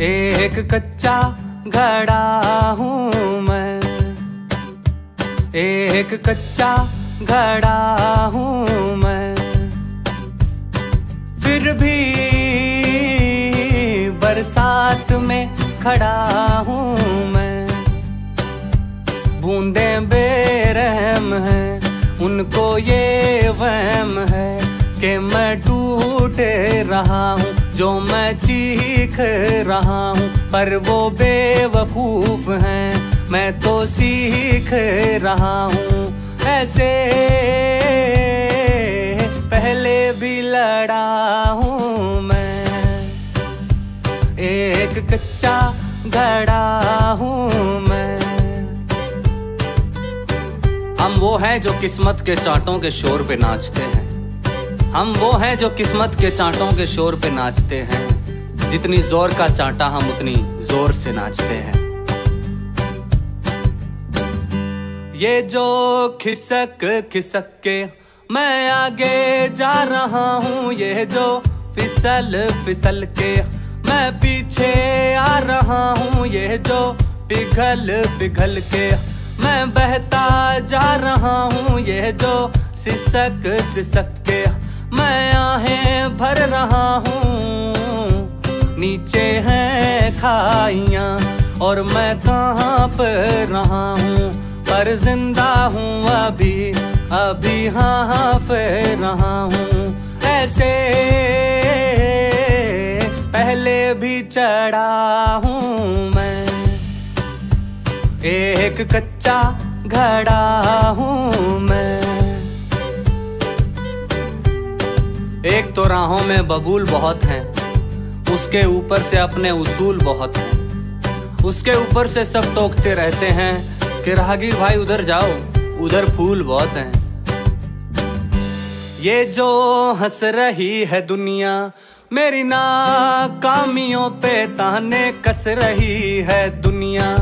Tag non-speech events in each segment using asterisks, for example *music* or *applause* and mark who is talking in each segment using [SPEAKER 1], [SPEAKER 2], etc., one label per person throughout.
[SPEAKER 1] एक कच्चा घड़ा हूँ मैं। एक कच्चा घड़ा हूँ मैं। फिर भी बरसात में खड़ा हूँ मैं। बूंदे बेरहम है, उनको ये वहम है कि मैं टूट रहा हूँ। जो मैं चीख रहा हूँ, पर वो बेवकूफ़ हैं। मैं तो सीख रहा हूँ। ऐसे पहले भी लड़ा हूँ मैं। एक कच्चा घड़ा हूँ मैं। हम वो हैं जो किस्मत के चांटों के शोर पे नाचते हैं। हम वो हैं जो किस्मत के चांटों के शोर पे नाचते हैं। जितनी ज़ोर का चांटा हम उतनी ज़ोर से नाचते हैं। ये जो खिसक खिसक के मैं आगे जा रहा हूँ, ये जो फिसल फिसल के मैं पीछे आ रहा हूँ, ये जो पिघल पिघल के मैं बहता जा रहा हूँ, ये जो सिसक सिसक के मैं आहें भर रहा हूँ। नीचे हैं खाइया और मैं कहाँ पर रहा हूँ। पर ज़िंदा हूँ अभी अभी हाँ फिर रहा हूँ। ऐसे पहले भी चढ़ा हूँ मैं। एक कच्चा घड़ा हूँ मैं। एक तो राहों में बबूल बहुत हैं, उसके ऊपर से अपने उसूल बहुत हैं। उसके ऊपर से सब टोकते रहते हैं कि राहगीर भाई उधर जाओ, उधर फूल बहुत हैं। ये जो हंस रही है दुनिया, मेरी नाकामियों पे ताने कस रही है दुनिया।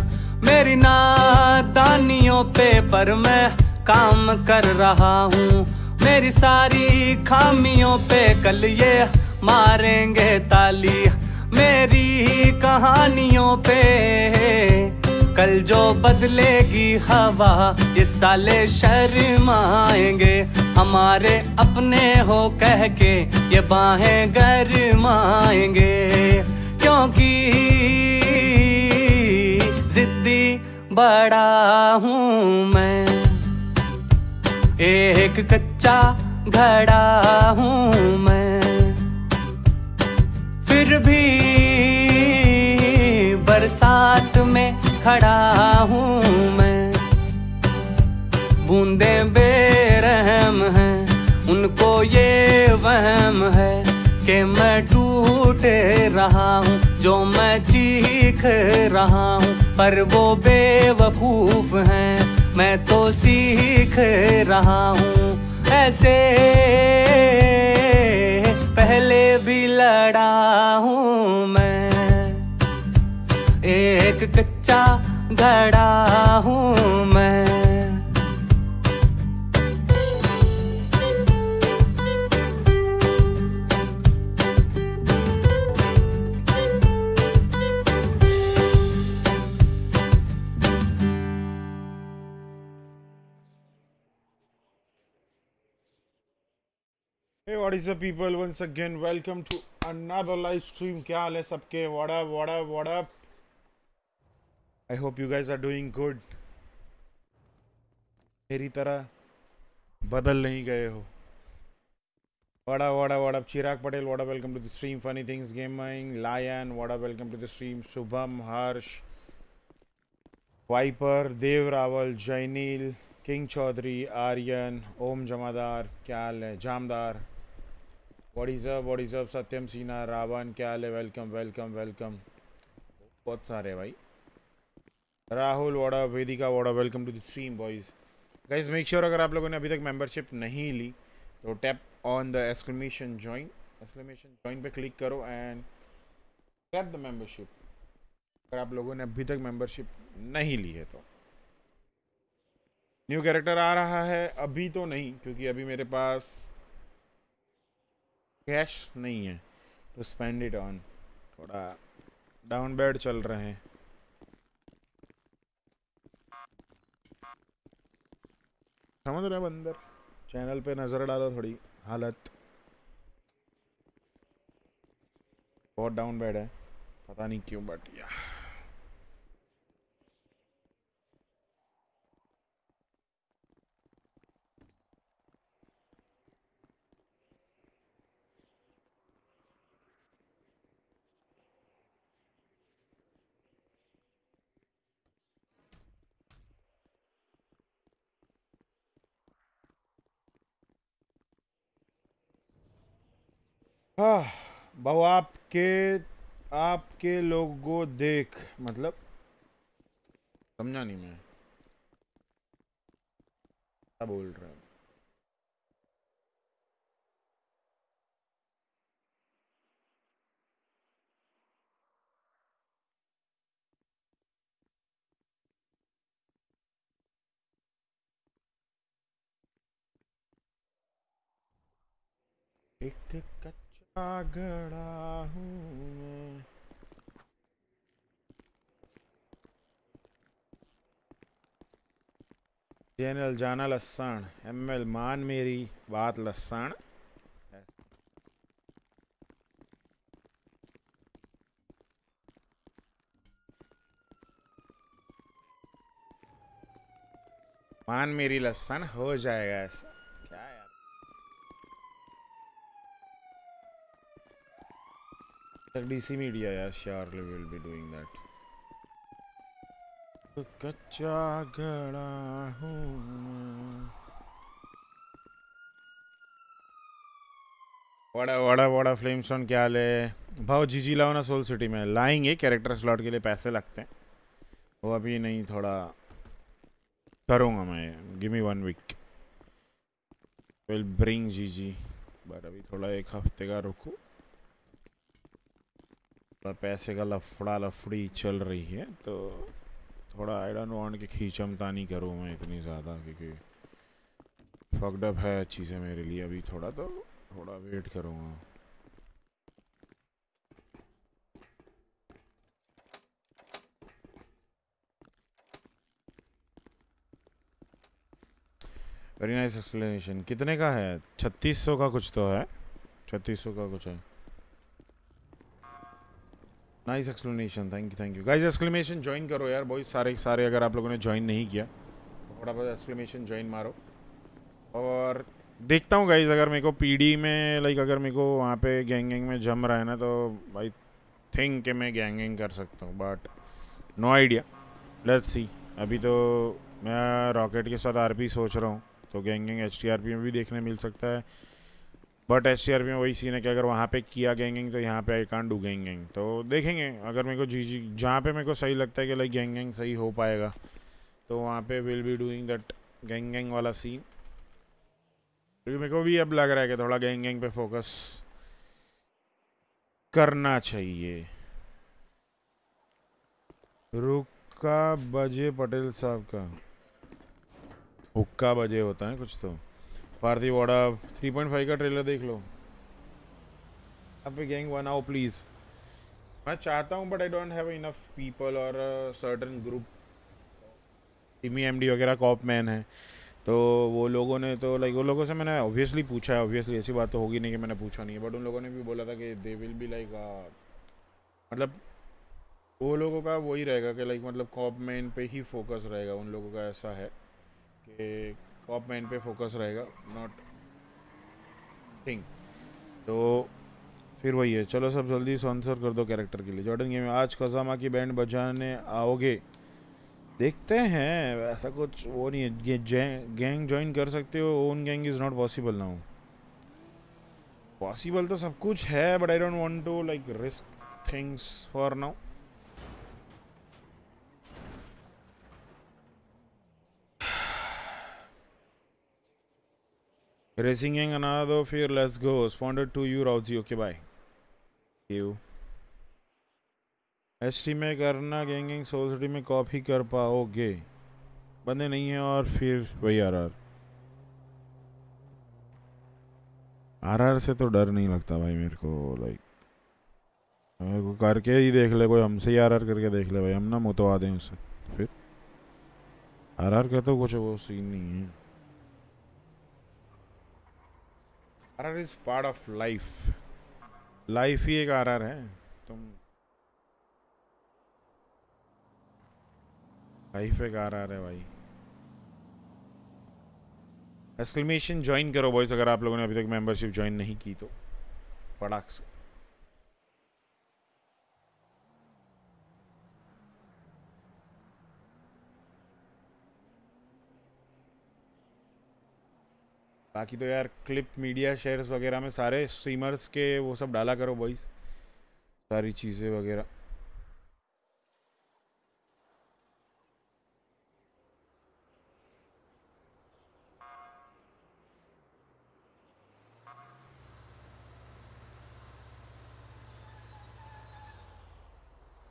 [SPEAKER 1] मेरी नादानियों पे पर मैं काम कर रहा हूँ मेरी सारी खामियों पे कल ये मारेंगे ताली। मेरी ही कहानियों पे कल जो बदलेगी हवा ये साले शर्माएँगे। हमारे अपने हो कह के ये बाहें गरमाएँगे। क्योंकि जिद्दी बड़ा हूँ मैं। एक कच्चा घड़ा हूँ मैं। फिर भी बरसात में खड़ा हूँ मैं। बूंदे बेरहम हैं, उनको ये वहम है कि मैं टूट रहा हूँ, जो मैं चीख रहा हूँ, पर वो बेवकूफ़ हैं। मैं तो सीख रहा हूँ ऐसे। पहले भी लड़ा हूँ मैं। एक कच्चा घड़ा हूँ मैं।
[SPEAKER 2] What is up, people? Once again, welcome to another live stream. क्या हाल है सबके? Up? What up? I hope you guys are doing good. मेरी तरह बदल नहीं गए हो. Up? Chirag Patel. What up? Welcome to the stream. Funny Things Gaming. Lion. What up? Welcome to the stream. Shubham. Harsh. Viper. Dev Rawal. Jainil. King Chaudhary Aryan Om Jamadar क्या हाल है Jamdar up what is up Satyam सीना रावण क्या हाल है? Welcome welcome welcome बहुत सारे भाई। Rahul Vora Vedika Vora welcome to the stream boys guys make sure अगर आप लोगों ने अभी तक मेंबरशिप नहीं ली तो tap on the exclamation join exclamation join पे क्लिक करो एंड टैप द मेंबरशिप अगर आप लोगों ने अभी तक मेंबरशिप नहीं ली है तो। न्यू कैरेक्टर आ रहा है, अभी तो नहीं, क्योंकि अभी मेरे पास कैश नहीं है तो स्पेंड इट ऑन थोड़ा डाउन बेड चल रहे हैं। समझ रहे बंदर चैनल पे नज़र डालो थोड़ी, हालत। बहुत डाउन बेड है, पता नहीं क्यों बट या बहु आपके आपके लोगों देख मतलब? समझा नहीं मैं। क्या बोल रहा हैं? एक कच्चा गड़ा हूँ चैनल जाना लस्सण एम एल मान मेरी बात लस्सण। मान मेरी लस्सन हो जाएगा ऐसा। डीसी मीडिया यार surely will be doing that तो कच्चा गड़ा हूँ। वड़ा वड़ा वड़ा फ्लेम क्या ले? भाव जीजी लाओ ना सोल सिटी में। लाएँगे कैरेक्टर स्लॉट के लिए पैसे लगते हैं। वो अभी नहीं, थोड़ा करूँगा मैं। Give me one week will bring GG but अभी थोड़ा एक हफ़्ते का रुको। थोड़ा पैसे का लफड़ा लफड़ी चल रही है तो थोड़ा आई डोंट वांट कि नहीं करूँ मैं इतनी ज़्यादा, क्योंकि फकडअप है चीज़ें मेरे लिए अभी थोड़ा तो थोड़ा वेट करूँगा। वेरी नाइस एक्सप्लेनेशन कितने का है? छत्तीस सौ का कुछ तो है। छत्तीस सौ का कुछ है। Nice explanation thank you thank you guys exclamation join करो यार, बहुत सारे सारे अगर आप लोगों ने ज्वाइन नहीं किया थोड़ा बहुत एक्सक्लेमेशन ज्वाइन मारो। और देखता हूँ गाइस अगर मेरे को पीडी में लाइक अगर मेरे को वहाँ पे गैंग गैंग में जम रहा है ना तो आई थिंक कि मैं गैंग गैंग कर सकता हूँ but no idea let's see अभी तो मैं रॉकेट के साथ आरपी सोच रहा हूँ तो गैंगिंग एचटीआरपी में भी देखने मिल सकता है। बट एच में वही सीन है कि अगर वहाँ पे किया गैंगिंग तो यहाँ पे आई कान डू गैंगिंग। तो देखेंगे, अगर मेरे को जी जी, जहाँ पे मेरे को सही लगता है कि लाइक गैंगिंग सही हो पाएगा तो वहाँ पे will be doing that gang gang वाला सीन क्योंकि मेरे को भी अब लग रहा है कि थोड़ा गैंग गैंग पे फोकस करना चाहिए। रुका बजे पटेल साहब का। हुक्का बजे होता है कुछ तो। पार्थिव वाड़ा 3.5 का ट्रेलर देख लो। पे गैंग बनाओ प्लीज़ मैं चाहता हूँ but I don't have enough people और सर्टन ग्रुप टीमी एमडी वगैरह कॉप मैन है। तो वो लोगों ने तो लाइक वो लोगों से मैंने ऑब्वियसली पूछा है। ऑब्वियसली ऐसी बात तो होगी नहीं कि मैंने पूछा नहीं है। बट उन लोगों ने भी बोला था कि दे विल बी लाइक मतलब वो लोगों का वही रहेगा कि लाइक मतलब कॉप मैन पे ही फोकस रहेगा। उन लोगों का ऐसा है कि कॉप मैन पे फोकस रहेगा नॉट थिंग तो फिर वही है, चलो सब जल्दी स्पॉन्सर कर दो कैरेक्टर के लिए। जॉर्डन गेम आज खजामा की बैंड बजाने आओगे? देखते हैं, ऐसा कुछ वो नहीं है, ये गैंग ज्वाइन कर सकते हो own gang is not possible now possible तो सब कुछ है but I don't want to like risk things for now racing gang अना दो फिर लेट्स गो स्पॉन्डेड टू यू राउजी ओके बाय यू टी में करना गैंगिंग सोल में कॉपी कर पाओगे। बंदे नहीं है और फिर वही आर आर आर आर से तो डर नहीं लगता भाई मेरे को लाइक मेरे को करके ही देख ले कोई, हमसे ही आर आर करके देख ले भाई। हम ना मुतवा दें उसे फिर। आर आर का तो कुछ वो सीन नहीं है। R is part of life life ही एक आर है। तुम लाइफ एक आर है भाई। एक्सक्लेमेशन ज्वाइन करो बॉयज़ अगर आप लोगों ने अभी तक मेंबरशिप ज्वाइन नहीं की तो। फटाक से। बाकी तो यार क्लिप मीडिया शेयर्स वगैरह में सारे स्ट्रीमर्स के वो सब डाला करो बॉयज़ सारी चीज़ें वगैरह।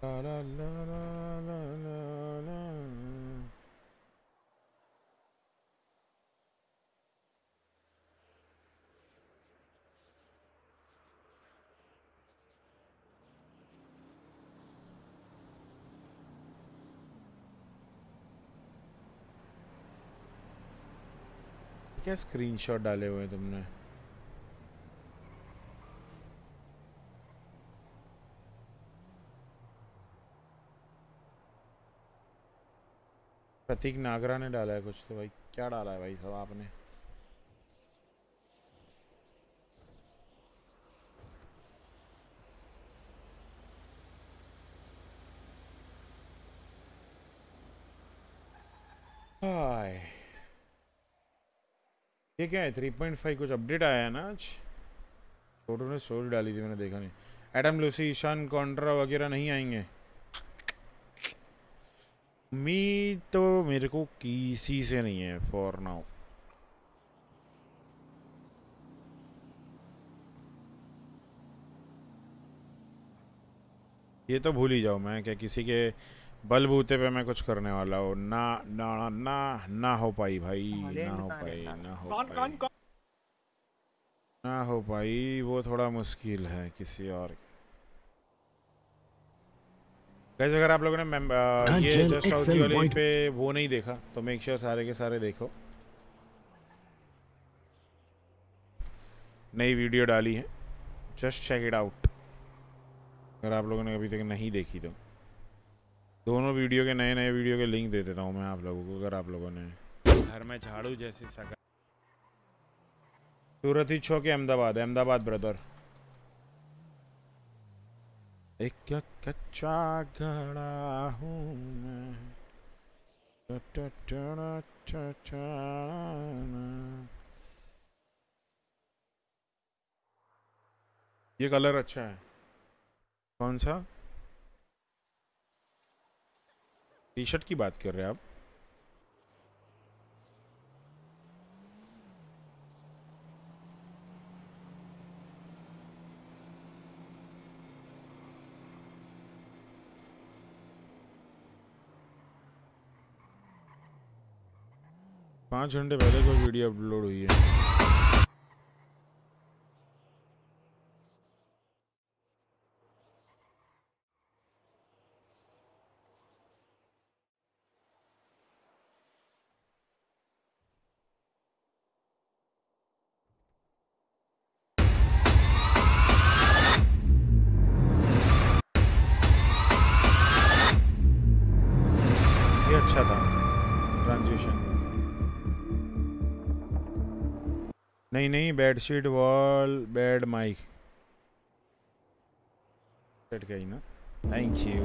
[SPEAKER 2] la la la la la. क्या स्क्रीनशॉट डाले हुए हैं तुमने? प्रतीक नागरा ने डाला है कुछ तो भाई, क्या डाला है भाई सब आपने हाय ये क्या है? थ्री पॉइंट फाइव कुछ अपडेट आया है ना आज? छोटू ने स्टोरी डाली थी, मैंने देखा नहीं। एडम लूसी ईशान कॉन्ट्रा वगैरह नहीं आएँगे। उम्मीद तो मेरे को किसी से नहीं है फॉर नाउ ये तो भूल ही जाओ मैं, क्या किसी के बलबूते पे मैं कुछ करने वाला हूँ। ना ना ना ना हो पाई भाई ना हो पाई ना हो
[SPEAKER 3] कौन कौन
[SPEAKER 2] पाई।
[SPEAKER 3] कौन
[SPEAKER 2] ना हो पाई वो थोड़ा मुश्किल है किसी और गाइस अगर आप लोगों ने मेम- ये जस्ट
[SPEAKER 4] Excel
[SPEAKER 2] वाली पे वो नहीं देखा तो मेक श्योर सारे के सारे देखो। नई वीडियो डाली है जस्ट चेक इट आउट अगर आप लोगों ने अभी तक नहीं देखी तो। दोनों वीडियो के नए नए वीडियो के लिंक दे देता हूँ मैं आप लोगों को, अगर आप लोगों ने। घर में झाड़ू जैसी सका सूरत ही छो के अहमदाबाद अहमदाबाद ब्रदर एक कच्चा घड़ा हूँ मैं। ये कलर अच्छा है। कौन सा? टी शर्ट की बात कर रहे हैं आप। पाँच घंटे पहले कोई वीडियो अपलोड हुई है। नहीं नहीं bed sheet wall bed mike set गई ना थैंक यू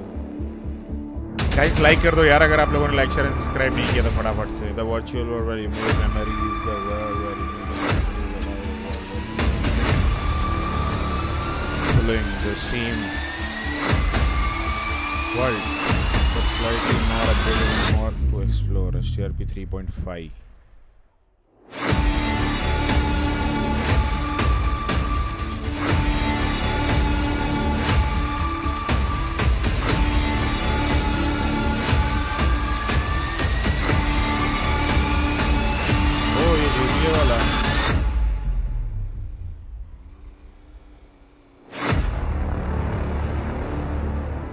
[SPEAKER 2] गाइस लाइक कर दो यार, अगर आप लोगों ने लाइक शेयर एंड सब्सक्राइब नहीं किया तो फटाफट से। द वर्चुअल STRP 3.5 ये वाला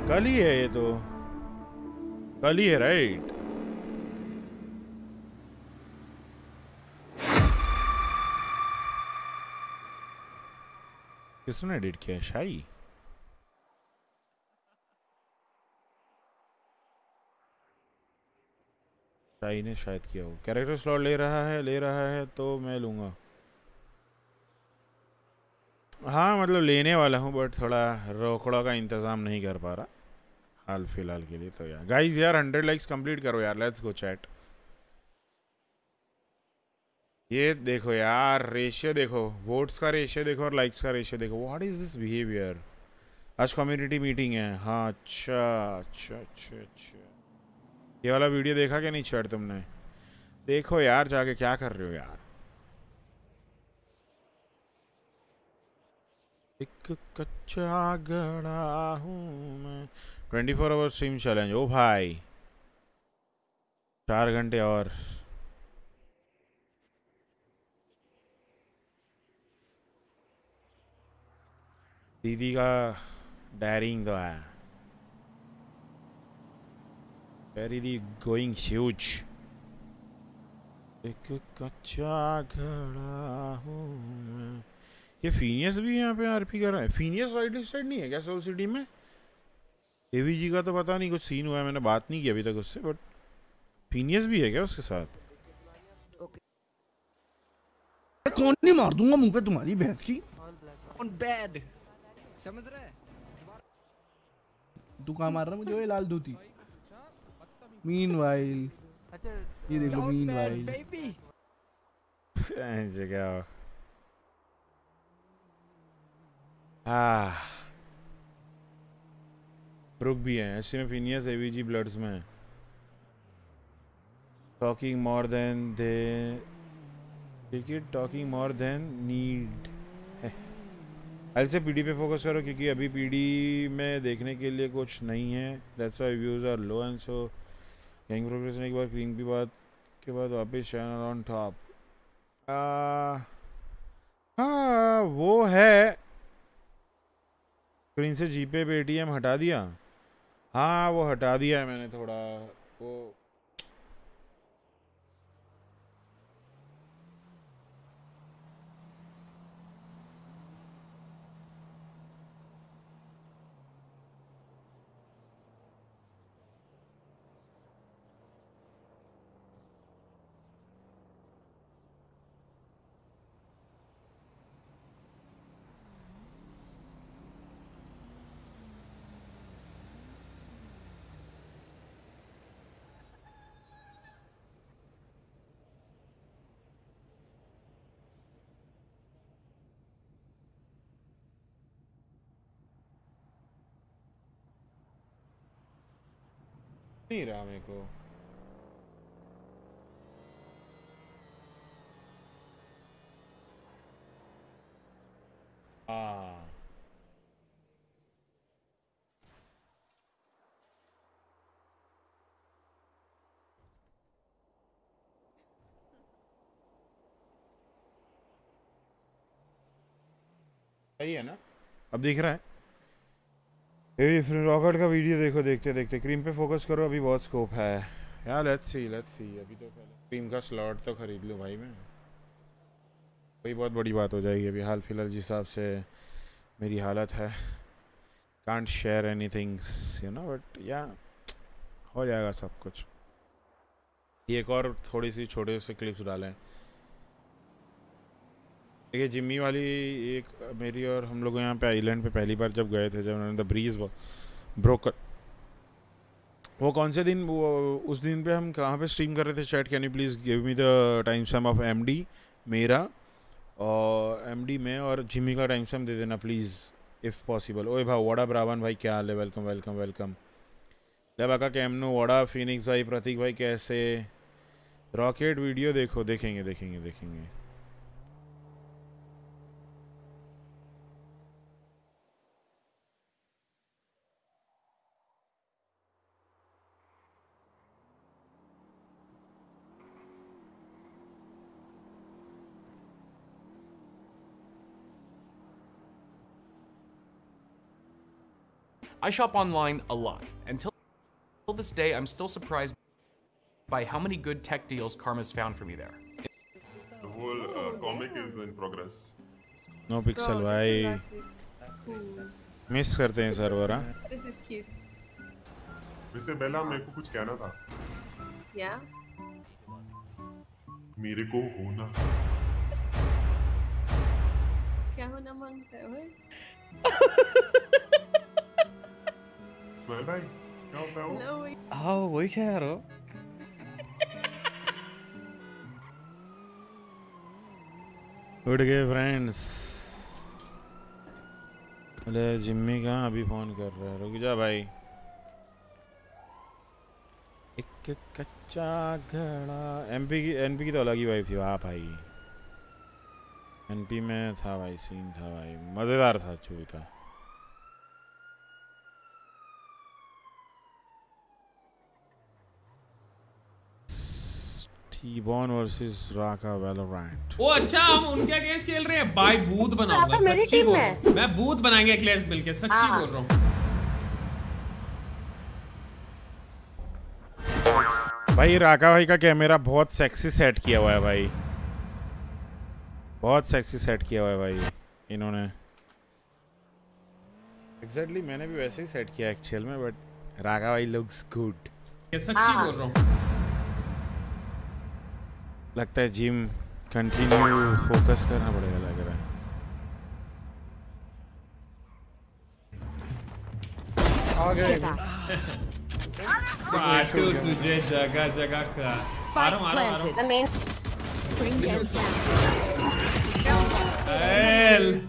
[SPEAKER 2] कल ही है ये तो। कल ही है राइट किसने एडिट किया शाही? शाही ने शायद किया हो कैरेक्टर स्लॉट ले रहा है, ले रहा है तो मैं लूँगा। हाँ मतलब लेने वाला हूँ बट थोड़ा रोकड़ा का इंतज़ाम नहीं कर पा रहा। हाल फ़िलहाल के लिए तो यार। गाइस यार हंड्रेड लाइक्स कंप्लीट करो यार। लेट्स गो चैट ये देखो यार रेशियो देखो। वोट्स का रेशियो देखो और लाइक्स का रेशियो देखो। व्हाट इज़ दिस बिहेवियर आज कम्युनिटी मीटिंग है। हाँ अच्छा अच्छा अच्छा अच्छा। ये वाला वीडियो देखा क्या नहीं चैट तुमने? देखो यार जाके क्या कर रहे हो यार। एक कच्चा गड़ा हूँ मैं। Twenty four hour stream challenge ओ भाई। चार घंटे और। दीदी का डायरिंग तो है। वेरी दी गोइंग ह्यूज एक कच्चा घड़ा हूँ मैं। ये फीनियस भी यहाँ पे आरपी कर रहा है। फीनियस वाइट लिस्टेड नहीं है क्या सोल सिटी में? एवीजी का तो पता नहीं कुछ सीन हुआ है मैंने बात नहीं की अभी तक उससे बट फीनियस भी है क्या उसके साथ?
[SPEAKER 3] कौन नहीं मार दूँगा मुँह पे तुम्हारी भैंस की?
[SPEAKER 4] ऑन बेड समझ रहे? हैं
[SPEAKER 3] तू मार रहा मुझे ओए लाल धोती। मीनवाइल ये देख लो मीनवाइल
[SPEAKER 4] बेबी
[SPEAKER 2] जगह। Ah. ब्रुक भी हैं एसिनोफिनियस एवीजी ब्लड्स में talking more than they take it talking more than need L से पीडी पे फोकस करो क्योंकि अभी पीडी में देखने के लिए कुछ नहीं है। That's why views are low and so gang progress ने एक बार क्रीम की बात के बाद वापस चैनल ऑन टॉप हाँ वो है। स्क्रीन से जीपे पेटीएम हटा दिया। हाँ वो हटा दिया है मैंने थोड़ा। वो नहीं रहा मेरे को सही है ना अब दिख रहा है? ये फिर रॉकेट का वीडियो देखो, देखते देखते। क्रीम पे फोकस करो, अभी बहुत स्कोप है। यार लेट्स सी लेट्स सी अभी तो पहले क्रीम का स्लॉट तो खरीद लूँ भाई मैं। वही बहुत बड़ी बात हो जाएगी अभी हाल फ़िलहाल जिस हिसाब से मेरी हालत है। Can't share any things you know but या हो जाएगा सब कुछ। एक और थोड़ी सी छोटे से क्लिप्स डालें। देखिए, जिम्मी वाली एक, मेरी और हम लोग यहाँ पे आइलैंड पे पहली बार जब गए थे, जब उन्होंने द ब्रीज ब्रोकर वो कौन से दिन, वो, उस दिन पे हम कहाँ पे स्ट्रीम कर रहे थे chat can you please give me the time some of MD मेरा, और एमडी में और जिम्मी का टाइम सम दे देना प्लीज़ इफ़ पॉसिबल ओए भाई वड़ा ब्रावन भाई, क्या हाल है? वेलकम वेलकम वेलकम ले बाका कैमनो वड़ा फिनिक्स भाई, प्रतीक भाई, कैसे? रॉकेट वीडियो देखो, देखेंगे देखेंगे देखेंगे।
[SPEAKER 5] I shop online a lot. Until till this day, I'm still surprised by how many good tech deals Karma's found for me there.
[SPEAKER 6] The whole uh, comic is in progress.
[SPEAKER 2] No pixel भाई miss करते हैं server हाँ
[SPEAKER 7] This is cute.
[SPEAKER 6] वैसे बेला मेरे को कुछ कहना था
[SPEAKER 7] Yeah.
[SPEAKER 6] मेरे को होना
[SPEAKER 7] क्या होना मांगता है *laughs* भाई?
[SPEAKER 6] स्माइल भाई क्या होता है वो
[SPEAKER 7] No.
[SPEAKER 3] हाँ वही છે यारो
[SPEAKER 2] उड़ गए फ्रेंड्स अरे जिम्मी कहाँ अभी फ़ोन कर रहा है? रुक जा भाई. एक कच्चा घड़ा. एमपी की एनपी की तो अलग ही वाइफ थी. वाह भाई. एनपी में था भाई सीन था भाई. मज़ेदार था भी था. T-Bone versus Raka Valorant.
[SPEAKER 8] ओ अच्छा हम उनके अगेंस्ट खेल रहे हैं भाई बूथ बनाऊँगा सच्ची
[SPEAKER 9] टीम
[SPEAKER 8] बोल रहा हूँ। मैं बूथ बनाएँगे एक्लेयर्स मिलके सच्ची
[SPEAKER 9] हाँ।
[SPEAKER 8] बोल रहा हूँ
[SPEAKER 2] भाई राका भाई का कैमरा बहुत सेक्सी सेट किया हुआ है भाई बहुत सेक्सी सेट किया हुआ है भाई इन्होंने एग्जैक्टली exactly, मैंने भी वैसे ही सेट किया एक्चुअल में बट राका भाई लुक्स गुड
[SPEAKER 8] ये सच्ची
[SPEAKER 9] हाँ।
[SPEAKER 8] बोल रहा हूँ
[SPEAKER 2] लगता है जिम कंटिन्यू फोकस करना पड़ेगा लग रहा है।
[SPEAKER 8] काटू तुझे जगह जगह का। आ रहा हूँ आ रहा हूँ, आ रहा हूँ
[SPEAKER 9] मैं मेन
[SPEAKER 8] एल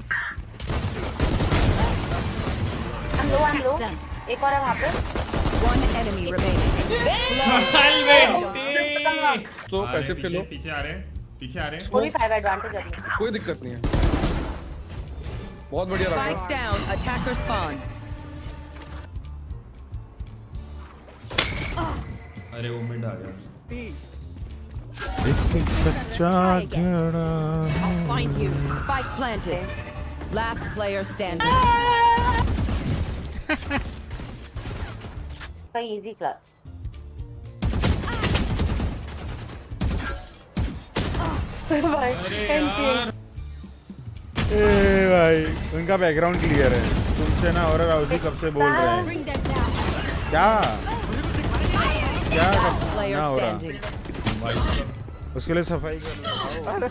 [SPEAKER 9] हम लो हम लो एक और है वहाँ पे। *laughs*
[SPEAKER 8] तो कैसे खेलो पीछे आ रहे हैं पीछे आ रहे हैं।
[SPEAKER 9] भी फाइव एडवांटेज अभी।
[SPEAKER 10] कोई दिक्कत नहीं है। बहुत बढ़िया रखा
[SPEAKER 11] down, attacker spawn.
[SPEAKER 8] अरे वो मिड आ गया।
[SPEAKER 2] एक कच्चा घड़ा
[SPEAKER 11] I'll find you. Spike planted. Last player standing.
[SPEAKER 9] कई इजी क्लच *laughs* भाई
[SPEAKER 8] यार
[SPEAKER 2] ए भाई उनका बैकग्राउंड क्लियर है। तुमसे ना और राउजी कब से बोल रहे हैं. क्या? क्या कब ना हो रहा? उसके लिए सफ़ाई कर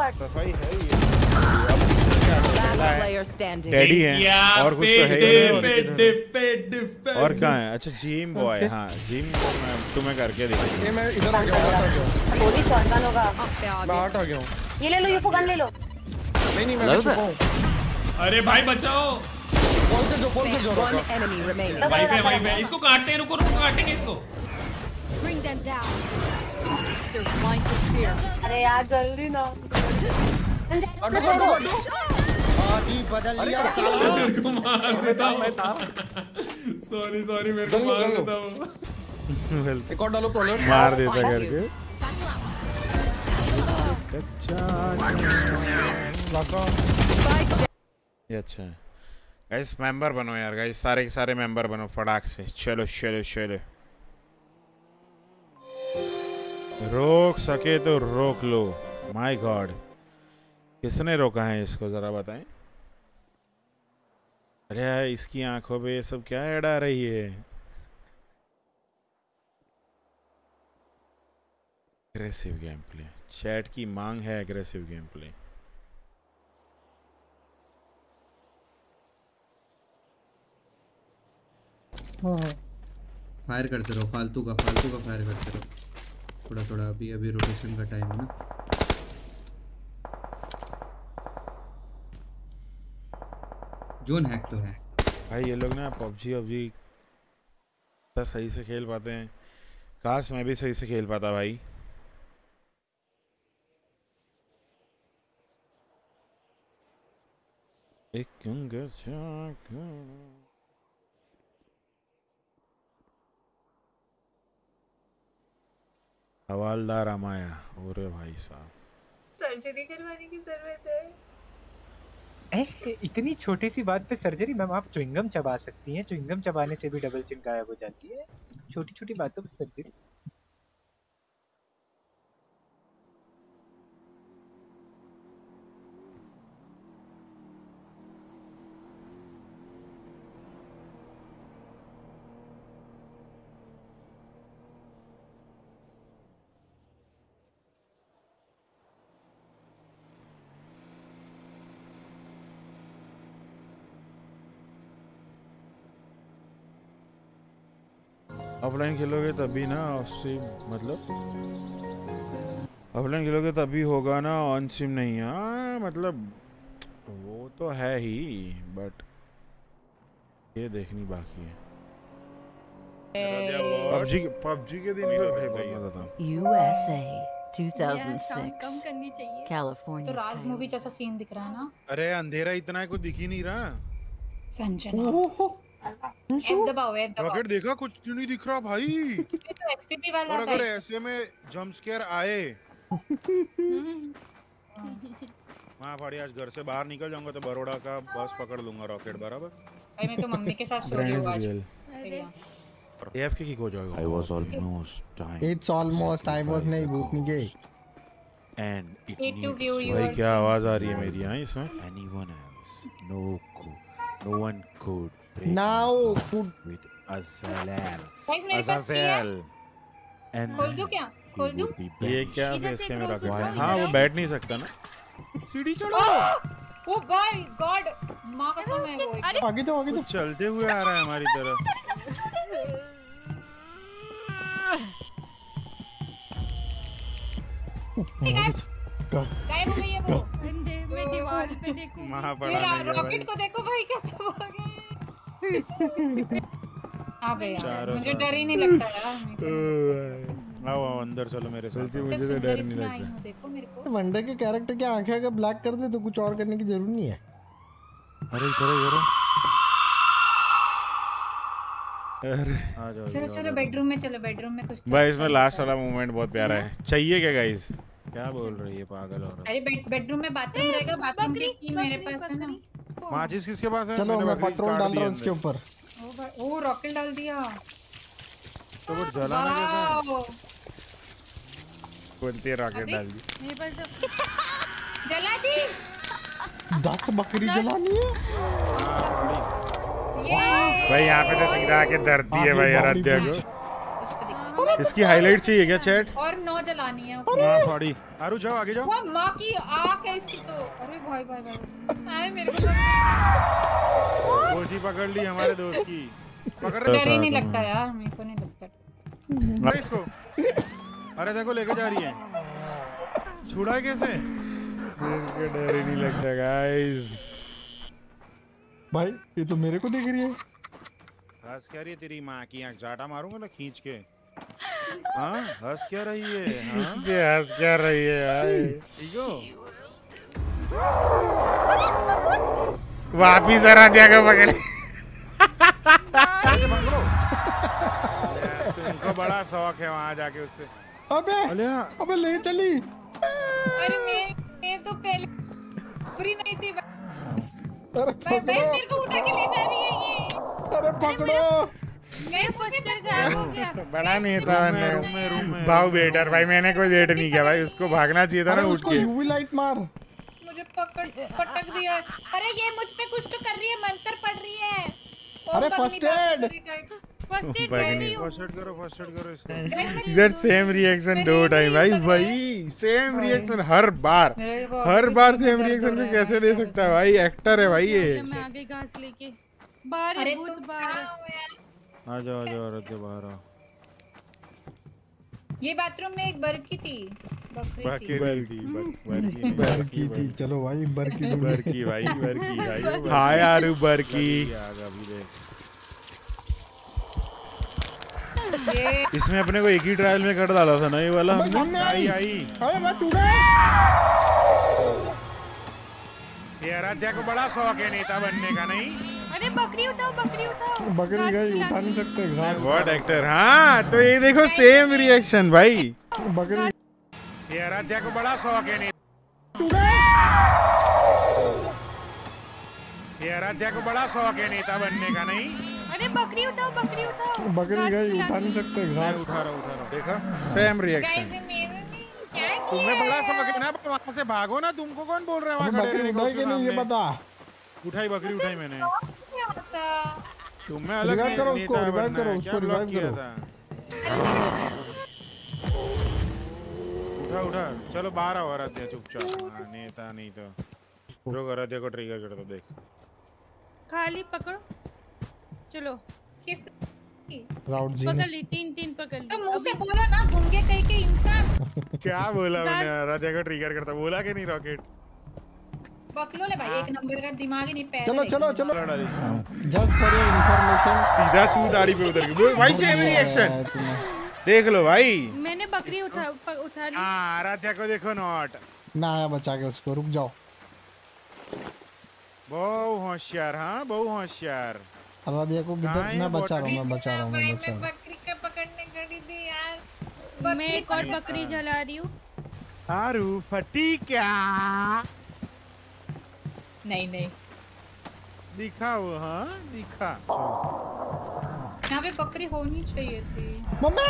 [SPEAKER 2] सफ़ाई है ये। *laughs*
[SPEAKER 11] Player
[SPEAKER 2] डैडी है और कुछ तो है ही और कहाँ है? अच्छा जिम बॉय हाँ जिम तो मैं तुम्हें करके दिखाऊँगा।
[SPEAKER 10] ये मैं इधर आ गया हूँ। हट आ गया हूँ
[SPEAKER 9] गोली शॉटगन होगा
[SPEAKER 10] मैं हट आ गया हूँ।
[SPEAKER 9] ये ले लो यूफो गन ले लो।
[SPEAKER 10] नहीं नहीं मैं छुपा हूँ?
[SPEAKER 8] अरे भाई बचाओ।
[SPEAKER 10] से जो से जो।
[SPEAKER 11] One
[SPEAKER 10] रखा
[SPEAKER 11] enemy
[SPEAKER 8] भाई पे भाई पे। इसको काटते हैं रुको रुको काटेंगे इसको।
[SPEAKER 11] Bring them down. They're blind to fear.
[SPEAKER 9] अरे यार जल्दी ना।
[SPEAKER 8] मेरे को मार देता सॉरी सॉरी मेरे को मार देता वो
[SPEAKER 10] एक और डालो प्रॉब्लम
[SPEAKER 2] मार देता करके। ये अच्छा है। गाइस मेंबर बनो यार गाइस सारे के सारे मेंबर बनो फटाक से। चलो चलो चलो। रोक सके तो रोक लो। माय गॉड किसने रोका है इसको जरा बताएँ? अरे यार, इसकी आँखों पे ये सब क्या ऐड आ रही है? एग्रेसिव गेम प्ले चैट की मांग है एग्रेसिव गेम प्ले
[SPEAKER 4] फायर करते रहो फालतू का फालतू का फायर करते रहो। थोड़ा थोड़ा अभी अभी रोटेशन का टाइम है ना। जोन हैक तो है।
[SPEAKER 2] भाई ये लोग ना पबजी वबजी इतना सही से खेल पाते हैं। काश मैं भी सही से खेल पाता भाई। एक क्यों हवालदार अमाया ओरे भाई साहब।
[SPEAKER 7] सर्जरी करवाने की ज़रूरत है।
[SPEAKER 12] इतनी छोटी सी बात पे सर्जरी मैम, आप च्युइंगम चबा सकती हैं। चुविंगम चबाने से भी डबल चिन गायब हो जाती है। छोटी छोटी बातों पे सर्जरी।
[SPEAKER 2] ऑफलाइन खेलोगे तभी ना ऑफ़ मतलब? ऑफलाइन खेलोगे तभी होगा ना ऑन स्ट्रीम नहीं हाँ। मतलब वो तो है ही बट ये देखनी बाकी है। पबजी पबजी के दिन भी भाई बहुत मज़ा था
[SPEAKER 13] USA 2006.
[SPEAKER 14] करनी चाहिए।
[SPEAKER 13] California.
[SPEAKER 14] तो राज मूवी जैसा सीन दिख रहा है ना?
[SPEAKER 2] अरे अंधेरा इतना है कुछ दिख ही नहीं रहा।
[SPEAKER 14] संजना। दबाओ
[SPEAKER 2] रॉकेट देखा कुछ क्यों नहीं दिख रहा भाई?
[SPEAKER 14] तो वाला
[SPEAKER 2] और अगर ऐसे में जंप स्केयर आए। *laughs* हाँ भाड़ी आज घर से बाहर निकल जाऊँगा तो बड़ोड़ा का बस पकड़ लूँगा रॉकेट बराबर?
[SPEAKER 14] भाई मैं तो मम्मी के साथ सो रही हूँ आज। बढ़िया।
[SPEAKER 2] एएफके की हो जाएगा
[SPEAKER 15] I was almost dying.
[SPEAKER 16] It's almost I was नहीं भूतनी के
[SPEAKER 15] And it
[SPEAKER 14] Need to
[SPEAKER 15] needs
[SPEAKER 14] view your-
[SPEAKER 2] भाई क्या आवाज़ आ रही है मेरी इसमें
[SPEAKER 15] anyone else. No could. No one could break
[SPEAKER 16] Now could
[SPEAKER 15] with Azalel.
[SPEAKER 14] Guys, मेरे पास की है। खोल दूँ क्या? खोल दूँ?
[SPEAKER 2] ये क्या फेस कैमरा
[SPEAKER 14] cross
[SPEAKER 2] है। हाँ? वो बैठ नहीं सकता ना। सीढ़ी चढ़ो।
[SPEAKER 14] ओ भाई गॉड माँ कसम है वो।
[SPEAKER 16] आगे तो आगे तो
[SPEAKER 2] चलते हुए आ रहा है हमारी तरफ़।
[SPEAKER 14] गायब हो गई है वो।
[SPEAKER 7] अंधे मैं दीवार पे देखूँ
[SPEAKER 2] है
[SPEAKER 14] रॉकेट को देखो भाई कैसे भागे आ
[SPEAKER 2] चारों
[SPEAKER 14] मुझे डर ही नहीं लगता यार
[SPEAKER 2] आओ आओ अंदर चलो मेरे साथ। मुझे तो डर नहीं लगता।
[SPEAKER 14] देखो मेरे को।
[SPEAKER 16] के कैरेक्टर की आँखें अगर ब्लैक कर दे तो कुछ और करने की ज़रूरत नहीं है।
[SPEAKER 2] अरे इधर अरे।
[SPEAKER 14] चलो चलो। बेडरूम में चलो बेडरूम में कुछ तो
[SPEAKER 2] भाई इसमें लास्ट वाला मोमेंट बहुत प्यारा है। चाहिए क्या गाइस क्या बोल रही है पागल और
[SPEAKER 14] है। अरे बेडरूम में बाथरूम रहेगा बाथरूम की की मेरे पास है ना।
[SPEAKER 2] माचिस किसके पास है?
[SPEAKER 16] चलो मैं पेट्रोल डाल
[SPEAKER 2] दी
[SPEAKER 16] रहा हूँ इसके ऊपर।
[SPEAKER 14] ओ भाई ओ रॉकेट डाल दिया।
[SPEAKER 2] तो वो जलाना कैसे है?
[SPEAKER 14] वाओ।
[SPEAKER 2] रॉकेट डाल दी
[SPEAKER 7] मेरे पास तो *laughs*
[SPEAKER 14] जला दी।
[SPEAKER 16] दस बकरी जलानी है।
[SPEAKER 2] भाई यहाँ पे तो सीधा आके धरती है भाई
[SPEAKER 16] बीच।
[SPEAKER 2] को। इसकी हाईलाइट चाहिए क्या चैट
[SPEAKER 14] और नौ जलानी है
[SPEAKER 2] हाँ थोड़ी। आरू जाओ आगे जाओ।
[SPEAKER 14] माँ की आँख है इसकी तो। अरे भाई भाई भाई। आए मेरे को
[SPEAKER 2] कोसी पकड़ ली हमारे दोस्त की। पकड़
[SPEAKER 14] तो डर ही नहीं लगता यार मेरे को नहीं लगता।
[SPEAKER 2] अरे इसको। अरे देखो लेके जा रही है। छुड़ा है कैसे? मेरे को डर ही नहीं लगता गाइस
[SPEAKER 16] भाई ये तो मेरे को देख रही है।
[SPEAKER 2] हंस क्या रही है तेरी माँ की आँख जाटा मारूँगा ना खींच के? हाँ हंस क्या रही है? हाँ? हंस क्या रही है वापिस पकड़े तुमको बड़ा शौक है वहाँ जाके उससे।
[SPEAKER 16] अबे अबे ले चली।
[SPEAKER 14] अरे मैं मैं तो पहले बुरी नहीं थी
[SPEAKER 16] अरे
[SPEAKER 14] भाई मेरे को उठा के ले जा रही है ये।
[SPEAKER 16] अरे पकड़ो। *laughs*
[SPEAKER 2] बड़ा नहीं था मैंने भाव बेटर भाई मैंने कोई वेट नहीं किया भाई उसको भागना चाहिए था ना उठ के।
[SPEAKER 16] यूवी लाइट मार।
[SPEAKER 14] मुझे पकड़ पटक दिया। अरे ये मुझ पे कुछ तो कर रही है मंत्र पढ़ रही है।
[SPEAKER 16] अरे
[SPEAKER 14] कर। हूँ।
[SPEAKER 2] फ़र्स्ट एड करो फ़र्स्ट एड करो
[SPEAKER 14] मैं-
[SPEAKER 2] इसका दैट सेम रिएक्शन दो टाइम भाई भाई। सेम रिएक्शन हर बार। हर बार सेम रिएक्शन को कैसे दे सकता है भाई? एक्टर है भाई ये।
[SPEAKER 7] मैं आगे घास लेके बाहर
[SPEAKER 14] अरे तू
[SPEAKER 7] भूत बाहर
[SPEAKER 2] आ जाओ आ जाओ औरत बाहर आओ
[SPEAKER 14] ये बाथरूम में एक बरकी थी बकरी
[SPEAKER 2] बाकी
[SPEAKER 14] थी।
[SPEAKER 2] बरकी बरकी
[SPEAKER 16] बरकी थी चलो भाई बरकी।
[SPEAKER 2] बरकी भाई बरकी भाई *laughs* हाय आरू बरकी अभी देख। इसमें अपने को एक ही ट्रायल में कर डाला था ना ये वाला हमने? आई
[SPEAKER 16] आई।
[SPEAKER 2] आई।
[SPEAKER 16] अरे मैं टूटा।
[SPEAKER 2] ये आराध्या को बड़ा शौक है नेता बनने का नहीं?
[SPEAKER 7] अरे बकरी उठाओ बकरी उठाओ।
[SPEAKER 16] बकरी गई उठा नहीं सकते
[SPEAKER 2] व्हाट एक्टर हाँ तो ये देखो सेम रिएक्शन भाई।
[SPEAKER 16] बकरी
[SPEAKER 2] ये आराध्या को बड़ा शौक है आराध्या को बड़ा शौक है नेता बनने का नहीं?
[SPEAKER 7] अरे बकरी उठाओ बकरी उठाओ।
[SPEAKER 16] बकरी गई उठा नहीं सकते
[SPEAKER 2] मैं
[SPEAKER 16] घास।
[SPEAKER 2] उठा रहा हूँ उठा रहा। देखा सेम रिएक्शन तुम्हें बड़ा शौक है ना वहाँ से भागो ना तुमको कौन बोल रहा है वहाँ खड़े
[SPEAKER 16] बकरी
[SPEAKER 2] रहने को
[SPEAKER 16] उठाई कि
[SPEAKER 2] उसके
[SPEAKER 16] नहीं ये बता।
[SPEAKER 2] उठाई बकरी उठाई मैंने।
[SPEAKER 14] क्या होता
[SPEAKER 2] तुम्हें अलग
[SPEAKER 16] Revive करो उसको,
[SPEAKER 2] बनना
[SPEAKER 16] करो उसको,
[SPEAKER 2] किया
[SPEAKER 16] करो।
[SPEAKER 2] था? उठा उठा. चलो बाहर आओ आराध्या चुपचाप. हाँ, नेता नहीं तो रुक आराध्या को ट्रिगर कर दो देख.
[SPEAKER 7] खाली पकड़ो. चलो.
[SPEAKER 14] किस
[SPEAKER 16] राउट जी
[SPEAKER 7] पकड़ ली तीन तीन पकड़ ली.
[SPEAKER 14] तो मुँह से बोलो ना गूँगे कहीं के इंसान।
[SPEAKER 2] क्या बोला मैंने आराध्या को ट्रिगर करता बोला कि नहीं रॉकेट
[SPEAKER 14] बकलो ले भाई एक नंबर का दिमाग ही नहीं पैर
[SPEAKER 16] चलो चलो चलो। जस्ट फॉर योर इंफॉर्मेशन
[SPEAKER 2] सीधा तू दाढ़ी पे उतर गई। भाई सेम रिएक्शन *laughs* देख लो भाई।
[SPEAKER 7] मैंने बकरी उठा उठा ली।
[SPEAKER 2] हाँ आराध्या को देखो नॉट।
[SPEAKER 16] ना आया बचा के उसको रुक जाओ।
[SPEAKER 2] बहु होशियार हाँ बहु होशियार।
[SPEAKER 16] आराध्या को
[SPEAKER 2] कहाँ
[SPEAKER 16] किधर मैं बचा रहा हूँ? मैं बचा रहा हूँ मैं बचा रहा हूँ।
[SPEAKER 14] बकरी का पकड़ने गड़ी थी यार।
[SPEAKER 7] मैं एक और बकरी जला रही हूँ?
[SPEAKER 2] आरू फटी क्या?
[SPEAKER 14] नहीं नहीं।
[SPEAKER 2] दिखा वो हाँ? दिखा।
[SPEAKER 14] यहाँ पे बकरी होनी चाहिए थी।
[SPEAKER 16] मम्मी!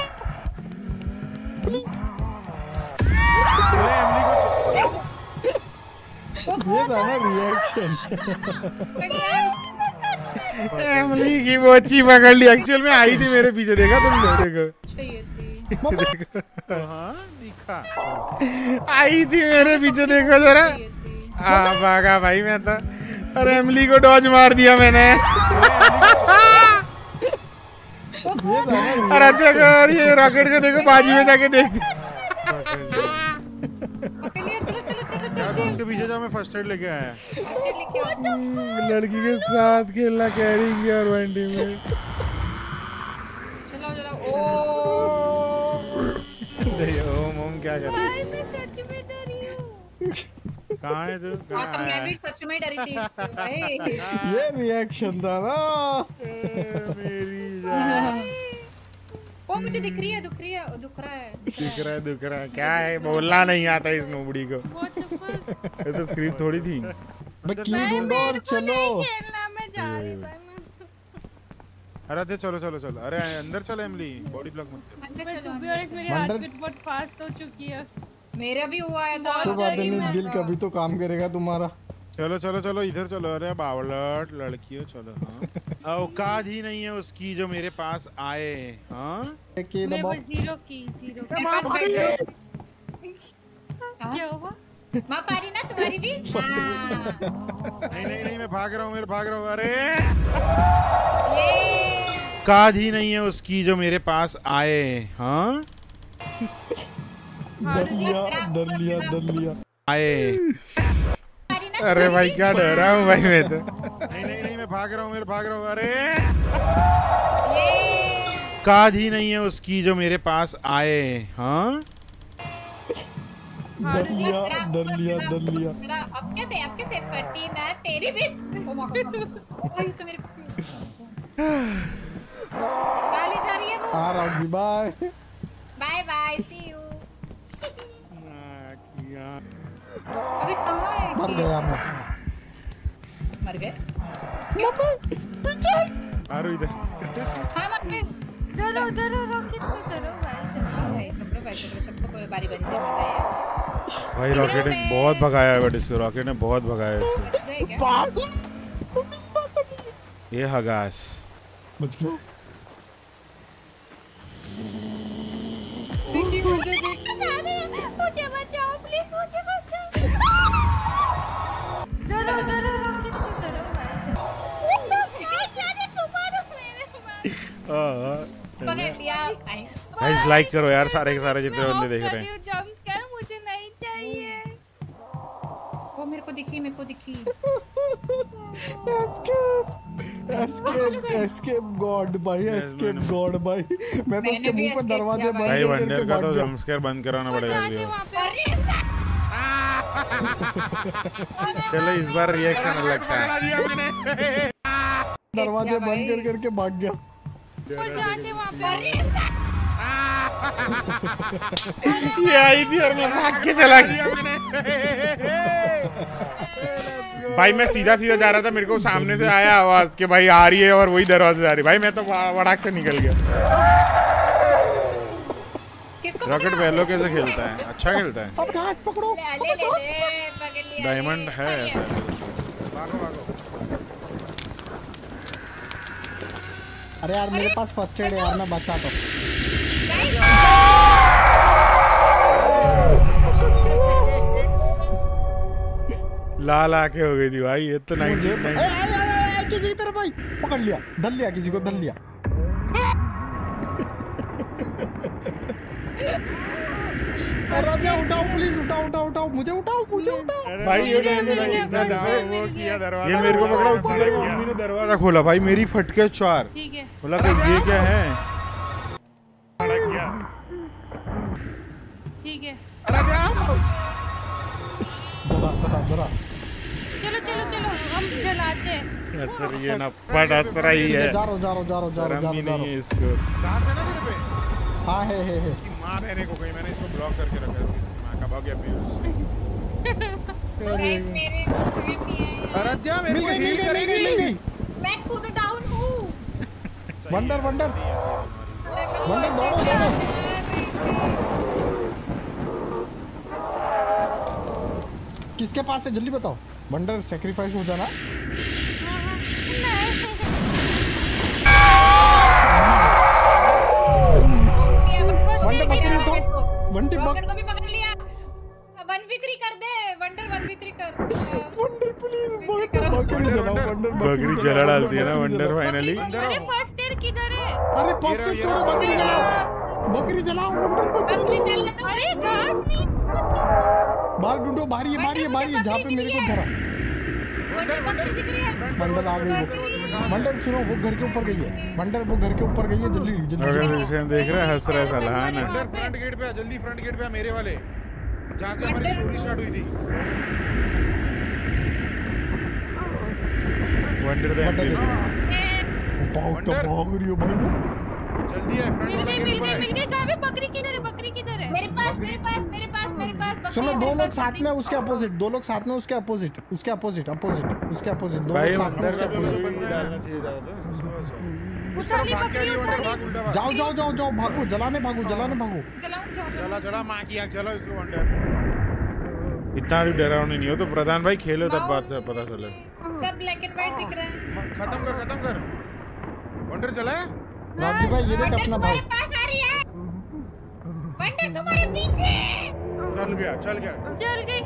[SPEAKER 16] ये था ना रिएक्शन
[SPEAKER 2] एमली की बोची पकड़ ली। एक्चुअल में आई थी मेरे पीछे देखा तुमने? देखो।
[SPEAKER 14] चाहिए थी।
[SPEAKER 2] देखो। हाँ दिखा। आई थी मेरे पीछे देखो जरा। आ भागा भाई मैं तो। अरे एमली को डॉज मार दिया मैंने। अरे देखो ये रॉकेट को देखो बाजी में जाके देख उसके पीछे जाओ मैं फ़र्स्ट एड लेके आया लड़की के साथ खेलना कैरिंग और वन में।
[SPEAKER 14] चलो चलो ओ।
[SPEAKER 2] देखो ओम ओम क्या कर कहाँ है तू
[SPEAKER 14] हाँ
[SPEAKER 2] कहाँ
[SPEAKER 14] तो मैं
[SPEAKER 2] है
[SPEAKER 14] भी सच में डरी थी *laughs* भाई।
[SPEAKER 16] ये रिएक्शन था ना।
[SPEAKER 2] मेरी *laughs*
[SPEAKER 14] वो मुझे दिख रही है दुख रही है दुख रहा है।
[SPEAKER 2] दिख रहा है *laughs* दिख रहा है। क्या है? बोलना नहीं आता इस नोबड़ी को। ये तो स्क्रिप्ट थोड़ी थी।
[SPEAKER 16] की ढूंढो? और चलो।
[SPEAKER 2] अरे दे चलो चलो चलो। अरे अंदर चलो एमली बॉडी ब्लॉक मत कर
[SPEAKER 7] मैं be honest, मेरी हार्ट बीट बहुत फास्ट हो चुकी है।
[SPEAKER 14] मेरा भी हुआ है
[SPEAKER 16] कोई बात नहीं दिल कभी तो काम करेगा तुम्हारा।
[SPEAKER 2] चलो चलो चलो इधर चलो अरे बावलट लड़कियों चलो *laughs* हाँ। औकात ही नहीं है उसकी जो मेरे पास आए हाँ।
[SPEAKER 7] ज़ीरो की ज़ीरो
[SPEAKER 14] मेरे पास
[SPEAKER 7] क्या हुआ?
[SPEAKER 14] माँ पारी ना तुम्हारी भी? *laughs* हाँ।
[SPEAKER 2] नहीं नहीं नहीं मैं भाग रहा हूँ मेरे भाग रहा हूँ अरे!
[SPEAKER 14] ये।
[SPEAKER 2] ही नहीं है उसकी जो मेरे पास आए हाँ।
[SPEAKER 16] डर लिया डर लिया डर लिया
[SPEAKER 2] आए। अरे भाई क्या डर रहा हूँ भाई मैं तो। नहीं नहीं नहीं मैं भाग रहा हूँ मेरे भाग रहा हूँ अरे। औकात ही नहीं है उसकी जो मेरे पास आए हाँ?
[SPEAKER 16] डर लिया डर लिया डर लिया
[SPEAKER 14] मेरा अब कैसे अब कैसे फटी ना तेरी भी तो मेरे *sighs* गाली जा रही है वो
[SPEAKER 16] आ रहा हूँ
[SPEAKER 14] bye bye bye see
[SPEAKER 2] you
[SPEAKER 14] अभी कहाँ है
[SPEAKER 16] मर गया मैं।
[SPEAKER 14] मर गए?
[SPEAKER 2] आरो इधर।
[SPEAKER 14] हाँ गए
[SPEAKER 7] डरो डरो रॉकेट में करो भाई
[SPEAKER 14] भाई पकड़ो भाई पकड़ो सबको बारी बारी से
[SPEAKER 2] भाई रॉकेट ने बहुत भगाया है बट इसको रॉकेट ने बहुत भगाया है इसको।
[SPEAKER 14] गए क्या?
[SPEAKER 2] ये हगास।
[SPEAKER 16] बच
[SPEAKER 2] लाइक करो यार सारे के सारे जितने बंदे देख रहे हैं।
[SPEAKER 7] जंप स्कैर मुझे नहीं चाहिए।
[SPEAKER 14] वो मेरे को दिखी मेरे को दिखी।
[SPEAKER 16] एस्केप एस्केप गॉड भाई एस्केप गॉड भाई। मैं तो उसके मुँह पे दरवाजे बंद
[SPEAKER 2] भाई वंडर का तो जंप स्केयर बंद कराना पड़ेगा चलो इस बार रिएक्शन अलग था।
[SPEAKER 16] दरवाजे बंद कर करके भाग गया।
[SPEAKER 2] ये आई थी और मैं भाग के चला गया। भाई मैं सीधा सीधा जा रहा था मेरे को सामने से आया आवाज़ कि भाई आ रही है और वही दरवाजे से आ रही भाई मैं तो वड़ाक से निकल गया। रॉकेट वेलो कैसे खेलता है? अच्छा खेलता है।
[SPEAKER 16] अब घाट पकड़ो।
[SPEAKER 14] ले ले ले ले पकड़ लिया
[SPEAKER 2] डायमंड है।
[SPEAKER 16] अरे यार मेरे पास फ़र्स्ट एड है यार मैं बचा तो।
[SPEAKER 2] लाल आँखें हो गई थी भाई ये तो
[SPEAKER 16] मुझे- ए,
[SPEAKER 2] 1990
[SPEAKER 16] ए, ए, ए, किसी की तरफ़ भाई पकड़ लिया धल लिया किसी को धल लिया। *laughs* उठाओ प्लीज़ उठाओ उठाओ उठाओ मुझे उठाओ मुझे उठाओ।
[SPEAKER 2] भाई ये ये मेरे को पकड़ा उतनी देर में मम्मी ने दरवाज़ा खोला भाई मेरी फटके चार।
[SPEAKER 7] ठीक है
[SPEAKER 2] बोला कि ये क्या है?
[SPEAKER 7] ठीक है।
[SPEAKER 16] धरा धरा धरा
[SPEAKER 7] चलो चलो चलो हम चलाते
[SPEAKER 2] असर ये ना पट असर ही है।
[SPEAKER 16] जा रहा जा रहा जा रहा जा रहा
[SPEAKER 2] शर्म
[SPEAKER 16] जा
[SPEAKER 2] नहीं
[SPEAKER 16] रहा
[SPEAKER 2] है इसको। कहाँ से ना तेरे पे?
[SPEAKER 16] हूँ हाँ है है।
[SPEAKER 2] माँ बहने को कहीं मैंने इसको ब्लॉक करके रखा है। माँ का भाग गया पीयूष अरे
[SPEAKER 14] मेरे को भी नहीं है।
[SPEAKER 2] आराध्या मेरे को
[SPEAKER 16] मिल
[SPEAKER 2] करेगी?
[SPEAKER 14] मैं खुद डाउन हूँ।
[SPEAKER 16] Wonder wonder. वंडर दौड़ो दौड़ो किसके पास है? जल्दी बताओ। मंडर सेक्रीफाइस हो जाना। वंडर बकरी
[SPEAKER 14] को भी पकड़ लिया। वन वी थ्री कर दे वंडर वन वी थ्री कर
[SPEAKER 16] वंडर प्लीज़ बकरी जलाओ वंडर
[SPEAKER 2] बकरी जला डालती है ना वंडर फाइनली
[SPEAKER 7] अरे फ़र्स्ट एड किधर है?
[SPEAKER 16] अरे फ़र्स्ट एड छोड़ो बकरी जलाओ। बकरी जलाओ वंडर बकरी जलाओ
[SPEAKER 7] अरे घास नहीं
[SPEAKER 16] बाहर ढूंढो ये बाहर ये जहाँ पे मेरे को धरा
[SPEAKER 14] वंडर है।
[SPEAKER 16] मंडल आ। गई वो। मंडल सुनो वो घर के ऊपर गई है। मंडल वो घर के ऊपर गई है जल्दी जल्दी
[SPEAKER 2] देख रहे हैं हंस रहा है साला हाँ ना।
[SPEAKER 6] फ्रंट गेट पे। जल्दी फ्रंट गेट पे मेरे वाले। जहाँ से हमारी स्टोरी स्टार्ट हुई थी।
[SPEAKER 2] वंडर द
[SPEAKER 16] वंडर भाग तो भाग रही हो भाई वो।
[SPEAKER 6] जल्दी है फ्रंट
[SPEAKER 7] मिल
[SPEAKER 6] वाला
[SPEAKER 7] मिल
[SPEAKER 6] है
[SPEAKER 7] मिल गई कहाँ पे? बकरी किधर है बकरी किधर है?
[SPEAKER 14] मेरे पास मेरे पास मेरे पास मेरे पास बकरी
[SPEAKER 16] सुनो दो लोग साथ में उसके अपोजिट दो लोग साथ में उसके अपोजिट उसके अपोजिट अपोजिट उसके अपोजिट दो लोग साथ में उसके अपोजिट
[SPEAKER 7] बकरी।
[SPEAKER 16] जाओ जाओ जाओ जाओ भागो जलाने भागो जलाने भागो।
[SPEAKER 6] चला चला माँ की आँख चला इसको वंडर
[SPEAKER 2] इतना भी डरावनी नहीं हो तो प्रधान भाई खेलो तब बात पता चले।
[SPEAKER 14] सब ब्लैक एंड व्हाइट दिख रहा है।
[SPEAKER 6] खत्म कर खत्म कर। वंडर चला है?
[SPEAKER 16] रामजी भाई ये देख अपना
[SPEAKER 14] तुम्हारे
[SPEAKER 16] भाई
[SPEAKER 14] पास आ रही है। वंडर तुम्हारे पीछे।
[SPEAKER 6] चल गया चल गया।
[SPEAKER 7] जल गई।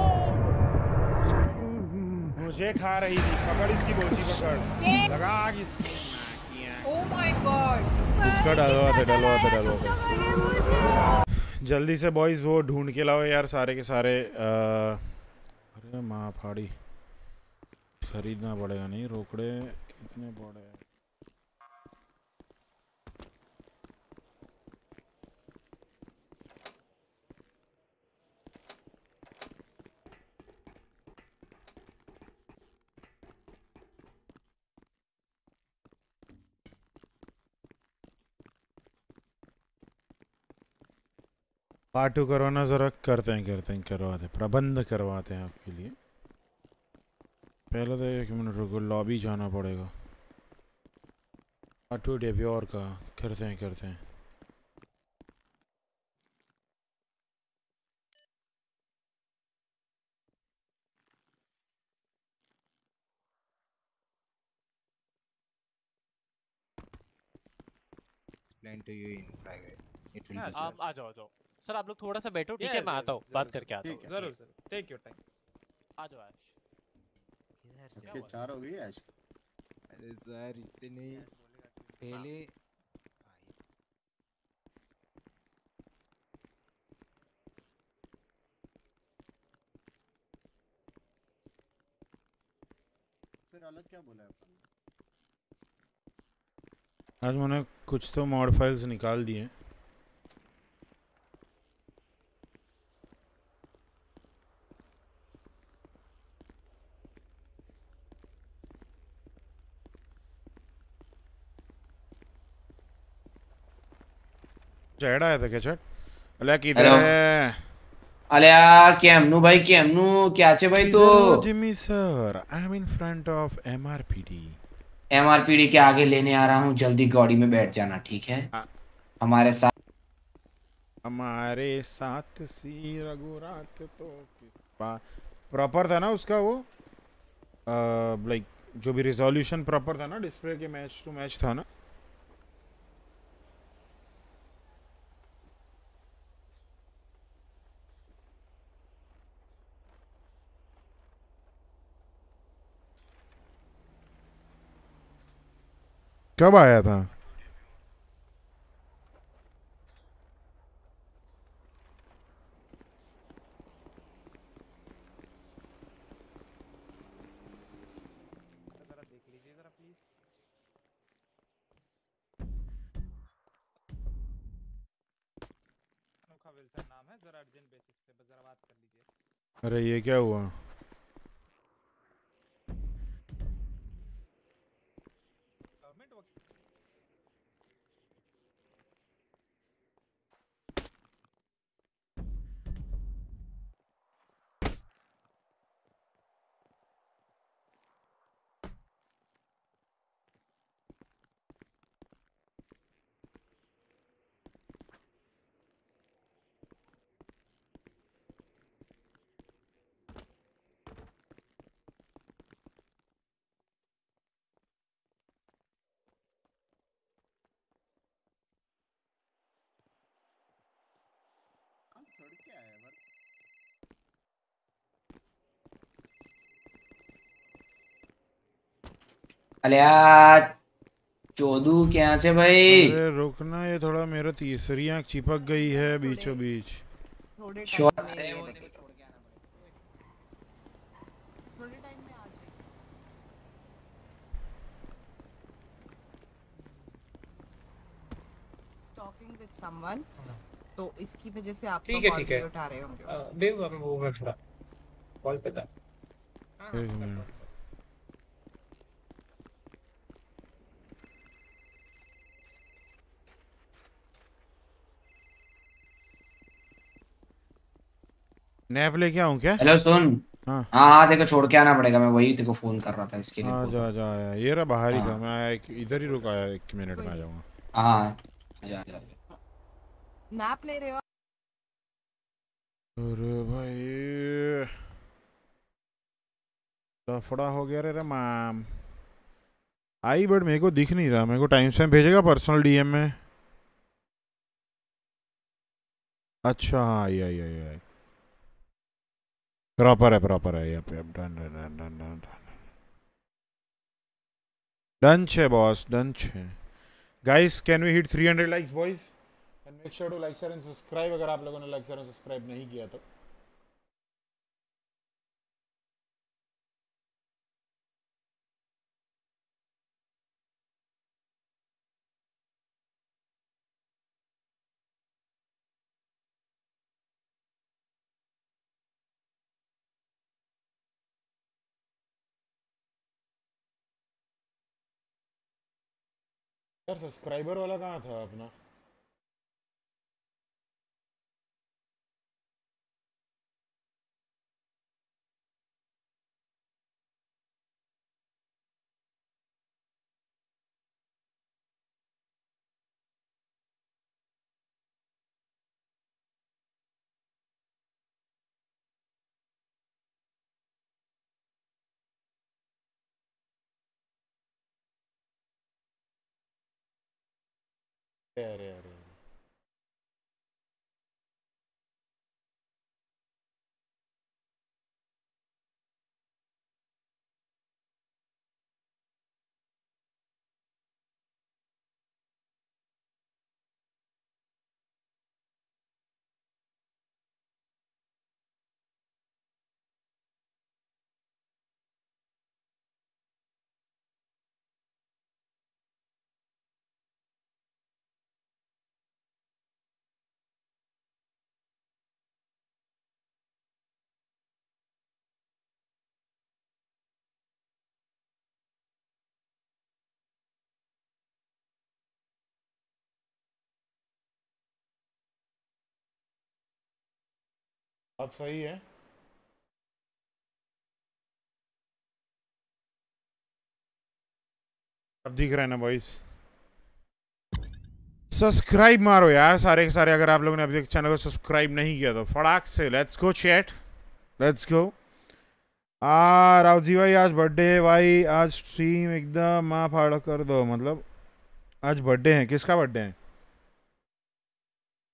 [SPEAKER 7] *laughs*
[SPEAKER 2] मुझे खा रही थी। पकड़ इसकी बोची पकड़। लगा आग इसकी
[SPEAKER 14] ओ माय गॉड
[SPEAKER 2] इसका डलवा दे डलवा दे डलवा जल्दी से बॉयज़ वो ढूंढ के लाओ यार सारे के सारे। अरे माँ फाड़ी। खरीदना पड़ेगा नहीं रोकड़े कितने पड़े पार्टू करवाना ज़रा करते हैं करते हैं करवाते हैं। प्रबंध करवाते हैं आपके लिए। पहले तो एक मिनट रुको लॉबी जाना पड़ेगा। पार्टू डेब्योर का करते हैं करते हैं।
[SPEAKER 13] Explain to you in private. It will yeah, be
[SPEAKER 17] आप आ जाओ आ जाओ। सर आप लोग थोड़ा सा बैठो ठीक है? मैं आता हूँ बात करके आता हूँ।
[SPEAKER 8] ज़रूर सर टेक योर टाइम
[SPEAKER 17] आ जाओ आयुष।
[SPEAKER 13] सबके
[SPEAKER 18] चार हो गई आज
[SPEAKER 13] अरे सर इतने पहले
[SPEAKER 18] फिर अलग क्या बोला है अपन
[SPEAKER 2] आज मैंने कुछ तो मॉड फाइल्स निकाल दिए। चेड़ा है देखे छट
[SPEAKER 13] अलिया
[SPEAKER 2] की
[SPEAKER 19] दे अलिया यार केमनु भाई केमनु क्या
[SPEAKER 2] छे भाई
[SPEAKER 19] तो
[SPEAKER 2] Jimmy sir I am in front of MRPD
[SPEAKER 19] MRPD के आगे लेने आ रहा हूँ जल्दी गाड़ी में बैठ जाना ठीक है हमारे साथ
[SPEAKER 2] हमारे साथ सी रघु रात तो प्रॉपर था ना उसका वो लाइक जो भी रिजोल्यूशन प्रॉपर था ना डिस्प्ले के मैच टू मैच था ना कब आया था? अरे ये क्या हुआ?
[SPEAKER 19] અલ્યા ચોદુ ક્યાં છે ભાઈ
[SPEAKER 2] अरे रुकना ये थोड़ा मेरा तीसरी आंख चिपक गई है बीचों बीच
[SPEAKER 19] शो-
[SPEAKER 20] टॉकिंग विद समवन तो इसकी वजह से आप
[SPEAKER 12] ठीक है
[SPEAKER 20] कॉल
[SPEAKER 12] ठीक है
[SPEAKER 20] नहीं उठा रहे होंगे
[SPEAKER 12] अ, देव हम वो मैं थोड़ा कॉल पे था
[SPEAKER 2] नैप लेके आऊँ क्या?
[SPEAKER 19] हेलो सुन।
[SPEAKER 2] हाँ।
[SPEAKER 19] हाँ हाँ तेरे को छोड़ के आना पड़ेगा मैं वही तेरे को फ़ोन कर रहा था इसके लिए
[SPEAKER 2] आ जा जा आया ये रहा बाहर ही था
[SPEAKER 19] हाँ।
[SPEAKER 2] मैं आया एक- इधर ही रुका आया एक मिनट में आ जाऊँगा।
[SPEAKER 19] था। हाँ जा जा
[SPEAKER 20] नैप ले रहे हो?
[SPEAKER 2] अरे भाई। लफड़ा हो गया रे रे मैम। आई बट मेरे को दिख नहीं रहा मेरे को टाइम स्टैम्प भेजेगा पर्सनल डीएम में? अच्छा हाँ आई आई आई आई। प्रॉपर है प्रॉपर है यहाँ पे अब done done done done done done छे बॉस डन छे guys can we hit 300 likes boys and make sure to like share and subscribe अगर आप लोगों ने लाइक शेयर एंड सब्सक्राइब नहीं किया तो। यार सब्सक्राइबर वाला कहाँ था अपना? अरे अरे अब सही है। अब दिख रहा है ना बॉइस सब्सक्राइब मारो यार सारे के सारे, अगर आप लोगों ने अभी तक चैनल को सब्सक्राइब नहीं किया तो फटाक से। Let's go chat let's go आ, रावजी भाई, आज बर्थडे है भाई। आज स्ट्रीम एकदम माँ फाड़ कर दो मतलब आज बर्थडे है। किसका बर्थडे है?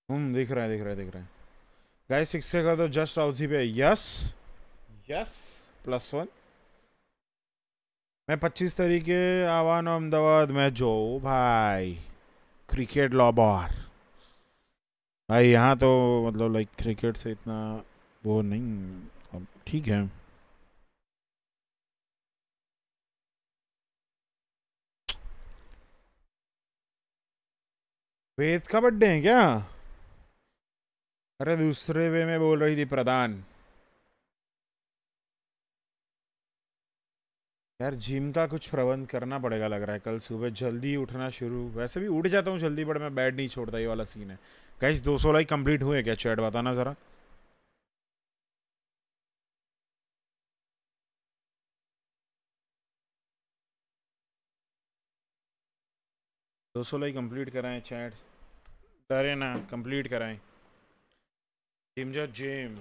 [SPEAKER 2] हम्म दिख रहा है, दिख रहा है, दिख रहा है। गाइस सिक्स कर दो जस्ट रावजी पे यस यस प्लस वन मैं पच्चीस तरीके आवान अहमदाबाद में जो भाई। क्रिकेट लॉबर भाई, यहाँ तो मतलब लाइक क्रिकेट से इतना वो नहीं। अब ठीक है। वेद का बर्थडे है क्या? अरे दूसरे वे में बोल रही थी प्रधान। यार जिम का कुछ प्रबंध करना पड़ेगा लग रहा है कल सुबह। जल्दी उठना शुरू। वैसे भी उठ जाता हूँ जल्दी बट मैं बेड नहीं छोड़ता ये वाला सीन है। गाइस 200 लाइक कंप्लीट हुए क्या? चैट बताना ज़रा। दो सौ लाइक कंप्लीट कराएँ चैट डरे ना कंप्लीट कराएँ। जिम जो gym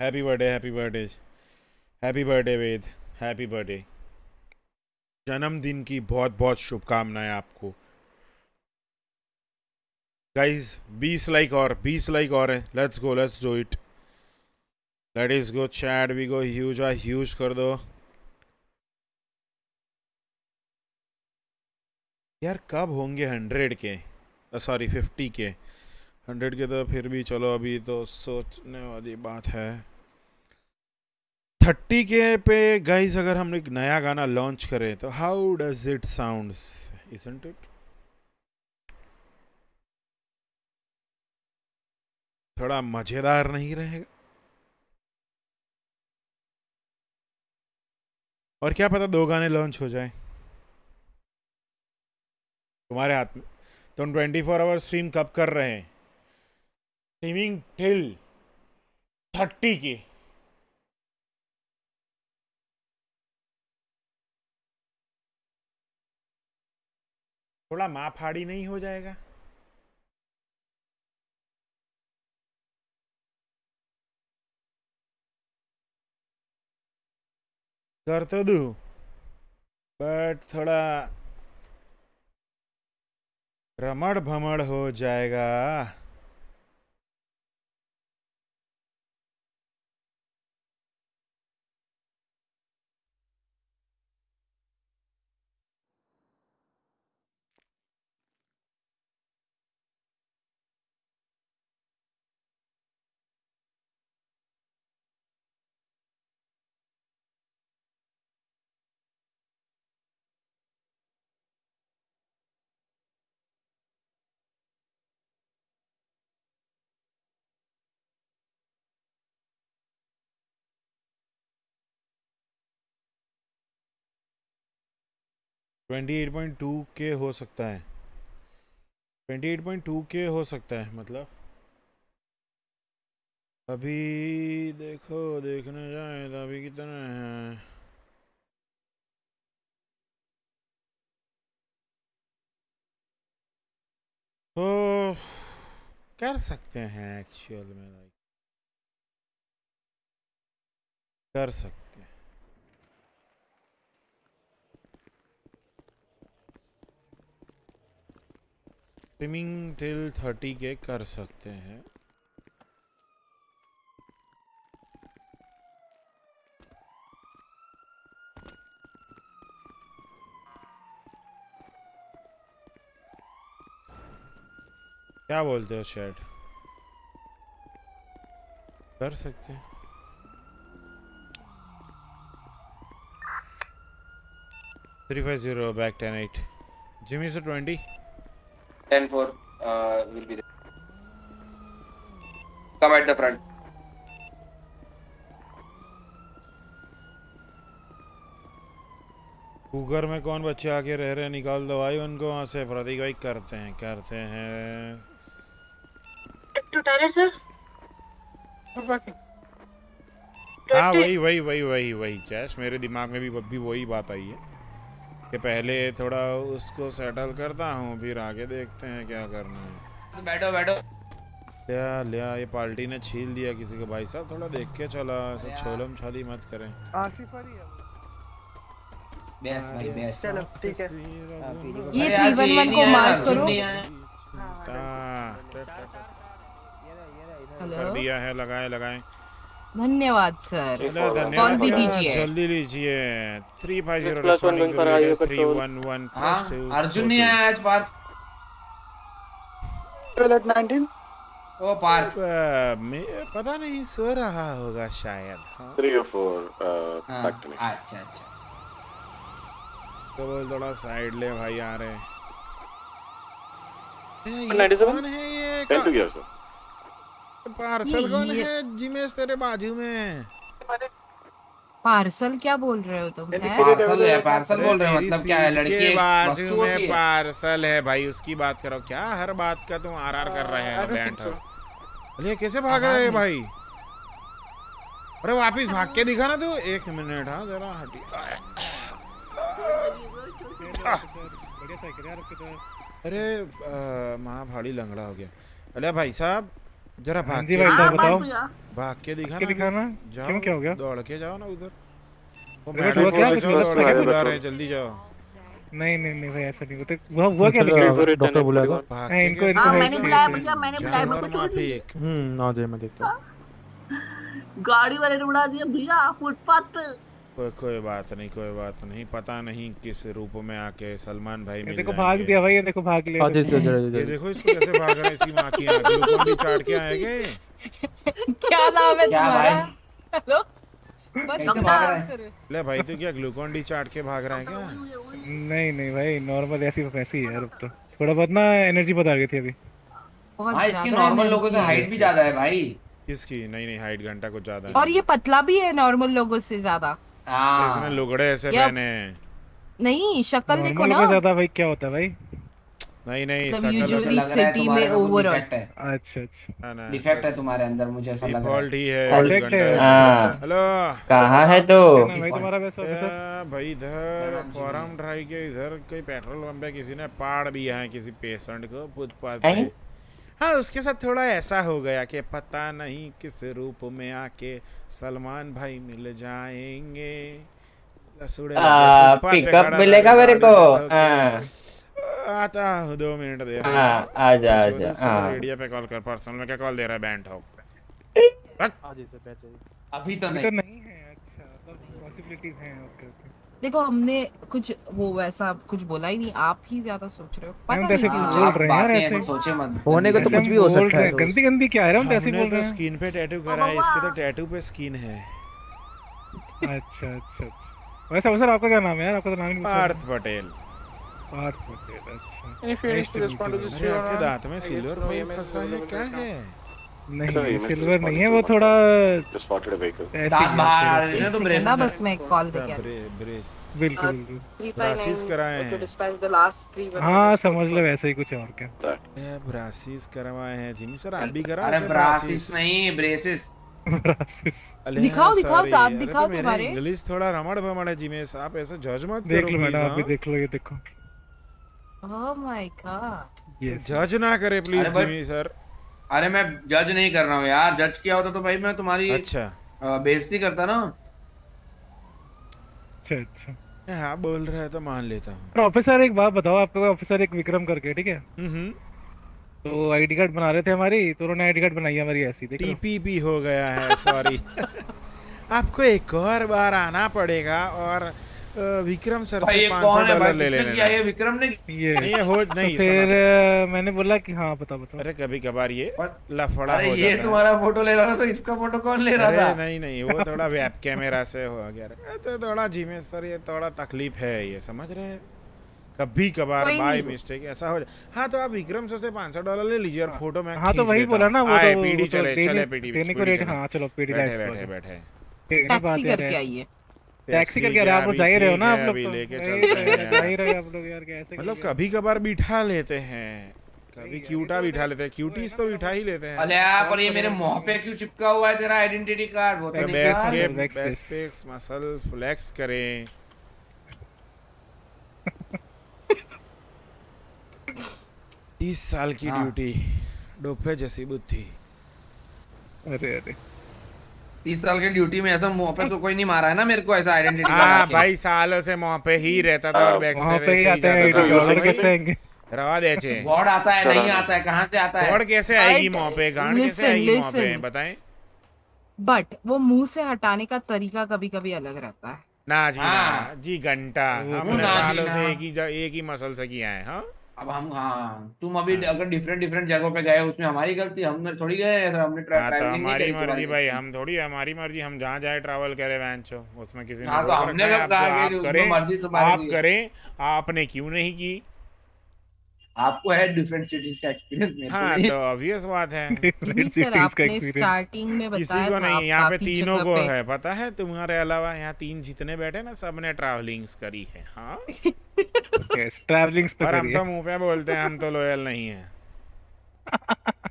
[SPEAKER 2] happy birthday happy birthday happy birthday Ved happy birthday जन्मदिन की बहुत बहुत शुभकामनाएँ आपको। गाइस 20 लाइक और 20 लाइक और है। Let's go let's do it let is go chat we go huge ah huge कर दो। यार, कब होंगे हंड्रेड के? सॉरी फिफ्टी के। हंड्रेड के तो फिर भी चलो, अभी तो सोचने वाली बात है। थर्टी के पे गाइस अगर हम एक नया गाना लॉन्च करें तो how does it sounds it थोड़ा मज़ेदार नहीं रहेगा? और क्या पता दो गाने लॉन्च हो जाए। तुम्हारे हाथ में। तुम ट्वेंटी फोर आवर स्ट्रीम कब कर रहे हैं? स्ट्रीमिंग टिल थर्टी की। थोड़ा माफाड़ी नहीं हो जाएगा? कर तो दू। बट थोड़ा रमड़ भमड़ हो जाएगा। ट्वेंटी एट पॉइंट टू के हो सकता है। ट्वेंटी एट पॉइंट टू के हो सकता है मतलब। अभी देखो, देखने जाए तो अभी कितना है। तो कर सकते हैं एक्चुअल में लाइक कर सकते स्विमिंग टिल थर्टी के कर सकते हैं। क्या बोलते हो शैड कर सकते हैं। Three five zero, back ten eight. Jimmy से twenty.
[SPEAKER 19] 10 4 uh, will be there. Come at the front.
[SPEAKER 2] Cooker में कौन बच्चे आके रह रहे हैं? निकाल दो भाई उनको वहाँ से प्रतीक भाई करते हैं करते हैं। हाँ वही वही वही वही वही चैस मेरे दिमाग में भी भी वही बात आई है। कि पहले थोड़ा उसको सेटल करता हूँ फिर आगे देखते हैं क्या करना है
[SPEAKER 19] बैठो बैठो
[SPEAKER 2] लिया लिया ये पार्टी ने छील दिया किसी को भाई साहब थोड़ा देख के चला ऐसा छोलम छाली मत करें
[SPEAKER 16] आसिफ अली है
[SPEAKER 19] भाई बेस्ट
[SPEAKER 21] चलो ठीक है
[SPEAKER 20] ये थ्री वन वन को मार्क करो
[SPEAKER 2] कर दिया है लगाए लगाए
[SPEAKER 20] धन्यवाद सर। कॉल
[SPEAKER 2] धन्यवाद
[SPEAKER 20] भी दीजिए।
[SPEAKER 2] जल्दी लीजिए। Three five zero
[SPEAKER 21] three one one
[SPEAKER 19] Arjun नहीं आया आज पार्थ।
[SPEAKER 21] नाइनटीन
[SPEAKER 19] ओ पार्थ।
[SPEAKER 2] पता नहीं सो रहा होगा शायद हाँ।
[SPEAKER 21] थ्री और फोर
[SPEAKER 19] अच्छा अच्छा।
[SPEAKER 2] तो बोल थोड़ा साइड ले भाई आ रहे हैं। ये कौन है ये? पार्सल कौन
[SPEAKER 20] ये-
[SPEAKER 2] है जिमेश तेरे बाजू में
[SPEAKER 20] पार्सल क्या बोल रहे हो तुम? हैं?
[SPEAKER 19] पार्सल है पार्सल बोल रहे हो मतलब क्या है लड़की
[SPEAKER 2] बाजू में पार्सल है भाई उसकी बात करो क्या हर बात का तुम आर आर कर रहे हैं बैंड अरे कैसे भाग रहे हैं भाई? अरे वापिस भाग के दिखा ना तू। एक मिनट हाँ जरा हटी। अरे अ, महाभाड़ी लंगड़ा हो गया। अरे भाई साहब जरा
[SPEAKER 12] हाँ
[SPEAKER 2] भाग के
[SPEAKER 12] भाई साहब बताओ।
[SPEAKER 2] भाग के दिखाना
[SPEAKER 12] के दिखाना?
[SPEAKER 2] जाओ
[SPEAKER 12] क्यों, क्या हो गया?
[SPEAKER 2] दौड़ के जाओ ना उधर। वो मैडम
[SPEAKER 12] क्या?
[SPEAKER 2] को बुला रहे हैं, जल्दी जाओ।
[SPEAKER 12] नहीं नहीं नहीं भाई ऐसा नहीं होता। हुआ हुआ क्या?
[SPEAKER 2] डॉक्टर बुलाएगा
[SPEAKER 12] हाँ, इनको इनको
[SPEAKER 21] हाँ मैंने बुलाया भैया मैंने बुलाया मेरे को है।
[SPEAKER 15] हम्म आ जाए मैं देखता हूँ।
[SPEAKER 21] गाड़ी वाले ने उड़ा दिया भैया फुटपाथ पे।
[SPEAKER 2] कोई कोई बात नहीं कोई बात नहीं। पता नहीं किस रूप में आके सलमान भाई मिल
[SPEAKER 12] देखो भाग दिया भाई ये देखो भाग लिया।
[SPEAKER 15] हाँ,
[SPEAKER 2] ये देखो इसको कैसे भाग रहा है इसकी माँ की आँख। ग्लूकोन डी चाट के आएँगे
[SPEAKER 20] क्या नाम है तुम्हारा? हेलो? बस
[SPEAKER 19] कैसे भाग रहा
[SPEAKER 20] करो।
[SPEAKER 2] ले भाई तू क्या ग्लूकोन डी चाट के भाग रहा है क्या?
[SPEAKER 12] नहीं नहीं भाई नॉर्मल ऐसी वैसी ही है अब तो। थोड़ा बहुत ना एनर्जी बता गई थी अभी।
[SPEAKER 20] बहुत
[SPEAKER 19] हाँ इसकी नॉर्मल लोगों से हाइट भी ज़्यादा है भाई।
[SPEAKER 2] किसकी? नहीं नहीं हाइट घंटा कुछ ज़्यादा
[SPEAKER 20] और ये पतला भी है नॉर्मल लोगों से ज़्यादा।
[SPEAKER 19] हाँ।
[SPEAKER 2] इसने लुगड़े ऐसे पहने
[SPEAKER 20] नहीं शक्ल देखो ना।
[SPEAKER 12] ज़्यादा भाई क्या होता है भाई?
[SPEAKER 2] नहीं नहीं
[SPEAKER 20] मतलब
[SPEAKER 2] शकल
[SPEAKER 20] usually
[SPEAKER 19] लग रहा है
[SPEAKER 20] में।
[SPEAKER 19] डिफेक्ट है।
[SPEAKER 12] अच्छा अच्छा।
[SPEAKER 2] ना, ना,
[SPEAKER 19] डिफेक्ट है तुम्हारे अंदर मुझे ऐसा लग रहा है।
[SPEAKER 2] ही है
[SPEAKER 12] Defect है।
[SPEAKER 22] हाँ।
[SPEAKER 2] हेलो
[SPEAKER 22] कहाँ है तो?
[SPEAKER 12] है भाई तुम्हारा वैसा
[SPEAKER 2] अ, भाई इधर फॉरम ड्राइव के इधर कोई पेट्रोल पंप पे किसी ने पाड़ दिया है किसी पेशेंट को फुटपाथ पे।
[SPEAKER 22] हैं?
[SPEAKER 2] हाँ उसके साथ थोड़ा ऐसा हो गया कि पता नहीं किस रूप में आके सलमान भाई मिल जाएँगे।
[SPEAKER 22] पिकअप मिलेगा मेरे को? हाँ।
[SPEAKER 2] आता हूँ दो मिनट दे।
[SPEAKER 22] हाँ, आजा, आजा, हाँ।
[SPEAKER 2] रेडियो पे कॉल कर पर्सनल में क्या कॉल दे रहा है बैंड हो।
[SPEAKER 19] अभी तो नहीं
[SPEAKER 12] तो नहीं। है अच्छा मतलब पॉसिबिलिटीज हैं ओके ओके
[SPEAKER 20] देखो हमने कुछ वो वैसा कुछ बोला ही नहीं। आप ही ज़्यादा सोच रहे हो। पता
[SPEAKER 12] तो
[SPEAKER 20] नहीं क्यों।
[SPEAKER 12] बोल
[SPEAKER 19] आप
[SPEAKER 12] रहे हैं ऐसे
[SPEAKER 19] ऐसे। सोचे मत।
[SPEAKER 15] होने को तो कुछ भी हो सकता है
[SPEAKER 12] गंदी गंदी क्या है हम तो ऐसे बोल
[SPEAKER 2] तो
[SPEAKER 12] रहे हैं।
[SPEAKER 2] स्किन पे टैटू करा है इसके तो टैटू पे स्किन है।
[SPEAKER 12] अच्छा अच्छा अच्छा। वैसे अवसर आपका क्या नाम है यार? आपका तो नाम ही नहीं
[SPEAKER 2] पार्थ पटेल।
[SPEAKER 12] पार्थ पटेल अच्छा।
[SPEAKER 2] अरे आपके दांत में सिल्वर
[SPEAKER 21] EMS
[SPEAKER 2] है क्या? है
[SPEAKER 12] नहीं नहीं सिल्वर नहीं है वो थोड़ा ही है,
[SPEAKER 19] रहे हैं
[SPEAKER 20] एक
[SPEAKER 19] तो
[SPEAKER 20] सेकंड ना बस मैं कॉल
[SPEAKER 2] ब्रेस
[SPEAKER 12] बिल्कुल।
[SPEAKER 2] ब्रासिस कराए हैं।
[SPEAKER 12] हाँ समझ लो वैसे ही कुछ और क्या।
[SPEAKER 2] ये ब्रासिस करवाए हैं जिमी सर आप भी करा
[SPEAKER 19] अरे ब्रासिस नहीं ब्रेसिस
[SPEAKER 20] दिखाओ, दिखाओ, दांत दिखाओ तुम्हारे।
[SPEAKER 2] इंग्लिश थोड़ा रमड़ भमड़ है जिमेश आप ऐसे जज मत
[SPEAKER 12] देख लो मैडम आप भी
[SPEAKER 2] हाँ?
[SPEAKER 12] देख लो ये देखो।
[SPEAKER 20] ओह माय गॉड
[SPEAKER 2] जज ना करे प्लीज़ जिमी सर।
[SPEAKER 19] अरे मैं जज नहीं कर रहा हूँ यार। जज किया होता तो भाई मैं तुम्हारी
[SPEAKER 2] अच्छा।
[SPEAKER 19] बेइज्जती करता ना।
[SPEAKER 12] अच्छा अच्छा।
[SPEAKER 2] हाँ बोल रहा है तो मान लेता हूँ।
[SPEAKER 12] ऑफिसर एक बात बताओ आपका ऑफिसर एक विक्रम करके ठीक है?
[SPEAKER 2] हम्म
[SPEAKER 12] तो आईडी कार्ड बना रहे थे हमारी तो उन्होंने आईडी कार्ड बनाई हमारी ऐसी देख लो
[SPEAKER 2] टीपीपी हो गया है सॉरी *laughs* आपको एक और बार आना पड़ेगा और विक्रम सर से
[SPEAKER 19] ये
[SPEAKER 2] 500
[SPEAKER 19] कौन है भाई?
[SPEAKER 2] डॉलर ले लेने।
[SPEAKER 19] किया ये? विक्रम ने
[SPEAKER 12] ये
[SPEAKER 2] नहीं, हो
[SPEAKER 12] तो
[SPEAKER 2] नहीं
[SPEAKER 12] फिर मैंने बोला कि हाँ बता बता
[SPEAKER 2] अरे कभी कभार ये लफड़ा हो
[SPEAKER 19] ये
[SPEAKER 2] जाता है।
[SPEAKER 19] तुम्हारा फ़ोटो ले रहा था तो इसका फ़ोटो कौन ले रहा था?
[SPEAKER 2] नहीं नहीं वो थोड़ा वेब कैमरा से हो गया। रे। तो थोड़ा जीमे सर ये थोड़ा तकलीफ़ है ये समझ रहे हैं? कभी कभार बाय मिस्टेक ऐसा हो जाए हाँ तो आप विक्रम सर से 500 डॉलर ले लीजिए और फ़ोटो में
[SPEAKER 12] हाँ तो वही बोला ना वो तो
[SPEAKER 2] पीडी
[SPEAKER 12] तो
[SPEAKER 2] चले चले पीडी
[SPEAKER 12] को रेट
[SPEAKER 2] चले।
[SPEAKER 12] हाँ चलो पीडी
[SPEAKER 2] बैठे बैठे बैठे।
[SPEAKER 12] है
[SPEAKER 20] टैक्सी करके आइए।
[SPEAKER 12] टैक्सी करके आप लोग जा ही रहे हो ना आप लोग तो।
[SPEAKER 2] लेके चलते हैं।
[SPEAKER 12] तो, जा ही रहे आप लोग यार, कैसे
[SPEAKER 2] मतलब कभी कभार बिठा लेते हैं कभी क्यूटा बिठा लेते हैं क्यूटीज तो बिठा ही लेते हैं।
[SPEAKER 19] अरे यार पर ये मेरे मुँह पे क्यों चिपका हुआ है तेरा आइडेंटिटी कार्ड वो तो
[SPEAKER 2] बेस के
[SPEAKER 19] निकाल।
[SPEAKER 2] बेस पेक्स मसल फ्लेक्स करें। तीस साल की
[SPEAKER 19] हाँ।
[SPEAKER 2] ड्यूटी डोफे जैसी बुद्धि।
[SPEAKER 12] अरे अरे।
[SPEAKER 19] तीस साल के ड्यूटी में ऐसा मुँह पे तो कोई नहीं मारा है ना मेरे को ऐसा आइडेंटिटी
[SPEAKER 2] हाँ भाई सालों से मुँह पे ही रहता था बैक से
[SPEAKER 12] पे ही आते हैं, आएँगे?
[SPEAKER 2] रवा दे चे
[SPEAKER 19] गॉड आता है नहीं आता है कहाँ से आता है?
[SPEAKER 2] गॉड कैसे आएगी मुँह पे? गांड कैसे आएगी मुँह पे? बताएँ।
[SPEAKER 20] बट वो मुँह से हटाने का तरीका कभी कभी अलग रहता है।
[SPEAKER 2] ना जी ना
[SPEAKER 19] हाँ।
[SPEAKER 2] जी घंटा। हमने सालों से एक ही एक ही मसल से किया है हाँ?
[SPEAKER 19] अब हम हाँ तुम अभी अगर डिफरेंट डिफरेंट जगहों पे गए उसमें हमारी गलती हमने थोड़ी गए सर हमने
[SPEAKER 2] हाँ तो
[SPEAKER 19] ट्रैवलिंग नहीं
[SPEAKER 2] हमारी मर्ज़ी भाई हम थोड़ी हमारी मर्ज़ी हम जहाँ जाए ट्रैवल करें छो उसमें किसी ने
[SPEAKER 19] हाँ, तो हमने
[SPEAKER 2] है,
[SPEAKER 19] कब कहा कि
[SPEAKER 2] आप
[SPEAKER 19] उसमें मर्ज़ी तुम्हारी
[SPEAKER 2] आप करें आपने क्यों नहीं की?
[SPEAKER 19] आपको है डिफरेंट सिटीज़ का एक्सपीरियंस मेरे को
[SPEAKER 2] हाँ तो ऑब्वियस बात है। *laughs*
[SPEAKER 20] नहीं सर आपने स्टार्टिंग में
[SPEAKER 2] किसी
[SPEAKER 20] बताया
[SPEAKER 2] को नहीं यहाँ पे तीनों को है पता है? तुम्हारे अलावा यहाँ तीन जितने बैठे ना सबने ट्रैवलिंग्स करी है हाँ? *laughs*
[SPEAKER 12] ट्रैवलिंग्स तो
[SPEAKER 2] हम तो मुँह पे बोलते हैं हम तो लॉयल नहीं है। *laughs*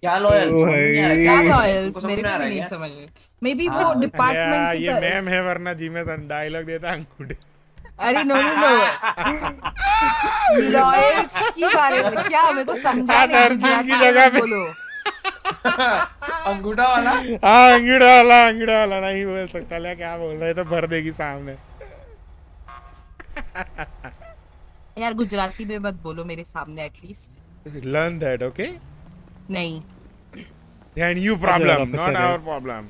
[SPEAKER 19] क्या लॉयल
[SPEAKER 12] ओ भाई।
[SPEAKER 20] क्या लॉयल्स मेरे को नहीं समझ में। मे बी वो डिपार्टमेंट की
[SPEAKER 2] ये मैम है वरना जी में डायलॉग देता है अंगूठे
[SPEAKER 20] अरे नो नो नो लॉयल्स की बारे में क्या? मेरे को समझा
[SPEAKER 2] हाँ,
[SPEAKER 20] नहीं
[SPEAKER 2] अर्जुन की
[SPEAKER 20] गुजराती
[SPEAKER 2] जगह पे।
[SPEAKER 20] बोलो।
[SPEAKER 19] अंगूठा वाला?
[SPEAKER 2] हाँ अंगूठा वाला अंगूठा वाला नहीं बोल सकता ले क्या बोल रहे तो भर देगी सामने।
[SPEAKER 20] यार गुजराती में मत बोलो मेरे सामने
[SPEAKER 2] at least learn that okay
[SPEAKER 20] नहीं।
[SPEAKER 2] एंड यू प्रॉब्लम नॉट
[SPEAKER 12] है।
[SPEAKER 2] आवर प्रॉब्लम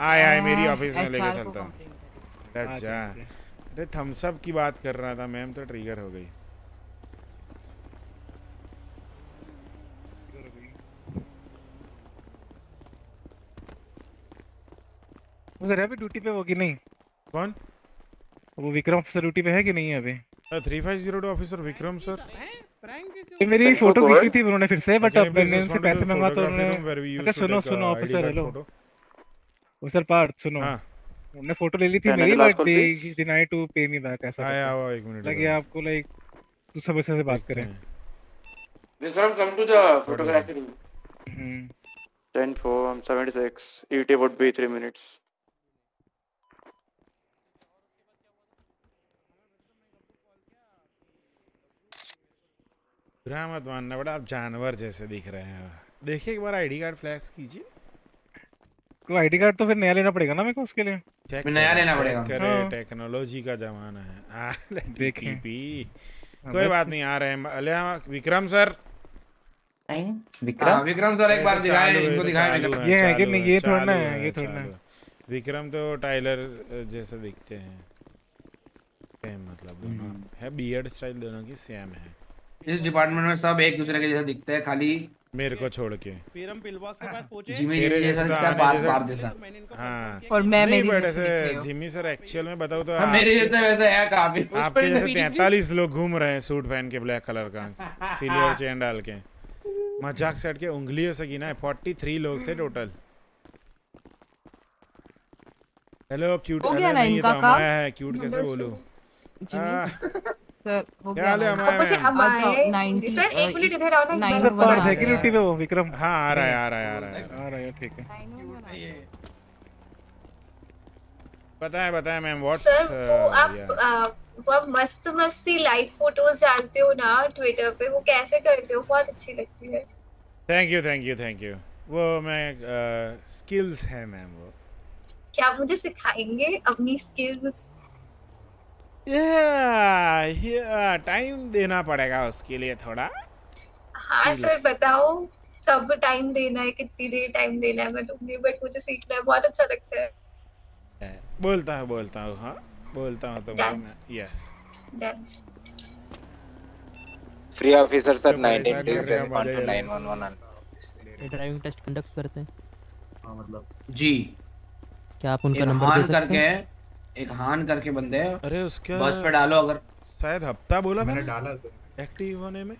[SPEAKER 2] आए आए मेरी
[SPEAKER 20] हाँ,
[SPEAKER 2] ऑफ़िस में लेके चलता हूँ। अच्छा। अरे थम्स अप की बात कर रहा था मैम तो ट्रिगर हो गई।
[SPEAKER 12] वो सर अभी ड्यूटी पे वो कि नहीं?
[SPEAKER 2] कौन?
[SPEAKER 12] वो विक्रम ऑफिसर ड्यूटी पे है कि नहीं है अभी?
[SPEAKER 2] Three five zero two officer Vikram sir
[SPEAKER 12] ये मेरी फ़ोटो खींची थी उन्होंने फिर से बट अब मैंने उनसे पैसे मंगा तो उन्होंने अच्छा सुनो सुनो officer
[SPEAKER 2] hello photo?
[SPEAKER 12] Officer Parth सुनो।
[SPEAKER 2] हाँ।
[SPEAKER 12] उन्होंने फ़ोटो ले ली थी मेरी बट? ही डिनाई टू पे मी बैक ऐसा
[SPEAKER 2] आया
[SPEAKER 12] करके।
[SPEAKER 2] हुआ एक मिनट
[SPEAKER 12] लगे आपको लाइक दूसरे पर्सन से बात करें
[SPEAKER 19] Vikram come to the photography room
[SPEAKER 12] hmm
[SPEAKER 23] 10 4, 76. ET would be 3 minutes.
[SPEAKER 2] बुरा मत मानना बड़ा आप जानवर जैसे दिख रहे हैं देखिए एक बार आईडी कार्ड फ्लैश कीजिए
[SPEAKER 12] तो आईडी कार्ड तो फिर नया लेना पड़ेगा ना मेरे को उसके लिए?
[SPEAKER 2] चेक
[SPEAKER 19] नया लेना पड़ेगा।
[SPEAKER 2] करें
[SPEAKER 12] हाँ।
[SPEAKER 2] टेक्नोलॉजी का जमाना है। *laughs*
[SPEAKER 12] देखें। हाँ,
[SPEAKER 2] कोई बात नहीं आ रहे हैं। अले विक्रम सर?
[SPEAKER 19] हाँ, विक्रम सर एक बार
[SPEAKER 2] तो
[SPEAKER 19] दिखाएँ इनको
[SPEAKER 2] तो
[SPEAKER 19] दिखाएँ विक्रम
[SPEAKER 12] ये है कि नहीं, ये थोड़ा ना है, ये थोड़ा ना।
[SPEAKER 2] विक्रम तो टाइलर जैसे दिखते हैं। सेम मतलब दोनों है बियर्ड स्टाइल दोनों की सेम है।
[SPEAKER 19] इस डिपार्टमेंट में सब एक दूसरे के जैसे दिखते हैं खाली
[SPEAKER 2] मेरे को छोड़ के।
[SPEAKER 24] फिर हम के पास पहुँचे।
[SPEAKER 19] जिमी
[SPEAKER 2] तेरे
[SPEAKER 19] जैसा
[SPEAKER 2] जैसा
[SPEAKER 19] दिखता है।
[SPEAKER 2] जैसा-
[SPEAKER 20] और मैं मेरी जैसी।
[SPEAKER 2] जिमी सर एक्चुअल में बताओ तो
[SPEAKER 19] हाँ, मेरे
[SPEAKER 2] आपके-
[SPEAKER 19] जैसे है काफ़ी।
[SPEAKER 2] आपके जैसे तैतालीस लोग घूम रहे हैं सूट पहन के ब्लैक कलर का सिल्वर चेन डाल के। मज़ाक से हट के उंगलियों से गिना है फोर्टी थ्री लोग थे टोटल हेलो क्यूट
[SPEAKER 20] हो गया ना इनका काम?
[SPEAKER 2] है क्यूट कैसे। बोलूँ?
[SPEAKER 20] सर हो गया अच्छा,
[SPEAKER 9] आए।
[SPEAKER 20] 90,
[SPEAKER 9] सर एक मिनट इधर आओ ना
[SPEAKER 12] है पे वो विक्रम।
[SPEAKER 2] हाँ आ रहा है आ रहा है आ रहा है।
[SPEAKER 12] आ रहा है ठीक है।
[SPEAKER 2] बताएँ बताएँ मैम व्हाट्स
[SPEAKER 9] सर वो आप वो आप मस्त मस्त सी लाइव फ़ोटोज़ डालते हो ना ट्विटर पे वो कैसे करते हो? बहुत अच्छी लगती है।
[SPEAKER 2] Thank you thank you thank you वो मैं स्किल्स है मैम वो।
[SPEAKER 9] क्या आप मुझे सिखाएँगे अपनी स्किल्स
[SPEAKER 2] या टाइम देना पड़ेगा उसके लिए थोड़ा।
[SPEAKER 9] हाँ सर बताओ कब टाइम देना है कितनी देर टाइम देना है मैं दूँगी बट मुझे सीखना है बहुत अच्छा लगता है।
[SPEAKER 2] बोलता हूँ बोलता हूँ हाँ बोलता हूँ तो
[SPEAKER 9] Done.
[SPEAKER 2] यस
[SPEAKER 23] officer sir,
[SPEAKER 2] तो
[SPEAKER 23] 19
[SPEAKER 2] पैसा
[SPEAKER 23] please
[SPEAKER 2] दे रहा
[SPEAKER 23] respond 911.
[SPEAKER 17] ड्राइविंग टेस्ट कंडक्ट करते हैं।
[SPEAKER 19] हाँ मतलब जी।
[SPEAKER 17] क्या आप उनका नंबर दे सकते हैं?
[SPEAKER 19] एक हान करके बंदे हैं।
[SPEAKER 2] अरे उसका
[SPEAKER 19] बस पे डालो अगर।
[SPEAKER 2] शायद हफ़्ता बोला
[SPEAKER 19] मैंने डाला सर।
[SPEAKER 2] एक्टिव होने में?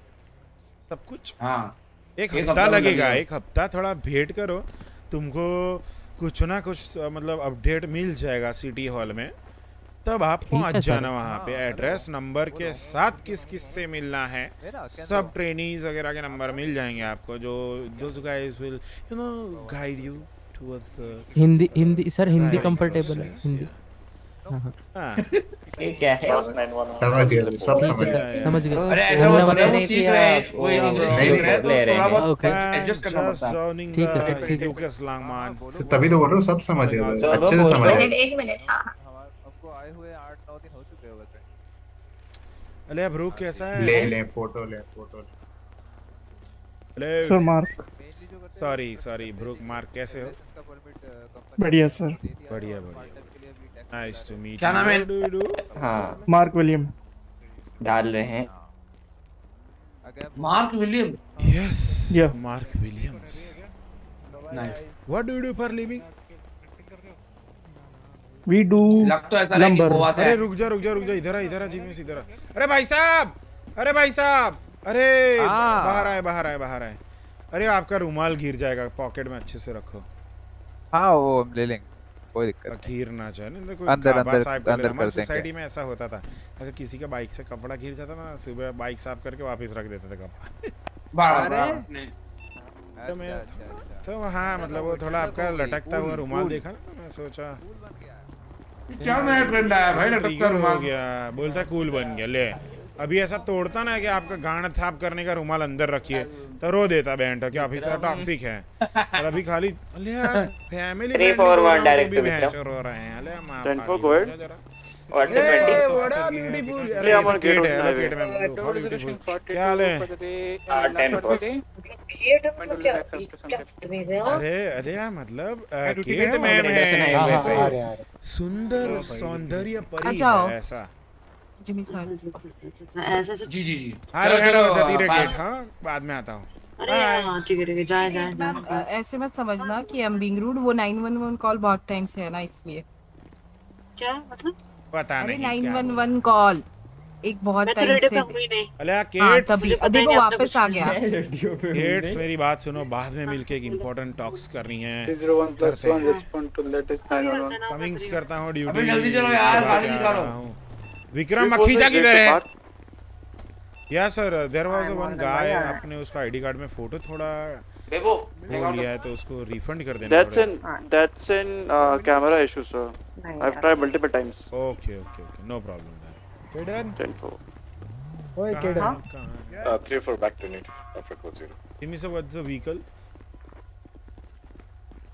[SPEAKER 2] सब कुछ?
[SPEAKER 19] हाँ।
[SPEAKER 2] एक
[SPEAKER 19] एक
[SPEAKER 2] हफ़्ता लगेगा। एक हफ़्ता थोड़ा भेंट करो। तुमको कुछ ना कुछ मतलब अपडेट मिल जाएगा सिटी हॉल में। तब आप पहुँच जाना वहाँ पे। एड्रेस नंबर के साथ किस किस से मिलना है। सब ट्रेनीज वगैरह के नंबर मिल जाएँगे आपको जो those guys will you know guide you
[SPEAKER 25] towards Hindi Hindi sir
[SPEAKER 2] Hindi
[SPEAKER 25] comfortable है हिंदी। हाँ हाँ
[SPEAKER 2] हाँ
[SPEAKER 22] ये क्या है।
[SPEAKER 24] समझ गया। सब समझ गया
[SPEAKER 25] समझ गए
[SPEAKER 22] अरे ऐसा
[SPEAKER 25] बोलना
[SPEAKER 22] मत
[SPEAKER 25] बच्चा
[SPEAKER 22] सीख रहे हैं, वो इंग्लिश सीख रहे हैं, तो थोड़ा बहुत एडजस्ट करना पड़ता है।
[SPEAKER 25] ठीक है सर, ठीक है।
[SPEAKER 2] Lucas Langman.
[SPEAKER 24] तो तभी तो बोल रहा हूँ सब समझ
[SPEAKER 22] चलो,
[SPEAKER 24] अच्छे से समझ
[SPEAKER 9] एक मिनट हाँ
[SPEAKER 13] आपको आए हुए आठ नौ दिन चुके हो। वैसे
[SPEAKER 2] अरे ब्रूक कैसा है?
[SPEAKER 24] ले ले फ़ोटो ले फ़ोटो ले।
[SPEAKER 16] Sir Mark.
[SPEAKER 2] Sorry sorry Brook Mark कैसे हो?
[SPEAKER 16] बढ़िया सर।
[SPEAKER 2] बढ़िया बढ़िया। नाइस टू मीट
[SPEAKER 22] क्या नाम है?
[SPEAKER 25] हाँ।
[SPEAKER 16] Mark William.
[SPEAKER 25] डाल रहे हैं।
[SPEAKER 22] Mark William?
[SPEAKER 2] Yes
[SPEAKER 16] Yeah.
[SPEAKER 2] Mark Williams. What do you do for living
[SPEAKER 16] we do
[SPEAKER 22] लग तो ऐसा रहा
[SPEAKER 16] नंबर
[SPEAKER 22] गोवा से
[SPEAKER 2] अरे रुक जा रुक जा रुक जा। इधर आ इधर आ जिम्मी इधर आ। अरे भाई साहब अरे भाई साहब अरे
[SPEAKER 13] हाँ।
[SPEAKER 2] बाहर आए बाहर आए बाहर आए। अरे आपका रुमाल गिर जाएगा पॉकेट में अच्छे से रखो।
[SPEAKER 13] हाँ वो हम ले लेंगे। कोई दिक्कत नहीं।
[SPEAKER 2] गिर ना जाए नहीं तो कोई
[SPEAKER 13] अंदर- अंदर- अंदर कर देंगे।
[SPEAKER 2] सोसाइटी में ऐसा होता था अगर किसी का बाइक से कपड़ा गिर जाता ना सुबह बाइक साफ़ करके वापस रख देते थे कपड़ा।
[SPEAKER 22] बाड़ा
[SPEAKER 13] अरे।
[SPEAKER 2] तो मैं
[SPEAKER 13] अच्छा, अच्छा, अच्छा।
[SPEAKER 2] तो हाँ मतलब वो थोड़ा आपका लटकता हुआ रुमाल देखा ना तो मैं सोचा।
[SPEAKER 22] क्या नया ट्रेंड आया भाई लटकता
[SPEAKER 2] हो
[SPEAKER 22] रुमाल
[SPEAKER 2] गया बोलता कूल बन गया ले। अभी ऐसा तोड़ता ना कि आपका गांड थाप करने का रुमाल अंदर रखिए तो रो देता बैंड कि ऑफिसर टॉक्सिक है। और अभी खाली फैमिली
[SPEAKER 22] direct to
[SPEAKER 2] भैंस
[SPEAKER 22] Vikram.
[SPEAKER 2] रो रहे हैं। ले माँ.
[SPEAKER 23] Yeah,
[SPEAKER 2] अरे में अरे अरे यार मतलब केट मैम है। सुंदर सौंदर्य परी ऐसा।
[SPEAKER 20] जिमी सर
[SPEAKER 9] ऐसे
[SPEAKER 22] जी जी जी।
[SPEAKER 2] हाँ
[SPEAKER 22] चलो,
[SPEAKER 2] हेलो धीरे गेट हाँ बाद में आता हूँ।
[SPEAKER 20] अरे हाँ ठीक है ठीक है जाए जाए ऐसे मत समझना कि आई एम बीइंग रूड वो 911 कॉल बहुत टाइम से है ना इसलिए। क्या मतलब?
[SPEAKER 2] पता नहीं क्या
[SPEAKER 20] 911 कॉल एक बहुत
[SPEAKER 9] तो
[SPEAKER 20] टाइम से
[SPEAKER 9] हुई नहीं।
[SPEAKER 2] अरे
[SPEAKER 20] हाँ
[SPEAKER 2] केट्स
[SPEAKER 20] तभी। अभी वो वापस आ गया।
[SPEAKER 2] केट्स मेरी बात सुनो बाद में मिलके एक इम्पोर्टेंट टॉक्स करनी है। करते हैं. कमिंग्स करता हूँ ड्यूटी
[SPEAKER 22] अबे जल्दी चलो यार, गाड़ी निकालो।
[SPEAKER 2] विक्रम
[SPEAKER 23] खींचा
[SPEAKER 2] किधर है? या sir there was one guy आपने उसका आईडी कार्ड में फ़ोटो थोड़ा
[SPEAKER 22] देखो
[SPEAKER 2] लिया है तो उसको रिफंड कर देना
[SPEAKER 23] that's in that's in camera issue sir I have try multiple times
[SPEAKER 2] okay
[SPEAKER 23] okay okay
[SPEAKER 12] no
[SPEAKER 2] problem
[SPEAKER 12] there
[SPEAKER 2] Kaden tempo ओए
[SPEAKER 26] Kaden three four back two need Africa zero
[SPEAKER 2] इमिस what's the vehicle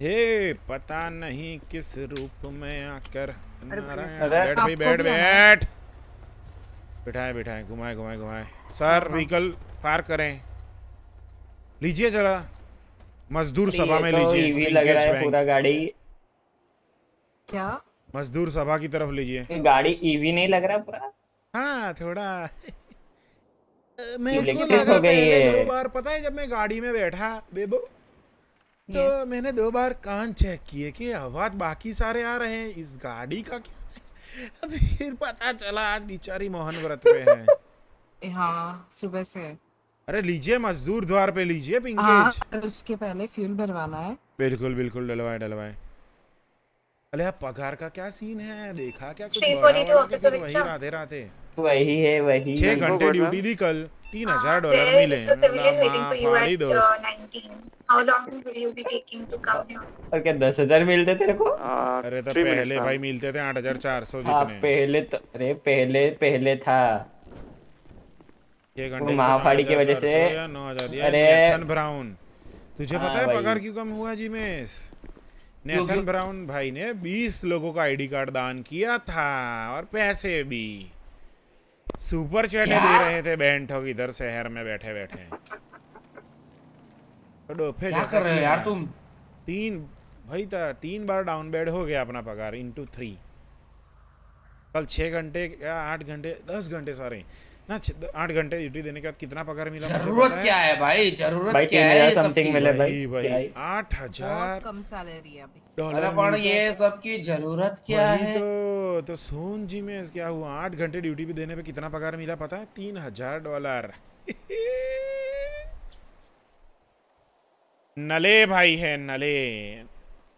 [SPEAKER 2] hey पता नहीं किस रूप में आकर
[SPEAKER 22] अरे
[SPEAKER 2] बैठ बैठ बैठ। बिठाए बिठाए घुमाए घुमाए घुमाए। सर व्हीकल पार करें। लीजिए जरा। मजदूर सभा में लीजिए
[SPEAKER 22] लग रहा है पूरा गाड़ी।
[SPEAKER 20] क्या?
[SPEAKER 2] मजदूर सभा की तरफ़ लीजिए।
[SPEAKER 22] गाड़ी ईवी नहीं लग रहा पूरा?
[SPEAKER 2] हाँ थोड़ा। *laughs* मैं इसको लगा
[SPEAKER 22] गई
[SPEAKER 2] पहले
[SPEAKER 22] है।
[SPEAKER 2] दो बार। पता है जब मैं गाड़ी में बैठा बेबो तो मैंने दो बार कान चेक किए कि आवाज़ बाकी सारे आ रहे हैं। इस गाड़ी का क्या है? *laughs* फिर पता चला आज बिचारी मोहन व्रत पे है। *laughs*
[SPEAKER 20] हाँ सुबह से।
[SPEAKER 2] अरे लीजिए मजदूर द्वार पे लीजिए
[SPEAKER 20] हाँ
[SPEAKER 2] पिंकेज
[SPEAKER 20] तो उसके पहले फ्यूल भरवाना है।
[SPEAKER 2] बिल्कुल बिल्कुल डलवाए डलवाए। अरे आप पगार का क्या सीन है? देखा क्या कुछ फिर वही राधे राधे
[SPEAKER 22] वही है वही।
[SPEAKER 2] छह घंटे ड्यूटी थी कल। तीन हज़ार डॉलर मिले।
[SPEAKER 9] uh, 19. How long will you be taking to come here?
[SPEAKER 22] और क्या दस हज़ार मिलते तेरे को?
[SPEAKER 2] अरे तो पहले भाई मिलते थे आठ हज़ार चार सौ
[SPEAKER 22] हाँ पहले तो अरे पहले पहले था।
[SPEAKER 2] घंटे
[SPEAKER 22] महाफाड़ी की वजह से
[SPEAKER 2] नौ हज़ार।
[SPEAKER 22] अरे
[SPEAKER 2] ब्राउन। तुझे
[SPEAKER 22] हाँ,
[SPEAKER 2] पता है। पगार क्यों कम हुआ जिमेश
[SPEAKER 22] क्यों,
[SPEAKER 2] नेथन ब्राउन भाई ने 20 लोगों का आईडी कार्ड दान किया था और पैसे भी। सुपर चैट दे रहे थे बैंठो इधर शहर में बैठे बैठे। तो डोफे
[SPEAKER 22] क्या कर रहे हो यार तुम?
[SPEAKER 2] तीन भाई था तीन बार डाउन बेड हो गया अपना पगार इंटू थ्री कल छः घंटे या आठ घंटे दस घंटे सॉरी ना आठ घंटे ड्यूटी देने के बाद कितना पगार मिला
[SPEAKER 22] ज़रूरत क्या है भाई? ज़रूरत क्या है समथिंग मिले
[SPEAKER 2] भाई।
[SPEAKER 22] भाई?
[SPEAKER 2] आठ हज़ार।
[SPEAKER 20] कम सैलरी है अभी।
[SPEAKER 2] डॉलर
[SPEAKER 22] पर ये सब की ज़रूरत क्या है?
[SPEAKER 2] तो तो सोन जी में क्या हुआ? आठ घंटे ड्यूटी पे देने पे कितना पगार मिला पता है? तीन हज़ार डॉलर। *laughs* नले भाई है नले।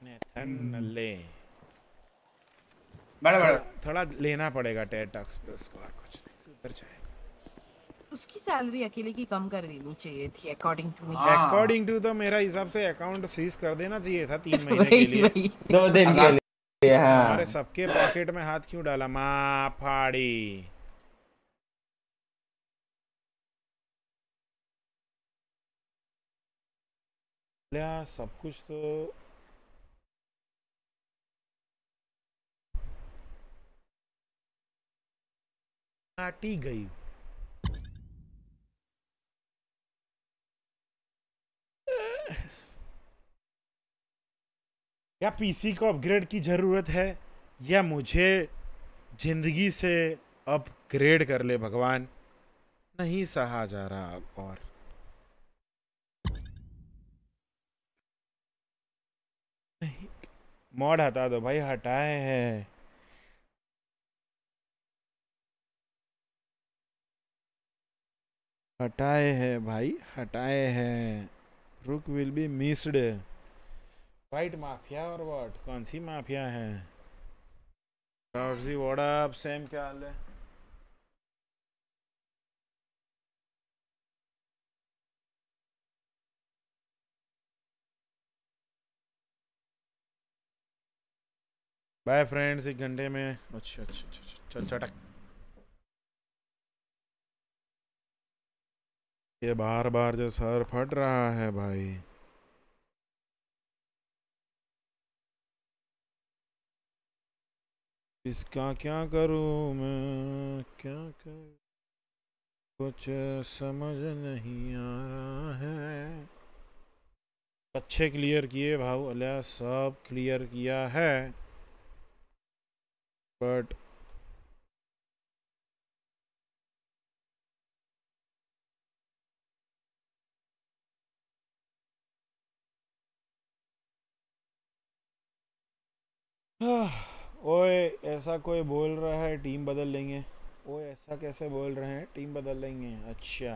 [SPEAKER 2] नेथन ले
[SPEAKER 22] बड़ा बड़ा।
[SPEAKER 2] थोड़ा लेना पड़ेगा टेट टॉक्स पे उसको और कुछ नहीं सुधर जाएगा
[SPEAKER 20] उसकी सैलरी अकेले की कम कर देनी चाहिए थी according to me
[SPEAKER 2] according to तो मेरा हिसाब से अकाउंट सीज कर देना चाहिए था तीन *laughs* महीने के लिए।
[SPEAKER 22] दो दिन के लिए हाँ।
[SPEAKER 2] हमारे सबके पॉकेट में हाथ क्यों डाला? माँ फाड़ी। सब कुछ तो काटी गई। क्या पीसी को अपग्रेड की ज़रूरत है? या मुझे ज़िंदगी से अपग्रेड कर ले भगवान? नहीं सहा जा रहा अब और। मॉड हटा दो भाई, हटाए हैं। हटाए हैं भाई, हटाए हैं। रुक will be missed white mafia और व्हाट कौन सी माफिया है? व्हाट अप सेम क्या हाल है? बाय फ्रेंड्स एक घंटे में। अच्छा अच्छा अच्छा अच्छा, चल चटक ये बार बार जो सर फट रहा है भाई। इसका क्या करूँ मैं? क्या कर? कुछ समझ नहीं आ रहा है। अच्छे क्लियर किए भाव अलिया सब क्लियर किया है। बट *sighs* ओए, ऐसा कोई बोल रहा है, टीम बदल लेंगे। ओए, ऐसा कैसे बोल रहे हैं? टीम बदल लेंगे। अच्छा।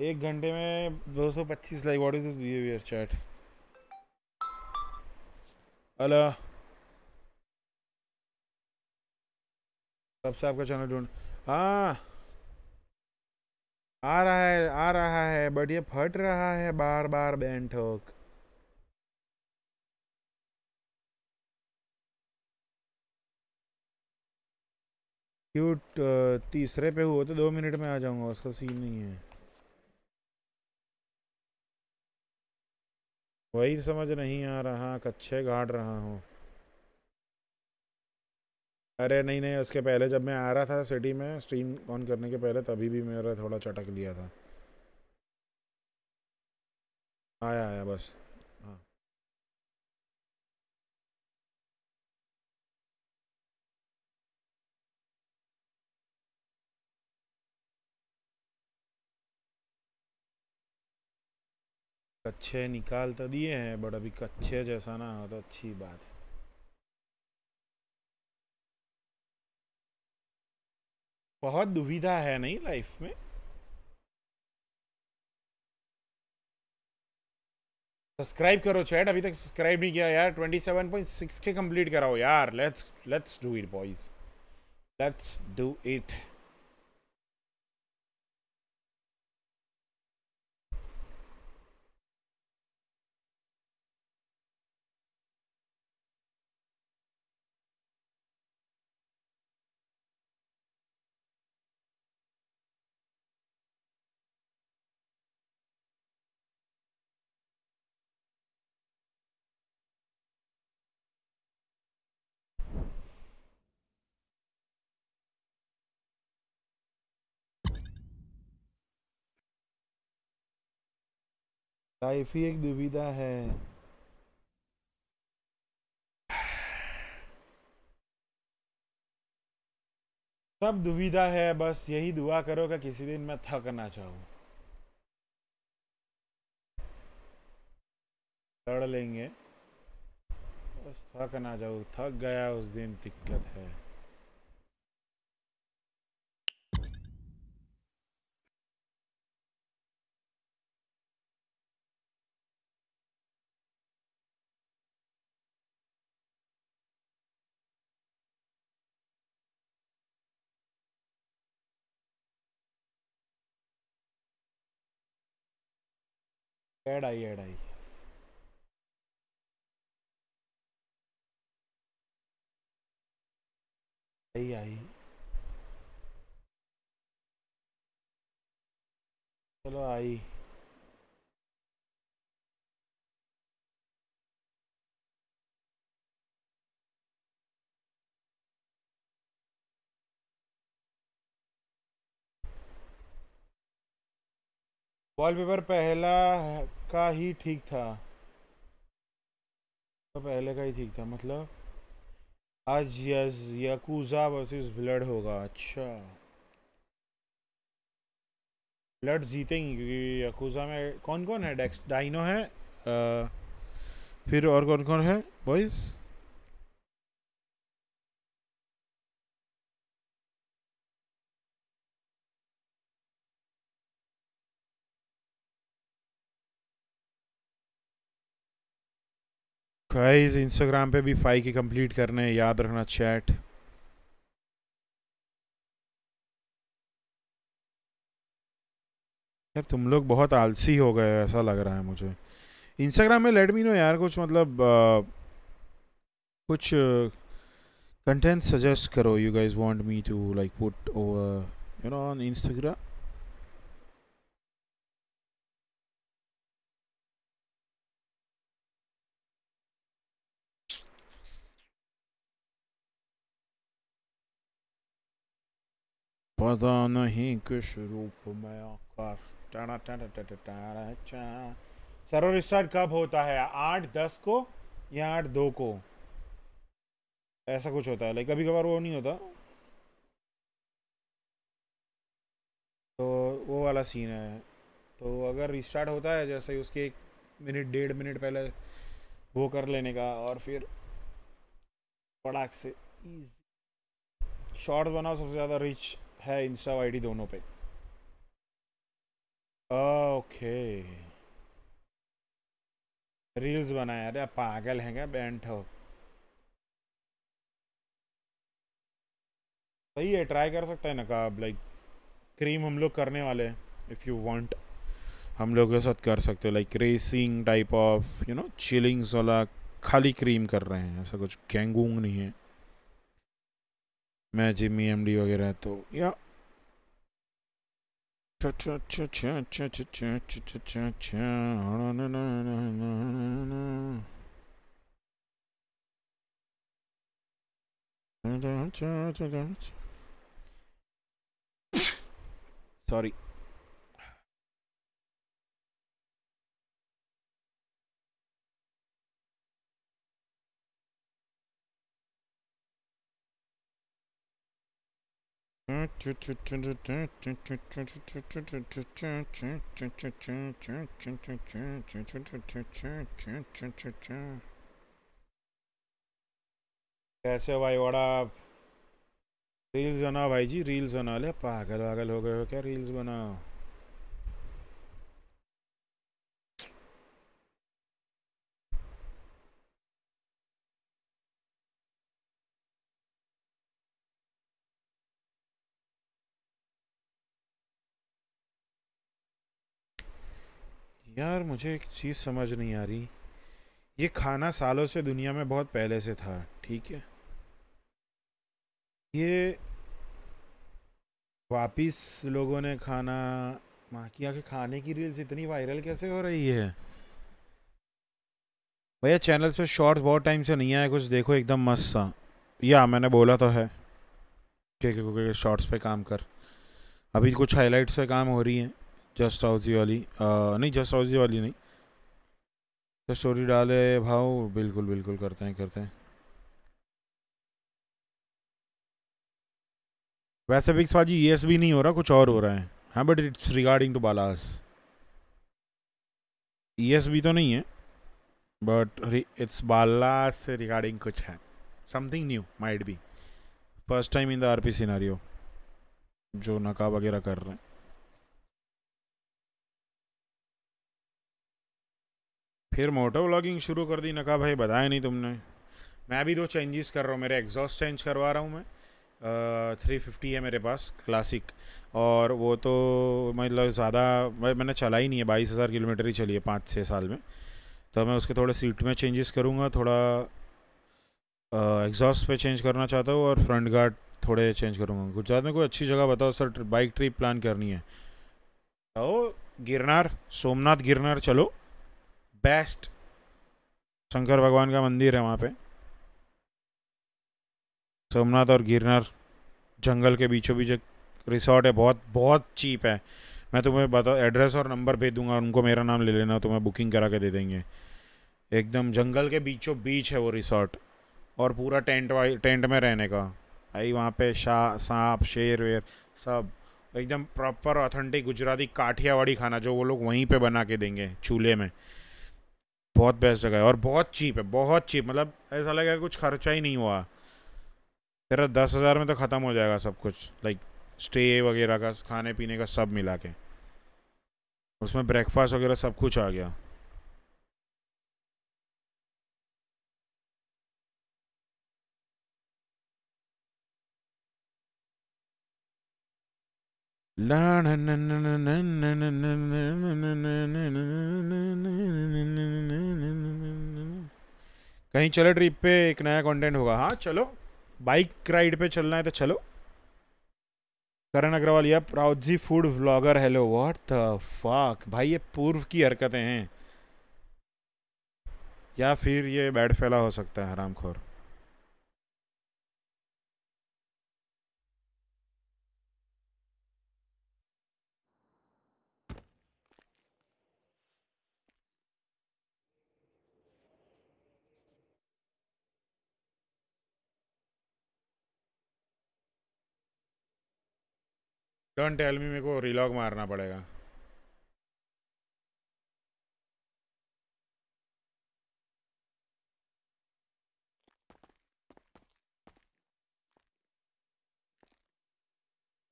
[SPEAKER 2] एक घंटे में 225 like what is this behaviour chat hello सबसे आपका चैनल ढूंढ हाँ। आ रहा है, आ रहा है बट ये फट रहा है बार बार बैंड ठोक। क्यूट तीसरे पे हुआ तो दो मिनट में आ जाऊँगा, उसका सीन नहीं है। वही समझ नहीं आ रहा कच्चे गाड़ रहा हूँ। अरे नहीं नहीं, उसके पहले जब मैं आ रहा था सिटी में स्ट्रीम ऑन करने के पहले तभी भी मेरा थोड़ा चटक लिया था। आया आया, बस। कच्चे निकाल तो दिए हैं बट अभी कच्चे जैसा ना हो तो अच्छी बात है। बहुत दुविधा है नहीं लाइफ में? सब्सक्राइब करो चैट अभी तक सब्सक्राइब नहीं किया यार 27.6 के कंप्लीट कराओ यार let's let's do it boys let's do it life ही एक दुविधा है। सब दुविधा है, बस यही दुआ करो कि किसी दिन मैं थक ना चाहूँ लड़ लेंगे। बस थक ना जाऊँ, थक गया, उस दिन दिक्कत है। ऐड आई ऐड आई आई आई चलो आई वॉलपेपर पहला का ही ठीक था। तो पहले का ही ठीक था मतलब आज यकूजा वर्सेस ब्लड होगा अच्छा। ब्लड जीतेंगे क्योंकि यकूज़ा में कौन कौन है? डेक्स डाइनो है आ, फिर और कौन कौन है? बॉयज़? गाइस इंस्टाग्राम पे भी फाइव के कंप्लीट करने याद रखना चैट यार तुम लोग बहुत आलसी हो गए ऐसा लग रहा है मुझे. इंस्टाग्राम में लेट मी नो यार कुछ मतलब अ, कुछ कंटेंट सजेस्ट करो you guys want me to like put over you know on Instagram पता नहीं किस रूप में आकर। टाड़ा टाड़ा टाड़ा टाड़ा चा सर्वर स्टार्ट कब होता है? आठ, दस को या आठ, दो को? ऐसा कुछ होता है। लाइक कभी कभार वो नहीं होता। तो वो वाला सीन है। तो अगर रिस्टार्ट होता है, जैसे उसके एक मिनट डेढ़ मिनट पहले वो कर लेने का और फिर पड़ाक से शॉर्ट बनाओ, सबसे ज़्यादा रिच है इंस्टा आईडी दोनों पे। ओके रील्स बनाया अरे पागल हैं क्या? बैंड हो सही है ट्राई कर सकता है नकाब लाइक क्रीम हम लोग करने वाले हैं इफ़ यू वांट हम लोग के साथ कर सकते हो like racing type of you know chillings वाला खाली क्रीम कर रहे हैं, ऐसा कुछ गैंगूंग नहीं है। मैं जिमी एमडी वगैरह तो या चा कैसे हो भाई? वड़ा रील्स बनाओ भाई जी, रील्स बना ले। पागल वागल हो गए हो क्या? रील्स बनाओ। यार मुझे एक चीज़ समझ नहीं आ रही। ये खाना सालों से दुनिया में बहुत पहले से था, ठीक है? ये वापिस लोगों ने खाना, माँ की खाने की रील्स इतनी वायरल कैसे हो रही है? भैया चैनल्स पे शॉर्ट्स बहुत टाइम से नहीं आया कुछ देखो एकदम मस्त सा। या, मैंने बोला तो है। कि कि शॉर्ट्स पे काम कर। अभी कुछ हाइलाइट्स पे काम हो रही हैं। जस्ट हाउसी वाली आ, नहीं जस्ट हाउसी वाली नहीं। तो स्टोरी डाले भाव बिल्कुल बिल्कुल करते हैं करते हैं। वैसे फिक्स बाजी ये भी नहीं हो रहा कुछ और हो रहा है। हाँ बट इट्स रिगार्डिंग टू बालास ई भी तो नहीं है बट इट्स बालास से रिगार्डिंग कुछ है। Something new might be first time in the R P scenario जो नकाब वगैरह कर रहे हैं। फिर मोटो व्लॉगिंग शुरू कर दी। नका भाई, बताया नहीं तुमने। मैं भी दो चेंजेस कर रहा हूँ। मेरे एग्जॉस्ट चेंज करवा रहा हूँ मैं। थ्री फिफ्टी है मेरे पास क्लासिक और वो तो मतलब ज़्यादा मैंने चला ही नहीं है। बाईस हज़ार किलोमीटर ही चली है पाँच छः साल में। तो मैं उसके थोड़े सीट में चेंजेस करूँगा। थोड़ा एग्जॉस्ट पे चेंज करना चाहता हूँ और फ्रंट गार्ड थोड़े चेंज करूँगा। गुजरात में कोई अच्छी जगह बताओ, सर बाइक ट्रिप प्लान करनी है। तो गिरनार, सोमनाथ गिरनार चलो। बेस्ट शंकर भगवान का मंदिर है वहाँ पे। सोमनाथ और गिरनार जंगल के बीचों बीच एक रिसोर्ट है, बहुत बहुत चीप है। मैं तुम्हें बता, एड्रेस और नंबर भेज दूँगा उनको मेरा नाम ले लेना तुम्हें बुकिंग करा के दे देंगे। एकदम जंगल के बीचों बीच है वो रिसोर्ट और पूरा टेंट वाई, टेंट में रहने का। भाई वहाँ पे शाह सांप, शेर, वेर सब, एकदम प्रॉपर, ऑथेंटिक गुजराती काठियावाड़ी खाना जो वो लोग वहीं पे बना के देंगे, चूल्हे में। बहुत बेस्ट जगह है और बहुत चीप है, बहुत चीप मतलब ऐसा लगेगा कुछ खर्चा ही नहीं हुआ। तेरा दस हज़ार में तो ख़त्म हो जाएगा सब कुछ लाइक स्टे वगैरह का खाने पीने का सब मिला के। उसमें ब्रेकफास्ट वगैरह सब कुछ आ गया। कहीं चले ट्रिप पे एक नया कंटेंट होगा हाँ चलो बाइक राइड पे चलना है तो चलो करण अग्रवाल या प्राउजी food vlogger hello what the fuck भाई ये पूर्व की हरकतें हैं या फिर ये बैड फैला हो सकता है हरामखोर डोंट टेल मी मेरे को रिलॉग मारना पड़ेगा।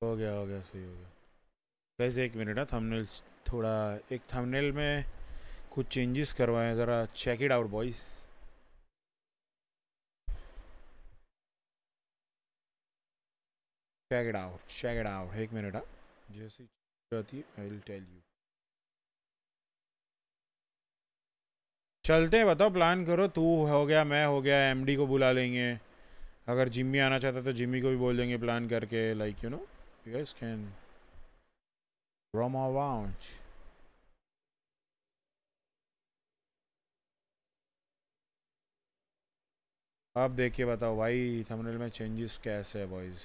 [SPEAKER 2] हो गया हो गया, सही हो गया। वैसे एक मिनट है थंबनेल थोड़ा, एक थंबनेल में कुछ चेंजेस करवाएँ, ज़रा check it out boys check it out, check it out. एक मिनट जैसी जाती है आई विल टेल यू चलते हैं, बताओ प्लान करो। तू हो गया, मैं हो गया एमडी को बुला लेंगे। अगर जिम्मी आना चाहता तो जिम्मी को भी बोल देंगे प्लान करके like you know you guys can roam around. अब देखिए, बताओ, भाई थंबनेल में चेंजेस कैसे है बॉयज़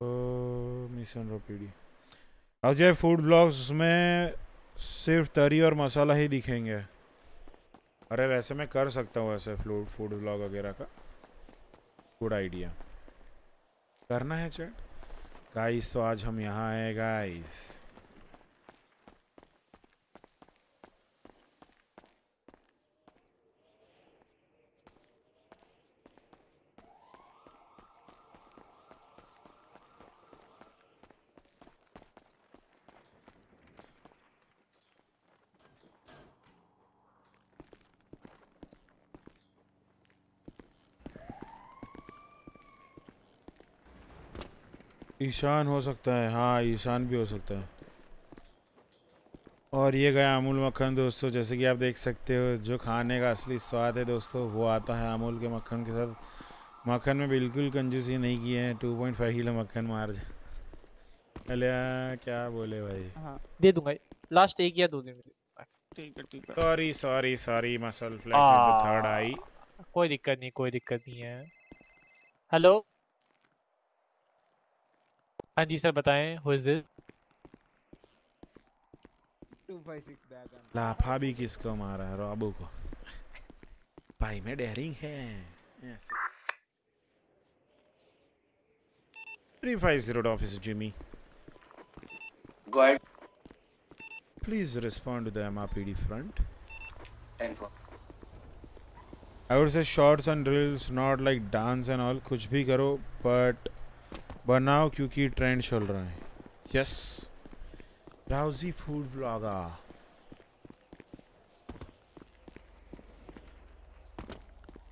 [SPEAKER 2] मिशन रोपीडी। अजय फ़ूड ब्लॉग्स में सिर्फ़ तरी और मसाला ही दिखेंगे। अरे, वैसे मैं कर सकता हूँ ऐसे फ़ूड फ़ूड ब्लॉग वगैरह का। गुड आइडिया करना है चैट गाइस तो आज हम यहाँ आए गाइस ईशान हो सकता है। हाँ ईशान भी हो सकता है। और ये गया अमूल मक्खन दोस्तों जैसे कि आप देख सकते हो जो खाने का असली स्वाद है दोस्तों वो आता है अमूल के मक्खन के साथ। मक्खन में बिल्कुल कंजूसी नहीं की है टू पॉइंट फाइव किलो मक्खन मार अरे क्या बोले भाई?
[SPEAKER 17] हाँ दे दूँगा। लास्ट एक या दो दिन
[SPEAKER 2] ठीक है ठीक है। Sorry sorry sorry muscle flash third eye.
[SPEAKER 17] कोई दिक्कत नहीं कोई दिक्कत नहीं है। हेलो हाँ जी सर बताएँ
[SPEAKER 2] लाफा भी किसको मारा है रॉबू को? भाई में डेयरिंग है। Yes 350 dot office Jimmy
[SPEAKER 19] go
[SPEAKER 2] please respond to the MRPD front
[SPEAKER 19] end
[SPEAKER 2] I would say shorts and drills, not like dance and कुछ भी करो, बट बनाओ क्योंकि ट्रेंड चल रहा है। यस राउजी फ़ूड व्लॉगर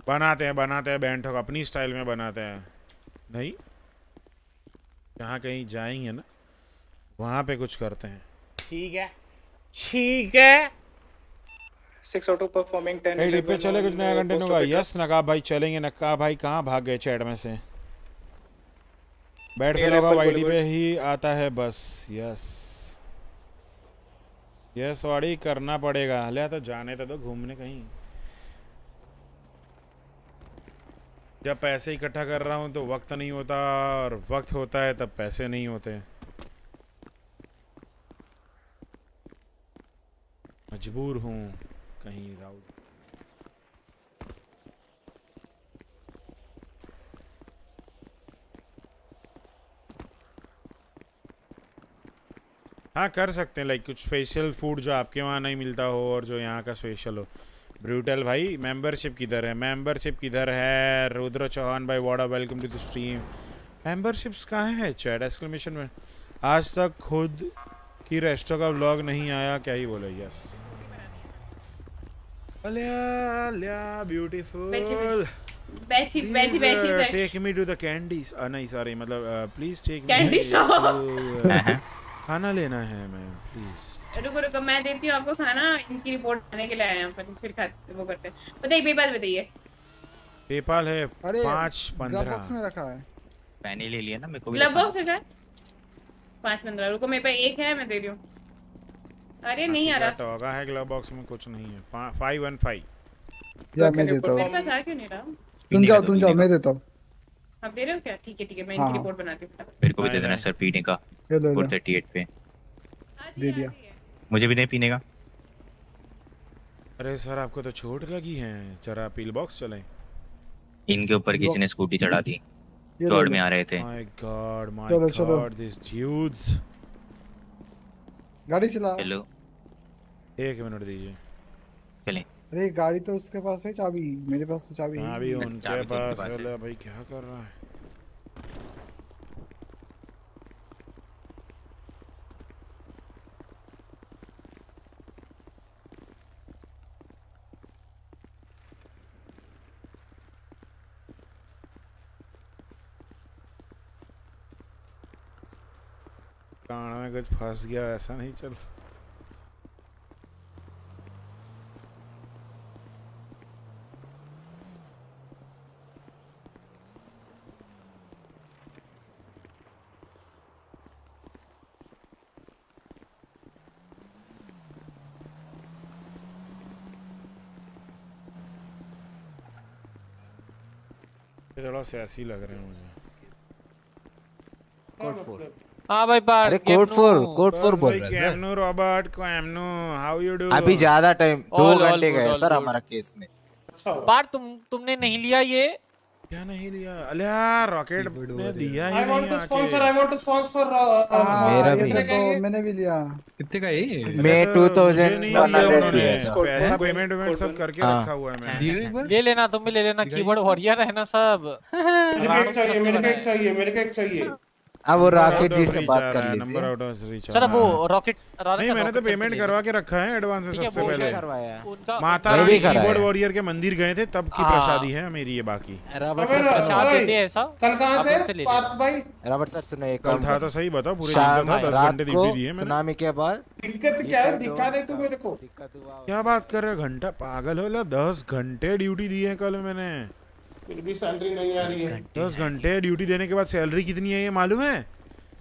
[SPEAKER 2] बनाते हैं बनाते हैं बैंड अपनी स्टाइल में बनाते हैं। नहीं? जहाँ कहीं जाएँगे ना वहाँ पे कुछ करते हैं। ठीक है। ठीक है।
[SPEAKER 23] सिक्स ऑटो परफॉर्मिंग टेन
[SPEAKER 2] पे चले कुछ नया कंटेंट होगा। यस नकाब भाई चलेंगे नकाब भाई कहाँ भाग गए चैट में से? बैठ के होगा वाईटी पे ही आता है बस यस यस वाड़ी करना पड़ेगा। ले तो जाने तो दो घूमने कहीं। जब पैसे इकट्ठा कर रहा हूँ तो वक्त नहीं होता और वक्त होता है तब पैसे नहीं होते। मजबूर हूँ कहीं राउत। हाँ कर सकते हैं लाइक कुछ स्पेशल फ़ूड जो आपके वहाँ नहीं मिलता हो और जो यहाँ का स्पेशल हो। ब्रूटल भाई मेंबरशिप किधर है? मेंबरशिप किधर है? रुद्र चौहान भाई वाड़ा welcome to the stream memberships कहाँ है चैट एक्सक्लेमेशन में। आज तक खुद की रेस्टो का ब्लॉग नहीं आया क्या ही बोले? यस ब्यूटीफुल
[SPEAKER 14] बैची बैची बैची
[SPEAKER 2] take me to the candies नहीं सॉरी मतलब प्लीज़ टेक
[SPEAKER 14] Candy shop. *laughs*
[SPEAKER 2] खाना लेना है मैम प्लीज़
[SPEAKER 14] रुको रुको मैं देती हूँ आपको खाना इनकी रिपोर्ट करने के लिए आए हैं अपन फिर खाते वो करते हैं। बताइए पेपाल बताइए
[SPEAKER 2] पेपाल है
[SPEAKER 16] अरे
[SPEAKER 2] पाँच पंद्रह।
[SPEAKER 16] बॉक्स में रखा है।
[SPEAKER 27] मैंने ले लिया ना मेरे को भी
[SPEAKER 14] ग्लव बॉक्स है क्या पाँच पंद्रह रुको मेरे पास एक है मैं दे रही हूँ। अरे नहीं आ रहा।
[SPEAKER 2] टोगा है ग्लव बॉक्स में कुछ नहीं है। फाइव वन फाइव
[SPEAKER 16] या मैं देता
[SPEAKER 14] मेरे पास आ क्यों नहीं रहा?
[SPEAKER 16] तुम जाओ तुम जाओ मैं देता हूँ।
[SPEAKER 14] आप दे रहे हो क्या? ठीक है ठीक है मैं
[SPEAKER 16] हाँ,
[SPEAKER 14] इनकी
[SPEAKER 16] हाँ।
[SPEAKER 14] रिपोर्ट बनाती हूँ
[SPEAKER 27] मेरे को भी दे देना सर पीने का
[SPEAKER 16] ले लो, ले। लो।
[SPEAKER 27] 438 पे।
[SPEAKER 16] दे दिया।
[SPEAKER 27] मुझे भी नहीं पीने का।
[SPEAKER 2] अरे सर आपको तो चोट लगी है। जरा पील बॉक्स चलें
[SPEAKER 27] इनके ऊपर किसी ने स्कूटी चढ़ा दी। रोड में आ रहे थे।
[SPEAKER 2] माय गॉड माय
[SPEAKER 16] चलो, चलो।
[SPEAKER 2] गॉड दिस ड्यूड्स
[SPEAKER 16] गाड़ी चला।
[SPEAKER 27] हेलो
[SPEAKER 2] एक मिनट दीजिए।
[SPEAKER 27] चलें।
[SPEAKER 16] अरे गाड़ी तो उसके पास है चाबी। मेरे पास तो चाबी
[SPEAKER 2] हाँ।
[SPEAKER 16] है
[SPEAKER 2] अभी उनके
[SPEAKER 27] तो उनके
[SPEAKER 2] पास
[SPEAKER 27] पास
[SPEAKER 2] भाई क्या कर रहा है? कान में कुछ फंस गया ऐसा नहीं चल ये थोड़ा सैसी लग रहे हैं मुझे
[SPEAKER 15] कोड 4
[SPEAKER 17] हाँ भाई पार
[SPEAKER 15] अरे कोड 4 कोड
[SPEAKER 2] 4
[SPEAKER 15] बोल रहा है सर
[SPEAKER 2] कैमनो रॉबर्ट कैमनो हाउ यू डू
[SPEAKER 15] अभी ज़्यादा टाइम दो
[SPEAKER 17] All, all
[SPEAKER 15] घंटे गए सर हमारा केस में
[SPEAKER 17] पार तुम तुमने नहीं लिया ये
[SPEAKER 2] क्या नहीं लिया अरे यार रॉकेट ने दिया ही
[SPEAKER 28] I
[SPEAKER 2] नहीं
[SPEAKER 28] आई want to sponsor. Uh, uh,
[SPEAKER 15] मेरा भी।
[SPEAKER 28] तो
[SPEAKER 16] मैंने भी लिया।
[SPEAKER 29] कितने का ये?
[SPEAKER 15] मैं
[SPEAKER 2] तो
[SPEAKER 15] 2000
[SPEAKER 2] नहीं
[SPEAKER 15] वन
[SPEAKER 2] दिया उन्होंने। पैसा पेमेंट वेमेंट सब करके
[SPEAKER 15] हाँ।
[SPEAKER 2] रखा हुआ है मैंने।
[SPEAKER 17] ले लेना तुम भी ले लेना कीबोर्ड वॉरियर है ना सब।
[SPEAKER 28] मेरे को एक
[SPEAKER 17] तो
[SPEAKER 28] चाहिए मेरे को एक चाहिए मेरे को एक चाहिए।
[SPEAKER 15] अब वो रॉकेट जी से बात कर लीजिए।
[SPEAKER 2] number out of reach आ
[SPEAKER 17] सर वो रॉकेट
[SPEAKER 2] नहीं मैंने तो पेमेंट करवा के रखा है एडवांस में सबसे पहले। माता रानी। कीबोर्ड वॉरियर के मंदिर गए थे तब की
[SPEAKER 17] हाँ।
[SPEAKER 2] प्रसादी है मेरी ये बाकी।
[SPEAKER 15] रॉबर्ट सर
[SPEAKER 17] प्रसाद देते हैं ऐसा?
[SPEAKER 28] कल कहाँ थे? पार्थ भाई।
[SPEAKER 15] रॉबर्ट सर सुनो एक
[SPEAKER 2] कल था तो सही बताओ पूरे दिन का था दस
[SPEAKER 15] रात
[SPEAKER 2] घंटे
[SPEAKER 15] को
[SPEAKER 2] ड्यूटी दी है मैंने।
[SPEAKER 15] सुनामी के बाद
[SPEAKER 28] दिक्कत क्या है? दिखा दे तू मेरे को।
[SPEAKER 2] क्या बात कर रहे हो घंटा पागल हो ला दस घंटे ड्यूटी दी है कल मैंने।
[SPEAKER 28] फिर भी सैलरी नहीं आ रही है।
[SPEAKER 2] दस घंटे ड्यूटी देने के बाद सैलरी कितनी है ये मालूम है?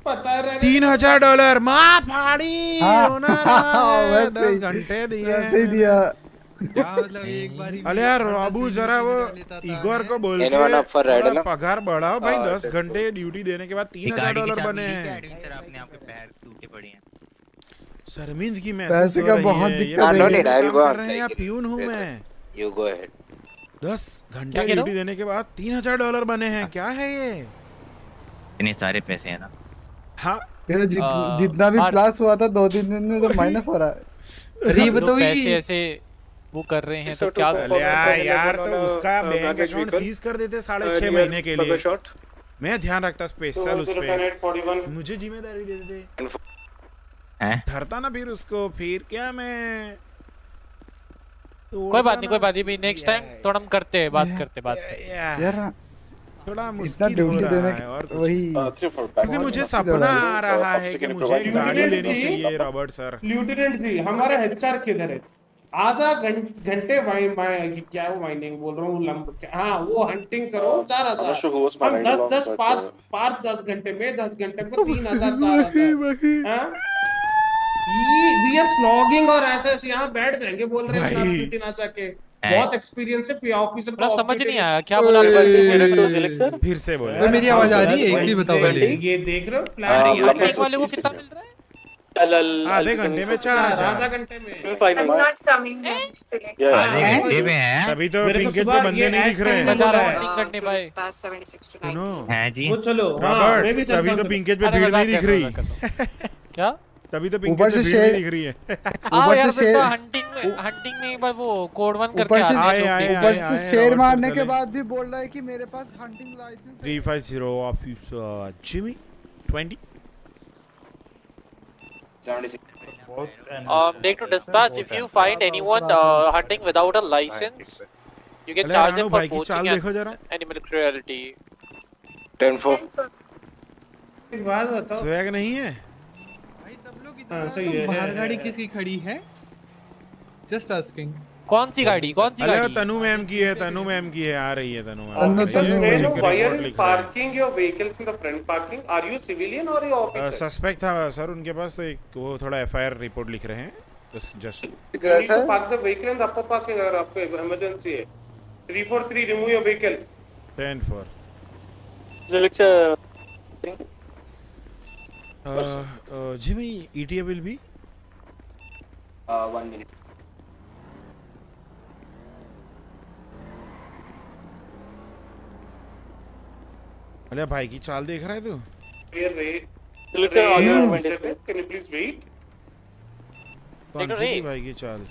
[SPEAKER 28] पता है रहने
[SPEAKER 2] तीन हज़ार डॉलर। माँ फाड़ी।
[SPEAKER 16] हाँ,
[SPEAKER 2] होना रहा *laughs* है, दस घंटे दिए
[SPEAKER 16] दिया।
[SPEAKER 29] क्या मतलब एक बारी
[SPEAKER 2] अरे यार राबू जरा वो इगोर को बोल के? पगार बढ़ाओ भाई
[SPEAKER 26] हाँ,
[SPEAKER 2] दस घंटे ड्यूटी देने के बाद तीन हज़ार डॉलर बने
[SPEAKER 27] है। क्या एडवेंचर आपने आपके पैर टूटे पड़े हैं।
[SPEAKER 2] शर्मिंदगी महसूस
[SPEAKER 16] पैसे का बहुत दिक्कत है।
[SPEAKER 2] रहे हैं या. प्यून हूँ मैं?
[SPEAKER 26] You go ahead.
[SPEAKER 2] दस घंटे? ड्यूटी देने के बाद तीन हज़ार डॉलर बने हैं। क्या है ये?
[SPEAKER 27] इतने सारे पैसे हैं ना।
[SPEAKER 2] हाँ।
[SPEAKER 16] ये जित,
[SPEAKER 17] आ,
[SPEAKER 16] जितना भी प्लस हुआ था दो तीन दिन में तो माइनस हो रहा है।
[SPEAKER 29] अरे *laughs* ये
[SPEAKER 17] हम पैसे ऐसे वो कर रहे हैं तो क्या
[SPEAKER 2] यार यार तो उसका बैंक अकाउंट सीज कर देते साढ़े छह महीने के लिए। मैं ध्यान रखता स्पेशल उस
[SPEAKER 28] 20841
[SPEAKER 2] पे। मुझे ज़िम्मेदारी दे दे।
[SPEAKER 27] हैं?
[SPEAKER 2] धरता ना फिर उसको फिर क्या मैं
[SPEAKER 17] कोई बात नहीं कोई बात नहीं नेक्स्ट टाइम थोड़ा हम करते हैं बात करते बात करते
[SPEAKER 16] यार
[SPEAKER 2] थोड़ा
[SPEAKER 16] इतना
[SPEAKER 2] मुश्किल
[SPEAKER 16] ढूंढ
[SPEAKER 2] हो
[SPEAKER 16] के
[SPEAKER 2] रहा
[SPEAKER 16] देने
[SPEAKER 2] है और
[SPEAKER 16] वही
[SPEAKER 2] क्योंकि मुझे सपना आ रहा है कि मुझे गाड़ी लेनी चाहिए रॉबर्ट सर
[SPEAKER 28] लेफ्टिनेंट जी हमारा एचआर किधर है? आधा घंटे क्या वो माइनिंग बोल रहा हूँ लंब हाँ वो हंटिंग करो चार
[SPEAKER 26] was
[SPEAKER 28] हज़ार। हम दस दस पाँच
[SPEAKER 26] uh,
[SPEAKER 28] पाँच दस घंटे में दस घंटे में तीन हज़ार चार हज़ार। हाँ? वी आर स्लॉगिंग और ऐसे ऐसे यहाँ बैठ जाएँगे बोल रहे हैं बहुत एक्सपीरियंस है ऑफिसर
[SPEAKER 17] मतलब समझ नहीं आया। क्या बोला
[SPEAKER 2] फिर से बोले।
[SPEAKER 29] तो मेरी आवाज़ आ रही है एक चीज़ बताओ पहले।
[SPEAKER 28] ये देख रहे हो?
[SPEAKER 26] हाँ,
[SPEAKER 28] फ्लैग
[SPEAKER 17] वाले को कितना मिल रहा है?
[SPEAKER 2] आधे घंटे में चार
[SPEAKER 28] आधा घंटे में।
[SPEAKER 27] आधे घंटे में है?
[SPEAKER 2] तभी तो
[SPEAKER 28] को
[SPEAKER 2] पिंकेट पे बंदे नहीं दिख रहे हैं।
[SPEAKER 27] जी?
[SPEAKER 28] वो चलो हाँ,
[SPEAKER 2] रॉबर्ट तभी तो। पिंकेट पे भीड़ नहीं दिख
[SPEAKER 17] रही। क्या?
[SPEAKER 2] तभी तो
[SPEAKER 16] ऊपर से शेर-
[SPEAKER 2] नहीं दिख रही है। *laughs*
[SPEAKER 17] हाँ
[SPEAKER 16] ऊपर से
[SPEAKER 17] तो
[SPEAKER 16] शेर
[SPEAKER 17] हंटिंग में हंटिंग में एक बार वो कोड वन करके
[SPEAKER 16] से
[SPEAKER 17] आते हैं
[SPEAKER 2] आए, आए,
[SPEAKER 16] ऊपर से शेर मारने के बाद भी बोल रहा है कि मेरे पास हंटिंग लाइसेंस है।
[SPEAKER 2] 350 officer Jimmy 20
[SPEAKER 17] Um, take to dispatch if you find anyone uh, hunting without a license, you can charge them for poaching and animal cruelty.
[SPEAKER 26] 10 4.
[SPEAKER 28] एक बात बताओ
[SPEAKER 2] स्वैग नहीं है?
[SPEAKER 28] हाँ, सही
[SPEAKER 29] तो
[SPEAKER 28] है,
[SPEAKER 29] बाहर
[SPEAKER 28] है,
[SPEAKER 29] गाड़ी
[SPEAKER 28] है।
[SPEAKER 29] किसकी खड़ी है जस्ट आस्किंग
[SPEAKER 17] कौन सी गाड़ी कौन सी
[SPEAKER 2] अरे
[SPEAKER 17] गाड़ी
[SPEAKER 2] तनु मैम की है तनु मैम की है आ रही है तनु मैम
[SPEAKER 16] तनु, तनु।
[SPEAKER 2] है, है
[SPEAKER 28] parking your vehicles in the front parking? Are you civilian or you officer?
[SPEAKER 2] Suspect था सर उनके पास तो एक वो थोड़ा एफआईआर रिपोर्ट लिख रहे हैं
[SPEAKER 28] just to park the vehicle in the upper parking अगर आपको emergency है. 343 remove your vehicle.
[SPEAKER 2] 10 for uh, uh, Jimmy ETA will be
[SPEAKER 19] Uh, one minute.
[SPEAKER 2] अरे भाई की चाल देख रहा है तू
[SPEAKER 28] uh?
[SPEAKER 2] कौन सी भाई की चाल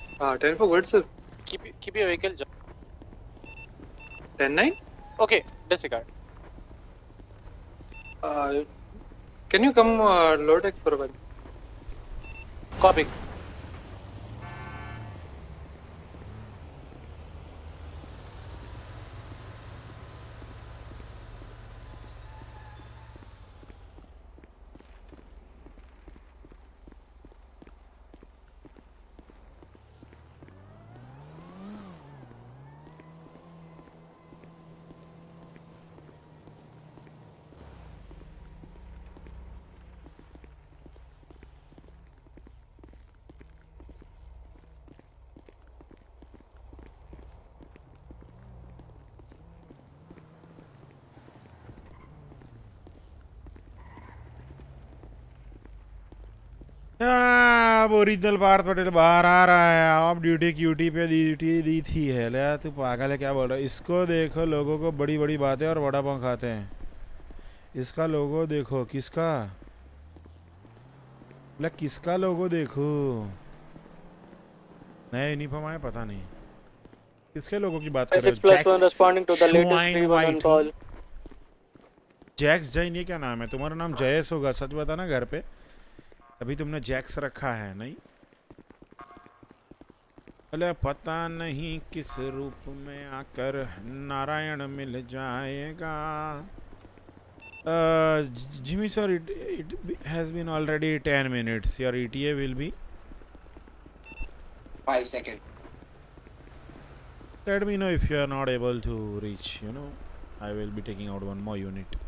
[SPEAKER 17] Keep keep your vehicle.
[SPEAKER 23] Ten nine
[SPEAKER 17] Okay, disregard.
[SPEAKER 23] Can you come uh, low deck for a while?
[SPEAKER 17] Copy.
[SPEAKER 2] अब ओरिजिनल पार्थ पटेल बाहर आ रहा है। आप ड्यूटी क्यूटी पे ड्यूटी दी थी है। ले तू पागल है क्या बोल रहा है? इसको देखो लोगों को बड़ी बड़ी बातें और वड़ा पाव खाते हैं। इसका लोगो देखो किसका? बोला किसका लोगो देखो? नया यूनिफॉर्म आया पता नहीं। किसके लोगों की बात कर रहे हो? Jax
[SPEAKER 17] responding to the latest
[SPEAKER 2] Swine
[SPEAKER 17] 311
[SPEAKER 2] white.
[SPEAKER 17] call.
[SPEAKER 2] Jax Jain ये क्या नाम है? तुम्हारा नाम जयस होगा सच बता ना घर पे। अभी तुमने जैक्स रखा है नहीं अरे पता नहीं किस रूप में आकर नारायण मिल जाएगा Jimmy sir it it has been already 10 minutes your ETA will be
[SPEAKER 19] Five seconds.
[SPEAKER 2] let me know if you are not able to reach you know i will be taking out one more unit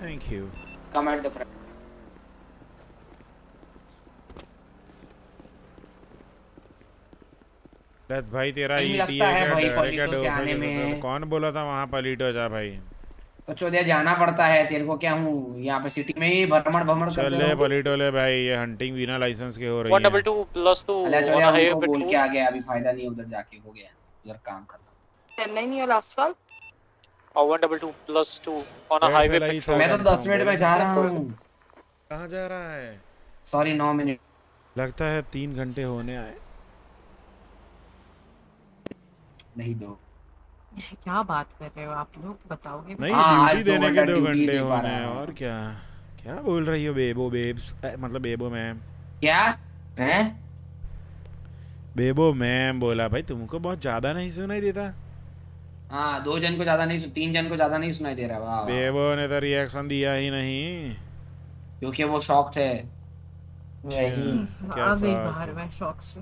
[SPEAKER 2] thank you
[SPEAKER 19] Come at the front.
[SPEAKER 2] लत भाई तेरा ETA
[SPEAKER 19] है भाई
[SPEAKER 2] है
[SPEAKER 19] में।
[SPEAKER 2] तो कौन बोला था वहाँ पलीट हो जा भाई?
[SPEAKER 19] तो चौधरी जाना पड़ता है तेरे को क्या हूँ? यहाँ पे सिटी में ही भ्रमण भ्रमण
[SPEAKER 2] चल
[SPEAKER 19] करते
[SPEAKER 2] पलीटो ले भाई ये हंटिंग बिना लाइसेंस के हो रही है।
[SPEAKER 17] double two plus two
[SPEAKER 19] अल्लाह चौधरी बोल के आ गया अभी फ़ायदा नहीं उधर जाके हो गया उधर काम खत्म।
[SPEAKER 17] one double two plus two on a
[SPEAKER 2] पेड़
[SPEAKER 17] highway
[SPEAKER 2] फैलाई
[SPEAKER 17] patrol.
[SPEAKER 2] था
[SPEAKER 19] मैं तो दस मिनट में जा रहा हूँ।
[SPEAKER 2] कहाँ जा रहा है?
[SPEAKER 19] सॉरी नौ मिनट।
[SPEAKER 2] लगता है तीन घंटे होने आए।
[SPEAKER 19] नहीं दो।
[SPEAKER 20] क्या बात कर रहे हो? आप लोग बताओगे
[SPEAKER 2] नहीं
[SPEAKER 19] हाँ,
[SPEAKER 2] ड्यूटी देने के दो घंटे होने
[SPEAKER 19] रहा
[SPEAKER 2] हैं और क्या? क्या बोल रही हो बेबो बेब्स मतलब बेबो मैम?
[SPEAKER 19] क्या?
[SPEAKER 25] हैं?
[SPEAKER 2] बेबो मैम बोला भाई तुमको बहुत ज़्यादा नहीं सुनाई देता?
[SPEAKER 19] हाँ दो जन को ज़्यादा नहीं सु- तीन जन को ज़्यादा नहीं सुनाई दे रहा वाह वाह।
[SPEAKER 2] बेबो ने तो रिएक्शन दिया ही नहीं।
[SPEAKER 19] क्योंकि वो शौक थे
[SPEAKER 2] क्या
[SPEAKER 20] गई
[SPEAKER 2] साथ?
[SPEAKER 20] बाहर मैं शौक से।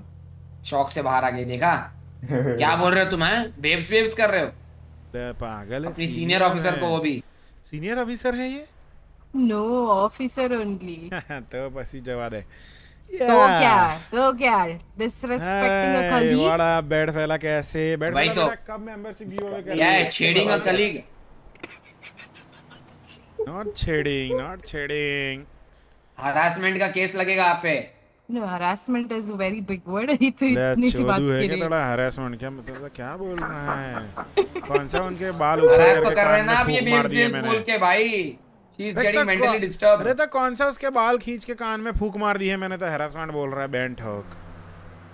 [SPEAKER 19] शौक से बाहर आ गई देखा? क्या बोल रहे हो तुम हैं? बेब्स बेब्स कर रहे हो?
[SPEAKER 2] पागल है
[SPEAKER 19] अपनी senior officer को वो भी।
[SPEAKER 2] सीनियर ऑफिसर है ये?
[SPEAKER 20] नो ऑफिसर ओनली
[SPEAKER 2] तो बस ही जवाब है।
[SPEAKER 20] तो क्या तो क्या डिसरेस्पेक्टिंग अ कलीग
[SPEAKER 2] बड़ा बेड फैला कैसे? बेड
[SPEAKER 19] भाई तो- क्या है छेड़िंग अ कलीग
[SPEAKER 2] नॉट छेड़िंग नॉट छेड़िंग
[SPEAKER 19] हरासमेंट का केस लगेगा आप पे।
[SPEAKER 20] No harassment is a very big word ही तो इतनी सी बात
[SPEAKER 2] है
[SPEAKER 20] के
[SPEAKER 2] क्या थोड़ा हरासमेंट क्या मतलब क्या बोल रहा है? *laughs* कौन सा उनके बाल उठा
[SPEAKER 19] तो
[SPEAKER 2] करके
[SPEAKER 19] कर रहे हैं
[SPEAKER 2] कान
[SPEAKER 19] ना
[SPEAKER 2] में
[SPEAKER 19] आप ये
[SPEAKER 2] फूंक मार दिए मैंने।
[SPEAKER 19] बोल के भाई। शी इज़
[SPEAKER 2] अरे
[SPEAKER 19] गेटिंग
[SPEAKER 2] तो
[SPEAKER 19] मेंटली डिस्टर्ब
[SPEAKER 2] अरे तो कौन सा उसके बाल खींच के कान में फूक मार दी है मैंने तो हरासमेंट बोल रहा है बैंड ठोक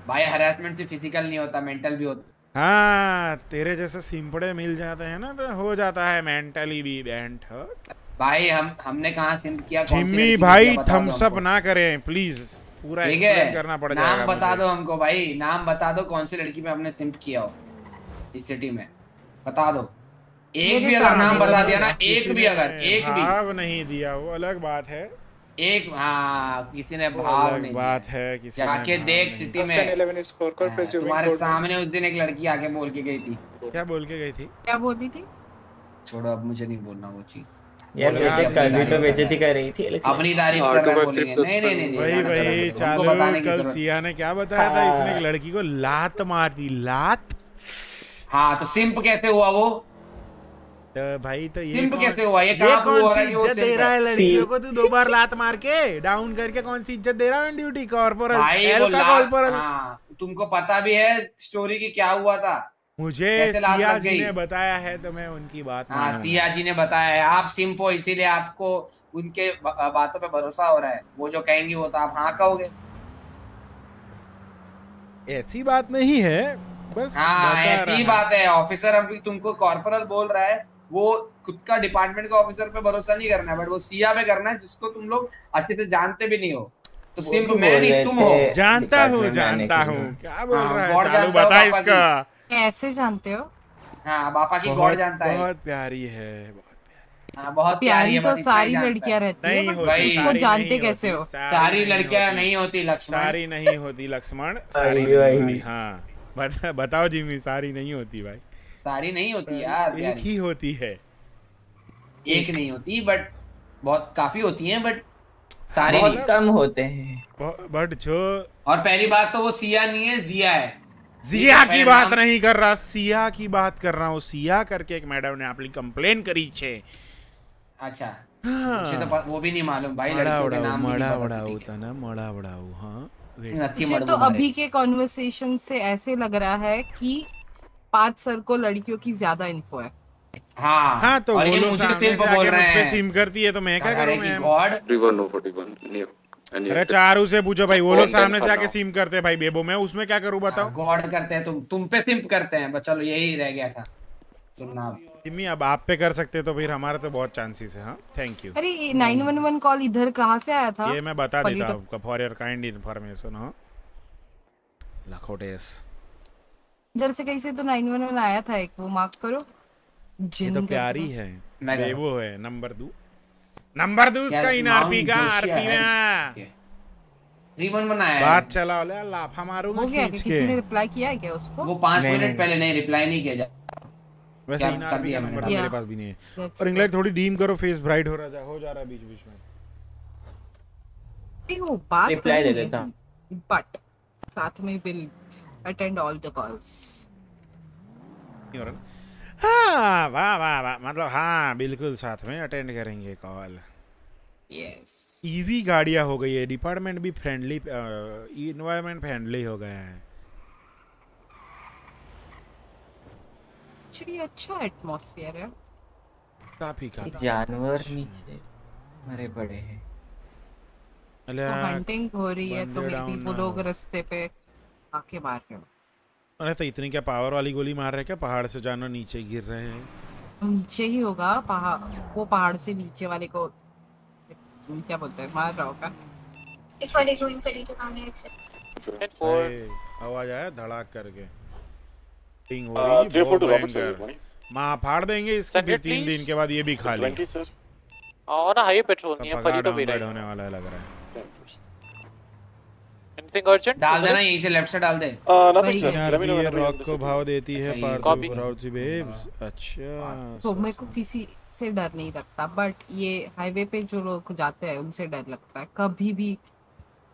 [SPEAKER 19] भाई हरासमेंट से फ़िज़िकल नहीं होता मेंटल भी होता।
[SPEAKER 2] हाँ तेरे जैसे सिंपड़े मिल जाते हैं ना तो हो जाता है मेंटली भी बैंड ठोक
[SPEAKER 19] भाई हम हमने कहाँ सिम किया?
[SPEAKER 2] जिम्मी भाई
[SPEAKER 19] किया, बता दो
[SPEAKER 2] थम्स अप ना करें प्लीज़ पूरा
[SPEAKER 19] ठीक
[SPEAKER 2] एक्सप्लेन
[SPEAKER 19] है।
[SPEAKER 2] करना पड़
[SPEAKER 19] नाम
[SPEAKER 2] जाएगा
[SPEAKER 19] बता दो हमको भाई नाम बता दो कौन सी लड़की पे हमने सिम्प किया हो इस सिटी में। बता दो। एक भी अगर नाम बता दिया ना एक भी अगर एक भी।
[SPEAKER 2] भाव नहीं दिया वो अलग बात है।
[SPEAKER 19] एक हाँ किसी ने भाव नहीं
[SPEAKER 2] बात है किसी ने
[SPEAKER 19] जाके देख सिटी में।
[SPEAKER 23] 10 11 is four call
[SPEAKER 19] हाँ, तुम्हारे सामने उस दिन एक लड़की आके बोल के गई थी।
[SPEAKER 2] क्या बोल के गई थी?
[SPEAKER 20] क्या बोली थी?
[SPEAKER 19] छोड़ो अब मुझे नहीं बोलना वो चीज़।
[SPEAKER 25] यार वैसे कल भी तो बेइज्जती
[SPEAKER 19] कर
[SPEAKER 25] रही थी
[SPEAKER 19] अपनी तारीफ़
[SPEAKER 23] हाँ,
[SPEAKER 19] है। नहीं नहीं नहीं
[SPEAKER 2] चालू कल सिया ने क्या बताया था? इसने एक लड़की को लात मार दी लात।
[SPEAKER 19] हाँ तो सिंप कैसे हुआ वो?
[SPEAKER 2] तो भाई तो ये
[SPEAKER 19] सिंप कैसे हुआ? ये
[SPEAKER 2] ये
[SPEAKER 19] कहाँ
[SPEAKER 2] कौन
[SPEAKER 19] हो
[SPEAKER 2] सी
[SPEAKER 19] है
[SPEAKER 2] इज़्ज़त दे रहा है?
[SPEAKER 19] है?
[SPEAKER 2] लड़कियों को? तू दो बार लात मार के डाउन करके कौन सी इज़्ज़त दे रहा है ड्यूटी कॉर्पोरल
[SPEAKER 19] भाई
[SPEAKER 2] एल
[SPEAKER 19] वो
[SPEAKER 2] का कॉर्पोरल
[SPEAKER 19] हाँ तुमको पता भी है स्टोरी की क्या हुआ था?
[SPEAKER 2] मुझे सिया जी ने बताया है तो मैं उनकी बात
[SPEAKER 19] हाँ सिया जी ने बताया है। आप सिंप हो इसीलिए आपको उनके बातों पे भरोसा हो रहा है। वो जो कहेंगी वो तो आप हाँ कहोगे।
[SPEAKER 2] ऐसी बात नहीं है बस
[SPEAKER 19] हाँ ऐसी बात है। ऑफिसर अभी तुमको कॉर्पोरल बोल रहा है। वो खुद का डिपार्टमेंट का ऑफिसर पे भरोसा नहीं करना है बट वो सिया पे करना है जिसको तुम लोग अच्छे से जानते भी नहीं हो। तो सिर्फ़
[SPEAKER 25] तो
[SPEAKER 19] मैं नहीं तुम हो।
[SPEAKER 2] जानता हूँ जानता हूँ। क्या बोल
[SPEAKER 19] हाँ,
[SPEAKER 2] रहा है? चालू बता इसका।
[SPEAKER 20] कैसे जानते हो?
[SPEAKER 19] हाँ पापा की गॉड
[SPEAKER 2] बहुत
[SPEAKER 19] जानता है।
[SPEAKER 2] बहुत प्यारी है बहुत
[SPEAKER 19] हाँ बहुत प्यारी
[SPEAKER 20] प्यारी तो सारी लड़कियाँ रहती
[SPEAKER 2] नहीं
[SPEAKER 20] है
[SPEAKER 2] होती
[SPEAKER 19] भाई,
[SPEAKER 20] उसको
[SPEAKER 2] सारी
[SPEAKER 20] जानते
[SPEAKER 2] नहीं
[SPEAKER 20] कैसे
[SPEAKER 2] होती,
[SPEAKER 20] हो?
[SPEAKER 19] सारी लड़कियाँ नहीं होती लक्ष्मण।
[SPEAKER 2] सारी नहीं होती लक्ष्मण सारी नहीं होती हाँ। बताओ जिमी सारी नहीं होती भाई।
[SPEAKER 19] सारी नहीं होती यार
[SPEAKER 2] एक ही होती है।
[SPEAKER 19] एक नहीं होती बट बहुत काफ़ी होती हैं बट सारी
[SPEAKER 25] बहुत कम होते हैं।
[SPEAKER 2] बट जो
[SPEAKER 19] और पहली बात तो वो सिया नहीं है जिया है।
[SPEAKER 2] जिया
[SPEAKER 19] जिया
[SPEAKER 2] की बात नहीं कर रहा सिया की बात कर रहा हूँ। सिया करके एक मैडम ने अपनी कंप्लेन करी छे।
[SPEAKER 19] अच्छा
[SPEAKER 2] हाँ।
[SPEAKER 19] मुझे तो वो भी नहीं मालूम। भाई
[SPEAKER 2] मड़ा
[SPEAKER 19] लड़कियों के नाम
[SPEAKER 2] मड़ा
[SPEAKER 19] नहीं सिटी के।
[SPEAKER 2] तना मड़ा उड़ाऊ हाँ।
[SPEAKER 20] मुझे तो अभी के कॉन्वर्सेशन से ऐसे लग रहा है कि पाँच सर को लड़कियों की ज़्यादा इन्फो है।
[SPEAKER 19] हाँ।
[SPEAKER 2] हाँ तो
[SPEAKER 19] और ये मुझे सिर्फ़ बोल रहे हैं।
[SPEAKER 2] सिम करती है तो मैं क्या करूँ ma'am
[SPEAKER 19] God
[SPEAKER 26] River no 41 near.
[SPEAKER 2] अरे चारू से पूछो भाई वो लोग सामने से आके. सिम करते हैं भाई बेबो मैं उसमें क्या करूँ बताओ?
[SPEAKER 19] गॉड करते हैं तुम तुम पे सिंप करते हैं बस चलो यही रह गया था। सुनना अब।
[SPEAKER 2] जिम्मी अब आप पे कर सकते तो फिर हमारे तो बहुत चांसेस है हाँ? थैंक यू
[SPEAKER 20] अरे नाइन वन वन कॉल इधर कहाँ से आया था?
[SPEAKER 2] ये मैं बता देता हूँ आपको फॉर योर काइंड इन्फॉर्मेशन हाँ? लखोटेस
[SPEAKER 20] इधर से कहीं से तो नाइन वन वन आया था एक वो मार्क करो।
[SPEAKER 2] ये तो। प्यारी है। बेबो है नंबर दो। नंबर दो उसका इन आरपी का आरपी में
[SPEAKER 19] रिबन बनाया
[SPEAKER 2] बात चला वाला लाफा मारूँगा
[SPEAKER 20] हो गया
[SPEAKER 2] खींच
[SPEAKER 20] कि किसी ने रिप्लाई किया है क्या उसको?
[SPEAKER 19] वो पाँच मिनट पहले नहीं। रिप्लाई नहीं किया जा
[SPEAKER 2] वैसे इन आरपी का नंबर मेरे पास भी नहीं है। और इंग्लैंड थोड़ी डीम करो फेस ब्राइट हो रहा हो जा रहा है बीच बीच में।
[SPEAKER 20] ठीक, वो बात
[SPEAKER 25] Reply दे देता हूँ।
[SPEAKER 20] बट साथ में will attend all the calls
[SPEAKER 2] नहीं हो रहा हाँ वाह वाह वाह मतलब हाँ बिल्कुल साथ में अटेंड करेंगे कॉल।
[SPEAKER 20] यस
[SPEAKER 2] ईवी गाड़ियाँ हो गई है डिपार्टमेंट भी फ्रेंडली इन्वायरमेंट फ्रेंडली हो गया है।
[SPEAKER 20] एक्चुअली अच्छा एटमॉस्फेयर है।
[SPEAKER 2] काफ़ी काफ़ी।
[SPEAKER 25] जानवर नीचे मरे पड़े हैं।
[SPEAKER 20] तो हंटिंग हो रही है तो मे वो लोग। रास्ते पे आके मार रहे हो।
[SPEAKER 2] अरे तो इतनी क्या पावर वाली गोली मार रहे क्या? पहाड़ से जाना नीचे गिर रहे हैं।
[SPEAKER 20] नीचे ही होगा पहाड़ वो पहाड़ से नीचे वाले को क्या बोलते हैं? मार रहा होगा।
[SPEAKER 9] If I going ready to come here.
[SPEAKER 2] हाय, आवाज़ आया? धड़ाक करके। टिंग हो रही
[SPEAKER 26] four
[SPEAKER 2] बहुत भयंकर. माँ फाड़ देंगे इसके फिर तीन दिन के बाद ये भी खा ली
[SPEAKER 26] Twenty, sir.
[SPEAKER 17] On a high petrol near
[SPEAKER 2] पगार
[SPEAKER 17] Palito Bay
[SPEAKER 2] डाउनग्रेड
[SPEAKER 17] right
[SPEAKER 2] होने वाला है लग रहा है।
[SPEAKER 17] Anything urgent?
[SPEAKER 19] डाल देना यहीं से लेफ़्ट से डाल दे।
[SPEAKER 26] Let me
[SPEAKER 2] भी
[SPEAKER 26] know
[SPEAKER 2] ये रॉक को भाव देती है
[SPEAKER 19] अच्छा,
[SPEAKER 2] पार्थो
[SPEAKER 17] copy.
[SPEAKER 2] बेब्स अच्छा
[SPEAKER 20] तो मेरे को किसी से डर नहीं लगता बट ये हाईवे पे जो लोग जाते हैं उनसे डर लगता है। कभी भी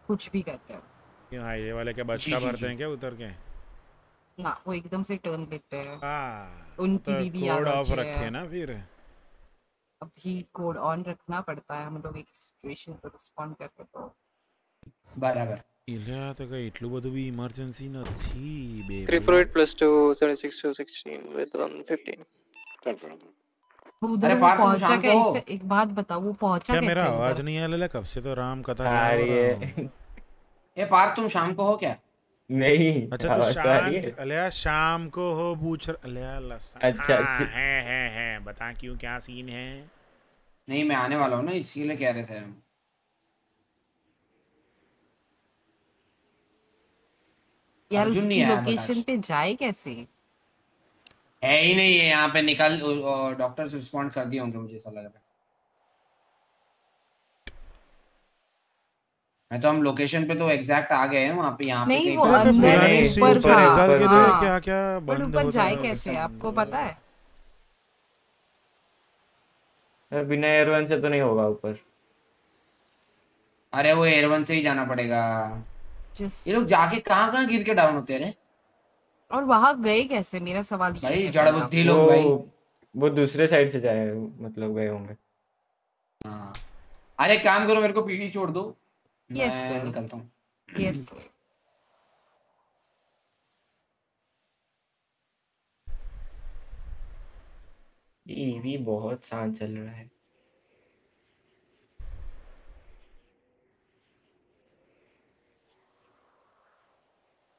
[SPEAKER 20] कुछ भी करते हैं।
[SPEAKER 2] क्यों हाईवे वाले क्या
[SPEAKER 19] जी,
[SPEAKER 2] बचका भरते हैं क्या उतर के?
[SPEAKER 20] ना वो एकदम से टर्न लेते हैं।
[SPEAKER 2] हाँ
[SPEAKER 20] उनकी
[SPEAKER 2] तो
[SPEAKER 20] बीवी
[SPEAKER 2] कोड ऑफ़ रखे ना फिर।
[SPEAKER 20] अभी कोड ऑन रखना पड़ता है हम लोग एक सिचुएशन पर रिस्पॉन्ड करते तो
[SPEAKER 19] बराबर।
[SPEAKER 2] इल्या तो का इटलू બધું બી ઇમરજન્સી નથી બે
[SPEAKER 17] 348 plus 2, 76 to 16 with 115.
[SPEAKER 26] Confirm.
[SPEAKER 20] वो उधर
[SPEAKER 19] अरे
[SPEAKER 20] वो
[SPEAKER 19] पार्थ, तुम
[SPEAKER 20] पहुंचा
[SPEAKER 19] शाम को हो?
[SPEAKER 20] कैसे एक बात बताओ वो पहुंचा
[SPEAKER 2] क्या
[SPEAKER 20] कैसे
[SPEAKER 2] मेरा आवाज
[SPEAKER 20] उधर
[SPEAKER 2] नहीं आ रहा कब से तो राम कथा
[SPEAKER 22] आ
[SPEAKER 2] गा
[SPEAKER 22] रही
[SPEAKER 2] रहा हूँ।
[SPEAKER 22] है
[SPEAKER 19] ये पार्थ तुम शाम को हो क्या
[SPEAKER 22] नहीं
[SPEAKER 2] अच्छा तो
[SPEAKER 22] आवाज तो आ रही है
[SPEAKER 2] शाम अलिया शाम को हो पूछ र- अलिया लसन
[SPEAKER 22] अच्छा,
[SPEAKER 2] हाँ,
[SPEAKER 22] अच्छा।
[SPEAKER 2] है है है बता क्यों क्या सीन है
[SPEAKER 19] नहीं मैं आने वाला हूँ ना इसीलिए कह रहे थे हम
[SPEAKER 20] यार उसकी लोकेशन पे जाए कैसे?
[SPEAKER 19] है ही नहीं है यहाँ पे निकल डॉक्टर से रिस्पॉन्ड कर दिए होंगे मुझे ऐसा लग रहा है। मैं तो हम लोकेशन पे तो एग्जैक्ट आ गए हैं वहाँ पे यहाँ पे
[SPEAKER 20] नहीं वो
[SPEAKER 2] तो
[SPEAKER 20] अंदर ऊपर था। हाँ।
[SPEAKER 2] क्या क्या बंद
[SPEAKER 20] ऊपर जाए कैसे? आपको पता है?
[SPEAKER 22] बिना एयरवन से तो नहीं होगा ऊपर।
[SPEAKER 19] अरे वो एयरवन से ही जाना पड़ेगा।
[SPEAKER 20] जिस
[SPEAKER 19] ये लोग जाके कहाँ कहाँ गिर के डाउन होते हैं
[SPEAKER 20] और वहाँ गए कैसे? मेरा सवाल ये
[SPEAKER 19] भाई जड़ बुद्धि लोग भाई।
[SPEAKER 22] वो दूसरे साइड से जाए मतलब गए होंगे।
[SPEAKER 19] हाँ। अरे एक काम करो मेरे को पीडी छोड़ दो।
[SPEAKER 20] Yes,
[SPEAKER 19] मैं निकलता हूँ।
[SPEAKER 20] यस
[SPEAKER 22] ईवी बहुत शांत चल रहा है।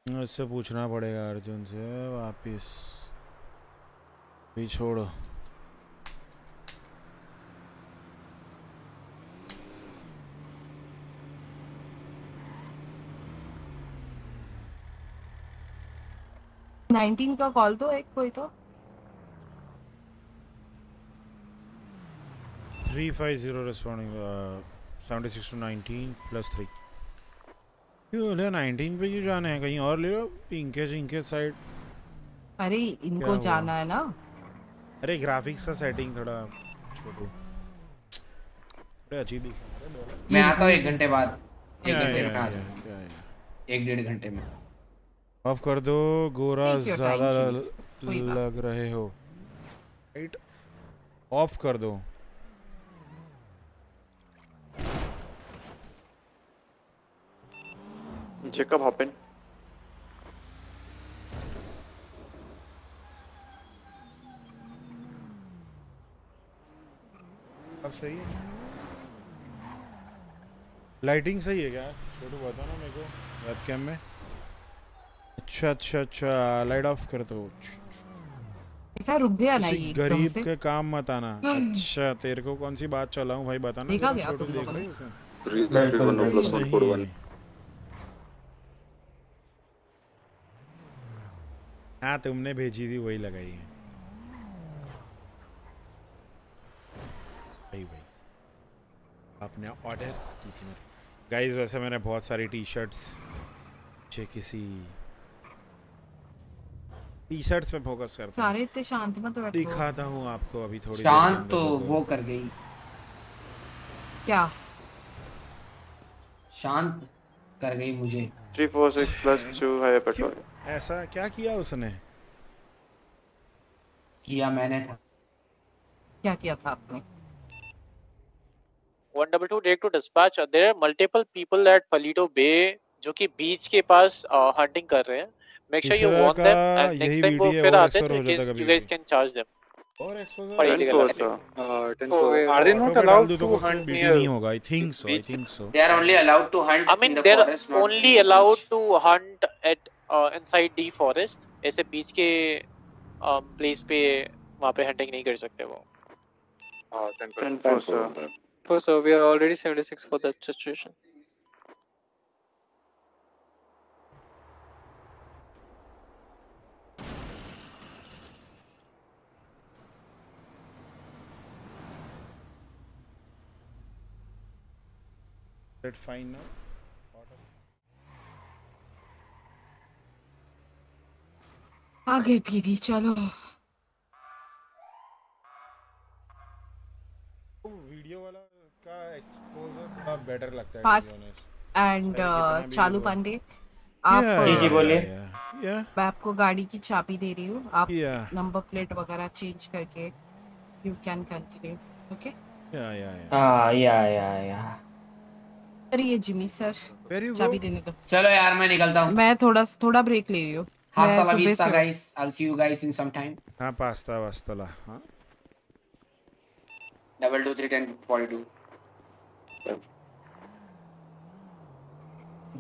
[SPEAKER 2] इससे पूछना पड़ेगा अर्जुन से वापिस। भी छोड़ो।
[SPEAKER 20] नाइनटीन का कॉल तो एक कोई तो।
[SPEAKER 2] Three five zero responding seventy six two nineteen plus three क्यों ले नाइनटीन पे क्यों जाना है? कहीं और ले लो पिंके जिंके साइड
[SPEAKER 20] अरे इनको जाना है ना?
[SPEAKER 2] अरे ग्राफिक्स का सेटिंग थोड़ा छोटू। थोड़ा अजीब दिख रहा है
[SPEAKER 19] मैं आता हूँ एक घंटे बाद। एक घंटे
[SPEAKER 2] या,
[SPEAKER 19] में
[SPEAKER 2] या,
[SPEAKER 19] आ जाऊँ। घंटे में।
[SPEAKER 2] ऑफ़ कर दो गोरा ज़्यादा लग रहे हो। राइट ऑफ़ कर दो।
[SPEAKER 23] Jacob, hop in.
[SPEAKER 2] अब सही है। लाइटिंग सही है क्या? छोटू बता ना मेरे को वेबकैम में। अच्छा अच्छा अच्छा लाइट ऑफ़ कर दो।
[SPEAKER 20] देखा रुक गया ना ये
[SPEAKER 2] गरीब के काम मत आना। अच्छा तेरे को कौन सी बात चलाऊं भाई बताना
[SPEAKER 20] देखा गया
[SPEAKER 2] छोटू
[SPEAKER 20] तुम
[SPEAKER 2] देख रही? है उसे?
[SPEAKER 26] Three three one no plus one four one.
[SPEAKER 2] हाँ तुमने भेजी थी वही लगाई है। भाई भाई। आपने ऑर्डर्स की थी मेरे। गाइस वैसे मैंने बहुत सारी टी शर्ट्स मुझे किसी टी शर्ट्स पे फोकस करता
[SPEAKER 20] सारे इतने शांत मत बैठो।
[SPEAKER 2] दिखाता हूँ आपको अभी थोड़ी
[SPEAKER 19] शांत तो वो कर गई।
[SPEAKER 20] क्या?
[SPEAKER 19] शांत कर गई मुझे।
[SPEAKER 23] Three four six plus two higher petrol.
[SPEAKER 2] ऐसा क्या किया उसने?
[SPEAKER 19] किया मैंने था।
[SPEAKER 20] क्या किया था आपने?
[SPEAKER 17] One double two date to dispatch there multiple people at Paleto Bay जो कि बीच के पास हंटिंग कर रहे हैं। Make sure you
[SPEAKER 2] want
[SPEAKER 17] them and next time वो फिर आते हैं you guys can charge them
[SPEAKER 2] और
[SPEAKER 17] exposure
[SPEAKER 23] tempo
[SPEAKER 17] are they not allowed to hunt BT
[SPEAKER 2] नहीं होगा। I think so I think so
[SPEAKER 19] they are only allowed to hunt
[SPEAKER 17] I mean
[SPEAKER 19] they are
[SPEAKER 17] only allowed to hunt at to hunt at uh, inside the forest. ऐसे बीच के place पे वहाँ पे hunting नहीं कर सकते वो
[SPEAKER 26] Uh, 10%.
[SPEAKER 23] 10%, sir.
[SPEAKER 26] sir.
[SPEAKER 17] For so we are already 76 for that situation.
[SPEAKER 2] That fine now.
[SPEAKER 20] आगे पीढ़ी चलो।
[SPEAKER 2] वीडियो वाला का एक्सपोजर थोड़ा बेटर लगता है
[SPEAKER 20] एंड चालू पांडे आप
[SPEAKER 22] जी, जी, बोलिए।
[SPEAKER 20] मैं आपको गाड़ी की चाबी दे रही हूँ आप नंबर प्लेट वगैरह चेंज करके you can continue okay
[SPEAKER 2] Yeah, yeah, yeah.
[SPEAKER 22] हाँ या या या
[SPEAKER 20] सर ये जिमी सर चाबी देने दो।
[SPEAKER 19] चलो यार मैं निकलता हूँ।
[SPEAKER 20] मैं थोड़ा थोड़ा ब्रेक ले रही हूँ।
[SPEAKER 19] Hasta la vista guys I'll see you guys in some time.
[SPEAKER 2] हाँ पास्ता वास्तला हाँ।
[SPEAKER 19] Double two three ten forty two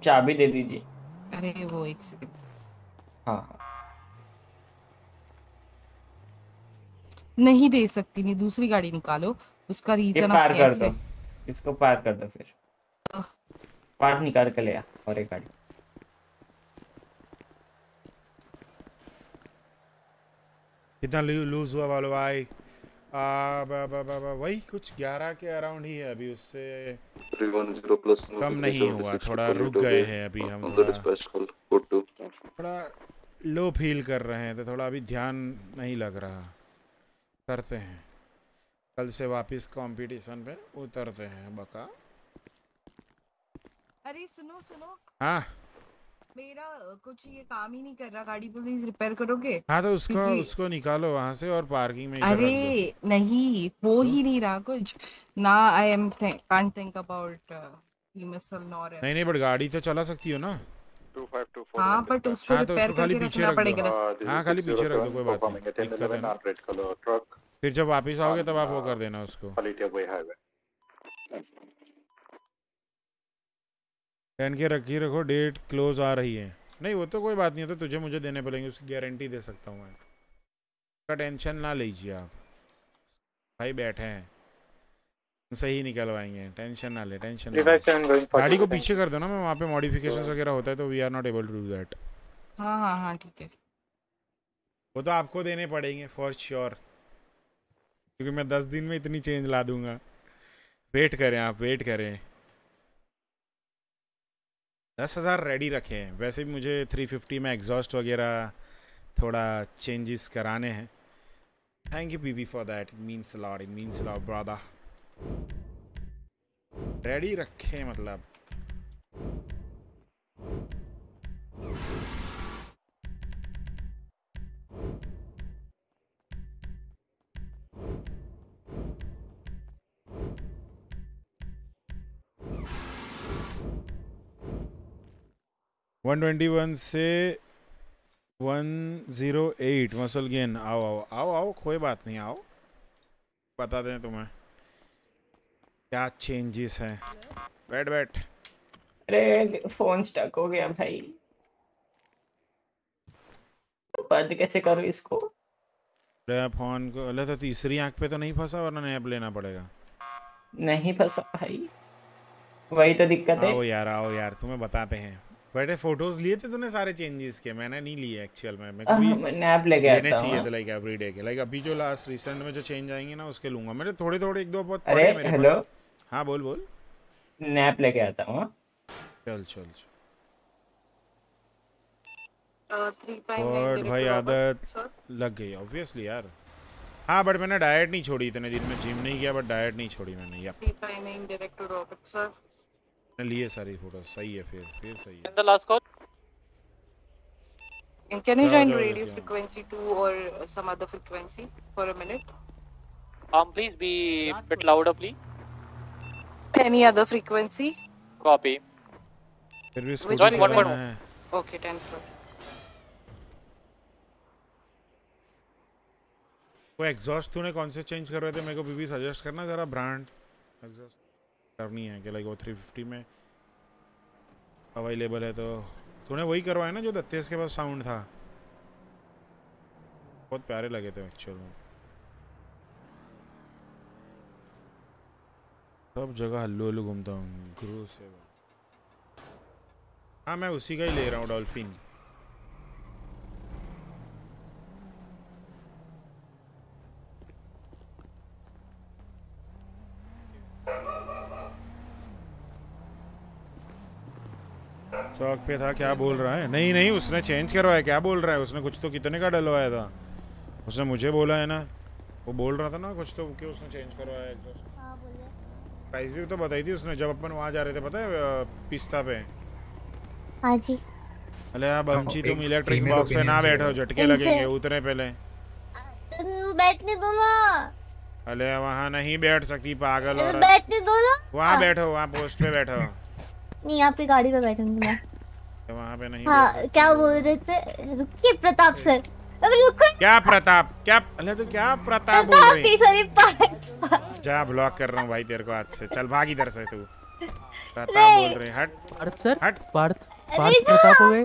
[SPEAKER 22] चाबी दे दीजिए।
[SPEAKER 20] अरे वो एक सेकंड
[SPEAKER 22] हाँ।
[SPEAKER 20] नहीं दे सकती नहीं दूसरी गाड़ी निकालो। उसका रीजन
[SPEAKER 22] पार
[SPEAKER 20] आप
[SPEAKER 22] कर
[SPEAKER 20] कैसे
[SPEAKER 22] दो। इसको पार कर दो फिर। पार निकाल के ले आ और एक गाड़ी।
[SPEAKER 2] कितना लूज हुआ वालो भाई। आ, ब, ब, ब, ब, वही कुछ 11 के अराउंड ही है अभी उससे। कम नहीं हुआ थोड़ा रुक गए हैं अभी हम थोड़ा।
[SPEAKER 26] dispatch call. Code 2.
[SPEAKER 2] थोड़ा लो फील कर रहे हैं तो थोड़ा अभी ध्यान नहीं लग रहा। करते हैं। कल से वापस कंपटीशन पे उतरते हैं बका।
[SPEAKER 20] अरे सुनो सुनो।
[SPEAKER 2] हाँ।
[SPEAKER 20] मेरा कुछ ये काम ही नहीं कर रहा गाड़ी प्लीज़ रिपेयर करोगे?
[SPEAKER 2] हाँ तो उसको
[SPEAKER 20] क्योंकि-
[SPEAKER 2] उसको निकालो वहाँ से और पार्किंग में।
[SPEAKER 20] अरे नहीं हो ही नहीं रहा कुछ। ना I am can't think about
[SPEAKER 2] नहीं नहीं बट गाड़ी तो चला सकती हो ना?
[SPEAKER 20] हाँ बट उसको
[SPEAKER 2] हाँ तो
[SPEAKER 20] रिपेयर करके
[SPEAKER 2] पीछे
[SPEAKER 20] रखना
[SPEAKER 2] रख दो।
[SPEAKER 20] पड़ेगा
[SPEAKER 26] Uh,
[SPEAKER 2] हाँ खाली पीछे रख दो कोई बात नहीं। दिक्कत है. फिर जब वापस आओगे तब आप वो कर देना उसको. पहन के रखी रखो डेट क्लोज आ रही है। नहीं वो तो कोई बात नहीं है तो तुझे मुझे देने पड़ेंगे उसकी गारंटी दे सकता हूँ मैं। उसका टेंशन ना लीजिए आप। भाई बैठे हैं। सही निकलवाएँगे। टेंशन ना ले टेंशन ना ले।
[SPEAKER 12] 357 going for
[SPEAKER 2] गाड़ी को पीछे कर दो ना मैं वहाँ पे मॉडिफिकेशन वगैरह होता है तो we are not able to do that
[SPEAKER 20] हाँ हाँ हाँ ठीक है।
[SPEAKER 2] वो तो आपको देने पड़ेंगे फॉर श्योर क्योंकि मैं दस दिन में इतनी चेंज ला दूँगा। वेट करें आप वेट करें। दस हज़ार रेडी रखें वैसे भी मुझे थ्री फिफ्टी में एग्जॉस्ट वगैरह थोड़ा चेंजेस कराने हैं। Thank you PP for that means lot it means lot brother ready रखें मतलब। वन ट्वेंटी वन से one zero eight muscle gain आओ आओ आओ आओ कोई बात नहीं आओ। बता दें तुम्हें। क्या चेंजेस हैं? बैठ बैठ।
[SPEAKER 22] अरे फ़ोन स्टक हो गया भाई। बंद कैसे करूँ इसको?
[SPEAKER 2] अरे फ़ोन को अरे तो तीसरी आँख पे तो नहीं फंसा वरना नैप लेना पड़ेगा।
[SPEAKER 22] नहीं फंसा भाई। वही तो दिक्कत है।
[SPEAKER 2] आओ यार आओ यार तुम्हें बताते हैं। बैठे फ़ोटोज़ लिए थे तूने सारे चेंजेस के? मैंने नहीं लिए एक्चुअल में। मैं
[SPEAKER 22] मैं नैप लेके
[SPEAKER 2] लेने
[SPEAKER 22] आता हूँ,
[SPEAKER 2] चाहिए। थे लाइक एवरी डे के। लाइक अभी जो लास्ट रिसेंट में जो चेंज आएँगे ना उसके लूँगा। मैंने थोड़े थोड़े एक दो बहुत
[SPEAKER 22] अरे,
[SPEAKER 2] हैं मेरे
[SPEAKER 22] हेलो।
[SPEAKER 2] हाँ बोल बोल।
[SPEAKER 22] नैप लेके आता हूँ हाँ।
[SPEAKER 2] चल चल चल। और भाई आदत लग गई ऑब्वियसली यार। हाँ बट मैंने डाइट नहीं छोड़ी इतने दिन में जिम नहीं किया बट डाइट नहीं छोड़ी मैंने या। लिए सारी फ़ोटो सही है फिर फिर सही है
[SPEAKER 17] In the last call.
[SPEAKER 20] And can you
[SPEAKER 2] जाओ,
[SPEAKER 20] join
[SPEAKER 2] जाओ,
[SPEAKER 20] radio
[SPEAKER 2] जाओ।
[SPEAKER 20] frequency two or some other frequency for a minute?
[SPEAKER 17] Um, please be a bit louder, please.
[SPEAKER 20] Any other frequency?
[SPEAKER 17] Copy.
[SPEAKER 2] फिर
[SPEAKER 20] Which
[SPEAKER 17] Join one more.
[SPEAKER 2] है
[SPEAKER 20] Okay, ten four.
[SPEAKER 2] वो exhaust तूने कौन से change कर रहे थे मेरे को भी सजेस्ट करना ज़रा ब्रांड एग्जॉस्ट करनी है कि लाइक वो थ्री फिफ्टी में अवेलेबल है तो तूने वही करवाया ना जो दत्तेस के पास साउंड था? बहुत प्यारे लगे थे एक्चुअल में। सब जगह हल्लू हल्लू घूमता हूँ। गुरु से हाँ मैं उसी का ही ले रहा हूँ डॉल्फिन चौक पे था क्या बोल रहा है? नहीं नहीं उसने चेंज करवाया क्या बोल रहा है? उसने कुछ तो कितने का डलवाया था? उसने मुझे बोला है ना? वो बोल रहा था ना कुछ तो कि उसने चेंज करवाया एग्जॉस्ट प्राइस भी तो बताई थी उसने जब अपन वहाँ जा रहे थे पता है पिस्ता पे?
[SPEAKER 30] हाँ जी।
[SPEAKER 2] अरे यार बंची तुम इलेक्ट्रिक बॉक्स पे ना बैठो झटके लगेंगे उतरे पहले।
[SPEAKER 30] बैठने दो ना।
[SPEAKER 2] अरे वहाँ नहीं बैठ सकती पागल और
[SPEAKER 30] बैठने दो ना।
[SPEAKER 2] वहाँ बैठो वहाँ पोस्ट पे बैठो।
[SPEAKER 30] नहीं आपकी गाड़ी पे बैठूँगी मैं।
[SPEAKER 2] वहाँ पे नहीं
[SPEAKER 30] हाँ क्या बोल रहे थे? रुकिए प्रताप सर। अब रुको।
[SPEAKER 2] क्या प्रताप? क्या अरे तो क्या प्रताप बोल
[SPEAKER 30] प्रताप
[SPEAKER 2] रही?
[SPEAKER 30] सॉरी पार्थ
[SPEAKER 2] जा ब्लॉक कर रहा हूँ भाई तेरे को आज से। चल भाग इधर से तू। प्रताप बोल रही हट।
[SPEAKER 31] पार्थ सर
[SPEAKER 2] हट।
[SPEAKER 31] पार्थ पार्थ प्रताप हो गए।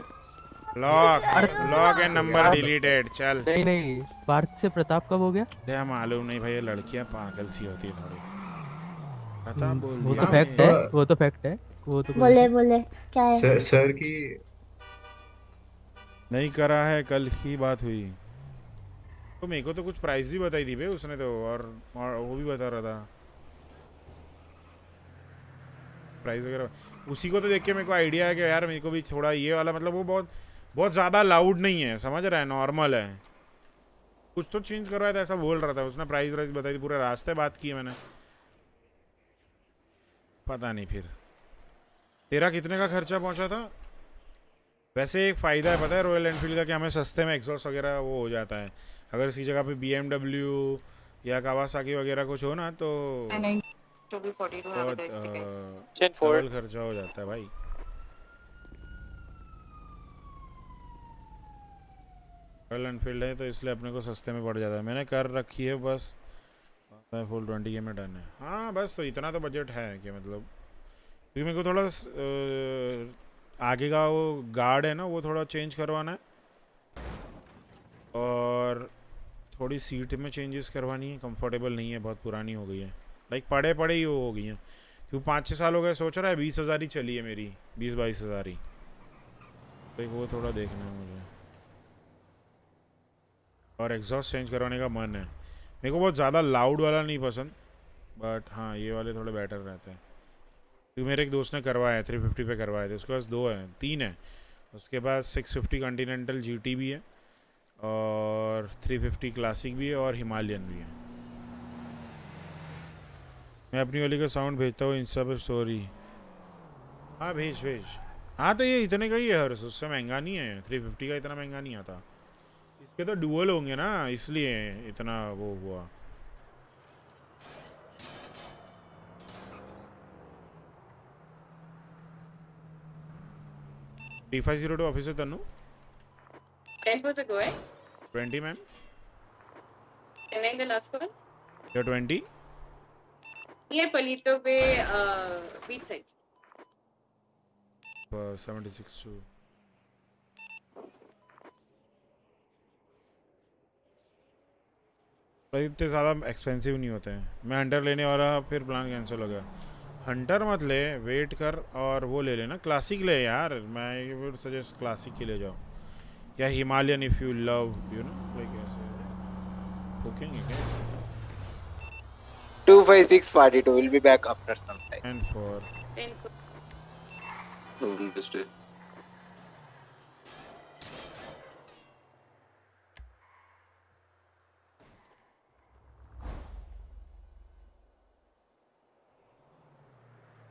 [SPEAKER 2] Lock lock and number deleted चल।
[SPEAKER 31] नहीं नहीं। पार्थ से प्रताप कब हो गया?
[SPEAKER 2] क्या मालूम नहीं भाई ये लड़कियाँ पागल सी होती है थोड़ी। प्रताप बोल
[SPEAKER 31] वो तो फैक्ट है वो तो फैक्ट है। वो तो
[SPEAKER 30] बोले बोले क्या है?
[SPEAKER 24] सर सर की
[SPEAKER 2] नहीं करा है कल की बात हुई। तो मेरे को तो कुछ प्राइस भी बताई थी बे उसने तो और, और वो भी बता रहा था। प्राइस वगैरह। उसी को तो देख के मेरे को आइडिया है कि यार मेरे को भी थोड़ा ये वाला मतलब वो बहुत बहुत ज़्यादा लाउड नहीं है समझ रहा है नॉर्मल है। कुछ तो चेंज करवाया था ऐसा बोल रहा था उसने प्राइस वाइस बताई थी पूरे रास्ते बात की है मैंने। पता नहीं फिर। तेरा कितने का खर्चा पहुँचा था? वैसे एक फ़ायदा है पता है रॉयल एनफील्ड का कि हमें सस्ते में एग्जॉस्ट वगैरह वो हो जाता है। अगर इसी जगह पे बीएमडब्ल्यू या कावासाकी वगैरह कुछ हो ना तो बहुत
[SPEAKER 17] Gen
[SPEAKER 2] खर्चा हो जाता है भाई। रॉयल एनफील्ड है तो इसलिए अपने को सस्ते में पड़ जाता है। मैंने कर रखी है बस। फुल ट्वेंटी के में डन है। हाँ बस तो इतना तो बजट है कि मतलब? क्योंकि मेरे को थोड़ा अ, आगे का वो गार्ड है ना वो थोड़ा चेंज करवाना है। और थोड़ी सीट में चेंजेस करवानी है कंफर्टेबल नहीं है बहुत पुरानी हो गई है। लाइक पड़े पड़े ही वो हो गई हैं। क्यों पाँच छः साल हो गए सोच रहा है बीस हज़ार ही चली है मेरी बीस बाईस हज़ार ही। तो वो थोड़ा देखना है मुझे। और एग्जॉस्ट चेंज करवाने का मन है। मेरे को बहुत ज़्यादा लाउड वाला नहीं पसंद बट हाँ ये वाले थोड़े बेटर रहते हैं। क्योंकि मेरे एक दोस्त ने करवाया है थ्री फिफ्टी पे करवाए थे, उसके पास दो हैं, तीन है। उसके पास six fifty Continental G T भी है और थ्री फिफ्टी क्लासिक भी है और हिमालयन भी है। मैं अपनी वाली का साउंड भेजता हूँ इंस्टा पर स्टोरी हाँ भेज भेज। हाँ तो ये इतने का ही है हर्ष उससे महँगा नहीं है थ्री फिफ्टी का इतना महँगा नहीं आता। इसके तो डुअल होंगे ना, इसलिए इतना वो हुआ। D five zero two officer Tanu
[SPEAKER 14] Ten was ago, eh?
[SPEAKER 2] Twenty ma'am
[SPEAKER 14] Ten nine the last one.
[SPEAKER 2] या twenty
[SPEAKER 14] Near Palito Bay, uh, beach side.
[SPEAKER 2] Six two भाई इतने ज़्यादा एक्सपेंसिव नहीं होते हैं मैं हंटर लेने वाला फिर प्लान कैंसिल हो गया हंटर मत ले वेट कर और वो ले लेना। क्लासिक ले यार मैं ये वुड सजेस्ट क्लासिक ही ले जाओ। या Himalayan if you love you know like ऐसे। Cooking it
[SPEAKER 32] 256 party 2 will be back after some time.
[SPEAKER 2] And for
[SPEAKER 14] 10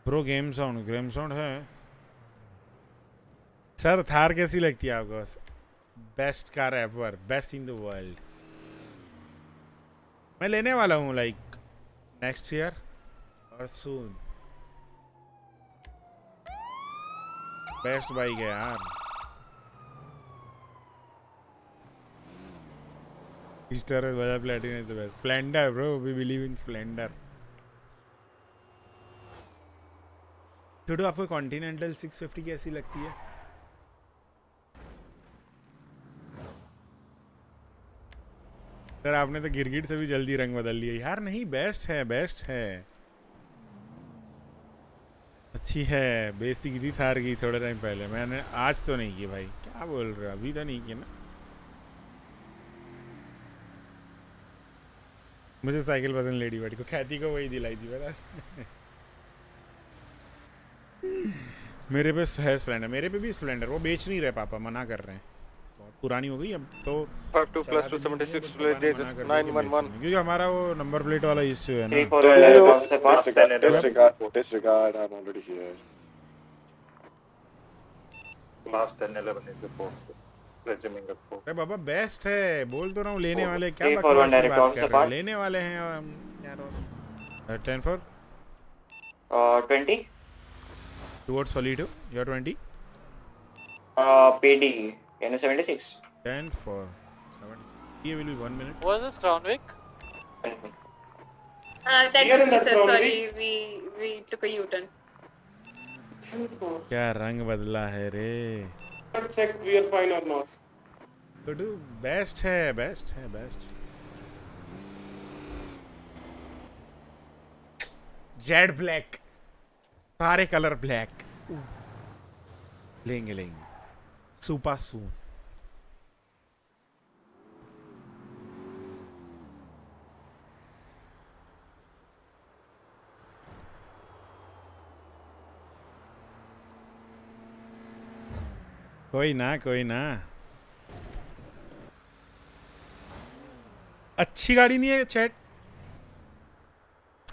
[SPEAKER 2] pro game sound game sound है। सर, थार कैसी लगती है आपको? Best car ever best in the world मैं लेने वाला हूँ लाइक नेक्स्ट ईयर और सून बेस्ट बाइक है यार। इस तरह बजा Platina is the best Splendor bro we believe in Splendor छोटू आपको कॉन्टिनेंटल 650 कैसी लगती है। सर, आपने तो गिरगिट से भी जल्दी रंग बदल लिया यार, नहीं बेस्ट है बेस्ट है। अच्छी है, बेइज्जती की थी, थार की थोड़े टाइम पहले। मैंने आज तो नहीं की भाई। क्या बोल रहे हो? अभी तो नहीं की ना। मुझे साइकिल पसंद लेडी बड़ी को, ख्याति को वही दिलाई थी, पता *laughs* मेरे पे है स्प्लेंडर मेरे पे भी स्प्लेंडर वो बेच नहीं रहे पापा मना कर रहे हैं। बहुत पुरानी हो गई अब तो क्योंकि हमारा वो नंबर प्लेट वाला इश्यू है ना। अरे बाबा बेस्ट है बोल तो रहा हूँ लेने वाले क्या बात कर रहे हैं? लेने वाले हैं यार 10 four
[SPEAKER 22] 20
[SPEAKER 2] towards Solito. Polito. You're
[SPEAKER 22] 20. Uh, PD. Can
[SPEAKER 2] six. Ten for 76. Here will be one minute.
[SPEAKER 17] Was this Crown Vic?
[SPEAKER 9] Uh, that
[SPEAKER 28] Here
[SPEAKER 9] was sir. Sorry, we, we took a U-turn.
[SPEAKER 2] क्या रंग बदला है रे
[SPEAKER 28] check we fine और
[SPEAKER 2] not good best है best है best Z black सारे colour black. लेंगे लेंगे। Super soon. कोई ना कोई ना। अच्छी गाड़ी नहीं है, चैट।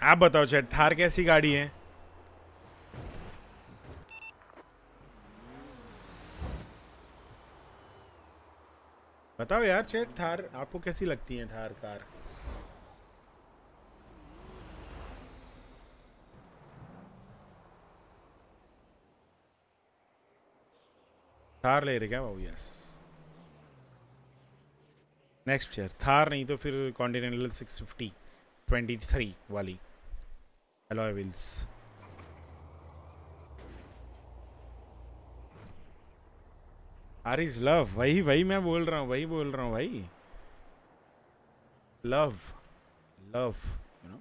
[SPEAKER 2] आप बताओ, चैट, थार कैसी गाड़ी है? बताओ यार चैट थार, आपको कैसी लगती है थार, कार? थार ले रहे क्या बाबू? यस नेक्स्ट ईयर थार नहीं तो फिर कॉन्टिनेंटल 650 23 वाली alloy wheels are is love वही वही मैं बोल रहा हूँ वही बोल रहा हूँ भाई लव लव यू नो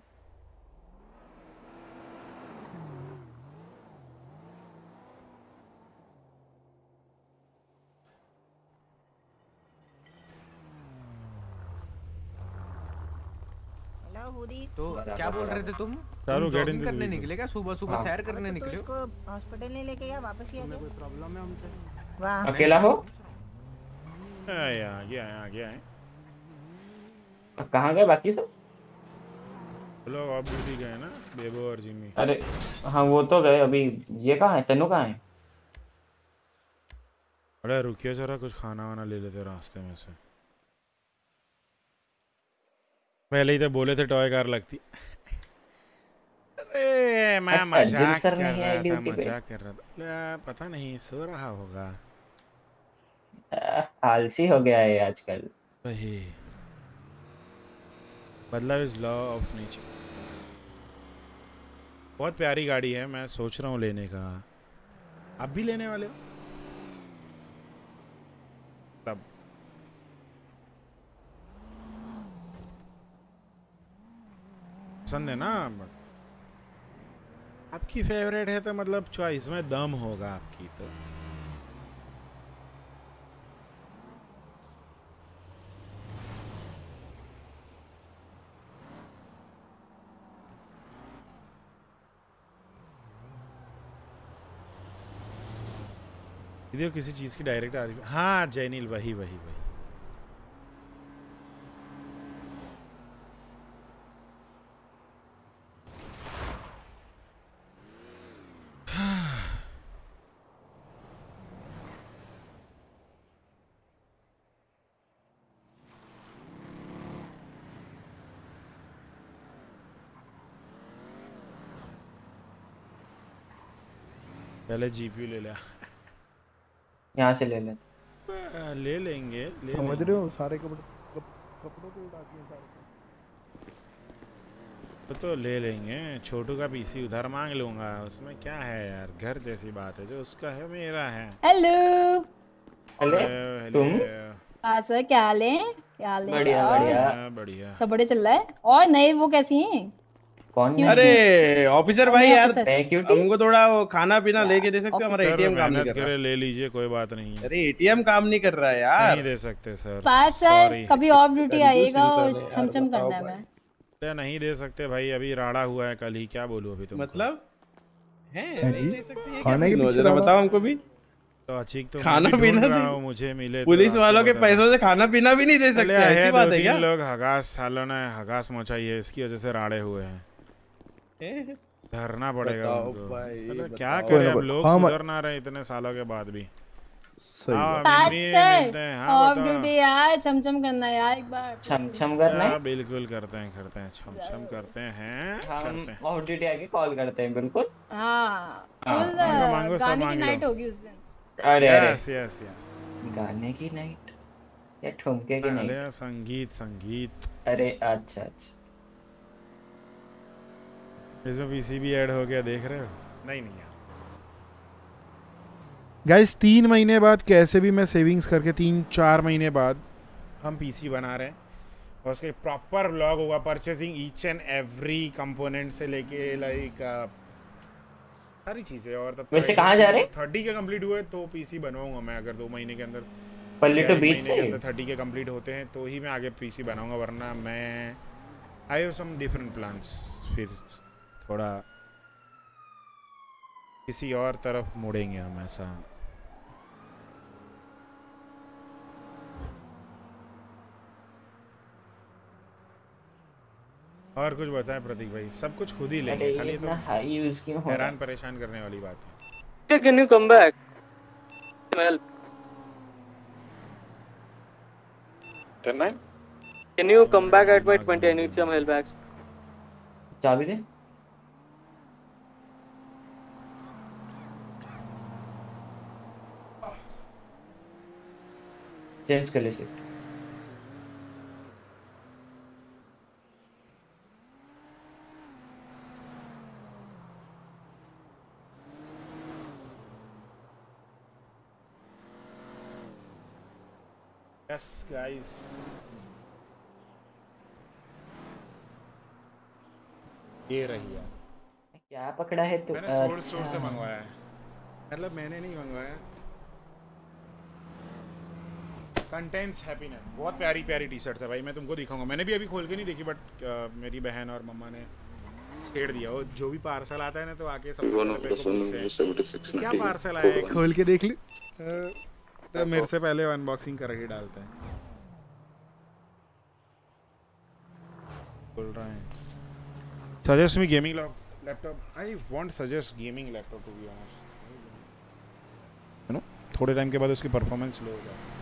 [SPEAKER 29] तो क्या बोल रहे थे तुम?
[SPEAKER 2] Into the
[SPEAKER 29] करने. निकले क्या? सुबह सुबह
[SPEAKER 2] हाँ।
[SPEAKER 29] सैर करने निकले हो?
[SPEAKER 33] हॉस्पिटल नहीं लेके गया वापस ही आ गया?
[SPEAKER 16] प्रॉब्लम है हमसे?
[SPEAKER 33] वाह
[SPEAKER 22] अकेला हो
[SPEAKER 2] आया आ गया गया है
[SPEAKER 22] कहाँ गए बाकी सब
[SPEAKER 2] लोग ऑफ़ ड्यूटी गए ना बेबो और जिम्मी
[SPEAKER 22] अरे हाँ वो तो गए अभी ये कहाँ है तनु कहाँ है
[SPEAKER 2] अरे रुकिए जरा कुछ खाना वाना ले लेते रास्ते में से पहले ही तो बोले थे टॉय कार लगती अरे मैं
[SPEAKER 22] अच्छा,
[SPEAKER 2] मज़ाक
[SPEAKER 22] सर
[SPEAKER 2] कर रहा था मज़ाक कर रहा था पता नहीं सो रहा होगा
[SPEAKER 22] आलसी हो गया है आजकल।
[SPEAKER 2] वही। बदलाव इज़ लॉ ऑफ़ नेचर बहुत प्यारी गाड़ी है, मैं सोच रहा हूँ लेने का। आप भी लेने वाले हो? तब। पसंद है ना? आपकी फेवरेट है तो मतलब चॉइस में दम होगा आपकी तो। देखो किसी चीज़ की डायरेक्ट आ रही है जैनिल वही वही वही। पहले जीपीयू ले लिया।
[SPEAKER 22] यहाँ से ले लेते
[SPEAKER 2] ले लेंगे ले
[SPEAKER 16] समझ
[SPEAKER 2] लेंगे।
[SPEAKER 16] रहे हो सारे कपड़े कप- कपड़ों को उड़ाती है सारे
[SPEAKER 2] तो, तो ले लेंगे छोटू का पीसी उधार मांग लूँगा। उसमें क्या है यार घर जैसी बात है जो उसका है मेरा है।
[SPEAKER 30] हेलो
[SPEAKER 22] हेलो तुम।
[SPEAKER 34] हाँ सर क्या हाल है? क्या हाल है?
[SPEAKER 22] बढ़िया, बढ़िया।
[SPEAKER 2] बढ़िया।
[SPEAKER 34] सब बढ़िया चल रहा है? और नए वो कैसी हैं?
[SPEAKER 22] कौन
[SPEAKER 35] अरे ऑफिसर भाई यार? हमको थोड़ा वो खाना पीना लेके दे सकते हो? हमारा एटीएम काम नहीं कर रहा।
[SPEAKER 2] ले लीजिए कोई बात नहीं है।
[SPEAKER 35] अरे एटीएम काम नहीं कर रहा है यार।
[SPEAKER 2] नहीं दे सकते सर
[SPEAKER 34] पास सर कभी ऑफ़ ड्यूटी आएगा और छमछम करना है
[SPEAKER 35] भाई।
[SPEAKER 34] मैं
[SPEAKER 2] नहीं दे सकते भाई अभी राड़ा हुआ है कल ही क्या बोलूँ अभी तुमको?
[SPEAKER 35] मतलब? है नहीं दे सकते जरा बताओ हमको भी।
[SPEAKER 2] तो अचीक तो
[SPEAKER 35] खाना पीना
[SPEAKER 2] रहा मुझे मिले तो
[SPEAKER 35] पुलिस
[SPEAKER 2] आपको
[SPEAKER 35] वालों के पैसों से खाना पीना भी नहीं दे सकते ऐसी बात है क्या?
[SPEAKER 2] लोग हगास सालों ने हगास मचाई है इसकी वजह से राड़े हुए हैं? धरना पड़ेगा उनको।
[SPEAKER 35] भाई,
[SPEAKER 2] क्या। करें अब लोग सुधर ना रहे इतने सालों के बाद भी।
[SPEAKER 16] सही
[SPEAKER 2] हाँ, है, हैं,
[SPEAKER 34] ऑफ़
[SPEAKER 2] बताओ।
[SPEAKER 34] ड्यूटी यार छमछम करना यार एक बार।
[SPEAKER 22] छम करना
[SPEAKER 2] बिल्कुल करते हैं करते हैं छम छम करते हैं
[SPEAKER 22] हम ऑफ़ ड्यूटी आके कॉल करते हैं बिल्कुल।
[SPEAKER 34] हाँ
[SPEAKER 2] मांगो, सब मांग
[SPEAKER 34] नाइट होगी उस दिन।
[SPEAKER 22] अरे अरे।
[SPEAKER 2] यस यस यस
[SPEAKER 22] गाने की नाइट या ठुमके की नाइट
[SPEAKER 2] संगीत संगीत।
[SPEAKER 22] अरे अच्छा अच्छा।
[SPEAKER 2] इसमें पीसीबी ऐड हो गया देख रहे हो नहीं नहीं यार गाइस तीन महीने बाद कैसे भी मैं सेविंग्स करके तीन चार महीने बाद हम पीसी बना रहे हैं और उसके प्रॉपर व्लॉग होगा purchasing each and every component से लेके लाइक सारी चीज़ें और तब
[SPEAKER 22] वैसे कहाँ जा रहे हैं?
[SPEAKER 2] थर्टी के कंप्लीट हुए तो पीसी बनवाऊँगा मैं अगर दो महीने के अंदर
[SPEAKER 22] पल्ली टू बीच से?
[SPEAKER 2] थर्टी के कंप्लीट होते हैं तो ही मैं आगे पीसी बनाऊँगा वरना मैं I have some different plans फिर थोड़ा किसी और तरफ़ मुड़ेंगे हम ऐसा और कुछ बताएँ प्रतीक भाई सब कुछ खुद ही लेंगे खाली तो
[SPEAKER 22] हाई यूज़ क्यों हो
[SPEAKER 2] हैरान परेशान करने वाली बात है
[SPEAKER 17] Can you come back? Well,
[SPEAKER 26] Ten nine.
[SPEAKER 17] can you come back at my 20? I need some help back.
[SPEAKER 22] चाबी दे चेंज कर ले सीट
[SPEAKER 2] यस गाइस ये रही यार
[SPEAKER 22] क्या पकड़ा है तू?
[SPEAKER 2] मैंने सोल स्टोर से
[SPEAKER 22] अच्छा।
[SPEAKER 2] मंगवाया है। मतलब मैंने नहीं मंगवाया। कंटेंट्स हैप्पीनेस बहुत प्यारी प्यारी टी शर्ट्स है भाई मैं तुमको दिखाऊँगा। मैंने भी अभी खोल के नहीं देखी बट मेरी बहन और मम्मा ने छेड़ दिया। वो जो भी पार्सल आता है ना तो आके सब
[SPEAKER 26] One
[SPEAKER 2] पहले
[SPEAKER 26] of
[SPEAKER 2] मेरे
[SPEAKER 26] the
[SPEAKER 2] को
[SPEAKER 26] one
[SPEAKER 2] पूछते
[SPEAKER 26] of the
[SPEAKER 2] हैं,
[SPEAKER 26] 76
[SPEAKER 2] क्या पार्सल आया है? खोल के देख ले। तो मेरे से पहले अनबॉक्सिंग करके डालते हैं। बोल रहे हैं। Suggest me gaming laptop I want suggest gaming laptop to be honest you know थोड़े टाइम के बाद उसकी परफॉर्मेंस लो हो जाए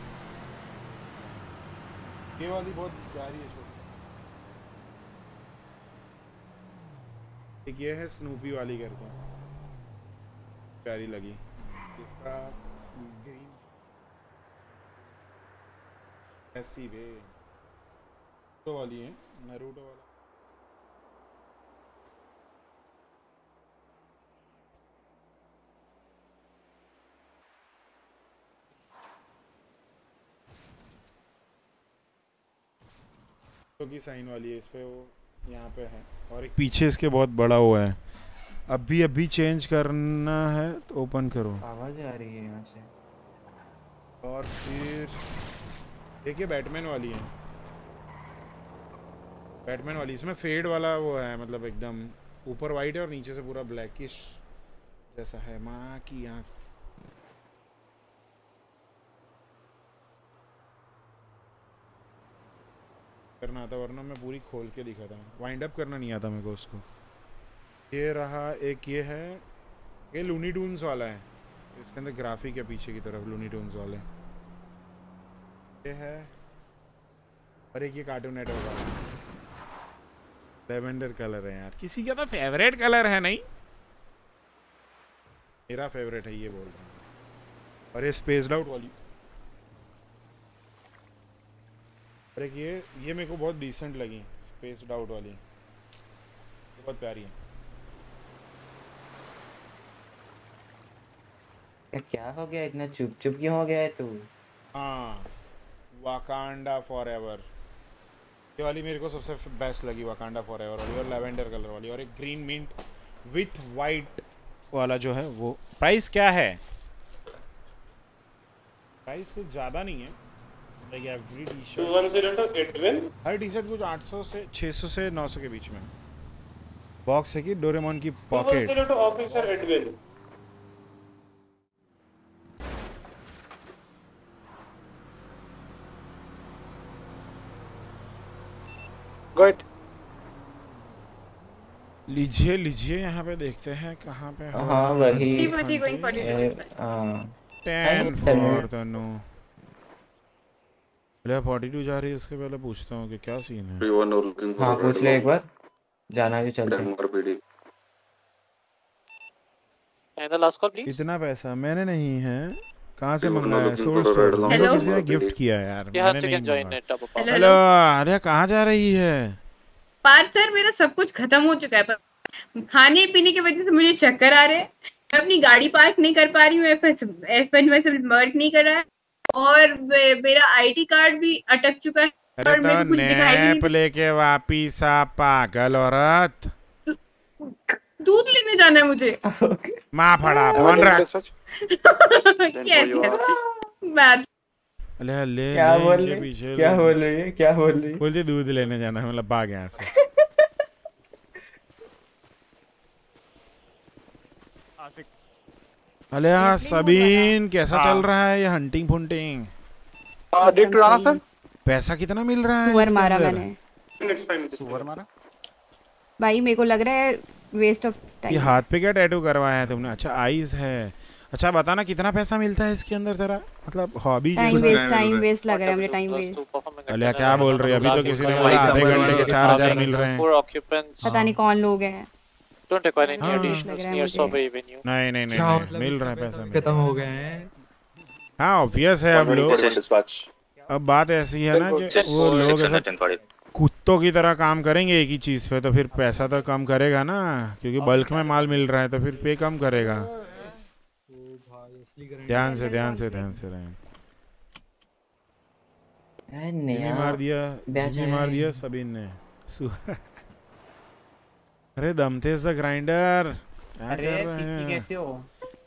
[SPEAKER 2] ये वाली बहुत प्यारी है एक ये है स्नूपी वाली करके प्यारी लगी। इसका ग्रीन ऐसी वे। तो वाली है नरूटो वाला। की साइन वाली है इस पे वो यहाँ पे है। और एक पीछे इसके बहुत बड़ा हुआ है। अभी अभी चेंज करना है तो ओपन करो।
[SPEAKER 22] आवाज़ आ रही है यहाँ से।
[SPEAKER 2] और फिर देखिए बैटमैन वाली है। बैटमैन वाली इसमें फेड वाला वो है मतलब एकदम ऊपर वाइट है और नीचे से पूरा ब्लैकिश जैसा है। माँ की आँख। करना आता वरना मैं पूरी खोल के दिखाता हूँ वाइंड अप करना नहीं आता मेरे को उसको। ये रहा एक ये है, ये लूनी टून्स वाला है। इसके अंदर ग्राफिक है पीछे की तरफ़ लूनी टून्स वाले। ये है, और एक ये कार्टून नेटवर्क वाला। लेवेंडर कलर है यार। किसी का तो फेवरेट कलर है नहीं? मेरा फेवरेट है, ये बोल रहा हूँ। और ये स्पेस्ड आउट वाली और एक ये ये मेरे को बहुत डिसेंट लगी स्पेस डाउट वाली। ये बहुत प्यारी है।
[SPEAKER 22] क्या क्या हो गया? इतना चुप चुप क्यों हो गया है तू?
[SPEAKER 2] हाँ वाकांडा फॉर एवर ये वाली मेरे को सबसे बेस्ट लगी वाकांडा फॉर एवर वाली और लेवेंडर कलर वाली और एक ग्रीन मिंट विथ वाइट वाला जो है वो। प्राइस क्या है? प्राइस कुछ ज़्यादा नहीं है। लाइक एवरी टी शर्ट हर टी शर्ट कुछ 800 से 600 से 900 के बीच में। बॉक्स है कि डोरेमोन की पॉकेट
[SPEAKER 28] ऑफिसर एडविन
[SPEAKER 17] गुड
[SPEAKER 2] लीजिए लीजिए यहाँ पे देखते हैं कहाँ पे हो
[SPEAKER 22] वही? हाँ
[SPEAKER 2] टेन फॉर तनु पहले फोर्टी टू जा रही है? उसके पहले पूछता हूँ कि क्या सीन है।
[SPEAKER 22] हाँ पूछ ले एक बार। जाना भी चलते हैं.
[SPEAKER 2] इतना पैसा मैंने नहीं है। कहाँ से मंगाया सोर्स स्टोर. मुझे किसी ने गिफ्ट किया यार। मैंने नहीं. हेलो अरे कहाँ जा रही है?
[SPEAKER 14] पार्थ सर मेरा सब कुछ खत्म हो चुका है खाने पीने की वजह से मुझे चक्कर आ रहे हैं। मैं अपनी गाड़ी पार्क नहीं कर पा रही हूँ एफ़ वर्क नहीं कर रहा है। और मेरा आईडी कार्ड भी अटक चुका है
[SPEAKER 2] अरे
[SPEAKER 14] और
[SPEAKER 2] तो
[SPEAKER 14] कुछ
[SPEAKER 2] नैप लेके वापिस आ पागल औरत।
[SPEAKER 14] दूध लेने जाना है मुझे।
[SPEAKER 2] माँ फड़ा कौन रहा
[SPEAKER 14] बात
[SPEAKER 2] ले
[SPEAKER 22] क्या
[SPEAKER 2] ले
[SPEAKER 22] बोल रही
[SPEAKER 2] पीछे
[SPEAKER 22] क्या बोल रही है? क्या बोल रही है?
[SPEAKER 2] बोलती दूध लेने जाना है मतलब भाग यहाँ से। अरे हाँ सबीन कैसा चल रहा है ये हंटिंग फुंटिंग
[SPEAKER 23] डेट उड़ाना सर
[SPEAKER 2] पैसा कितना मिल रहा है
[SPEAKER 36] सुअर मारा मैंने।
[SPEAKER 23] सुअर मारा?
[SPEAKER 36] भाई मेरे को लग रहा है वेस्ट ऑफ़ टाइम ये
[SPEAKER 2] हाथ पे क्या टैटू करवाया है तुमने? अच्छा आईज है। अच्छा बताना कितना पैसा मिलता है इसके अंदर तेरा? मतलब hobby
[SPEAKER 36] time waste time waste लग रहा है मुझे टाइम वेस्ट
[SPEAKER 2] अलिया क्या बोल रही है? अभी तो किसी ने बोला आधे घंटे के चार हज़ार मिल रहे हैं।
[SPEAKER 36] पता नहीं कौन लोग हैं। लग रहा है
[SPEAKER 17] near
[SPEAKER 36] मुझे।
[SPEAKER 17] Strawberry Avenue.
[SPEAKER 2] नहीं नहीं नहीं, नहीं
[SPEAKER 31] मतलब
[SPEAKER 2] मिल रहा है
[SPEAKER 31] पैसा खत्म हो गए हैं
[SPEAKER 2] है। ऑब्वियस है अब लोग अब बात ऐसी है ना कि वो लोग ऐसा कुत्तों की तरह काम करेंगे एक ही चीज़ पे तो फिर पैसा तो कम करेगा ना क्योंकि बल्क में माल मिल रहा है तो फिर पे कम करेगा ध्यान से ध्यान से ध्यान से रहें मार दिया। मार दिया सबीन ने सु- *laughs* अरे दमतेज द ग्राइंडर
[SPEAKER 37] अरे कैसे हो?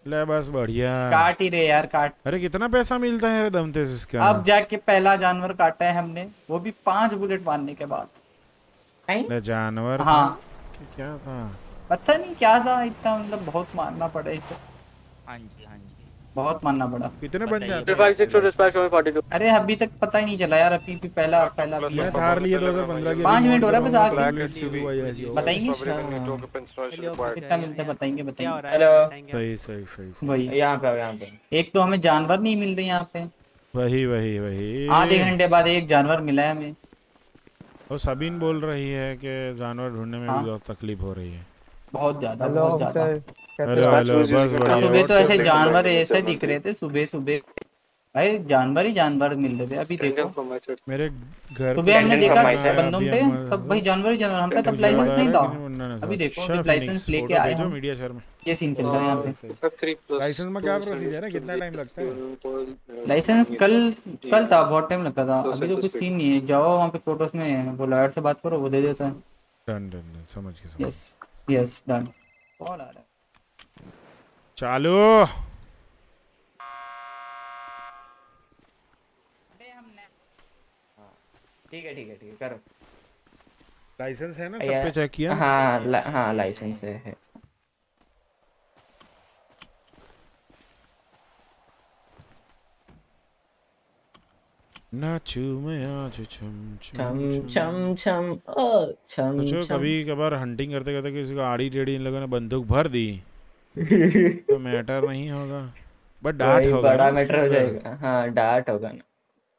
[SPEAKER 2] ले बस बढ़िया।
[SPEAKER 37] काट ही रहे यार काट।
[SPEAKER 2] अरे कितना पैसा मिलता है अरे दमतेज इसका?
[SPEAKER 37] अब जाके पहला जानवर काटा है हमने वो भी पाँच बुलेट मारने के बाद।
[SPEAKER 2] ले जानवर
[SPEAKER 37] हाँ।
[SPEAKER 2] क्या था?
[SPEAKER 37] पता नहीं क्या था इतना मतलब बहुत मारना पड़ा इसे।
[SPEAKER 29] हाँ हाँ
[SPEAKER 37] बहुत मारना पड़ा।
[SPEAKER 2] कितने बन जाते
[SPEAKER 17] two.
[SPEAKER 37] अरे अभी तक पता ही नहीं चला यार अभी भी पहला पहला भी
[SPEAKER 2] मैं थार लिए 2015 की
[SPEAKER 37] पाँच मिनट हो रहा है बस
[SPEAKER 2] Black
[SPEAKER 37] आके
[SPEAKER 2] है।
[SPEAKER 37] बताएँगे कितना मिलता है बताएँगे बताएँगे।
[SPEAKER 22] हेलो
[SPEAKER 2] सही सही सही।
[SPEAKER 37] वही।
[SPEAKER 22] यहाँ पे यहाँ पे।
[SPEAKER 37] एक तो हमें जानवर नहीं मिलते यहाँ पे।
[SPEAKER 2] वही वही वही।
[SPEAKER 37] आधे घंटे बाद एक जानवर मिला है हमें।
[SPEAKER 2] वो सबीन बोल रही है कि जानवर ढूँढने में
[SPEAKER 37] हाँ।
[SPEAKER 2] भी बहुत तकलीफ़ हो रही है।
[SPEAKER 37] बहुत ज़्यादा बहुत ज़्यादा।
[SPEAKER 16] ऑफिसर
[SPEAKER 2] हेलो बस बढ़िया।
[SPEAKER 37] सुबह तो ऐसे जानवर ऐसे दिख रहे थे सुबह सुबह। भाई जानवर ही जानवर मिल रहे थे अभी देखो।
[SPEAKER 2] मेरे घर
[SPEAKER 37] सुबह हमने देखा. बंदों पे तब भाई जानवर ही जानवर हम पे तब लाइसेंस नहीं था। अभी देखो जब लाइसेंस लेके आए हम।
[SPEAKER 2] मीडिया शहर में
[SPEAKER 37] ये सीन चल रहा है यहाँ पे।
[SPEAKER 2] लाइसेंस में क्या प्रोसीजर है? कितना टाइम लगता है?
[SPEAKER 37] लाइसेंस कल कल था बहुत टाइम लगता था। अभी तो कुछ सीन नहीं है। जाओ वहाँ पे फोटोस में वो लॉयर से बात करो वो दे देता है।
[SPEAKER 2] डन डन डन समझ गया
[SPEAKER 37] यस यस डन कॉल आ रहा है।
[SPEAKER 2] चालू।
[SPEAKER 22] ठीक है ठीक है ठीक है करो।
[SPEAKER 2] लाइसेंस है ना सब पे चेक किया?
[SPEAKER 22] हाँ ला, हाँ लाइसेंस है, है।
[SPEAKER 2] नाचू मैं आज छम
[SPEAKER 22] छम छम छम। ओ छम
[SPEAKER 2] सोचो
[SPEAKER 22] छम।
[SPEAKER 2] कभी कभार हंटिंग करते करते किसी को आड़ी टेढ़ी इन लोगों ने बंदूक भर दी। तो *laughs* मैटर नहीं होगा। बट डांट
[SPEAKER 22] वही
[SPEAKER 2] होगा
[SPEAKER 22] बड़ा
[SPEAKER 2] ना
[SPEAKER 22] मैटर हो
[SPEAKER 2] उसके
[SPEAKER 22] जाएगा। हाँ डांट होगा ना।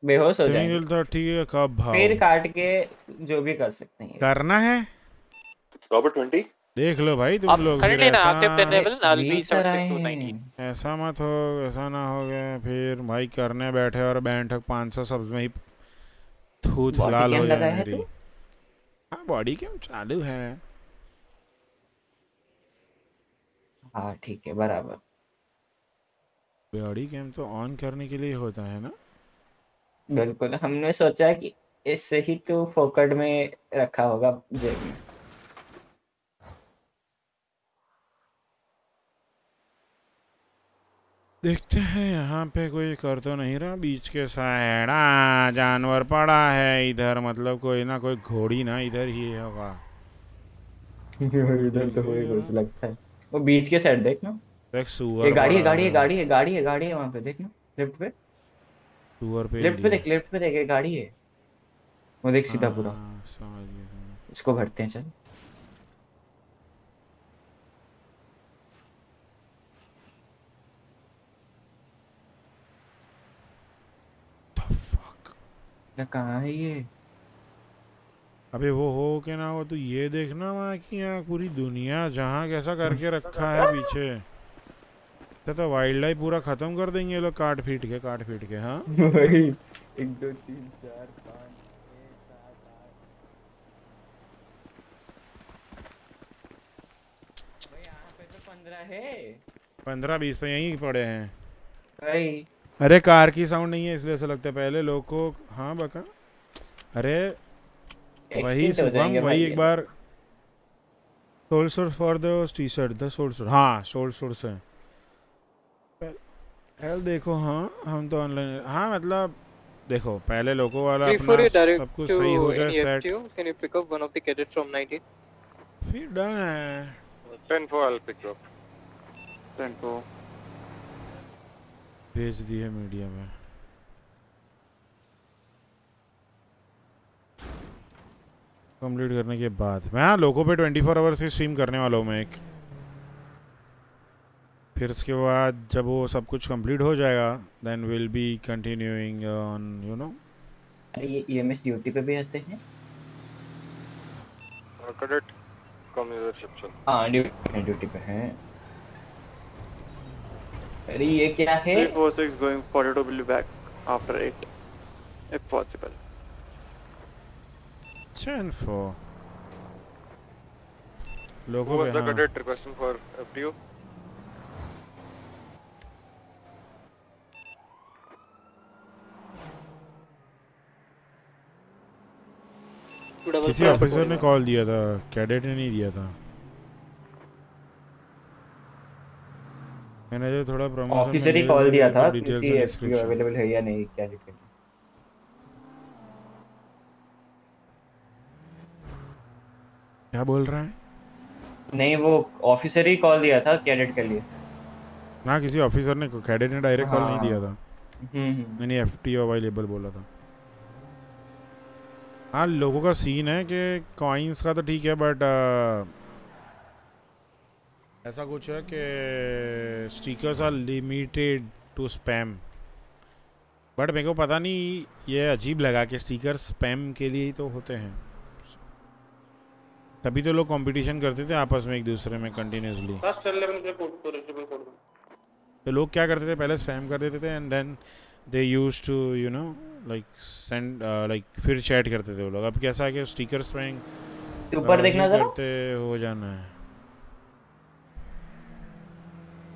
[SPEAKER 22] बेहोश हो जाएँगे।
[SPEAKER 2] मिलता ठीक है कब भाव
[SPEAKER 22] फिर काट के जो भी कर सकते हैं।
[SPEAKER 2] करना है?
[SPEAKER 26] Robert 20.
[SPEAKER 2] देख लो भाई तुम लोग फिर ऐसा
[SPEAKER 17] active ten level, I'll
[SPEAKER 22] बीस सर आए
[SPEAKER 17] 76219.
[SPEAKER 2] ऐसा मत हो ऐसा ना हो गया। फिर भाई करने बैठे और बैठक पाँच सौ सब में ही थूथ
[SPEAKER 22] Body
[SPEAKER 2] लाल हो जाए मेरी। हाँ बॉडी कैम चालू है।
[SPEAKER 22] हाँ ठीक है बराबर।
[SPEAKER 2] बॉडी कैम तो ऑन करने के लिए होता है ना?
[SPEAKER 22] बिल्कुल हमने सोचा कि इससे ही तो फोकट में रखा होगा जेब में।
[SPEAKER 2] देखते हैं यहाँ पे कोई कर तो नहीं रहा बीच के साइड। जानवर पड़ा है इधर मतलब कोई ना कोई घोड़ी ना इधर ही होगा *laughs*
[SPEAKER 22] इधर तो कोई कुछ लगता है। वो बीच के साइड देख ना।
[SPEAKER 2] देख सुअर
[SPEAKER 22] ये गाड़ी है गाड़ी है। गाड़ी है गाड़ी है गाड़ी है वहाँ पे देख ना। लेफ़्ट पे।
[SPEAKER 2] सुअर पे
[SPEAKER 22] लेफ़्ट पे देख लेफ़्ट पे देख ये गाड़ी है। वो देख सीधा पूरा।
[SPEAKER 2] हाँ, समझ गया।
[SPEAKER 22] इसको भरते हैं चल। कहाँ है ये?
[SPEAKER 2] अबे वो हो के ना हो तो ये देखना वहाँ की यहाँ पूरी दुनिया जहाँ कैसा करके रखा है पीछे। तो, तो वाइल्ड लाइफ पूरा खत्म कर देंगे लोग काट पीट के काट पीट के हाँ? *laughs*
[SPEAKER 22] वही एक दो तीन चार पाँच तो पंद्रह
[SPEAKER 2] बीस तो यहीं पड़े हैं। अरे कार की साउंड नहीं है इसलिए ऐसा लगता है पहले लोग को हाँ बका। अरे वही शुभम वही एक बार। Soul source for the T shirt the soul source हाँ सोल सोर्स है। हेल देखो हाँ हम तो ऑनलाइन हाँ मतलब देखो पहले लोगों वाला अपना सब कुछ सही हो जाए
[SPEAKER 17] set can you pick up one of the cadets from 19?
[SPEAKER 2] फिर डन है।
[SPEAKER 26] 10 4 I'll pick you up.
[SPEAKER 23] 10 4
[SPEAKER 2] भेज दी है मीडिया में। कंप्लीट करने के बाद। मैं हाँ लोगों पे 24 फोर आवर्स की स्ट्रीम करने वाला हूँ मैं एक। फिर उसके बाद जब वो सब कुछ कंप्लीट हो जाएगा then will be continuing on you know
[SPEAKER 22] अरे ये ईएमएस ड्यूटी पे भी आते हैं?
[SPEAKER 26] Come your reception.
[SPEAKER 22] हाँ ड्यूटी ड्यूटी पे हैं। अरे ये क्या है?
[SPEAKER 23] 346 going 42 will be back after 8 if possible
[SPEAKER 2] 10 4 लोगों
[SPEAKER 26] Who was the
[SPEAKER 2] हाँ
[SPEAKER 26] cadet requesting for FTO?
[SPEAKER 2] किसी ऑफिसर ने कॉल दिया था कैडेट ने नहीं दिया था। मैनेजर थोड़ा प्रमोशन
[SPEAKER 22] ऑफिसर ही कॉल दिया था किसी अवेलेबल है या नहीं क्या दिक्कत
[SPEAKER 2] क्या बोल रहा है?
[SPEAKER 22] नहीं वो ऑफिसर ही कॉल दिया था कैडेट के लिए।
[SPEAKER 2] ना किसी ऑफिसर ने कैडेट ने डायरेक्ट कॉल नहीं
[SPEAKER 22] हाँ।
[SPEAKER 2] दिया था।
[SPEAKER 22] हम्म हम्म।
[SPEAKER 2] मैंने एफ़ टी अवेलेबल बोला था। हाँ लोगों का सीन है कि कॉइन्स का तो ठीक है बट आ, ऐसा कुछ है कि stickers are limited to spam but मेरे को पता नहीं ये अजीब लगा कि स्टिकर स्पैम के लिए ही तो होते हैं। तभी तो लोग कंपटीशन करते थे आपस में एक दूसरे में कंटिन्यूसली
[SPEAKER 28] फ़र्स्ट 11 के कोड को रिसीव कोड
[SPEAKER 2] तो लोग क्या करते थे? पहले स्पैम कर देते थे and then they use to you know like send like फिर चैट करते थे वो लोग। अब कैसा है कि स्टिकर स्पैम
[SPEAKER 22] ऊपर देखना जरा।
[SPEAKER 2] करते हो जाना है।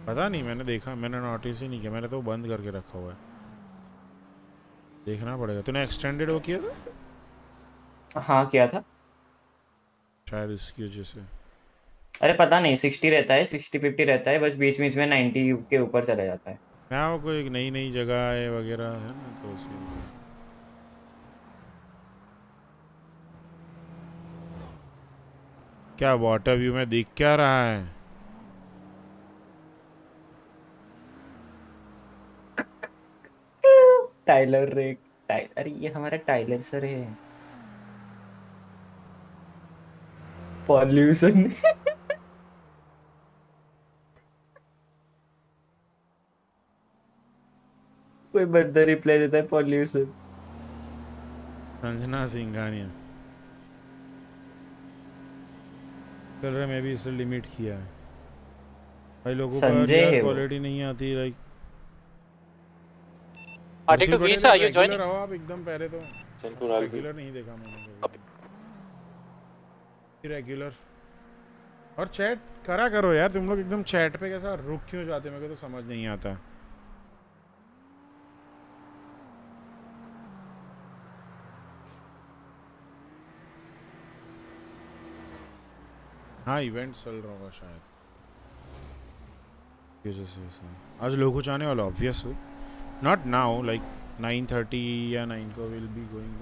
[SPEAKER 2] पता नहीं मैंने देखा मैंने नोटिस ही नहीं किया। मैंने तो बंद करके रखा हुआ है। देखना पड़ेगा। तूने एक्सटेंडेड वो किया था?
[SPEAKER 22] हाँ किया था।
[SPEAKER 2] शायद उसकी वजह से।
[SPEAKER 22] अरे पता नहीं सिक्सटी रहता है सिक्सटी फिफ्टी रहता है बस बीच बीच में नाइन्टी के ऊपर चला जाता है।
[SPEAKER 2] हाँ वो कोई नई नई जगह है वगैरह है ना तो उसी क्या वाटर व्यू में दिख क्या रहा है?
[SPEAKER 22] टाइलर रेक टाइ अरे ये हमारा टाइलर सर है। पॉल्यूशन *laughs* कोई बंदा रिप्लाई देता है पॉल्यूशन
[SPEAKER 2] संजना सिंघानिया चल रहा मैं भी इसे लिमिट किया है। भाई लोगों का क्वालिटी नहीं आती
[SPEAKER 17] like Visa, are you joining?
[SPEAKER 2] रहो आप एकदम पहले तो। रेगुलर नहीं देखा मैंने रेगुलर और चैट करा करो यार, तुम लोग एकदम चैट पे कैसा रुक क्यों जाते मेरे को तो समझ नहीं आता। हाँ इवेंट चल रहा होगा शायद। आज लोगों जाने वाला obvious not now like nine thirty या नाइन को विल बी गोइंग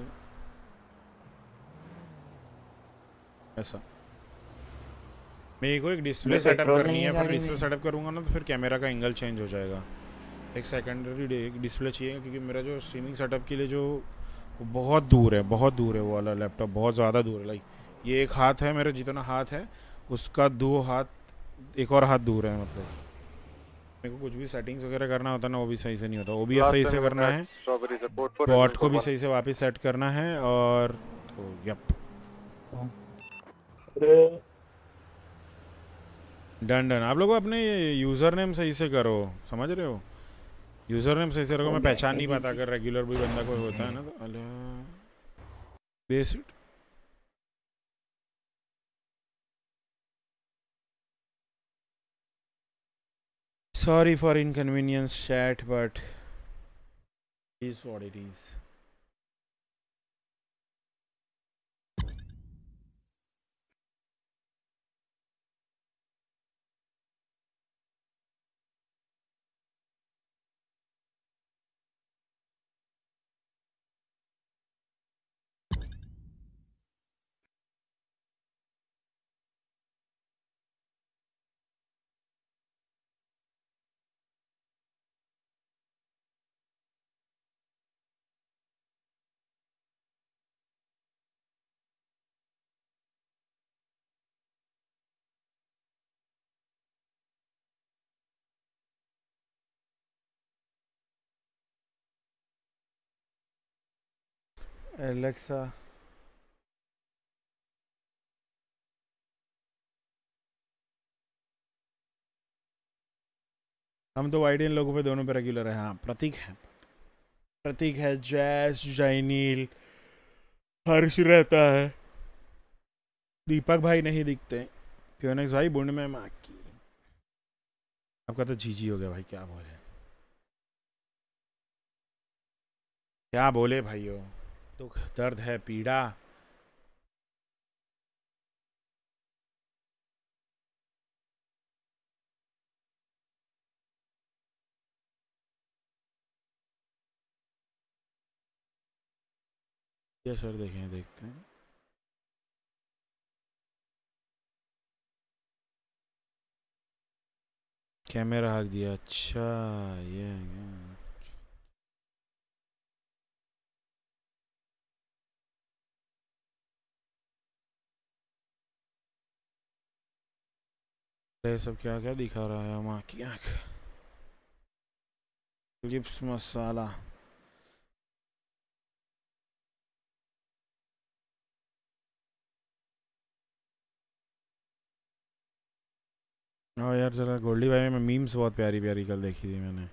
[SPEAKER 2] ऐसा। मेरे को एक डिस्प्ले सेटअप करनी है पर डिस्प्ले सेटअप करूँगा ना तो फिर कैमरा का एंगल चेंज हो जाएगा। एक सेकेंडरी डिस्प्ले चाहिए क्योंकि मेरा जो स्ट्रीमिंग सेटअप के लिए जो बहुत दूर है बहुत दूर है वो वाला लैपटॉप बहुत ज़्यादा दूर है। लाइक ये एक हाथ है मेरा जितना हाथ है उसका दो हाथ एक और हाथ दूर है मतलब। मेरे को कुछ भी सेटिंग्स वगैरह करना होता है ना वो भी सही से नहीं होता। वो भी सही से करना है। बॉट को भी सही से वापस सेट करना है और तो यप डन डन। आप लोग अपने यूज़र नेम सही से करो समझ रहे हो? यूज़र नेम सही से रखो मैं पहचान नहीं पाता अगर रेगुलर भी बंदा कोई होता है ना तो अला basic Sorry for inconvenience, chat, but it is what it is. Alexa. हम तो वाइड इन लोगों पे दोनों पे रेगुलर है हाँ प्रतीक है। प्रतीक है जैस जैनील हर्ष रहता है। दीपक भाई नहीं दिखते। क्योनिक्स भाई बुंड में माँ की आपका तो जीजी हो गया भाई, क्या बोले? क्या बोले भाइयों? दुख, दर्द है, पीड़ा ये सर देखें, देखते हैं कैमरा हक दिया अच्छा ये ये। ये सब क्या क्या दिखा रहा है माँ की आँख। लिप्स मसाला। हाँ यार, जरा गोल्डी भाई में मीम्स बहुत प्यारी प्यारी कल देखी थी मैंने।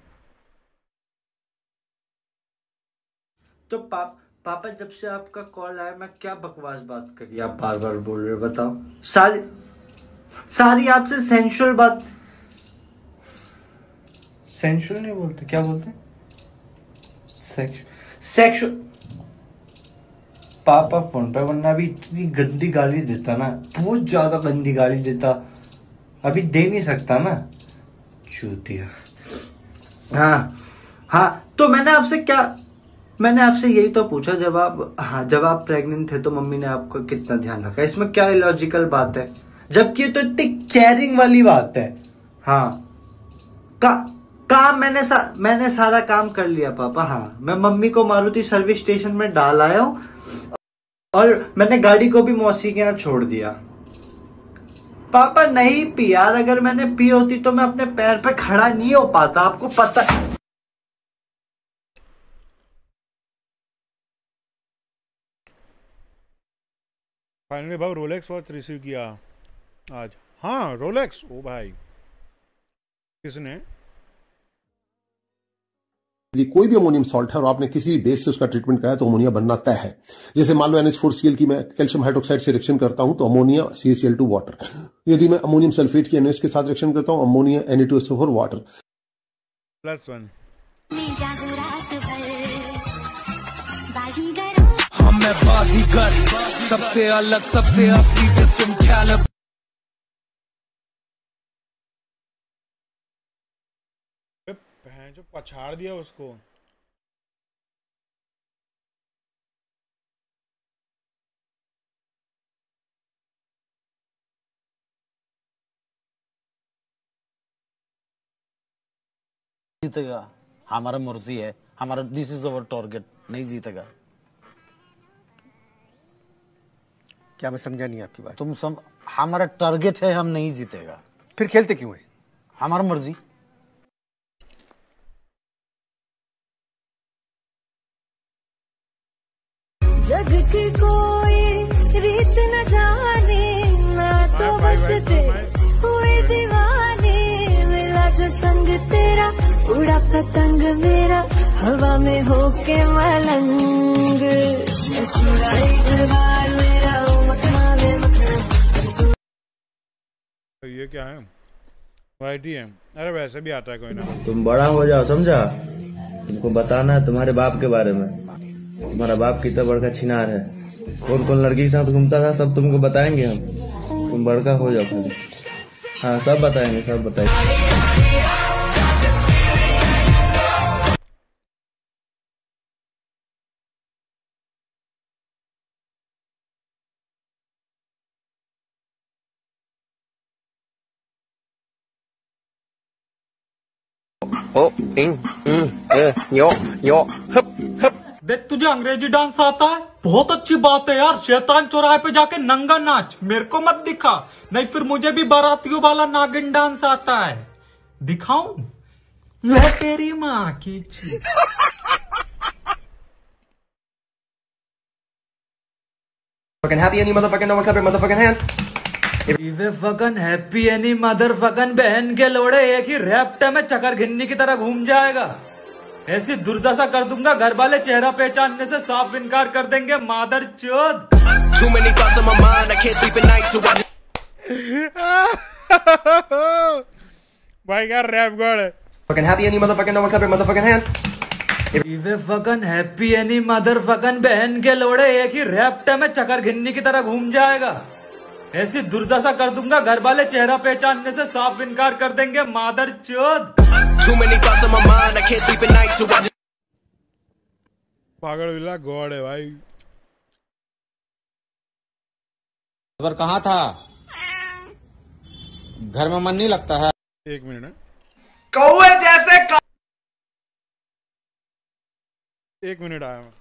[SPEAKER 38] तो पाप, पापा जब से आपका कॉल आया, मैं क्या बकवास बात करी? आप बार बार बोल रहे हो, बताओ। सारी सारी आपसे सेंशुअल बात। सेंशुअल नहीं बोलते, क्या बोलते सेक्सुअल पापा फ़ोन पे, वरना अभी इतनी गंदी गाली देता ना, बहुत ज़्यादा गंदी गाली देता। अभी दे नहीं सकता ना। चूतिया हाँ हाँ तो मैंने आपसे क्या मैंने आपसे यही तो पूछा, जब आप हाँ जब आप प्रेग्नेंट थे तो मम्मी ने आपका कितना ध्यान रखा? इसमें क्या इलॉजिकल बात है? जबकि तो इतनी केयरिंग वाली बात है। हाँ। का काम मैंने सा, मैंने सारा काम कर लिया पापा। हाँ। मैं मम्मी को मारुति सर्विस स्टेशन में डाल आया हूँ। और मैंने गाड़ी को भी मौसी के यहाँ छोड़ दिया। पापा नहीं पी यार। अगर मैंने पी होती तो मैं अपने पैर पे खड़ा नहीं हो पाता। आपको पता
[SPEAKER 2] फाइनली भाई रोलेक्स वॉच रिसीव किया। आज। हाँ रोलेक्स ओ भाई। किसने?
[SPEAKER 39] यदि कोई भी अमोनियम सॉल्ट है और आपने किसी भी बेस से उसका ट्रीटमेंट कराया तो अमोनिया बनना तय है। जैसे मान लो एनएच फोर सीएल की मैं कैल्शियम हाइड्रोक्साइड से रिएक्शन करता हूँ तो अमोनिया सीएसीएल टू वाटर यदि मैं अमोनियम सल्फेट की एनएच के साथ रिएक्शन करता हूँ ammonia N two four water
[SPEAKER 2] plus one
[SPEAKER 40] हम मैं बाजीगर। सबसे अलग सबसे असली
[SPEAKER 2] जो पछाड़ दिया उसको।
[SPEAKER 41] जीतेगा। हमारा मर्ज़ी है। हमारा दिस इज़ अवर टारगेट नहीं जीतेगा।
[SPEAKER 42] क्या मैं समझा नहीं आपकी बात?
[SPEAKER 41] तुम सम हमारा टारगेट है हम नहीं जीतेगा।
[SPEAKER 42] फिर खेलते क्यों है?
[SPEAKER 41] हमारा मर्ज़ी।
[SPEAKER 40] की कोई रीत न जाने मैं तो बस हुए दीवाने मिला जो संग तेरा उड़ा पतंग मेरा हवा में होके मलंग।
[SPEAKER 2] तो ये क्या है? वाइटी है अरे वैसे भी आता है कोई ना।
[SPEAKER 43] तुम बड़ा हो जाओ समझा? तुमको बताना है तुम्हारे बाप के बारे में। तुम्हारा बाप कितना बड़का छिनार है। कौन कौन लड़की के साथ घूमता था, सब तुमको बताएँगे हम। तुम बड़का हो जाओ खाली हाँ सब बताएँगे सब बताएँगे।
[SPEAKER 44] ओ इन इन ए यो यो हप हप
[SPEAKER 45] देख तुझे अंग्रेज़ी डांस आता है? बहुत अच्छी बात है यार शैतान चौराहे पे जाके नंगा नाच मेरे को मत दिखा नहीं फिर मुझे भी बारातियों वाला नागिन डांस आता है। दिखाऊँ? ले तेरी माँ की छी
[SPEAKER 42] Fucking happy any motherfucking no one clap your motherfucking hands.
[SPEAKER 45] Way fucking happy any motherfucking बहन के लोड़े एक ही रैप्टे में चकर घिन्नी की तरह घूम जाएगा। ऐसी दुर्दशा कर दूँगा घर वाले चेहरा पहचानने से साफ़ इनकार कर देंगे मादर चोदी। मदर फकन बहन के लोड़े एक ही रैप्ट में चकर घिन्नी की तरह घूम जाएगा। ऐसी दुर्दशा कर दूँगा घर वाले चेहरा पहचानने से साफ़ इनकार कर देंगे मादर चोद।
[SPEAKER 44] Too many thoughts on my mind, I can't sleep at night, so I
[SPEAKER 2] पागल विला गॉड है भाई।
[SPEAKER 46] खबर कहाँ था? घर में मन नहीं लगता है।
[SPEAKER 2] एक मिनट है।
[SPEAKER 46] कौए जैसे
[SPEAKER 2] एक मिनट आया मैं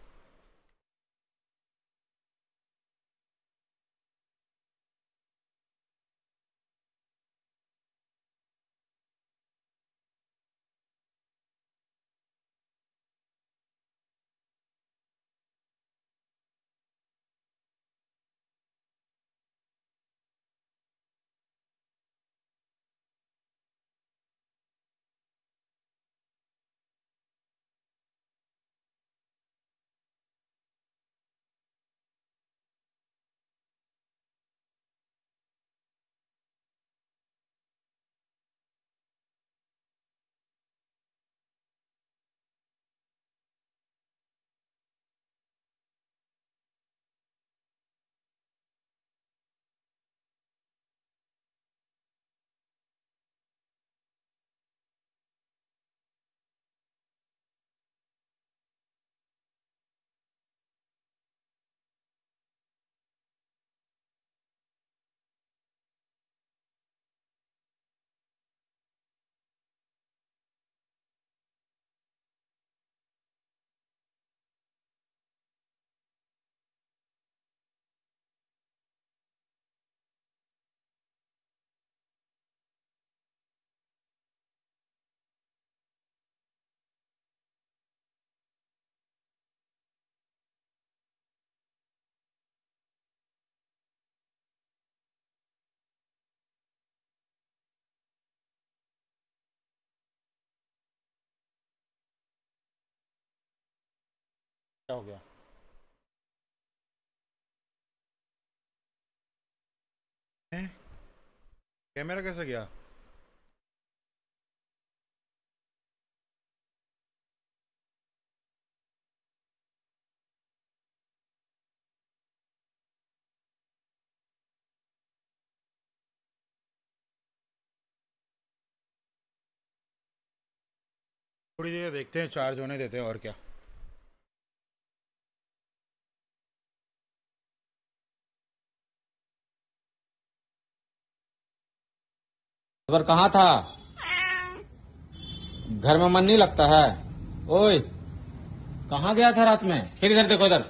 [SPEAKER 2] क्या हो गया? कैमरा कैसे गया? थोड़ी देर देखते हैं, चार्ज होने देते हैं, और क्या?
[SPEAKER 46] खबर कहाँ था? घर में मन नहीं लगता है। ओए, कहाँ गया था रात में? फिर इधर देखो इधर।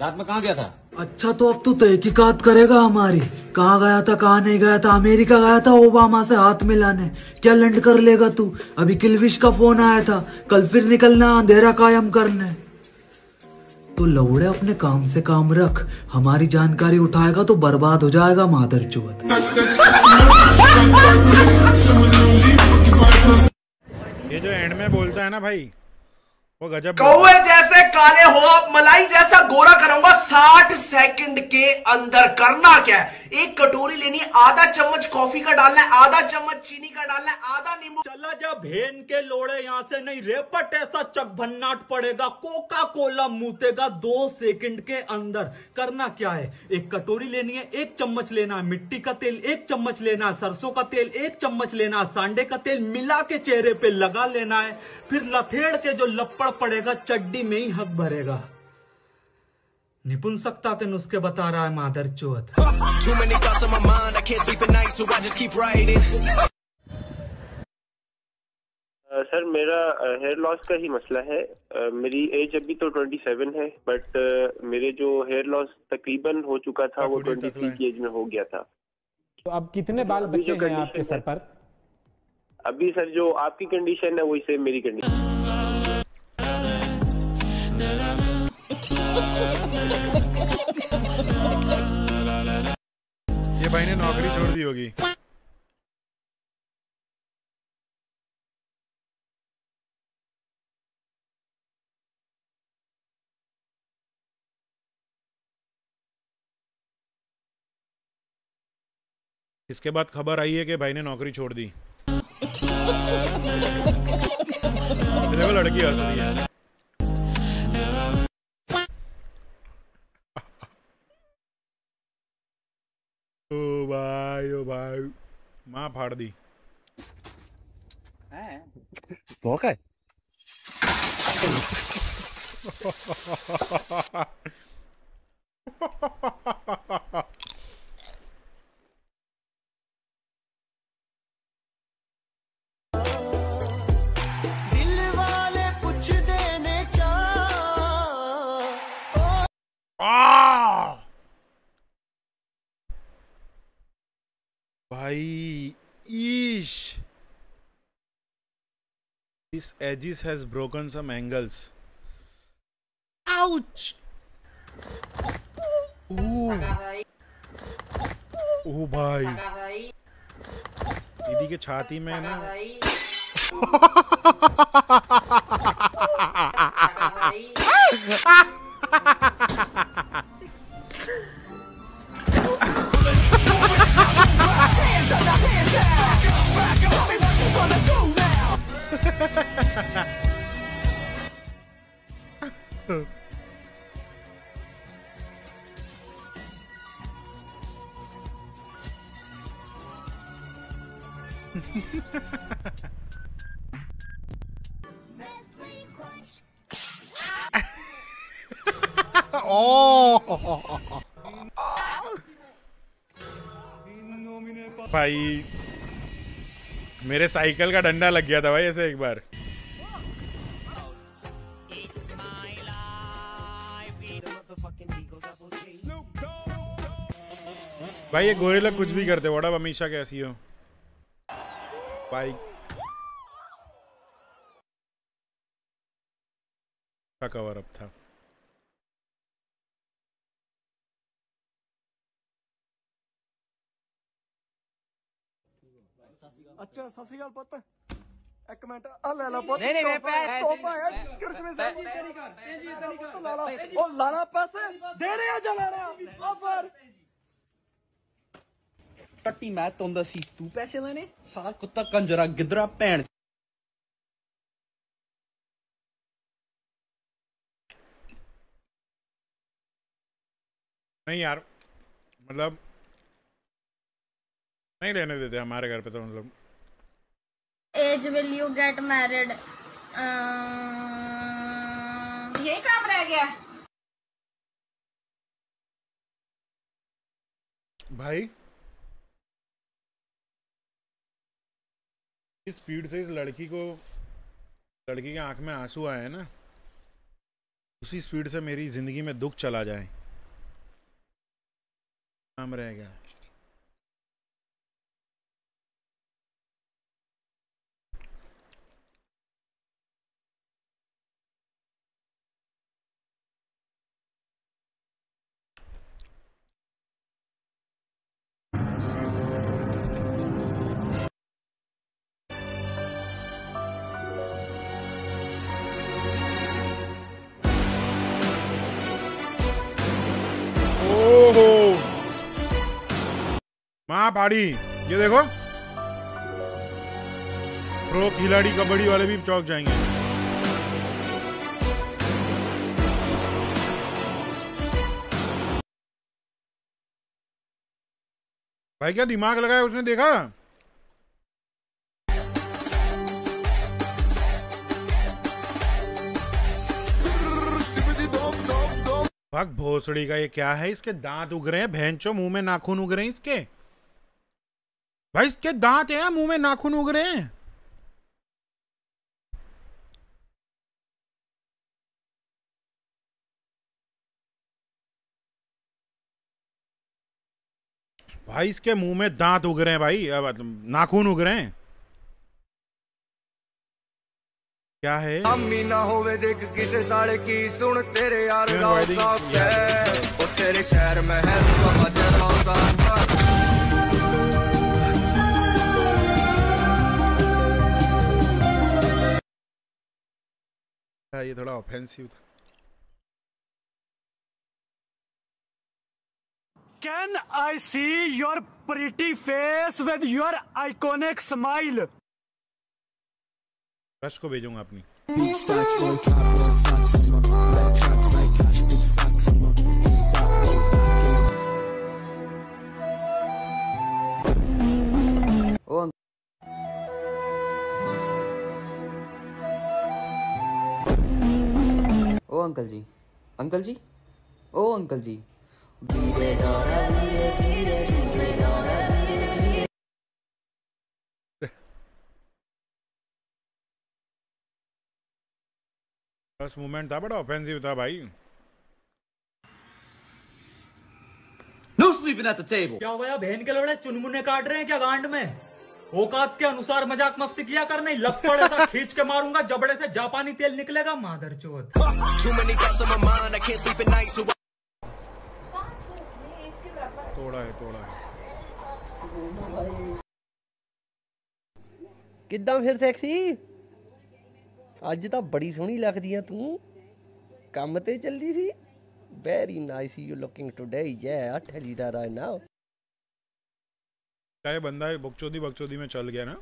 [SPEAKER 46] रात में कहाँ गया था?
[SPEAKER 47] अच्छा तो अब तू तहकीकात करेगा हमारी। कहाँ गया था, कहाँ नहीं गया था? अमेरिका गया था ओबामा से हाथ मिलाने। क्या लंड कर लेगा तू? अभी किलविश का फ़ोन आया था। कल फिर निकलना, अंधेरा कायम करने। तो लौड़े अपने काम से काम रख। हमारी जानकारी उठाएगा तो बर्बाद हो जाएगा, मादर
[SPEAKER 2] ये जो एंड में बोलता है ना भाई वो गजब
[SPEAKER 46] कौए जैसे काले हो आप मलाई जैसा गोरा करूँगा। साठ सेकंड के अंदर करना क्या है? एक कटोरी लेनी है, आधा चम्मच कॉफ़ी का डालना है आधा चम्मच चीनी का डालना है आधा नींबू।
[SPEAKER 45] चला जा भेन के लोड़े यहाँ से नहीं रेपट ऐसा चक भन्नाट पड़ेगा कोका कोला मूतेगा दो सेकंड के अंदर। करना क्या है? एक कटोरी लेनी है एक चम्मच लेना है मिट्टी का तेल एक चम्मच लेना है सरसों का तेल एक चम्मच लेना है सांडे का तेल मिला के चेहरे पे लगा लेना है फिर लथेड़ के जो लपड़ पड़ेगा चड्डी में ही हक भरेगा। निपुण सत्ता के नुस्खे बता रहा है मादर
[SPEAKER 48] writing.
[SPEAKER 49] सर मेरा हेयर लॉस का ही मसला है। अ, मेरी एज अभी तो 27 है बट मेरे जो हेयर लॉस तकरीबन हो चुका था वो 23 की एज में हो गया था।
[SPEAKER 50] तो अब कितने बाल बचे हैं आपके सर पर?
[SPEAKER 49] अभी सर जो आपकी कंडीशन है वही सेम मेरी कंडीशन
[SPEAKER 2] भाई ने नौकरी छोड़ दी होगी। इसके बाद खबर आई है कि भाई ने नौकरी छोड़ दी। *laughs* देखो लड़की हंस रही है ओ भाई ओ भाई। माँ फाड़ दी।
[SPEAKER 16] है?
[SPEAKER 48] दिल वाले पुछदे ने चा
[SPEAKER 2] भाई ईश edges has broken some angles. Ouch! Ooh. ओ भाई दीदी के छाती में ना भाई मेरे साइकिल का डंडा लग गया था भाई ऐसे एक बार। भाई ये गोरेला कुछ भी करते, वड़ा अमीशा कैसी हो? भाई। का कवर अप था।
[SPEAKER 51] ਅੱਛਾ ਸਤਿ ਸ਼੍ਰੀ ਅਕਾਲ ਪੁੱਤ ਇੱਕ ਮਿੰਟ ਆ ਲੈ ਲਾ ਪੁੱਤ
[SPEAKER 29] ਨਹੀਂ, ਨਹੀਂ, ਮੈਂ
[SPEAKER 51] ਤੋਹਫ਼ਾ
[SPEAKER 29] ਪੈ-
[SPEAKER 51] ਹੈ,
[SPEAKER 29] ਪੈਸੇ
[SPEAKER 51] ਤੋਹਫ਼ਾ
[SPEAKER 29] ਨਹੀਂ-
[SPEAKER 51] ਹੈ ਕ੍ਰਿਸਮਸ
[SPEAKER 29] ਪੈ-
[SPEAKER 51] ਹੈ ਜੀ ਤੇਰੀ ਘਰ ਜੀ ਤੇਰੀ ਘਰ ਲਾ ਲਾ ਉਹ ਲਾਣਾ ਪੈਸੇ ਦੇਣੇ ਆ ਜਾਂ ਲੈਣੇ ਆ ਉਹ ਪਰ
[SPEAKER 52] ਟੱਟੀ ਮੈਂ ਤੁੰਦਾ ਸੀ ਤੂੰ ਪੈਸੇ ਲੈਣੇ ਸਾਰ ਕੁੱਤਾ ਕੰਜਰਾ ਗਿੱਦਰਾ ਭੈਣ
[SPEAKER 2] नहीं यार मतलब नहीं रहने देते हमारे घर पे तो मतलब
[SPEAKER 53] age will you get married
[SPEAKER 54] यही काम रह गया।
[SPEAKER 2] भाई, इस स्पीड से इस लड़की को, लड़की के आँख में आँसू आए ना, उसी स्पीड से मेरी ज़िंदगी में दुख चला जाए। काम रह गया। माँ ये देखो। प्रो खिलाड़ी कबड्डी वाले भी चौक जाएँगे। भाई, क्या दिमाग लगाया उसने? देखा? भग भोसड़ी का ये क्या है? इसके दांत उग रहे हैं भैंचो मुँह में नाखून उग रहे हैं इसके। भाई इसके दांत हैं मुँह में नाखून उग रहे हैं। भाई इसके मुँह में दांत उग रहे हैं भाई अब मतलब नाखून उग रहे हैं। क्या है?
[SPEAKER 50] अम्मी ना होवे देख किसे साले की सुन तेरे यार गाँव? साफ़ है। वो तेरे शहर में है समझ है
[SPEAKER 2] ये थोड़ा ऑफेंसिव था।
[SPEAKER 55] Can I see your pretty face with your iconic smile
[SPEAKER 2] rush को भेजूँगा अपनी।
[SPEAKER 56] oh, uncle ji. Uncle ji? ओ अंकल जी।
[SPEAKER 2] फ़र्स्ट मूवमेंट था बड़ा ऑफेंसिव था भाई।
[SPEAKER 45] No sleeping at the table. क्या हो गया बहन के लड़े चुनमुने काट रहे हैं क्या गांड में? औकात के अनुसार मजाक मस्ती किया कर नहीं लग पड़े था *laughs* खींच के मारूंगा जबड़े से जापानी तेल निकलेगा मादर चोत
[SPEAKER 39] Too many thoughts on my mind, I can't sleep at night, so
[SPEAKER 2] तोड़ा है तोड़ा है
[SPEAKER 57] ਕਿੱਦਾਂ ਫਿਰ ਸੈਕਸੀ ਅੱਜ ਤਾਂ ਬੜੀ ਸੋਹਣੀ ਲੱਗਦੀ ਆ ਤੂੰ ਕੰਮ ਤੇ ਚੱਲਦੀ ਸੀ very nice you looking today yeah I tell you that right now
[SPEAKER 2] क्या बंदा है बकचोदी बकचोदी में चल गया ना।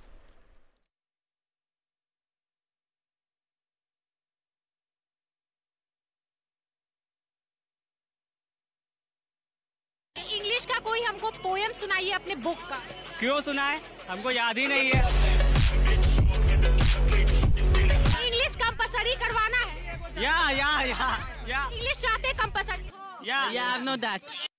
[SPEAKER 58] इंग्लिश का कोई हमको पोयम सुनाइए अपने बुक का।
[SPEAKER 55] क्यों सुनाए? हमको याद ही नहीं है।
[SPEAKER 58] इंग्लिश कंपलसरी करवाना है।
[SPEAKER 55] या या या या
[SPEAKER 58] इंग्लिश चाहते कंपलसरी
[SPEAKER 55] या
[SPEAKER 58] या नो दैट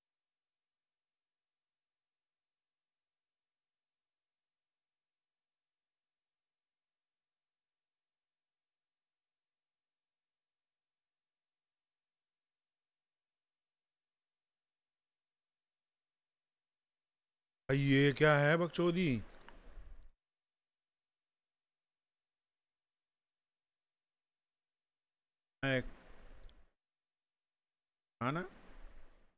[SPEAKER 2] ये क्या है बकचोदी? हाँ ना?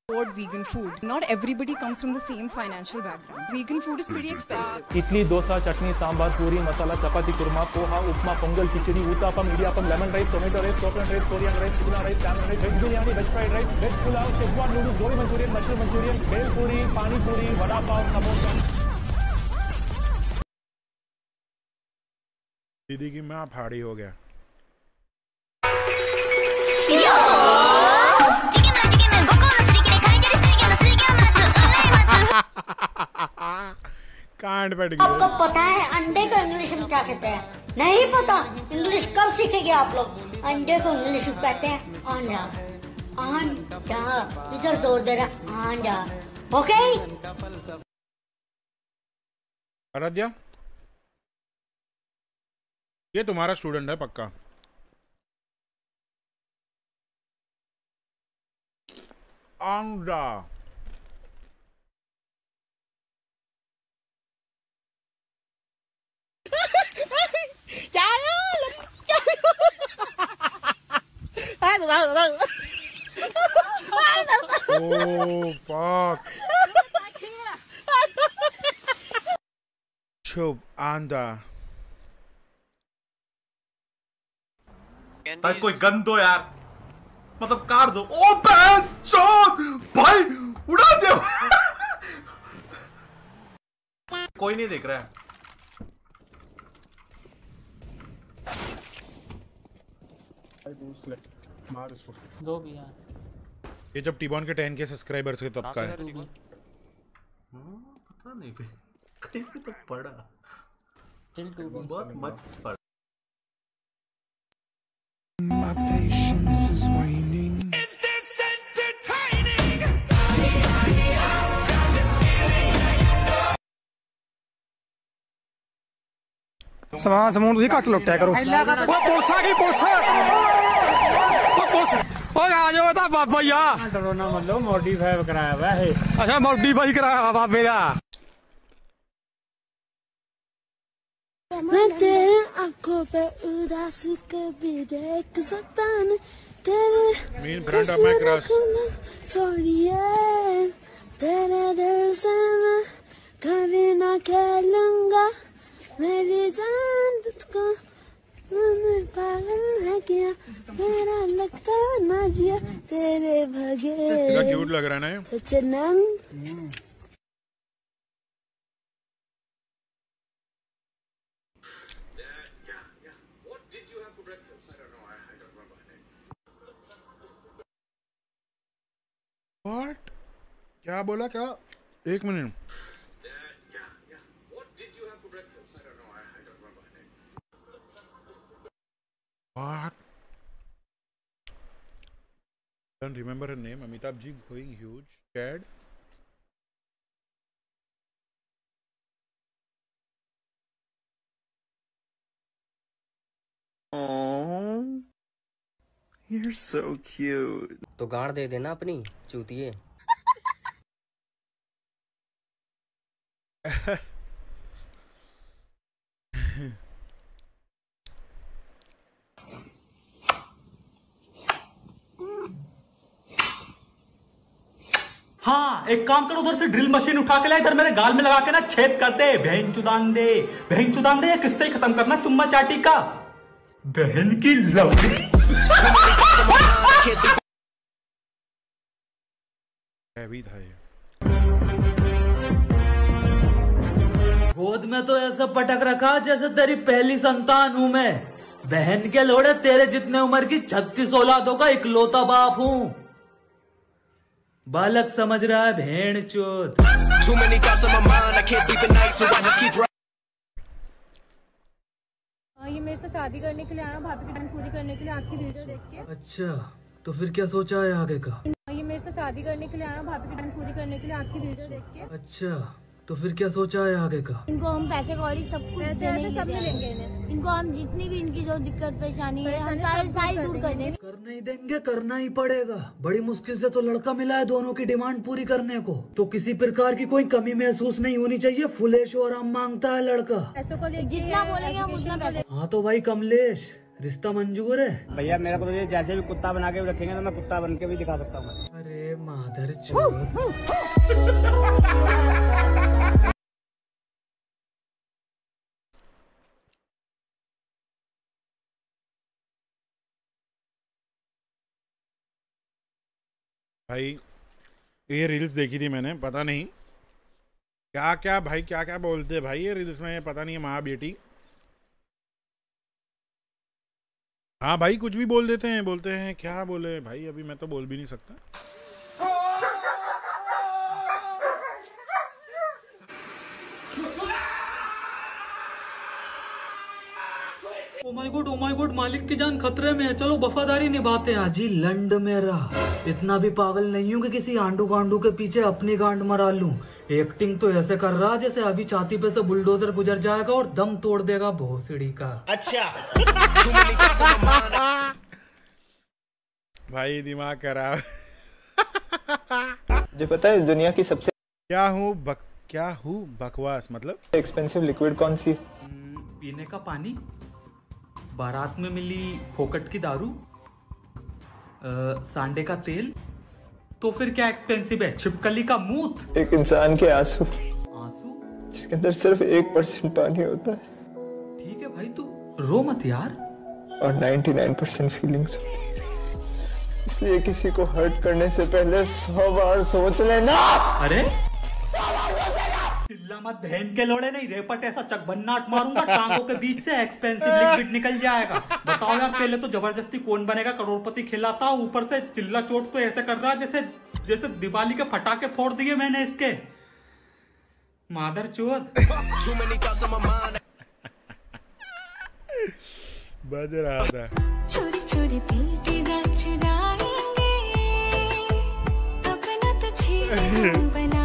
[SPEAKER 59] Afford vegan food. Not everybody comes from the same financial background. Vegan food is pretty expensive.
[SPEAKER 60] Idli dosa chutney sambar puri masala chapati kurma poha upma pongal khichdi uttapam idiyappam lemon rice tomato rice coconut rice Korean rice pudina rice chawal rice veg biryani veg fried rice veg pulao Schezwan noodles gobi Manchurian mushroom Manchurian bhel puri pani पूरी वड़ा पाव समोसा
[SPEAKER 2] दीदी की माँ फाड़ी हो गया कांड पड़
[SPEAKER 61] आपको पता है अंडे को इंग्लिश में क्या कहते हैं?
[SPEAKER 50] नहीं पता। इंग्लिश कब सीखेंगे आप लोग? अंडे को इंग्लिश में कहते हैं अंडा अंडा इधर दौड़ दे रहा अंडा ओके
[SPEAKER 2] आराध्या? ये तुम्हारा स्टूडेंट है पक्का। आंडा
[SPEAKER 62] क्या
[SPEAKER 2] Oh fuck. Chup anda.
[SPEAKER 17] भाई कोई गन दो यार मतलब कार दो ओ बहन भाई उड़ा दे *laughs* कोई नहीं देख रहा है
[SPEAKER 37] मार इसको
[SPEAKER 45] दो भी हैं।
[SPEAKER 2] ये जब टीबॉन के टेन के सब्सक्राइबर्स के तब का है।
[SPEAKER 17] हाँ, पता नहीं बे कैसे तो पड़ा
[SPEAKER 45] चिल टू
[SPEAKER 17] बहुत मत पड़
[SPEAKER 63] My patience.
[SPEAKER 64] ਸਮਾਨ ਸਮੂਨ ਤੁਸੀਂ ਘੱਟ ਲੁੱਟਿਆ ਕਰੋ ਓਏ ਪੁਲਿਸ ਆ ਗਈ ਪੁਲਿਸ ਓ ਪੁਲਿਸ ਓਏ ਆ ਜਾਓ ਇਹ ਤਾਂ ਬਾਬਾ ਹੀ ਆ
[SPEAKER 45] ਡਰੋ ਨਾ ਮੱਲੋ ਮੋਡੀਫਾਈ ਕਰਾਇਆ ਵਾ ਇਹ
[SPEAKER 64] ਅੱਛਾ ਮੋਡੀਫਾਈ ਕਰਾਇਆ ਵਾ ਬਾਬੇ ਦਾ
[SPEAKER 65] मैं तेरे आंखों पे उदास कभी देख सकता नहीं तेरे
[SPEAKER 2] Main brand of my crush.
[SPEAKER 65] Sorry तेरे दिल से मैं कभी ना खेलूंगा मेरी जान तुझको पागल है किया मेरा लगता ना जिया तेरे भगे।
[SPEAKER 2] क्यूट लग रहा है ना ये।
[SPEAKER 65] नंग।
[SPEAKER 2] व्हाट क्या बोला? क्या? एक minute. What? Don't remember her name. Amitabh Ji going huge. Scared.
[SPEAKER 66] Oh, you're so cute. तो गाड़ दे देना अपनी चूतिए *laughs*
[SPEAKER 45] हाँ एक काम करो, उधर से ड्रिल मशीन उठा के ला इधर मेरे गाल में लगा के ना छेद कर दे। बहन चुदान दे बहन चुदान दे किससे खत्म करना चुम्मा चाटी का। बहन की
[SPEAKER 2] ये
[SPEAKER 47] गोद में तो ऐसा पटक रखा, जैसे तेरी पहली संतान हूँ मैं। बहन के लोड़े तेरे जितने उम्र की छत्तीस औलादों का इकलौता बाप हूँ। बालक समझ रहा है भेड़ चोद.
[SPEAKER 49] हाँ, ये मेरे से शादी करने के लिए आया भाभी की पूरी करने के लिए आपकी वीडियो देख के।
[SPEAKER 47] अच्छा तो फिर क्या सोचा है आगे का?
[SPEAKER 49] हाँ, ये मेरे से शादी करने के लिए आया भाभी की पूरी करने के लिए आपकी वीडियो देख के।
[SPEAKER 47] अच्छा। तो फिर क्या सोचा है आगे का?
[SPEAKER 65] इनको हम पैसे कौड़ी सब कुछ
[SPEAKER 49] सब मिलेंगे
[SPEAKER 65] इनको हम जितनी भी इनकी जो दिक्कत परेशानी है हम सारे सारी
[SPEAKER 49] दूर कर
[SPEAKER 65] कर देंगे।
[SPEAKER 47] करना ही देंगे करना ही पड़ेगा। बड़ी मुश्किल से तो लड़का मिला है दोनों की डिमांड पूरी करने को। तो किसी प्रकार की कोई कमी महसूस नहीं होनी चाहिए। फुलेश और हम माँगता है लड़का।
[SPEAKER 65] जितना बोलेंगे हम उतना
[SPEAKER 47] हाँ तो भाई कमलेश रिश्ता मंजूर है?
[SPEAKER 45] भैया मेरे को तो ये जैसे भी कुत्ता बना के भी रखेंगे तो मैं कुत्ता बन के भी दिखा सकता हूँ।
[SPEAKER 47] अरे माधर चोद *laughs*
[SPEAKER 2] भाई, ये रील्स देखी थी मैंने, पता नहीं। क्या क्या भाई क्या क्या बोलते भाई ये रील्स में, पता नहीं है माँ बेटी। हाँ भाई, कुछ भी बोल देते हैं, बोलते हैं, क्या बोले? भाई, अभी मैं तो बोल भी नहीं सकता।
[SPEAKER 45] Oh my god oh my god मालिक की जान खतरे में है। चलो वफादारी निभाते हैं।
[SPEAKER 47] जी लंड मेरा इतना भी पागल नहीं हूँ कि किसी आंडू गांडू के पीछे अपनी गांड मरा लूँ। एक्टिंग तो ऐसे कर रहा जैसे अभी छाती पे से बुलडोजर गुजर जाएगा और दम तोड़ देगा भोसड़ी का।
[SPEAKER 48] अच्छा।
[SPEAKER 2] भाई दिमाग खराब।
[SPEAKER 57] मुझे पता है इस दुनिया की सबसे
[SPEAKER 2] क्या हूँ बक क्या हूँ बकवास मतलब?
[SPEAKER 57] एक्सपेंसिव लिक्विड कौन सी?
[SPEAKER 45] पीने का पानी? बारात में मिली फोकट की दारू सांडे का तेल तो फिर क्या एक्सपेंसिव है? छिपकली का मूत?
[SPEAKER 57] एक इंसान के आँसू।
[SPEAKER 45] आँसू?
[SPEAKER 57] जिसके अंदर सिर्फ़ एक परसेंट पानी होता है।
[SPEAKER 45] ठीक है भाई तू रो मत यार।
[SPEAKER 57] और 99 परसेंट फीलिंग्स इसलिए किसी को हर्ट करने से पहले सौ बार सोच लेना।
[SPEAKER 45] अरे? चिल्ला मत बहन के लोड़े नहीं रेपट ऐसा चकबन्नाट मारूँगा टांगों के बीच से एक्सपेंसिव लिक्विड *laughs* निकल जाएगा। बताओ यार पहले तो ज़बरदस्ती कौन बनेगा करोड़पति खिलाता हूँ ऊपर से चिल्ला चोट तो ऐसे कर रहा है जैसे जैसे दिवाली के फटाके फोड़ दिए मैंने इसके। मादर चोद। *laughs*
[SPEAKER 2] बज रहा था।
[SPEAKER 59] चोरी चोरी दिल की रात चुराएँगे अपना तो *laughs* बनाएँगे
[SPEAKER 45] इसके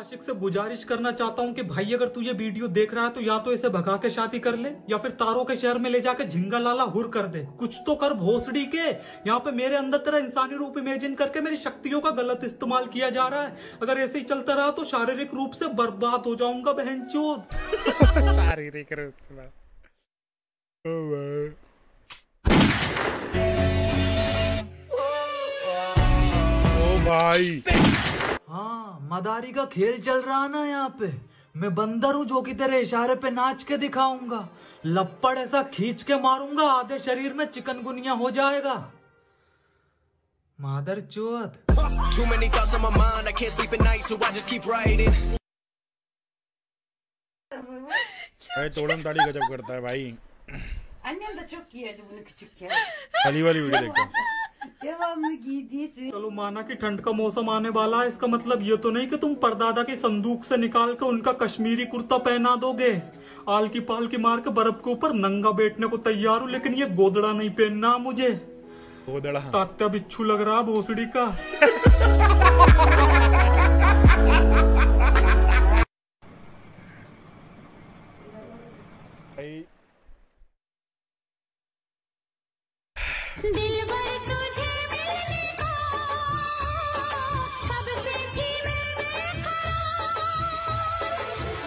[SPEAKER 45] आशिक से गुजारिश करना चाहता हूँ कि भाई, अगर तू ये वीडियो देख रहा है तो या तो इसे भगा के शादी कर ले, या फिर तारों के शहर में ले जाके झिंगा लाला हुर कर दे। कुछ तो कर भोसड़ी के। यहाँ पे मेरे अंदर तेरा इंसानी रूप इमेजिन करके मेरी शक्तियों का गलत इस्तेमाल किया जा रहा है। अगर ऐसे ही चलता रहा तो शारीरिक रूप से बर्बाद हो जाऊँगा, बहन चोद। *laughs*
[SPEAKER 2] शारीरिक रूप भाई।
[SPEAKER 47] हाँ मदारी का खेल चल रहा ना यहाँ पे। मैं बंदर हूँ जो कि तेरे इशारे पे नाच के दिखाऊँगा। लपड़ ऐसा खींच के मारूँगा आधे शरीर में चिकनगुनिया हो जाएगा। मादर.
[SPEAKER 2] भाई तोड़न ताड़ी गजब करता है भाई।
[SPEAKER 67] Annem de çok yerdi bunu küçükken.
[SPEAKER 2] खाली वाली वीडियो देखता हूँ
[SPEAKER 67] Devamlı giydiği için.
[SPEAKER 45] चलो माना कि ठंड का मौसम आने वाला है इसका मतलब ये तो नहीं कि तुम परदादा के संदूक से निकाल के उनका कश्मीरी कुर्ता पहना दोगे आल की पाल की मार के बर्फ़ के ऊपर नंगा बैठने को तैयार हूँ लेकिन ये गोदड़ा नहीं पहनना मुझे
[SPEAKER 2] गोदड़ा
[SPEAKER 45] तात्या बिच्छू लग रहा भोसड़ी का *laughs*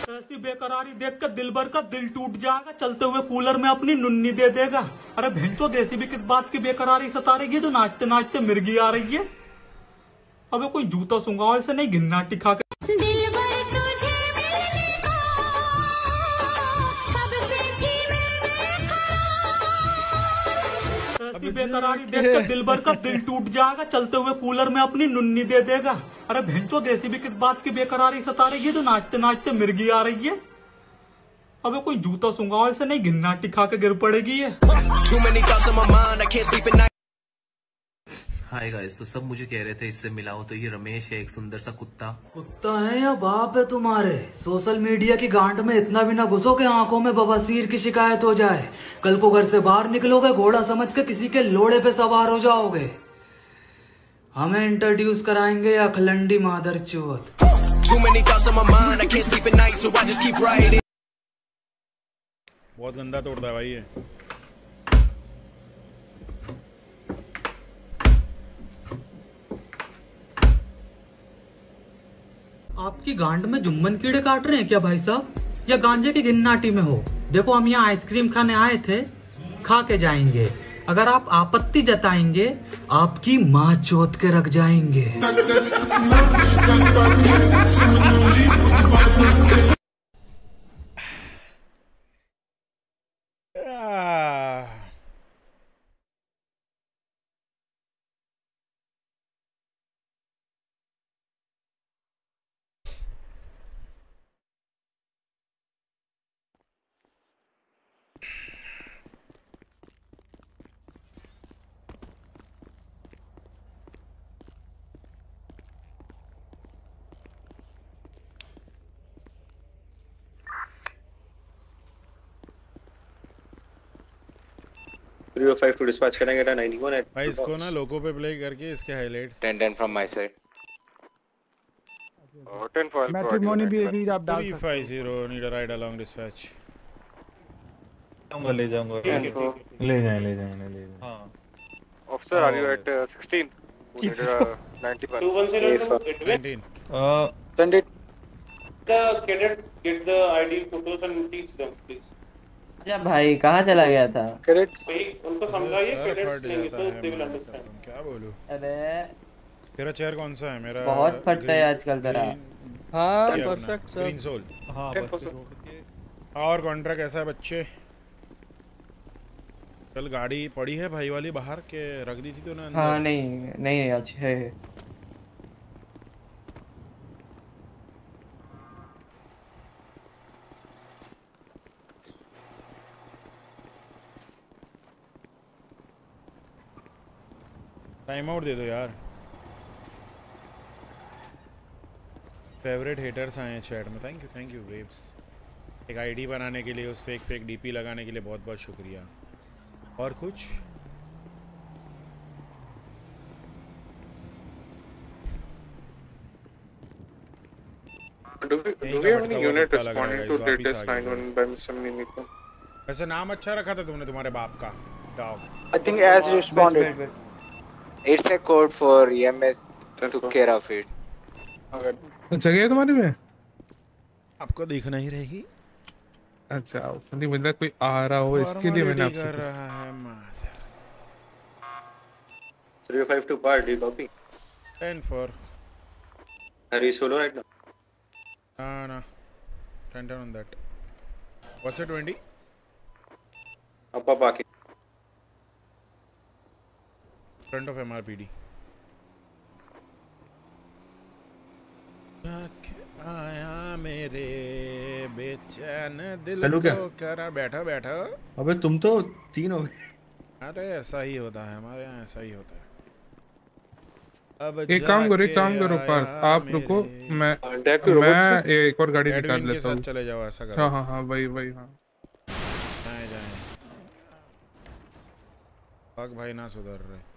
[SPEAKER 45] ऐसी बेकरारी देख कर दिल भर का दिल टूट जाएगा चलते हुए कूलर में अपनी नुन्नी दे देगा। अरे भेंचो देसी भी किस बात की बेकरारी सता रही है जो नाचते नाचते मिर्गी आ रही है? अबे कोई जूता सुंगाओ ऐसे नहीं घिन्ना टिखा के ऐसी बेकरारी देख के दिल भर का दिल टूट जाएगा, चलते हुए कूलर में अपनी नुन्नी दे देगा। अरे भेंचो देसी भी किस बात की बेकरारी सता रही है? तो नाचते नाचते मिर्गी आ रही है। अबे कोई जूता सूँगा ऐसे नहीं, घिन्ना टिखा के गिर पड़ेगी ये।
[SPEAKER 68] हाय गाइस तो सब मुझे कह रहे थे इससे मिलाओ तो ये रमेश है एक सुंदर सा कुत्ता।
[SPEAKER 47] कुत्ता है या बाप है तुम्हारे? सोशल मीडिया की गांड में इतना भी ना घुसो कि आँखों में बवासीर की शिकायत हो जाए। कल को घर से बाहर निकलोगे घोड़ा समझ के किसी के लोड़े पे सवार हो जाओगे। हमें इंट्रोड्यूस कराएँगे अखलंडी मादर.
[SPEAKER 2] बहुत गंदा तोड़ता है भाई ये।
[SPEAKER 45] आपकी गांड में जुम्मन कीड़े काट रहे हैं क्या भाई साहब? या गांजे की गिन्नाटी में हो? देखो, हम यहाँ आइसक्रीम खाने आए थे, खा के जाएँगे। अगर आप आपत्ति जताएँगे,
[SPEAKER 47] आपकी माँ चोत के रख जाएँगे।
[SPEAKER 69] 305 to dispatch. Can I get a 91 at
[SPEAKER 2] भाई इसको ना लोको पे प्ले करके इसके highlights
[SPEAKER 50] 10 10 from my side.
[SPEAKER 69] Uh, 10 for
[SPEAKER 12] matrimony भी अभी आप डाल सकते
[SPEAKER 2] 350 need a ride along dispatch
[SPEAKER 56] जाऊँगा ले जाऊँगा ले जाए ले जाए ले जाए हाँ
[SPEAKER 69] Officer, are you at uh, 16? Who needed a 91? Yes, sir.
[SPEAKER 2] 19
[SPEAKER 56] uh,
[SPEAKER 69] Send it.
[SPEAKER 28] The cadet get the ID photos and teach them, please.
[SPEAKER 22] अच्छा भाई कहाँ चला गया था?
[SPEAKER 28] उनको समझाइए तो
[SPEAKER 2] है क्या बोलूँ?
[SPEAKER 22] अरे
[SPEAKER 2] तेरा चेयर कौन सा है? मेरा
[SPEAKER 22] बहुत फटता है आजकल तेरा।
[SPEAKER 2] हाँ. ग्रीन सोल
[SPEAKER 56] हाँ बस
[SPEAKER 2] और कॉन्ट्रैक्ट कैसा है बच्चे। कल गाड़ी पड़ी है भाई वाली बाहर के रख दी थी तूने अंदर।
[SPEAKER 22] हाँ नहीं नहीं नहीं आज है।
[SPEAKER 2] टाइम आउट दे दो यार। फेवरेट हेटर्स आए हैं चैट में। Thank you thank you waves एक आईडी बनाने के लिए उस पर एक फेक डीपी लगाने के लिए बहुत बहुत शुक्रिया। और कुछ?
[SPEAKER 69] Do we, do we have any unit
[SPEAKER 2] कुत्ता लग रहा
[SPEAKER 69] responding to latest
[SPEAKER 2] आ गया
[SPEAKER 69] 91 by Mr. Mimiko?
[SPEAKER 2] वैसे नाम अच्छा रखा था तुमने तुम्हारे बाप का। Dog
[SPEAKER 69] I think as responded.
[SPEAKER 50] It's a code for EMS took care of it.
[SPEAKER 12] जगह है तुम्हारे में
[SPEAKER 2] आपको दिखना ही रहेगी
[SPEAKER 12] अच्छा नहीं मतलब कोई आ रहा हो इसके लिए मैंने आपसे
[SPEAKER 2] कर। रहा है
[SPEAKER 69] 305 to par, do copy?
[SPEAKER 2] 10 for
[SPEAKER 69] Are you solo right now?
[SPEAKER 2] no no 10 10 on that what's the 20 Front of MRPD आया मेरे बेचैन दिल को करा बैठा बैठा।
[SPEAKER 56] अबे तुम तो तीन हो गए।
[SPEAKER 2] अरे ऐसा ही होता है हमारे यहाँ ऐसा ही होता है। अब
[SPEAKER 12] एक काम करो एक काम करो पार्थ आप रुको मैं
[SPEAKER 69] robot
[SPEAKER 12] मैं एक और गाड़ी निकाल लेता हूँ।
[SPEAKER 2] चले जाओ ऐसा करो।
[SPEAKER 12] हाँ हाँ हाँ वही वही हाँ।
[SPEAKER 2] जाए जाए। भाई ना सुधर रहे।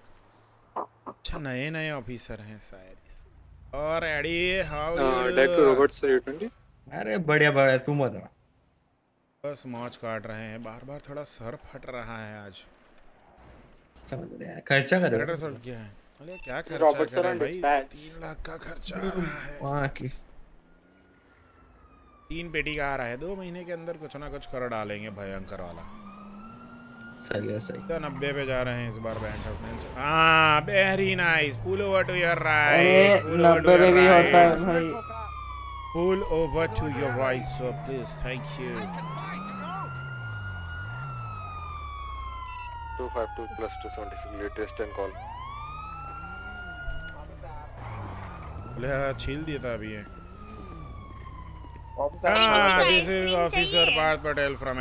[SPEAKER 2] अच्छा नए नए ऑफिसर हैं शायद और
[SPEAKER 69] AD how to robots, sir, 820.
[SPEAKER 56] अरे बढ़िया बढ़िया तुम बता
[SPEAKER 2] बस मौज काट रहे हैं बार बार थोड़ा सर फट रहा है आज।
[SPEAKER 56] समझ रहे हैं खर्चा करो
[SPEAKER 2] कैरेक्टर सॉल्व किया है? अरे क्या खर्चा करें
[SPEAKER 69] on
[SPEAKER 2] भाई? तीन लाख का खर्चा आ रहा है।
[SPEAKER 56] वहाँ की।
[SPEAKER 2] तीन पेटी का आ रहा है दो महीने के अंदर कुछ ना कुछ कर डालेंगे भयंकर वाला।
[SPEAKER 56] सही है सही।
[SPEAKER 2] तो नब्बे पे जा रहे हैं इस बार ऑफ़ हाँ very nice pull over
[SPEAKER 22] to
[SPEAKER 2] your
[SPEAKER 22] right पे भी होता है भाई।
[SPEAKER 2] Pull over to your right so please thank you
[SPEAKER 69] 252 plus 276, latest and call.
[SPEAKER 2] बोले हाँ, छील दिया था अभी ये।
[SPEAKER 69] Officer,
[SPEAKER 2] Ah, this is Officer Parth Patel from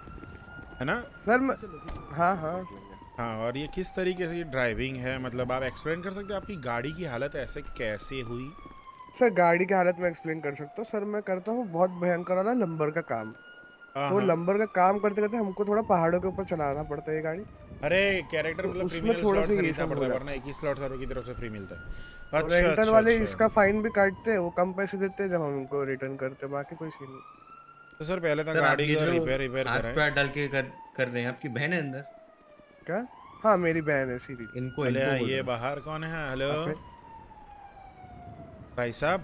[SPEAKER 12] है
[SPEAKER 2] ना? सर मैं हाँ
[SPEAKER 70] हाँ। हाँ
[SPEAKER 2] और ये किस तरीके से ड्राइविंग है? मतलब आप एक्सप्लेन कर सकते हैं आपकी गाड़ी की हालत ऐसे कैसे हुई?
[SPEAKER 70] सर गाड़ी की हालत में एक्सप्लेन कर सकता हूँ। सर मैं करता हूँ बहुत भयंकर वाला लंबर का काम।
[SPEAKER 2] हाँ,
[SPEAKER 70] तो
[SPEAKER 2] हाँ।
[SPEAKER 70] लंबर का काम करते करते हमको थोड़ा पहाड़ों के ऊपर चलाना पड़ता है ये गाड़ी।
[SPEAKER 2] अरे कैरेक्टर मतलब
[SPEAKER 70] उसमें थोड़ा सा ये
[SPEAKER 2] पड़ता है वरना एक ही स्लॉट सरों की तरफ़ से फ्री मिलता है। अच्छा
[SPEAKER 70] रेंटल
[SPEAKER 2] अच्छा
[SPEAKER 70] वाले
[SPEAKER 2] अच्छा।
[SPEAKER 70] इसका फाइन भी काटते हैं वो कम पैसे देते हैं जब हम उनको रिटर्न करते हैं बाकी कोई सीन नहीं।
[SPEAKER 2] तो सर पहले तो गाड़ी का रिपेयर रिपेयर
[SPEAKER 56] हाथ
[SPEAKER 2] कराएँ
[SPEAKER 56] पैर डाल के कर कर रहे हैं आपकी बहन है अंदर?
[SPEAKER 70] क्या? हाँ मेरी बहन है सीधी।
[SPEAKER 56] इनको
[SPEAKER 2] बोले
[SPEAKER 56] इनको
[SPEAKER 2] हाँ, ये बाहर कौन है? हेलो भाई साहब?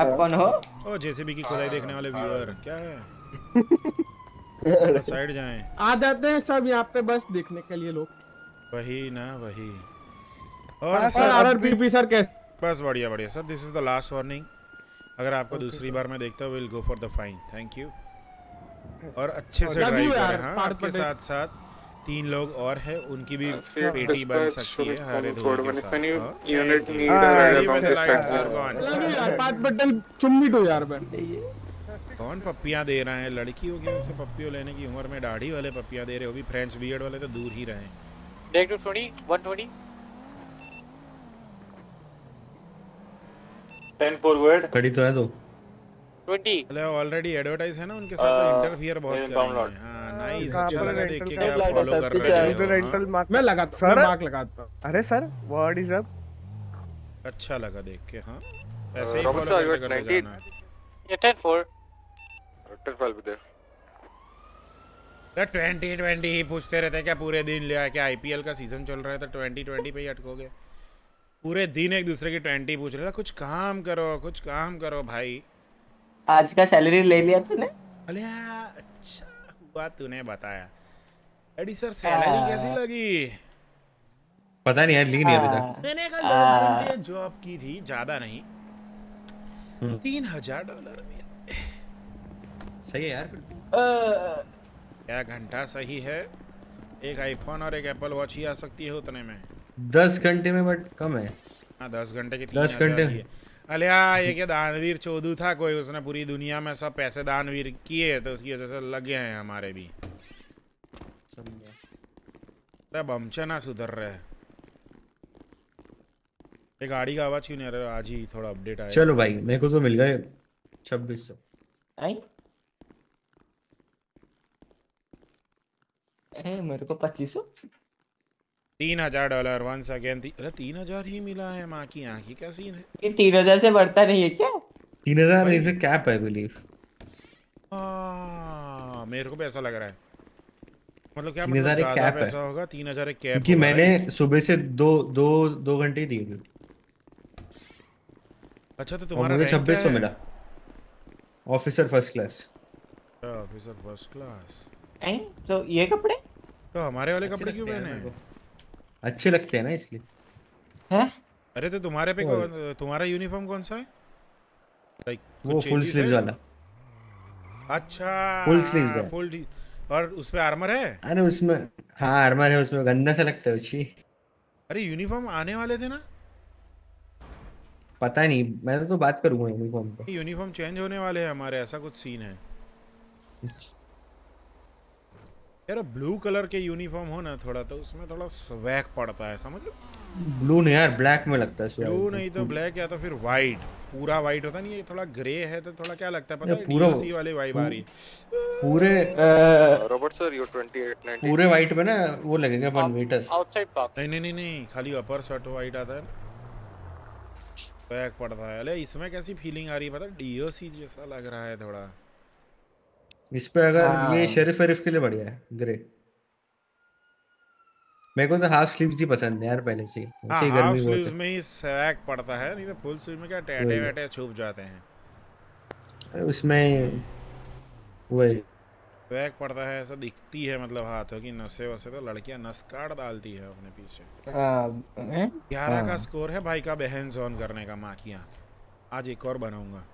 [SPEAKER 22] आप कौन हो?
[SPEAKER 2] ओ जेसीबी की खुदाई देखने वाले व्यूअर क्या है? साइड जाएँ।
[SPEAKER 71] आ जाते हैं सब यहाँ पे बस देखने के लिए लोग।
[SPEAKER 2] वही ना वही।
[SPEAKER 71] हाँ,
[SPEAKER 2] और
[SPEAKER 71] सर, RRPP सर कैसे?
[SPEAKER 2] बस बढ़िया बढ़िया। Sir this is the last warning अगर आपको okay, दूसरी बार मैं देखता हूँ will go for the fine thank you और अच्छे से ड्राइव
[SPEAKER 71] यार,
[SPEAKER 2] करें। हाँ आपके साथ साथ तीन लोग और है उनकी भी पेटी बन सकती है हरे धुएँ के साथ। हाँ,
[SPEAKER 72] unit
[SPEAKER 2] thank
[SPEAKER 72] need
[SPEAKER 2] you.
[SPEAKER 72] a
[SPEAKER 2] Leave
[SPEAKER 72] response
[SPEAKER 2] the lights
[SPEAKER 72] dispatch.
[SPEAKER 2] are gone.
[SPEAKER 71] यार। पाँच बटन चुम्मी तो यार
[SPEAKER 2] कौन पप्पियाँ दे रहे हैं? लड़की हो गई उनसे पप्पियों लेने की उम्र में दाढ़ी वाले पप्पियाँ दे रहे हो भी फ्रेंच बियर्ड वाले तो दूर ही रहे।
[SPEAKER 73] Take to 20, 120.
[SPEAKER 72] 10 forward.
[SPEAKER 56] खड़ी तो है तो
[SPEAKER 73] 20.
[SPEAKER 2] अरे ऑलरेडी एडवर्टाइज है ना उनके साथ तो
[SPEAKER 72] Uh,
[SPEAKER 2] इंटरफियर बहुत
[SPEAKER 72] in
[SPEAKER 2] कर रहे हैं हाँ नाइस अच्छा लगा देख के क्या फॉलो कर रहे हो
[SPEAKER 70] रेंटल
[SPEAKER 2] हाँ।
[SPEAKER 70] मार्क
[SPEAKER 71] मैं लगाता
[SPEAKER 70] सर
[SPEAKER 71] मार्क लगाता हूँ।
[SPEAKER 70] अरे सर व्हाट इज़ अप
[SPEAKER 2] अच्छा लगा देख के हाँ ऐसे ही फॉलो करते करते जाना है
[SPEAKER 73] 10 4.
[SPEAKER 72] Rotor will be there.
[SPEAKER 2] तो ट्वेंटी ट्वेंटी ही पूछते रहते हैं क्या पूरे दिन लिया क्या आईपीएल का सीज़न चल रहा है तो ट्वेंटी ट्वेंटी पे ही अटकोगे पूरे दिन एक दूसरे की ट्वेंटी पूछ रहे थे कुछ काम करो कुछ काम करो भाई।
[SPEAKER 74] आज का सैलरी ले लिया तूने?
[SPEAKER 2] अरे अच्छा हुआ तूने बताया। एडी सर सैलरी कैसी लगी?
[SPEAKER 56] पता नहीं यार ली नहीं अभी तक।
[SPEAKER 2] मैंने कल दस घंटे जॉब की थी ज़्यादा नहीं। तीन हज़ार डॉलर में।
[SPEAKER 56] सही है यार
[SPEAKER 2] क्या घंटा सही है? एक आईफोन और एक एप्पल वॉच ही आ सकती है उतने में।
[SPEAKER 56] दस घंटे में बट कम है।
[SPEAKER 2] हाँ दस घंटे के
[SPEAKER 56] दस घंटे।
[SPEAKER 2] अलिया ये क्या दानवीर चौधू था कोई? उसने पूरी दुनिया में सब पैसे दानवीर किए तो उसकी वजह से लगे हैं हमारे भी। अरे बमचे ना सुधर रहे ये गाड़ी का आवाज़ क्यों नहीं आ रहा? आज ही थोड़ा अपडेट आया।
[SPEAKER 56] चलो भाई मेरे को तो मिल गए छब्बीस सौ।
[SPEAKER 74] मेरे को पच्चीस सौ?
[SPEAKER 2] तीन हज़ार डॉलर वंस अगेन अरे तीन हज़ार ही मिला है माँ की आँखी क्या सीन है?
[SPEAKER 74] ये तीन हज़ार से बढ़ता नहीं है क्या?
[SPEAKER 56] तीन हज़ार इसे कैप है बिलीव
[SPEAKER 2] हाँ, मेरे को भी ऐसा लग रहा है। मतलब क्या
[SPEAKER 56] तीन
[SPEAKER 2] मतलब
[SPEAKER 56] हज़ार एक
[SPEAKER 2] ज़्यादा
[SPEAKER 56] कैप है।
[SPEAKER 2] पैसा होगा? तीन हज़ार एक कैप
[SPEAKER 56] क्योंकि मैंने सुबह से दो दो दो घंटे ही दिए थे
[SPEAKER 2] अच्छा तो तुम्हारा
[SPEAKER 56] मुझे छब्बीस सौ मिला। Officer first
[SPEAKER 2] class officer first
[SPEAKER 74] class तो ये कपड़े?
[SPEAKER 2] तो हमारे वाले कपड़े क्यों
[SPEAKER 56] हैं
[SPEAKER 2] पहने
[SPEAKER 56] को। अच्छे लगते हैं ना इसलिए।
[SPEAKER 74] हैं?
[SPEAKER 2] अरे तो तुम्हारे पे कौन तुम्हारा यूनिफॉर्म कौन सा है? लाइक
[SPEAKER 56] वो फुल स्लीव्स वाला।
[SPEAKER 2] अच्छा।
[SPEAKER 56] Full sleeves है।
[SPEAKER 2] फुल और उस पे आर्मर है?
[SPEAKER 56] अरे उसमें हाँ आर्मर है उसमें गंदा सा लगता है अच्छी
[SPEAKER 2] अरे यूनिफॉर्म आने वाले थे ना?
[SPEAKER 56] पता नहीं मैं तो बात करूँगा यूनिफॉर्म पे।
[SPEAKER 2] यूनिफॉर्म चेंज होने वाले हैं हमारे ऐसा कुछ सीन है। यार ब्लू कलर के यूनिफॉर्म हो ना थोड़ा तो उसमें थोड़ा स्वैग पड़ता है समझ लो
[SPEAKER 56] ब्लू नहीं यार ब्लैक में लगता है
[SPEAKER 2] ब्लू नहीं तो ब्लैक या तो फिर वाइट पूरा वाइट होता नहीं है थोड़ा ग्रे है तो थोड़ा क्या लगता है? पता है
[SPEAKER 56] पूरा-
[SPEAKER 2] डीओसी वाली वाइब आ रही।
[SPEAKER 56] पूरे
[SPEAKER 72] Robert sir, you're 28, 90.
[SPEAKER 56] पूरे वाइट में ना वो लगेगा वन मीटर
[SPEAKER 73] Outside park.
[SPEAKER 2] नहीं नहीं नहीं नहीं खाली अपर शर्ट वाइट आता है। स्वैग पड़ता है। अरे इसमें कैसी फीलिंग आ रही है पता डीओसी जैसा लग रहा है थोड़ा।
[SPEAKER 56] इस पे अगर
[SPEAKER 74] हाँ।
[SPEAKER 56] ये शेरिफ वेरिफ के लिए बढ़िया है ग्रे मेरे को तो हाफ़ स्लीव्स ही पसंद है यार पहले से ही।
[SPEAKER 2] हाँ
[SPEAKER 56] ही
[SPEAKER 2] हाफ़
[SPEAKER 56] गर्मी बहुत
[SPEAKER 2] स्लीव्स
[SPEAKER 56] है
[SPEAKER 2] में ही स्वैग पड़ता है नहीं तो फुल स्लीव में क्या टैटे। वैटे छुप जाते हैं
[SPEAKER 56] उसमें वही
[SPEAKER 2] स्वैग पड़ता है ऐसा दिखती है मतलब हाथों की नसें वसे तो लड़कियाँ नस काट डालती है अपने पीछे
[SPEAKER 74] हाँ
[SPEAKER 2] ग्यारह का
[SPEAKER 74] हाँ।
[SPEAKER 2] स्कोर है भाई का बहन ऑन करने का माँ की आँख आज एक और बनाऊँगा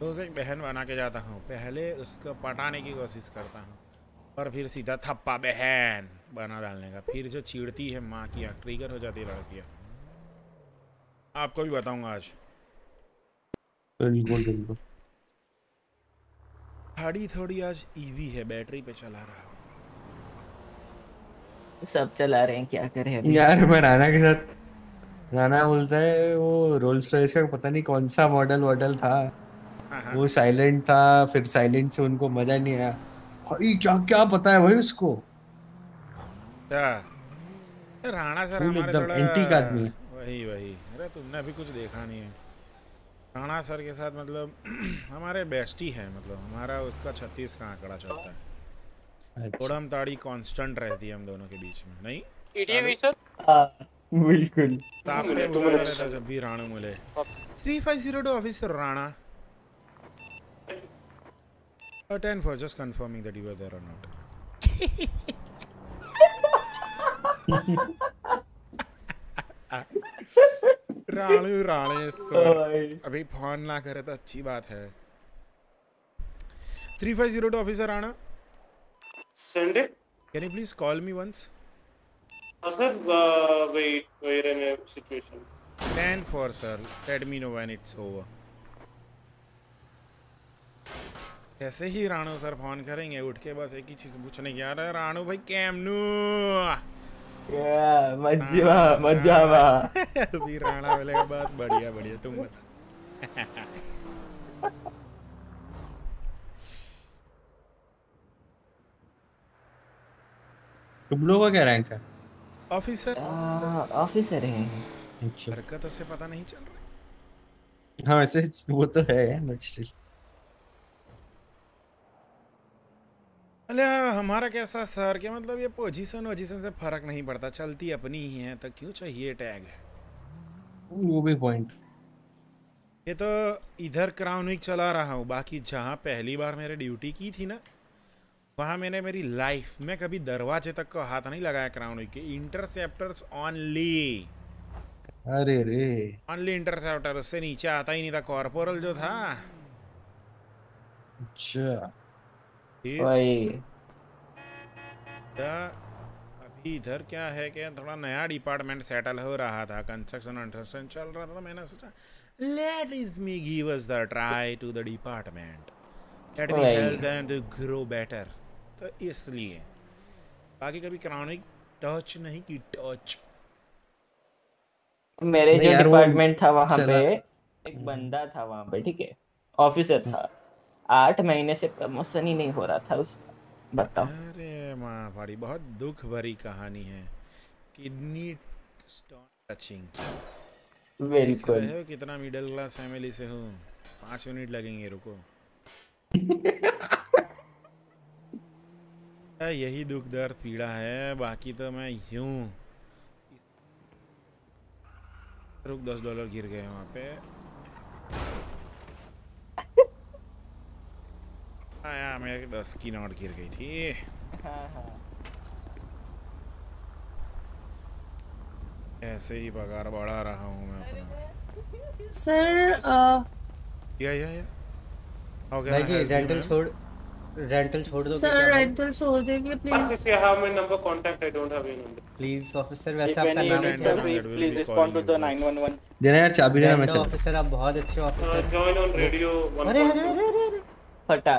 [SPEAKER 2] तो उसे एक बहन बना के जाता हूँ। पहले उसको पटाने की कोशिश करता हूँ। और फिर सीधा थप्पा बहन बना डालने का। फिर जो चीड़ती है माँ की ट्रिगर हो जाती है लड़कियाँ आपको भी बताऊँगा आज।
[SPEAKER 56] बिल्कुल बिल्कुल
[SPEAKER 2] गाड़ी थोड़ी आज ईवी है बैटरी पे चला रहा हूँ।
[SPEAKER 74] सब चला रहे हैं क्या करें अभी?
[SPEAKER 56] यार मैं राना के साथ राना बोलता है वो रोल्स रॉयस का पता नहीं कौन सा मॉडल वॉडल था।
[SPEAKER 2] हाँ, हाँ।
[SPEAKER 56] वो साइलेंट था फिर साइलेंट से उनको मज़ा नहीं आया। भाई क्या क्या पता है भाई उसको?
[SPEAKER 2] क्या? राणा सर हमारे
[SPEAKER 56] एकदम
[SPEAKER 2] थोड़ा
[SPEAKER 56] antique आदमी
[SPEAKER 2] वही वही। अरे तुमने अभी कुछ देखा नहीं है। राणा सर के साथ मतलब *clears throat* हमारे बेस्टी है मतलब हमारा उसका छत्तीस का आंकड़ा चलता है।
[SPEAKER 56] अच्छा।
[SPEAKER 2] थोड़म ताड़ी कांस्टेंट रहती है हम दोनों के बीच में नहीं?
[SPEAKER 73] EDA sir.
[SPEAKER 74] हाँ, बिल्कुल।
[SPEAKER 2] रहता है जब भी राणा मिले। Three five zero two officer Rana. Uh, 10 for just confirming that you were there or not. Ranu Rane sir अभी फ़ोन ना करे तो अच्छी बात है three five zero two officer Rana
[SPEAKER 72] Send it.
[SPEAKER 2] Can you please call me once?
[SPEAKER 72] Uh, sir, uh, wait, we're in a situation.
[SPEAKER 2] 10 for sir. Let me know ऐसे ही Ranu sir phone करेंगे उठ के बस एक ही चीज़ पूछने की यार राणू भाई कैमनू।
[SPEAKER 74] मज्जा मज्जा *laughs*
[SPEAKER 2] अभी राणा बोलेगा बस बढ़िया बढ़िया तुम बता। *laughs*
[SPEAKER 56] तुम लोगों का क्या रैंक है?
[SPEAKER 2] ऑफिसर
[SPEAKER 74] ऑफिसर है।
[SPEAKER 2] हरकत से पता नहीं चल रहा
[SPEAKER 56] हाँ। वैसे वो तो है बट स्टिल
[SPEAKER 2] अरे हमारा कैसा सर? के मतलब ये पोजीशन वोजीशन से फ़र्क नहीं पड़ता? चलती अपनी ही है तो क्यों चाहिए टैग?
[SPEAKER 56] वो भी पॉइंट
[SPEAKER 2] ये तो इधर क्राउन वीक चला रहा हूँ बाकी जहाँ पहली बार मैंने ड्यूटी की थी ना वहाँ मैंने मेरी लाइफ में कभी दरवाजे तक को हाथ नहीं लगाया क्राउन वीक के। इंटरसेप्टर्स ऑनली
[SPEAKER 56] अरे रे।
[SPEAKER 2] ऑनली इंटरसेप्टर उससे नीचे आता ही नहीं था कॉर्पोरल जो था।
[SPEAKER 56] अच्छा।
[SPEAKER 2] क्या अभी इधर क्या है कि थोड़ा नया डिपार्टमेंट सेटल हो रहा था कंस्ट्रक्शन वंस्ट्रक्शन चल रहा था तो मैंने सोचा let is me give us the try to the department let
[SPEAKER 74] me
[SPEAKER 2] help them to grow better तो इसलिए बाकी कभी क्रॉनिक टच नहीं की टच
[SPEAKER 74] मेरे जो डिपार्टमेंट था वहाँ पे एक बंदा था वहाँ पे ठीक है ऑफिसर था। आठ महीने से प्रमोशन ही नहीं हो रहा था उसका बताओ।
[SPEAKER 2] अरे माँ बड़ी बहुत दुख भरी कहानी है। Kidney stone touching.
[SPEAKER 74] बिल्कुल।
[SPEAKER 2] कितना मिडिल क्लास फैमिली से हूँ। पाँच मिनट लगेंगे रुको। *laughs* यही दुख दर्द पीड़ा है। बाकी तो मैं यूँ। रुक दस डॉलर गिर गए वहाँ पे। आया मेरे दस की नोट गिर गई थी ऐसे ही पगार बढ़ा रहा हूँ मैं अपना
[SPEAKER 75] सर अ,
[SPEAKER 2] या या या can
[SPEAKER 76] भाई जी रेंटल छोड़ रेंटल छोड़ दो
[SPEAKER 75] सर रेंटल छोड़ देंगे
[SPEAKER 72] please have my number, contact. I don't have your number.
[SPEAKER 76] Please officer वैसे आपका नाम है?
[SPEAKER 72] please respond to the 911.
[SPEAKER 56] देना यार चाबी देना मैं चला
[SPEAKER 76] ऑफिसर आप बहुत अच्छे ऑफिसर
[SPEAKER 72] radio.
[SPEAKER 76] अरे अरे अरे अरे अरे
[SPEAKER 74] फटा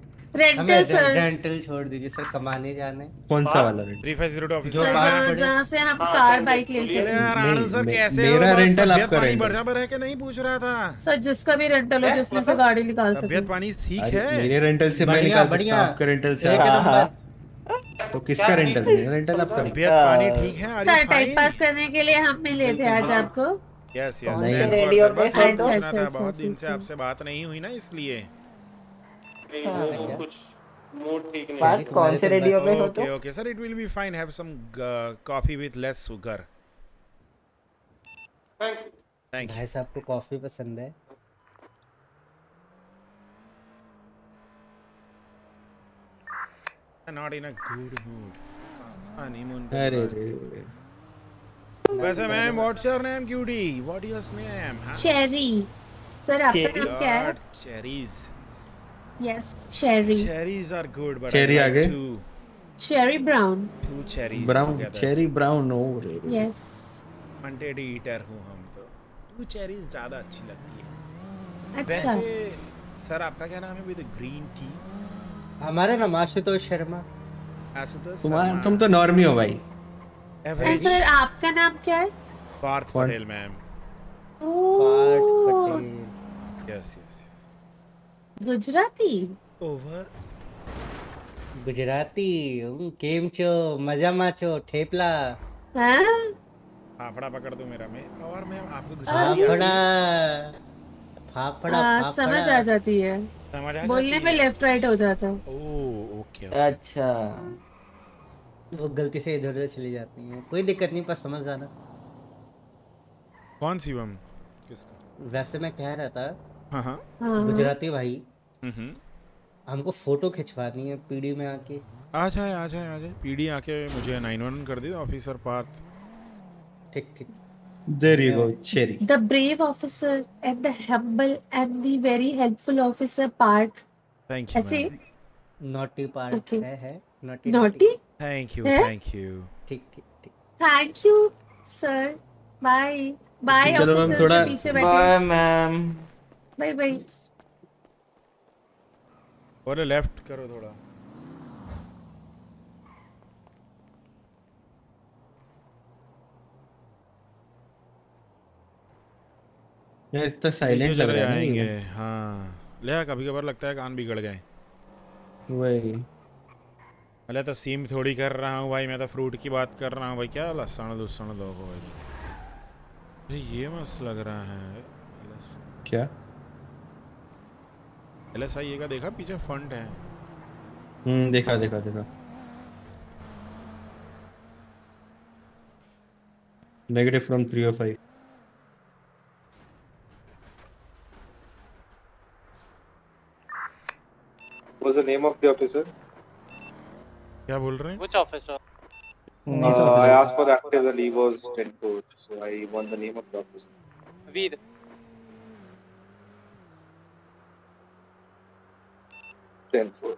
[SPEAKER 75] रेंटल सर
[SPEAKER 76] रेंटल छोड़ दीजिए सर कमाने जाने।
[SPEAKER 56] कौन सा वाला
[SPEAKER 2] rent three five
[SPEAKER 76] zero
[SPEAKER 2] officer
[SPEAKER 76] बाहर
[SPEAKER 75] जहाँ से हम
[SPEAKER 72] हाँ,
[SPEAKER 75] कार बाइक ले. सकते हैं
[SPEAKER 2] आनंद सर कैसे
[SPEAKER 56] मेरा
[SPEAKER 2] हो?
[SPEAKER 56] आपका।
[SPEAKER 2] बराबर है कि नहीं पूछ रहा था?
[SPEAKER 75] सर जिसका भी रेंटल हो जिसमें से गाड़ी निकाल
[SPEAKER 2] तबीयत
[SPEAKER 75] सके।
[SPEAKER 2] पानी ठीक है।
[SPEAKER 56] मेरे रेंटल से मैं निकाल सकता हूँ
[SPEAKER 76] बढ़िया।
[SPEAKER 56] आपके रेंटल से।
[SPEAKER 76] एक नंबर।
[SPEAKER 56] तो किसका रेंटल मेरा रेंटल आपका।
[SPEAKER 2] तबीयत पानी ठीक है?
[SPEAKER 75] सर टाइम पास करने के लिए हम मिले थे आज आपको।
[SPEAKER 2] यस यस
[SPEAKER 74] रेडियो पे है तो?
[SPEAKER 75] अच्छा, अच्छा,
[SPEAKER 2] बहुत
[SPEAKER 75] अच्छा,
[SPEAKER 2] दिन से
[SPEAKER 75] अच्छा।
[SPEAKER 2] आपसे बात नहीं हुई ना इसलिए।
[SPEAKER 72] नहीं,
[SPEAKER 74] हाँ,
[SPEAKER 72] वो कुछ मूड ठीक नहीं
[SPEAKER 74] बात कौन से रेडियो पे हो तो
[SPEAKER 2] okay okay. Sir it will be fine have some coffee with less sugar
[SPEAKER 72] Thank you.
[SPEAKER 2] Thank
[SPEAKER 76] भाई साहब को कॉफ़ी पसंद है?
[SPEAKER 2] You not in a good mood honeymoon पे
[SPEAKER 56] अरे रे।
[SPEAKER 2] वैसे ma'am what's your name cutie what your name
[SPEAKER 75] Cherry sir आपका नाम क्या है?
[SPEAKER 2] Cherries
[SPEAKER 75] yes Cherry
[SPEAKER 2] cherries are good but
[SPEAKER 56] Cherry आगे?
[SPEAKER 75] Cherry Brown
[SPEAKER 2] too cherries
[SPEAKER 56] Brown Cherry Brown ओ रे रे।
[SPEAKER 75] यस
[SPEAKER 2] वांटेड ईटर हूँ हम तो। टू चेरीज ज़्यादा अच्छी लगती है।
[SPEAKER 75] अच्छा।
[SPEAKER 2] वैसे सर आपका क्या नाम है विद ग्रीन टी
[SPEAKER 76] हमारा नाम आशुतोष शर्मा।
[SPEAKER 2] आशुतोष
[SPEAKER 56] तुम तुम तो नॉर्मी हो भाई।
[SPEAKER 75] और सर आपका नाम क्या है?
[SPEAKER 2] पार्थ? पटेल मैम
[SPEAKER 76] पार्ट
[SPEAKER 75] ओह,
[SPEAKER 76] पटेल।
[SPEAKER 75] Yes
[SPEAKER 2] over.
[SPEAKER 76] गुजराती हूँ, केम छो मजाમાં છો ठेपला।
[SPEAKER 75] हाँ?
[SPEAKER 2] फाफड़ा पकड़ दो मेरा मैं और मैम आपको गुजराती
[SPEAKER 76] फाफड़ा। फाफड़ा
[SPEAKER 75] हाँ, समझ आ जाती है।
[SPEAKER 2] समझ आ
[SPEAKER 75] बोलने में
[SPEAKER 2] है?
[SPEAKER 75] लेफ़्ट राइट हो जाता। है
[SPEAKER 2] ओह ओके।
[SPEAKER 74] अच्छा।
[SPEAKER 76] वो गलती से इधर उधर चली जाती है। कोई दिक्कत नहीं पर समझ जाना।
[SPEAKER 2] कौन सी बम? किसका?
[SPEAKER 76] वैसे मैं कह रहा था
[SPEAKER 2] हाँ। हाँ
[SPEAKER 75] हाँ।
[SPEAKER 76] गुजराती भाई।
[SPEAKER 2] हम्म।
[SPEAKER 76] हमको फ़ोटो खिंचवानी है पीडी में आके।
[SPEAKER 2] आ जाए आ जाए आ जाए। पीडी आके मुझे 911 कर दी ऑफिसर पार्थ।
[SPEAKER 76] ठीक ठीक।
[SPEAKER 56] There you go cherry
[SPEAKER 59] the brave officer and the humble and the very helpful officer Parth
[SPEAKER 2] thank you
[SPEAKER 59] ऐसे
[SPEAKER 76] नॉटी
[SPEAKER 59] पार्थ
[SPEAKER 76] है है?
[SPEAKER 59] Naughty
[SPEAKER 2] thank
[SPEAKER 59] you
[SPEAKER 2] thank you
[SPEAKER 76] ठीक ठीक ठीक।
[SPEAKER 59] Thank you sir bye bye officer पीछे बैठे।
[SPEAKER 22] बाय मैम
[SPEAKER 59] बाय बाय
[SPEAKER 2] और left करो थोड़ा।
[SPEAKER 56] यार इतना साइलेंट लग रहा है ये।
[SPEAKER 2] हाँ। ले कभी कभार लगता है कान बिगड़ गए।
[SPEAKER 56] वही।
[SPEAKER 2] अरे तो सीम थोड़ी कर रहा हूँ भाई मैं तो फ्रूट की बात कर रहा हूँ भाई क्या लसन लुसन लोग भाई। अरे ये मस्त लग रहा है।
[SPEAKER 56] क्या?
[SPEAKER 2] एल एस आई का देखा पीछे फंड है
[SPEAKER 56] हम्म देखा देखा देखा negative from 305
[SPEAKER 69] What's the name of the officer?
[SPEAKER 2] क्या बोल रहे हैं
[SPEAKER 17] Which officer?
[SPEAKER 69] Uh, I asked for the active, the leave was 10 code, so I want the name of the officer.
[SPEAKER 17] Veer.
[SPEAKER 69] Ten four.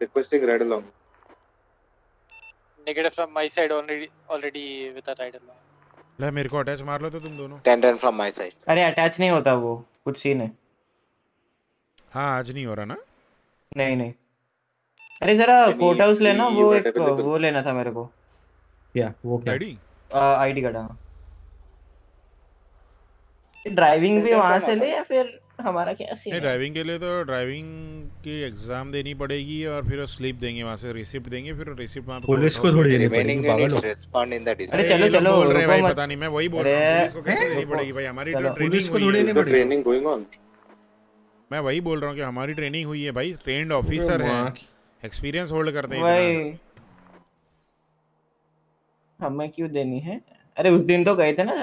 [SPEAKER 69] Requesting ride along.
[SPEAKER 17] Negative from my side already already with a ride along.
[SPEAKER 2] ले मेरे को attach मार लो तो तुम दोनों।
[SPEAKER 77] Ten ten from my side.
[SPEAKER 22] अरे attach नहीं होता वो कुछ सीन है।
[SPEAKER 2] हाँ आज नहीं हो रहा ना?
[SPEAKER 22] नहीं नहीं। अरे जरा कोर्ट हाउस लेना वो एक वो लेना था मेरे को।
[SPEAKER 56] क्या वो क्या?
[SPEAKER 2] आईडी
[SPEAKER 22] आईडी कार्ड हाँ। ड्राइविंग भी वहाँ से ले या फिर हमारा क्या सीन
[SPEAKER 2] नहीं
[SPEAKER 22] है?
[SPEAKER 2] ड्राइविंग के लिए तो ड्राइविंग की एग्ज़ाम देनी पड़ेगी और फिर स्लिप देंगे वहाँ से रिसिप्ट देंगे फिर रिसिप्ट वहाँ पे
[SPEAKER 56] पुलिस को थोड़ी देनी पड़ेगी, हो।
[SPEAKER 77] respond in the
[SPEAKER 22] अरे चलो चलो
[SPEAKER 2] बोल रहे भाई पता नहीं मैं वही बोल रहा हूँ पुलिस को कैसे देनी पड़ेगी भाई? हमारी तो ट्रेनिंग
[SPEAKER 56] पुलिस को थोड़ी नहीं पड़ेगी।
[SPEAKER 69] training going on.
[SPEAKER 2] मैं वही बोल रहा हूँ कि हमारी ट्रेनिंग हुई है भाई। ट्रेंड ऑफिसर है। एक्सपीरियंस होल्ड करते हैं
[SPEAKER 22] वही। हमें क्यों देनी है? अरे उस दिन तो गए थे ना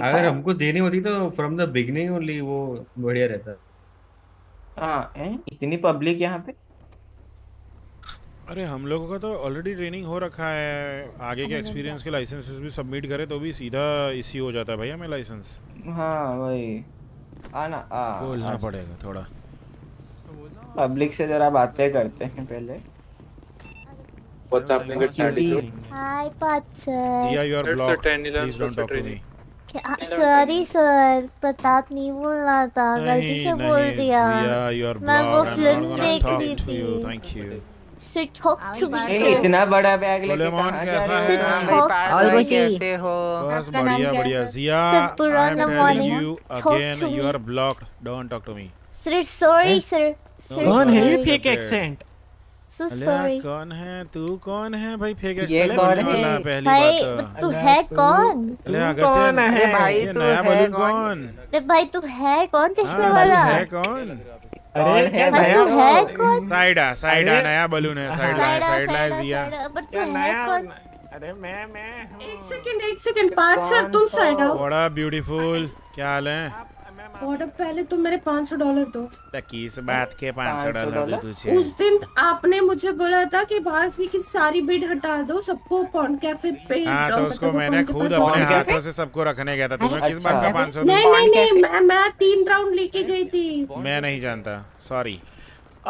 [SPEAKER 22] तू
[SPEAKER 56] अगर
[SPEAKER 22] था?
[SPEAKER 56] हमको देनी होती तो फ्रॉम द बिगनिंग ओनली वो बढ़िया रहता।
[SPEAKER 22] हाँ हैं? इतनी पब्लिक यहाँ पे?
[SPEAKER 2] अरे हम लोगों का तो ऑलरेडी ट्रेनिंग हो रखा है। आगे के एक्सपीरियंस के लाइसेंसेस भी सबमिट करें तो भी सीधा इसी हो जाता है भाई हमें लाइसेंस
[SPEAKER 22] हाँ वही। आना आ
[SPEAKER 2] बोलना पड़ेगा थोड़ा।
[SPEAKER 22] पब्लिक से जरा बातें करते हैं पहले।
[SPEAKER 69] At Sandy Shore?
[SPEAKER 59] हाय पाचर
[SPEAKER 2] दिया you are
[SPEAKER 72] That's
[SPEAKER 2] blocked
[SPEAKER 72] the 10, 11
[SPEAKER 2] please don't talk to me
[SPEAKER 59] sorry sir Pratap नहीं बोलना था गलती से बोल दिया। मैं वो फ़िल्म देख रही थी।
[SPEAKER 2] You thank you
[SPEAKER 59] Sit talk to me
[SPEAKER 22] ए, इतना बड़ा बैग लेके कहाँ जा रहे
[SPEAKER 2] है?
[SPEAKER 22] और कैसे हो?
[SPEAKER 2] बस बढ़िया बढ़िया
[SPEAKER 59] Talk to me. Sir, sorry. Sir,
[SPEAKER 2] कौन है ये फेक एक्सेंट
[SPEAKER 59] So sorry.
[SPEAKER 2] कौन है? तू कौन है? भाई फेक
[SPEAKER 22] ये
[SPEAKER 2] एक्सेंट
[SPEAKER 22] कौन है?
[SPEAKER 2] वाला है पहली
[SPEAKER 59] भाई तू है कौन?
[SPEAKER 22] कौन है? भाई, तू
[SPEAKER 2] नया
[SPEAKER 22] है
[SPEAKER 2] बलून
[SPEAKER 22] कौन?
[SPEAKER 2] कौन?
[SPEAKER 59] अरे भाई तू है कौन चश्मे
[SPEAKER 2] हाँ,
[SPEAKER 59] वाला?
[SPEAKER 2] है कौन?
[SPEAKER 22] कौन है
[SPEAKER 59] भाई तू है कौन?
[SPEAKER 2] साइडा साइडा नया बलून है साइड
[SPEAKER 59] साइडा
[SPEAKER 2] जिया।
[SPEAKER 59] पर तू है कौन?
[SPEAKER 22] अरे मैं मैं
[SPEAKER 59] एक सेकंड एक सेकंड पाँच सर तुम साइड आओ।
[SPEAKER 2] बड़ा ब्यूटीफुल क्या हाल है?
[SPEAKER 59] फॉर्डर पहले तुम मेरे 500 डॉलर दो।
[SPEAKER 2] तो किस बात के 500
[SPEAKER 22] 500
[SPEAKER 2] डॉलर दे? तुझे?
[SPEAKER 59] उस दिन आपने मुझे बोला था कि वहाँ से की सारी बिड हटा दो सबको पॉन्ड कैफ़े पे
[SPEAKER 2] हाँ तो उसको मैंने खुद अपने हाथों से सबको रखने गया था। तुम्हें किस
[SPEAKER 22] अच्छा।
[SPEAKER 2] बात का 500
[SPEAKER 59] नहीं नहीं नहीं मैं मैं तीन राउंड लेके गई थी।
[SPEAKER 2] मैं नहीं जानता सॉरी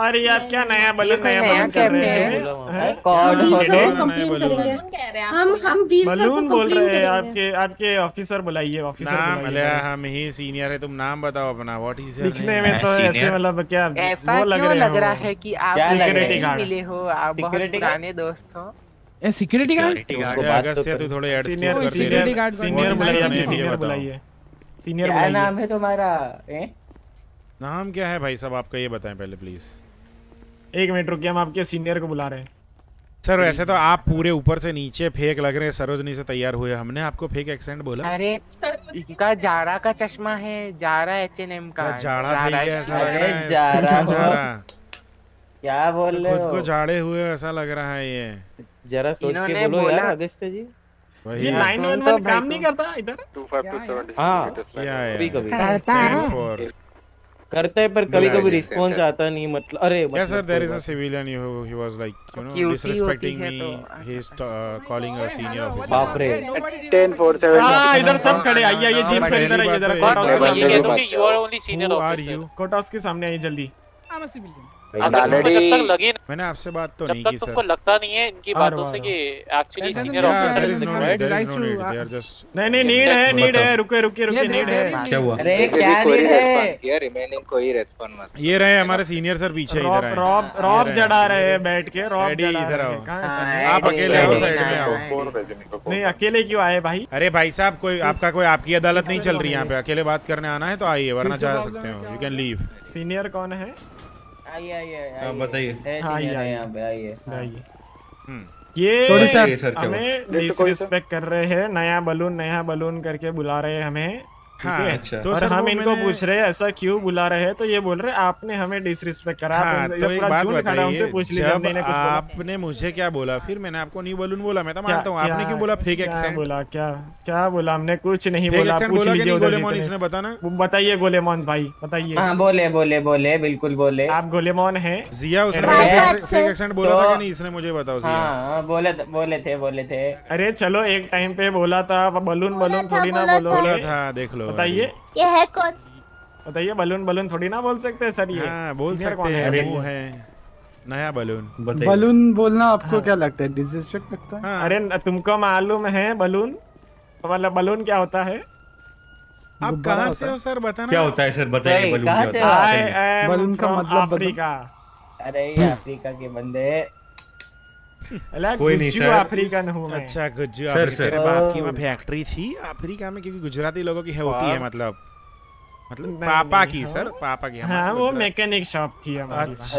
[SPEAKER 78] अरे यार क्या नया बलून नया बलून कर रहे हैं।
[SPEAKER 22] कॉर्ड
[SPEAKER 59] करेंगे। हम हम वीर सर को
[SPEAKER 78] बलून बोल रहे हैं आपके आपके ऑफिसर बुलाइए ऑफिसर
[SPEAKER 2] नाम अलिया हम ही सीनियर है तुम नाम बताओ अपना व्हाट इज़ योर
[SPEAKER 78] लिखने में तो ऐसे मतलब क्या वो लग रहे
[SPEAKER 74] लग रहा है कि आप
[SPEAKER 22] है?
[SPEAKER 74] Security
[SPEAKER 78] guard?
[SPEAKER 74] मिले हो? आप बहुत पुराने दोस्त हो।
[SPEAKER 79] ए सिक्योरिटी गार्ड
[SPEAKER 2] अगस्त से तू थोड़े एड्स
[SPEAKER 78] सीनियर
[SPEAKER 2] कर
[SPEAKER 79] security
[SPEAKER 78] सीनियर सीनियर बुलाइए सीनियर बुलाइए। सीनियर
[SPEAKER 22] क्या
[SPEAKER 78] बुलाइए।
[SPEAKER 22] नाम है तुम्हारा? ए?
[SPEAKER 2] नाम क्या है भाई साहब? आपका ये बताएँ पहले प्लीज़
[SPEAKER 78] एक मिनट रुकिए हम आपके सीनियर को बुला रहे हैं।
[SPEAKER 2] सर वैसे तो आप पूरे ऊपर से नीचे फेक लग रहे हैं सरोजनी से तैयार हुए हमने। आपको फेक एक्सेंट बोला?
[SPEAKER 74] अरे इनका जारा का चश्मा है जारा एच एन एम का जारा
[SPEAKER 2] ये ऐसा लग रहा है?
[SPEAKER 22] जाड़ा
[SPEAKER 2] इसको क्या
[SPEAKER 22] हो।
[SPEAKER 2] जाड़ा
[SPEAKER 22] क्या बोल रहे
[SPEAKER 2] खुद को
[SPEAKER 22] हो?
[SPEAKER 2] झाड़े हुए ऐसा लग रहा है ये।
[SPEAKER 22] जरा सोच के बोलो यार अगस्त्य जी
[SPEAKER 2] वही
[SPEAKER 78] ये
[SPEAKER 2] है।
[SPEAKER 78] नाइन वन वन काम नहीं करता इधर?
[SPEAKER 74] हाँ?
[SPEAKER 2] क्या है।
[SPEAKER 74] कभी कभी
[SPEAKER 76] करता है।
[SPEAKER 74] करता है पर कभी कभी रिस्पॉन्स आता नहीं मतलब अरे मतलब
[SPEAKER 2] sir there is a civilian you he was like you know disrespecting me he. Is calling a senior officer
[SPEAKER 74] बाप रे।
[SPEAKER 79] 1047
[SPEAKER 78] हाँ इधर सब खड़े आइए आइए जिम से इधर आइए इधर कट के सामने आइए जल्दी
[SPEAKER 73] आई एम अ सिविलियन
[SPEAKER 2] मैंने आपसे बात तो नहीं की
[SPEAKER 73] तुमको
[SPEAKER 2] सर।
[SPEAKER 73] लगता नहीं है इनकी
[SPEAKER 78] हाँ,
[SPEAKER 73] बातों
[SPEAKER 78] हाँ,
[SPEAKER 73] से
[SPEAKER 78] हाँ।
[SPEAKER 73] कि actually
[SPEAKER 2] senior
[SPEAKER 73] officer
[SPEAKER 2] is is no need. They are just.
[SPEAKER 78] नहीं नहीं नीड है नीड है रुके रुके रुके नीड है।
[SPEAKER 56] क्या हुआ?
[SPEAKER 74] अरे क्या
[SPEAKER 79] कोई
[SPEAKER 74] नहीं है?
[SPEAKER 79] किया रिमेनिंग कोई रेस्पॉन्ड मत
[SPEAKER 2] ये रहे हमारे सीनियर सर पीछे इधर आए।
[SPEAKER 78] रॉब रॉब जड़ा रहे हैं बैठ के रॉब जड़ा
[SPEAKER 2] इधर
[SPEAKER 78] रहे
[SPEAKER 2] आओ।
[SPEAKER 78] हैं। कहाँ से?
[SPEAKER 2] आप अकेले आओ साइड में आओ।
[SPEAKER 78] नहीं अकेले क्यों आए भाई?
[SPEAKER 2] अरे भाई साहब कोई आपका कोई आपकी अदालत नहीं चल रही यहाँ पे। अकेले बात करने आना है तो आइए वरना जा सकते हो यू कैन लीव
[SPEAKER 78] सीनियर कौन है
[SPEAKER 74] आइए आइए
[SPEAKER 56] हाँ,
[SPEAKER 74] आइए।
[SPEAKER 56] बताइए।
[SPEAKER 74] है
[SPEAKER 78] हाँ, आइए,
[SPEAKER 74] है यहाँ पे आइए।
[SPEAKER 78] आइए।
[SPEAKER 2] हम्म।
[SPEAKER 78] ये हमें डिसरिस्पेक्ट कर रहे हैं नया बलून नया बलून करके बुला रहे हैं हमें।
[SPEAKER 2] हाँ,
[SPEAKER 56] अच्छा।
[SPEAKER 2] तो
[SPEAKER 78] और हम इनको पूछ रहे हैं ऐसा क्यों बुला रहे हैं? तो ये बोल रहे हैं आपने हमें डिसरिस्पेक्ट करा
[SPEAKER 2] हाँ, तो एक बात बताइए जब आपने मुझे क्या बोला? फिर मैंने आपको नहीं बलून बोला मैं तो
[SPEAKER 78] क्या-
[SPEAKER 2] मानता हूँ आपने
[SPEAKER 78] क्या-
[SPEAKER 2] बोला? फेक एक्सेंट
[SPEAKER 78] बोला क्या क्या बोला? हमने कुछ नहीं बोला
[SPEAKER 2] एक्सेंट
[SPEAKER 78] पूछ
[SPEAKER 2] बोला
[SPEAKER 78] लीजिए
[SPEAKER 2] गोलेमोन इसने बताना?
[SPEAKER 78] बताइए गोलेमोन भाई बताइए।
[SPEAKER 74] हाँ बोले बोले बोले बिल्कुल बोले।
[SPEAKER 78] आप गोलेमोन हैं?
[SPEAKER 2] जिया उसने मुझे फेक एक्सेंट बोला था
[SPEAKER 74] तो-
[SPEAKER 2] कि नहीं इसने मुझे बताओ जिया।
[SPEAKER 74] हाँ बोले बोले थे बोले थे।
[SPEAKER 78] अरे चलो एक टाइम पे बोला था बलून बलून थोड़ी ना
[SPEAKER 2] बोला था देख लो।
[SPEAKER 78] बताइए।
[SPEAKER 59] ये है कौन?
[SPEAKER 78] बताइए बलून बलून थोड़ी ना बोल सकते हैं सर ये।
[SPEAKER 2] हाँ बोल सकते हैं?
[SPEAKER 78] है?
[SPEAKER 2] मुँह है। नया बलून।
[SPEAKER 16] बलून बोलना आपको हाँ। क्या लगता है? डिसरिस्पेक्ट लगता है?
[SPEAKER 2] हाँ।
[SPEAKER 78] अरे तुमको मालूम है बलून? मतलब बलून क्या होता है?
[SPEAKER 2] आप कहाँ से हो सर बताना।
[SPEAKER 56] क्या होता है सर? बताइए बलून
[SPEAKER 16] का मतलब
[SPEAKER 78] अफ्रीका
[SPEAKER 74] अरे अफ्रीका के बंदे।
[SPEAKER 56] कोई नहीं, सर।
[SPEAKER 78] अफ्रीकन हूँ मैं
[SPEAKER 2] अच्छा गुज्जू
[SPEAKER 56] सर।
[SPEAKER 2] तेरे बाप की वहाँ फैक्ट्री थी अफ्रीका में? क्योंकि गुजराती लोगों की है होती है मतलब। मतलब
[SPEAKER 78] नहीं,
[SPEAKER 2] पापा
[SPEAKER 78] नहीं,
[SPEAKER 2] की
[SPEAKER 78] हाँ।
[SPEAKER 2] सर पापा की
[SPEAKER 78] हाँ
[SPEAKER 2] हमारे
[SPEAKER 78] वो मैकेनिक शॉप थी हमारी।
[SPEAKER 2] अच्छा।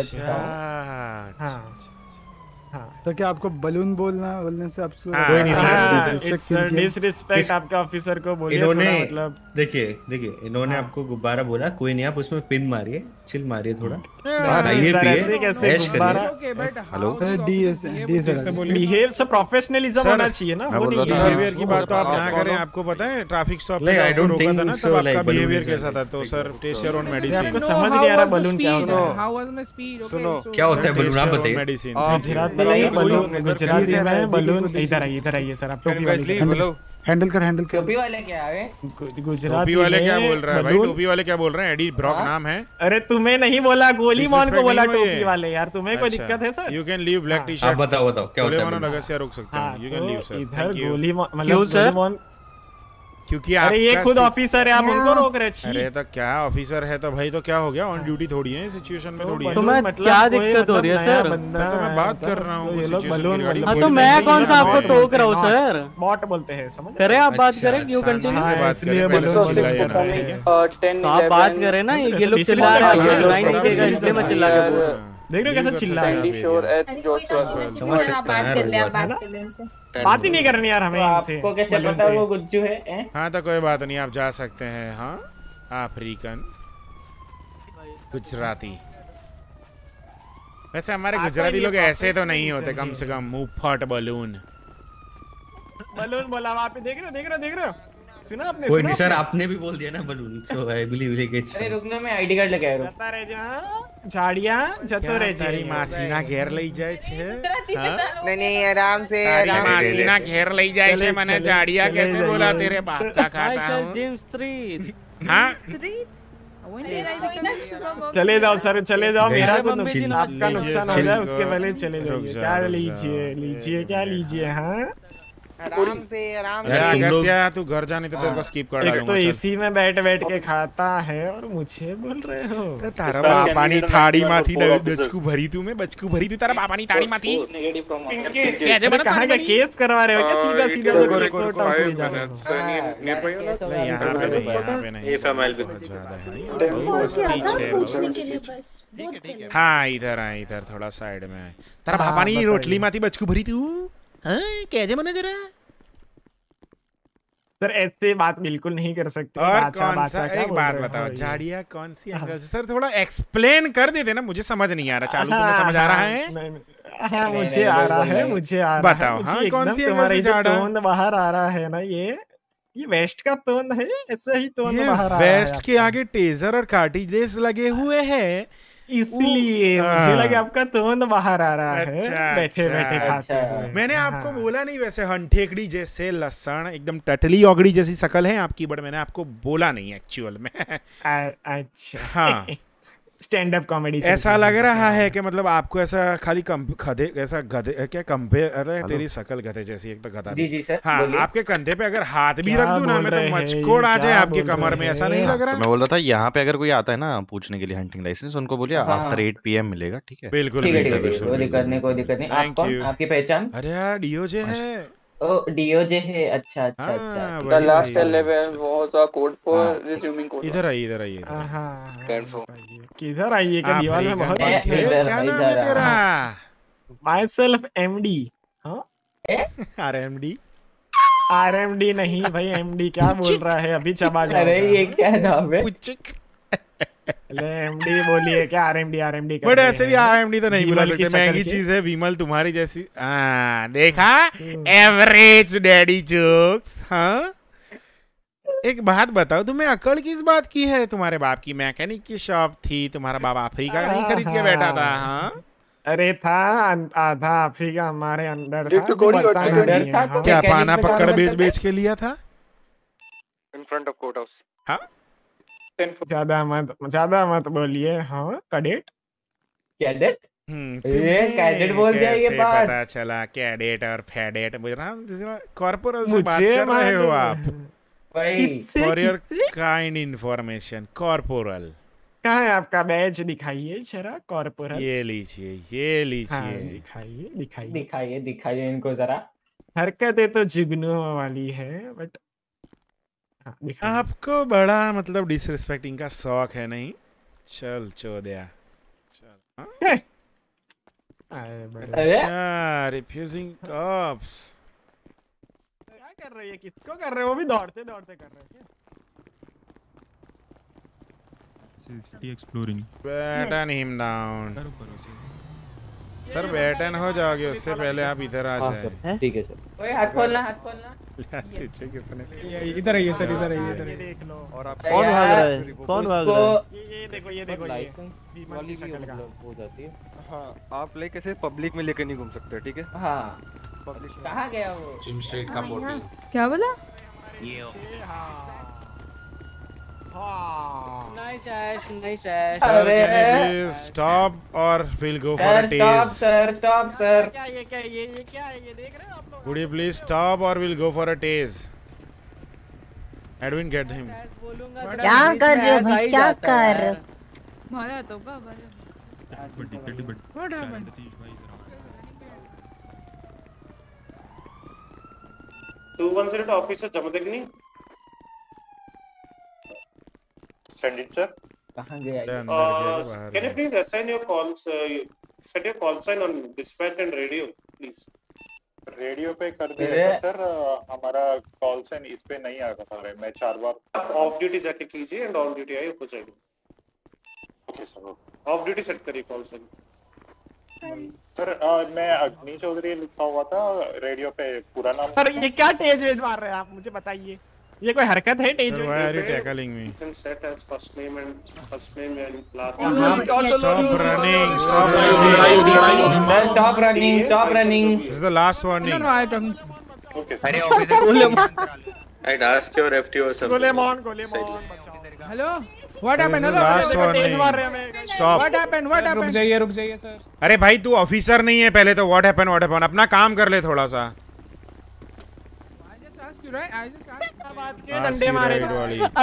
[SPEAKER 78] हाँ।
[SPEAKER 16] तो क्या आपको बलून बोलना बोलने से आपको
[SPEAKER 2] हाँ,
[SPEAKER 56] कोई नहीं?
[SPEAKER 78] डिसरिस्पेक्ट आपके ऑफिसर को बोलिए
[SPEAKER 56] इन्होंने
[SPEAKER 78] मतलब
[SPEAKER 56] देखिए देखिए इन्होंने
[SPEAKER 78] हाँ।
[SPEAKER 56] आपको गुब्बारा बोला कोई नहीं आप उसमें पिन मारिए चिल मारिए थोड़ा। खाइए
[SPEAKER 78] सर,
[SPEAKER 56] पिए
[SPEAKER 78] कैसे
[SPEAKER 56] ऐश करिए।
[SPEAKER 16] Hello
[SPEAKER 78] DS DS behave
[SPEAKER 2] professionalism
[SPEAKER 78] होना चाहिए ना वो नहीं
[SPEAKER 2] बिहेवियर की बात तो आप ना करें। आपको पता है ट्रैफ़िक स्टॉप पे रोका ना तब आपका बिहेवियर कैसा था? तो sir taste your
[SPEAKER 78] own
[SPEAKER 2] medicine
[SPEAKER 78] आपको समझ नहीं आ रहा बलून क्या होता है।
[SPEAKER 80] My speed? Okay,
[SPEAKER 56] सुनो,
[SPEAKER 80] so
[SPEAKER 56] क्या होता है बलून आप बताइए।
[SPEAKER 2] मेडिसिन
[SPEAKER 78] गुजराती में बलून गुजराती बलून इधर आइए इधर आइए सर आप टोपी वाले
[SPEAKER 16] हैंडल कर हैंडल कर।
[SPEAKER 74] टोपी वाले क्या है?
[SPEAKER 78] गुजराती
[SPEAKER 2] टोपी वाले क्या बोल रहा है भाई? टोपी वाले क्या बोल रहे हैं? एडी ब्रॉक
[SPEAKER 74] हाँ?
[SPEAKER 2] नाम है।
[SPEAKER 78] अरे तुम्हें नहीं बोला गोली मॉन को बोला टोपी वाले यार तुम्हें कोई दिक्कत है sir?
[SPEAKER 2] You can leave black tea
[SPEAKER 56] आप
[SPEAKER 2] शर्ट
[SPEAKER 56] बताओ बताओ क्या होता है बलून?
[SPEAKER 2] अगस्त्य रोक सकते
[SPEAKER 78] हाँ।
[SPEAKER 2] यू कैन लीव सर
[SPEAKER 78] इधर गोली मॉन- मतलब गोली मॉन-
[SPEAKER 2] क्योंकि
[SPEAKER 78] अरे ये खुद ऑफिसर है आप उनको रोक रहे छी।
[SPEAKER 2] अरे तो क्या ऑफिसर है तो भाई तो क्या हो गया? ऑन ड्यूटी थोड़ी है सिचुएशन में थोड़ी है।
[SPEAKER 45] तो मैं
[SPEAKER 78] मतलब
[SPEAKER 45] क्या दिक्कत हो रही है,
[SPEAKER 78] मतलब
[SPEAKER 45] सर?
[SPEAKER 2] मैं तो मैं बात
[SPEAKER 78] तो
[SPEAKER 2] कर रहा हूँ
[SPEAKER 45] हाँ तो मैं कौन सा आपको टोक रहा हूँ सर?
[SPEAKER 78] बॉट बोलते हैं समझ रहे
[SPEAKER 45] करें आप बात
[SPEAKER 2] अच्छा,
[SPEAKER 45] करें यू
[SPEAKER 2] अच्छा,
[SPEAKER 45] कंटिन्यू
[SPEAKER 2] हाँ,
[SPEAKER 78] इसलिए
[SPEAKER 2] करें, पहले
[SPEAKER 78] बलून
[SPEAKER 2] तो है?
[SPEAKER 45] तो आप बात करें ना ये लोग चिल्ला रहे हैं। सुनाई नहीं देगा इसलिए मैं चिल्ला के बोल रहा हूँ।
[SPEAKER 78] देख रहे हो कैसे चिल्ला रहे हैं?
[SPEAKER 56] समझ सकता है
[SPEAKER 59] बात कर ले आप बात कर ले उनसे
[SPEAKER 78] बात ही नहीं करनी यार हमें
[SPEAKER 74] तो
[SPEAKER 78] इनसे
[SPEAKER 74] आपको कैसे पता वो गुज्जू है हैं?
[SPEAKER 2] हाँ तो कोई बात नहीं आप जा सकते हैं हाँ? अफ्रीकन। गुजराती। वैसे हमारे गुजराती लोग ऐसे तो नहीं होते कम से कम मुँह फट बलून।
[SPEAKER 78] बलून बोला वहाँ पे देख रहे हो देख रहे हो देख रहे हो? सुना आपने
[SPEAKER 56] कोई
[SPEAKER 78] सुना
[SPEAKER 56] नहीं सर
[SPEAKER 78] आपने?
[SPEAKER 56] आपने भी बोल दिया ना balloon so I believe like it's
[SPEAKER 74] अरे रुकना मैं आईडी कार्ड लेके आया रुक
[SPEAKER 78] જતા રહેજો झाड़ियाँ જતો રહેજે
[SPEAKER 2] તારી માસીના ઘેર લઈ જાય છે
[SPEAKER 59] गुजराती में
[SPEAKER 2] हाँ?
[SPEAKER 59] चालू
[SPEAKER 79] नहीं नहीं आराम से
[SPEAKER 2] તારી
[SPEAKER 79] आराम से
[SPEAKER 2] માસીના ઘેર લઈ જાય છે
[SPEAKER 78] ચલે,
[SPEAKER 2] મને
[SPEAKER 78] ચલે,
[SPEAKER 2] જાડિયા
[SPEAKER 78] ચલે
[SPEAKER 2] कैसे
[SPEAKER 78] जाइए।
[SPEAKER 2] बोला तेरे बाप का
[SPEAKER 45] हाय
[SPEAKER 2] खाता
[SPEAKER 45] सर
[SPEAKER 2] हूँ
[SPEAKER 45] जेम्स स्ट्रीट
[SPEAKER 2] हाँ
[SPEAKER 78] चले जाओ सर चले जाओ
[SPEAKER 56] Guys,
[SPEAKER 78] मेरा तो
[SPEAKER 45] चिल-
[SPEAKER 78] नुकसान
[SPEAKER 45] चिल-
[SPEAKER 78] आपका नुकसान हो
[SPEAKER 2] चिल-
[SPEAKER 78] जाए उसके पहले चले
[SPEAKER 2] रुक
[SPEAKER 78] जाइए
[SPEAKER 2] जा,
[SPEAKER 78] क्या
[SPEAKER 2] रुक जा।
[SPEAKER 78] लीजिए लीजिए क्या लीजिए हाँ
[SPEAKER 79] आराम से आराम
[SPEAKER 56] से। घर
[SPEAKER 2] से तू घर जाने तो तेरे को स्किप कर
[SPEAKER 78] तो इसी में बैठ बैठ के खाता है और मुझे बोल रहे हो।
[SPEAKER 2] तो तारा थाड़ी बचकू भरी तू बचकू भरी तू तारा थाड़ी
[SPEAKER 78] कैसे का केस करवा रहे हो क्या? सीधा सीधा
[SPEAKER 72] तो
[SPEAKER 78] कोर्ट
[SPEAKER 2] यहाँ पे नहीं यहाँ पे नहीं। एफएमएल ज़्यादा है
[SPEAKER 59] बस
[SPEAKER 2] हाँ इधर आ इधर थोड़ा साइड में। तारा
[SPEAKER 78] हाँ, बापानी
[SPEAKER 2] रोटली मे बचकू भरी तू। कैसे मना जरा
[SPEAKER 78] सर ऐसे बात बिल्कुल नहीं कर सकते।
[SPEAKER 2] और
[SPEAKER 78] बाचा,
[SPEAKER 2] कौन
[SPEAKER 78] बाचा,
[SPEAKER 2] सा एक बात बताओ
[SPEAKER 78] हाँ,
[SPEAKER 2] झाड़िया कौन सी एंगल हाँ। सर थोड़ा एक्सप्लेन कर देते ना मुझे समझ नहीं आ रहा। चालू तो तुम्हें
[SPEAKER 78] हाँ,
[SPEAKER 2] समझ आ रहा
[SPEAKER 78] है मुझे आ रहा है मुझे आ रहा है।
[SPEAKER 2] बताओ
[SPEAKER 78] हाँ
[SPEAKER 2] कौन सी
[SPEAKER 78] एंगल
[SPEAKER 2] से झाड़ा?
[SPEAKER 78] बाहर आ रहा है ना ये ये वेस्ट का तोंद है ऐसे ही
[SPEAKER 2] तोंद
[SPEAKER 78] बाहर आ रहा है
[SPEAKER 2] वेस्ट के आगे टेजर और कार्टिलेज लगे हुए हैं।
[SPEAKER 78] इसलिए मुझे लगे आपका तुरंत बाहर आ रहा है
[SPEAKER 2] अच्छा,
[SPEAKER 78] बैठे बैठे
[SPEAKER 2] अच्छा।
[SPEAKER 78] खाते हुए
[SPEAKER 2] मैंने आपको
[SPEAKER 78] हाँ।
[SPEAKER 2] बोला नहीं वैसे हंठेकड़ी जैसे लसन एकदम टटली ओगड़ी जैसी शकल है आपकी बट मैंने आपको बोला नहीं एक्चुअल में
[SPEAKER 78] अच्छा
[SPEAKER 2] हाँ।
[SPEAKER 78] स्टैंड अप कॉमेडी
[SPEAKER 2] ऐसा लग रहा है कि मतलब आपको ऐसा खाली कम खदे ऐसा गधे क्या कंधे अरे तेरी शकल गधे जैसी एक तो गधा
[SPEAKER 22] जी, जी, सर,
[SPEAKER 2] हाँ आपके कंधे पे अगर हाथ भी रख दूँ ना मैं तो मचकोड़ आ जाए आपके कमर में ऐसा नहीं? लग
[SPEAKER 81] तो
[SPEAKER 2] रहा
[SPEAKER 81] मैं बोल रहा था यहाँ पे अगर कोई आता है ना पूछने के लिए हंटिंग लाइसेंस उनको बोलिए आफ्टर। 8 पीएम मिलेगा ठीक है?
[SPEAKER 2] बिल्कुल
[SPEAKER 22] कोई दिक्कत नहीं कोई दिक्कत नहीं. आपकी पहचान?
[SPEAKER 2] अरे यार डीओजे है।
[SPEAKER 22] ओ डीओजे है? अच्छा अच्छा
[SPEAKER 2] हाँ,
[SPEAKER 22] अच्छा
[SPEAKER 69] last
[SPEAKER 2] वही।
[SPEAKER 69] 11 was a code for
[SPEAKER 22] हाँ।
[SPEAKER 69] resuming
[SPEAKER 2] इधर आइए इधर आइए इधर।
[SPEAKER 78] हाँ
[SPEAKER 69] Confirm.
[SPEAKER 78] किधर आइए क्या दीवार में बहुत
[SPEAKER 2] क्या नाम
[SPEAKER 22] इधर,
[SPEAKER 2] है तेरा?
[SPEAKER 78] माई सेल्फ एमडी हाँ?
[SPEAKER 2] आरएमडी
[SPEAKER 78] आरएमडी नहीं भाई एमडी क्या बोल रहा है? अभी चबा जाओ
[SPEAKER 22] अरे ये क्या नाम है?
[SPEAKER 78] एमडी बोलिए क्या आरएमडी आरएमडी
[SPEAKER 2] बट ऐसे भी आरएमडी तो नहीं बुला सकते महँगी चीज़ है विमल तुम्हारी जैसी। हाँ देखा? एवरेज डैडी जोक्स हाँ? एक बात बताओ तुम्हें अकड़ किस बात की है? तुम्हारे बाप की मैकेनिक की शॉप थी तुम्हारा बाप अफ्रीका नहीं खरीद के बैठा था हाँ।
[SPEAKER 78] अरे था आधा अफ्रीका हमारे अंदर था है, हाँ।
[SPEAKER 22] तो
[SPEAKER 2] क्या पाना पकड़ बेच बेच के लिया था?
[SPEAKER 69] In front of courthouse.
[SPEAKER 2] हाँ?
[SPEAKER 69] 10 foot.
[SPEAKER 78] ज़्यादा मत ज़्यादा मत बोलिए। हाँ कैडेट?
[SPEAKER 22] कैडेट?
[SPEAKER 2] हम्म,
[SPEAKER 22] कैडेट बोल दिया ये बात।
[SPEAKER 2] पता चला कैडेट और फैडेट। मुझे ना कॉर्पोरल से बात कर रहे हो आप। For
[SPEAKER 78] your
[SPEAKER 2] kind information corporal
[SPEAKER 78] कहाँ है आपका बैच दिखाइए जरा कॉर्पोरल
[SPEAKER 2] ये लीजिए ये लीजिए
[SPEAKER 78] हाँ
[SPEAKER 2] लीजिए।
[SPEAKER 78] दिखाइए दिखाइए।
[SPEAKER 22] दिखाइए दिखाइए इनको जरा।
[SPEAKER 78] हरकतें तो जुगनू वाली है बट हाँ
[SPEAKER 2] आपको बड़ा मतलब डिसरिस्पेक्टिंग का शौक है नहीं? चल चोदया। चल। हाँ? अच्छा रिफ्यूजिंग कॉप्स
[SPEAKER 78] क्या कर रही है? किसको कर रहे हो? वो भी दौड़ते दौड़ते कर रहे हैं
[SPEAKER 82] city exploring
[SPEAKER 2] baton him down sir. Baton हो जाओगे उससे पहले आप इधर आ
[SPEAKER 22] हाँ
[SPEAKER 2] जाए।
[SPEAKER 22] सर ठीक है सर। ओए हाथ खोलना हाथ खोलना। *laughs*
[SPEAKER 2] पीछे किसने?
[SPEAKER 79] इधर आइए सर इधर आइए इधर
[SPEAKER 78] देख लो।
[SPEAKER 79] और आप
[SPEAKER 22] कौन भाग रहा है? कौन भाग रहा है?
[SPEAKER 78] ये ये देखो ये देखो
[SPEAKER 83] लाइसेंस वाली भी हो जाती है।
[SPEAKER 79] हाँ आप ले से पब्लिक में लेके नहीं घूम सकते ठीक है?
[SPEAKER 22] हाँ।
[SPEAKER 79] पब्लिक
[SPEAKER 22] कहाँ गया वो?
[SPEAKER 84] जिम स्ट्रीट का बोर्ड।
[SPEAKER 20] क्या बोला?
[SPEAKER 78] ये हाँ।
[SPEAKER 83] नाइस ऐश नाइस ऐश
[SPEAKER 22] अरे।
[SPEAKER 2] यू प्लीज़ स्टॉप और will
[SPEAKER 22] go for
[SPEAKER 2] a
[SPEAKER 22] sir stop sir
[SPEAKER 78] क्या ये क्या ये ये क्या है? ये देख रहे हो आप लोग?
[SPEAKER 2] Would you please stop or we'll go for a tase? Edwin, get him.
[SPEAKER 59] क्या कर रहे हो। भाई क्या कर?
[SPEAKER 20] मारा तो का मारा
[SPEAKER 82] बड्डी बड्डी बड्डी
[SPEAKER 20] What happened?
[SPEAKER 82] सतीश भाई इधर आओ।
[SPEAKER 28] टू वन ज़ीरो जमा देखनी?
[SPEAKER 69] Send it, sir.
[SPEAKER 22] कहाँ गया
[SPEAKER 2] अरे
[SPEAKER 22] ये?
[SPEAKER 28] Uh, can you please assign your calls, uh, set your call sign on dispatch and radio, please.
[SPEAKER 69] Radio पे कर। दिया सर हमारा कॉल साइन इस पे नहीं आ रहा है मैं चार बार
[SPEAKER 28] ऑफ़ ड्यूटी जाके कीजिए एंड ऑन ड्यूटी आए हो जाएगा
[SPEAKER 69] okay sir
[SPEAKER 28] off duty set करिए कॉल साइन
[SPEAKER 69] सर मैं अग्नि चौधरी लिखा हुआ था रेडियो पे पूरा नाम
[SPEAKER 78] सर ये क्या तेज वेज मार रहे हैं आप मुझे बताइए ये कोई हरकत है
[SPEAKER 2] stage why are you tackling me
[SPEAKER 28] set as first name and first name and last name stop
[SPEAKER 2] running stop running
[SPEAKER 22] stop running stop running
[SPEAKER 2] this is the last warning
[SPEAKER 69] okay
[SPEAKER 85] अरे officer
[SPEAKER 69] I ask your FT और something
[SPEAKER 78] गोलेमोन गोलेमोन बचाओ।
[SPEAKER 20] Hello what happened hello
[SPEAKER 2] last warning stop
[SPEAKER 20] what happened what happened रुक
[SPEAKER 79] जाइए रुक जाइए sir.
[SPEAKER 2] अरे भाई तू ऑफिसर नहीं है पहले तो। व्हाट हैपेंड व्हाट हैपेंड अपना काम कर ले थोड़ा सा।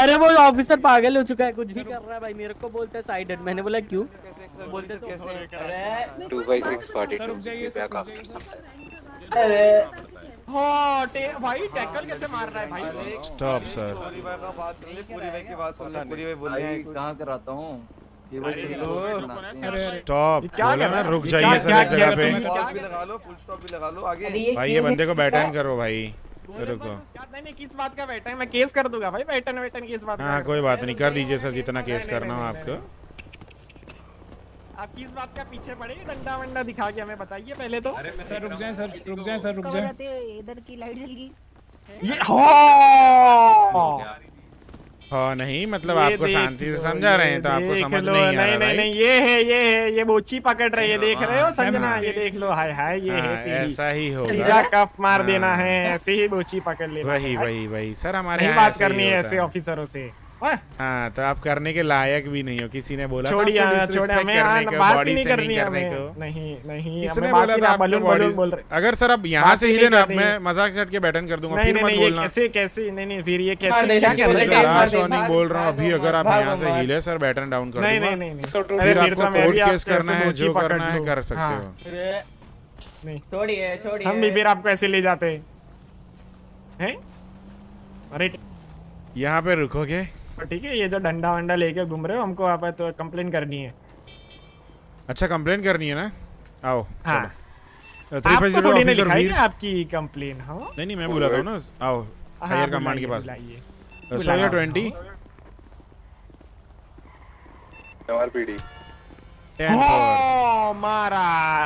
[SPEAKER 83] अरे वो ऑफिसर पागल हो चुका है कुछ भी कर रहा है भाई मेरे को बोलते हैं साइडेड मैंने बोला क्यों? बोलते तो
[SPEAKER 22] अरे अरे।
[SPEAKER 78] हाँ भाई टैकल कैसे मार रहा है भाई?
[SPEAKER 2] स्टॉप सर
[SPEAKER 86] पूरी भाई का बात सुन ले पूरी भाई की बात सुन ले पूरी भाई बोल रहे हैं।
[SPEAKER 13] कहाँ कराता हूँ?
[SPEAKER 2] स्टॉप
[SPEAKER 78] क्या
[SPEAKER 2] बोला
[SPEAKER 78] कर
[SPEAKER 2] ना
[SPEAKER 78] रहा है?
[SPEAKER 2] रुक
[SPEAKER 78] ये
[SPEAKER 2] जाइए सर
[SPEAKER 78] क्या-
[SPEAKER 2] एक जगह
[SPEAKER 78] क्या-
[SPEAKER 2] पे।
[SPEAKER 78] क्या-
[SPEAKER 86] पॉज भी लगा लो फुल स्टॉप भी लगा लो आगे।
[SPEAKER 22] अरे ये
[SPEAKER 2] भाई ये बंदे को
[SPEAKER 22] है?
[SPEAKER 2] बैटन करो भाई। रुको।
[SPEAKER 78] नहीं नहीं किस बात का बैठा है? मैं केस कर दूँगा भाई बैठन बैठन किस बात
[SPEAKER 2] हाँ कोई बात नहीं कर दीजिए सर जितना केस करना हो आपको।
[SPEAKER 78] आप किस बात का पीछे पड़े? डंडा वंडा दिखा के हमें बताइए पहले तो।
[SPEAKER 71] सर रुक जाएँ सर रुक जाएँ सर रुक जाएँ।
[SPEAKER 81] इधर की लाइट जल गई।
[SPEAKER 78] ये हाँ
[SPEAKER 2] हाँ नहीं मतलब आपको शांति से समझा रहे हैं तो आपको समझ
[SPEAKER 78] लो,
[SPEAKER 2] नहीं आ रहा
[SPEAKER 78] नहीं नहीं नहीं ये है ये है ये बोची पकड़ रही है देख रहे हो समझना? ये देख लो हाय हाय ये
[SPEAKER 2] हाँ,
[SPEAKER 78] है
[SPEAKER 2] ऐसा ही हो
[SPEAKER 78] सीधा कफ मार
[SPEAKER 2] हाँ।
[SPEAKER 78] देना है। ऐसे ही बोची पकड़ लेना
[SPEAKER 2] वही वही वही। सर हमारे
[SPEAKER 78] बात करनी है ऐसे ऑफिसरों से। हाँ?
[SPEAKER 2] तो आप करने के लायक भी नहीं हो। किसी ने बोला
[SPEAKER 78] हमें बात नहीं करनी है हमें। नहीं नहीं
[SPEAKER 2] किसने बोला था
[SPEAKER 78] बलून बलून बोल रहे।
[SPEAKER 2] अगर सर आप यहाँ से
[SPEAKER 78] ही
[SPEAKER 2] हिले ना मैं मज़ाक से हट के बैटन कर दूँगा फिर मत बोलना।
[SPEAKER 78] कैसे कैसे नहीं नहीं फिर ये कैसे क्या कर रहे हैं
[SPEAKER 2] लास्ट वार्निंग बोल रहा हूँ अभी अगर आप यहाँ से हिले सर बैटन डाउन कर
[SPEAKER 78] नहीं नहीं नहीं नहीं।
[SPEAKER 2] फिर आपको कोर्ट केस करना है जो करना है कर सकते
[SPEAKER 78] हाँ।
[SPEAKER 2] हो।
[SPEAKER 78] नहीं
[SPEAKER 74] छोड़िए छोड़िए।
[SPEAKER 78] हम भी फिर आपको ऐसे ले जाते हैं। हैं? अरे
[SPEAKER 2] यहाँ पे रुकोगे
[SPEAKER 78] ठीक है ये जो डंडा वंडा लेके घूम रहे हो हमको आप तो कंप्लेन करनी है।
[SPEAKER 2] अच्छा कंप्लेन करनी है ना? आओ
[SPEAKER 78] हाँ।
[SPEAKER 2] चलो।
[SPEAKER 78] आपको
[SPEAKER 2] ज़ीरो
[SPEAKER 78] थोड़ी ना
[SPEAKER 2] ऑफिसर
[SPEAKER 78] लिखाई है आपकी कंप्लेन हाँ?
[SPEAKER 2] नहीं नहीं मैं बुला रहा हूँ ना आओ
[SPEAKER 78] हाँ,
[SPEAKER 2] हायर कमांड के पास। सोया ट्वेंटी
[SPEAKER 69] एमआरपीडी
[SPEAKER 78] हो, मारा।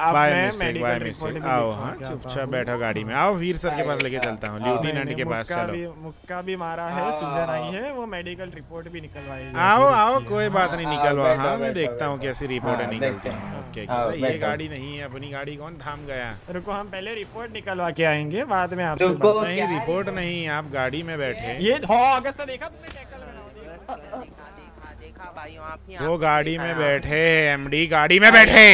[SPEAKER 78] अब
[SPEAKER 2] बाय
[SPEAKER 78] मैं mistake
[SPEAKER 2] medical
[SPEAKER 78] by
[SPEAKER 2] report
[SPEAKER 78] mistake
[SPEAKER 2] आओ हाँ चुपचाप बैठो गाड़ी में। आओ वीर सर के पास लेके चलता हूँ। लेफ्टिनेंट के पास चलो।
[SPEAKER 78] मुक्का भी मारा है सूजन आई है वो मेडिकल रिपोर्ट भी निकलवाई
[SPEAKER 2] आओ आओ कोई बात नहीं निकलवा हाँ मैं देखता हूँ कैसी रिपोर्ट
[SPEAKER 74] हाँ,
[SPEAKER 2] निकलती हैं।
[SPEAKER 74] हैं।
[SPEAKER 2] ओके ये गाड़ी नहीं है अपनी गाड़ी कौन थाम गया?
[SPEAKER 78] रुको हम पहले रिपोर्ट निकलवा के आएँगे बाद में आपसे
[SPEAKER 2] नहीं रिपोर्ट नहीं आप गाड़ी में बैठे।
[SPEAKER 78] ये हो अगस्त देखा तुमने टैकल बनाओ
[SPEAKER 81] देखा भाई
[SPEAKER 2] वो गाड़ी में बैठे एमडी गाड़ी में बैठे।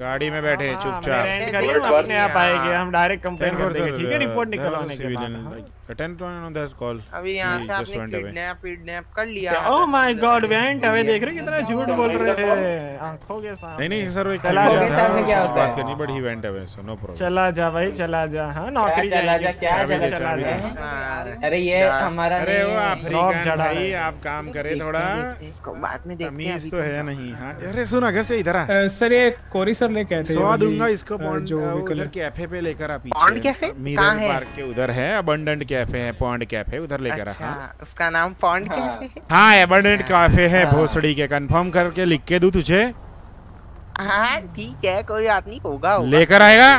[SPEAKER 2] गाड़ी में बैठे
[SPEAKER 78] हाँ,
[SPEAKER 2] चुपचाप।
[SPEAKER 78] अपने आप आएँगे हम डायरेक्ट कंप्लेन कर देंगे। ठीक है रिपोर्ट
[SPEAKER 2] uh,
[SPEAKER 78] निकलवाने के बाद हाँ।
[SPEAKER 2] अटेंड ऑन दैट कॉल
[SPEAKER 81] अभी यहाँ से आपने किडनैप किडनैप कर लिया।
[SPEAKER 78] ओह माय गॉड वेंट अबे देख रहे कितना झूठ बोल रहे हैं। आँखों के सामने।
[SPEAKER 2] नहीं नहीं सर वो एक
[SPEAKER 78] चला जा
[SPEAKER 2] था,
[SPEAKER 78] क्या होता
[SPEAKER 2] बात करनी but he went away so no problem
[SPEAKER 78] चला जा भाई चला जा। हाँ नौकरी
[SPEAKER 74] चला जा, क्या
[SPEAKER 78] चाबी
[SPEAKER 74] चला जा? हाँ। अरे ये हमारा
[SPEAKER 2] अरे वो
[SPEAKER 74] है।
[SPEAKER 2] अफ्रीकन भाई आप काम करे थोड़ा।
[SPEAKER 81] इसको बाद में देखते हैं
[SPEAKER 2] तो है नहीं हाँ। अरे सुन अगर से इधर आ।
[SPEAKER 71] सर ये कोरी सर लेके आए थे
[SPEAKER 2] सौ दूँगा इसको पॉन्ड
[SPEAKER 71] जो vehicle
[SPEAKER 2] कैफ़े पे लेकर आ पीछे।
[SPEAKER 81] Pond cafe? कहाँ है?
[SPEAKER 2] पार्क के उधर है अबंडेंट कैफ़े है पॉन्ड कैफ़े उधर लेकर
[SPEAKER 81] अच्छा
[SPEAKER 2] हाँ
[SPEAKER 81] उसका नाम पॉन्ड
[SPEAKER 74] हाँ।
[SPEAKER 81] कैफ़े हाँ?
[SPEAKER 2] एबंडेंट कैफ़े है
[SPEAKER 74] हाँ।
[SPEAKER 2] भोसड़ी के कंफर्म करके लिख के दूँ तुझे।
[SPEAKER 81] हाँ ठीक है कोई बात नहीं होगा होगा।
[SPEAKER 2] लेकर आएगा?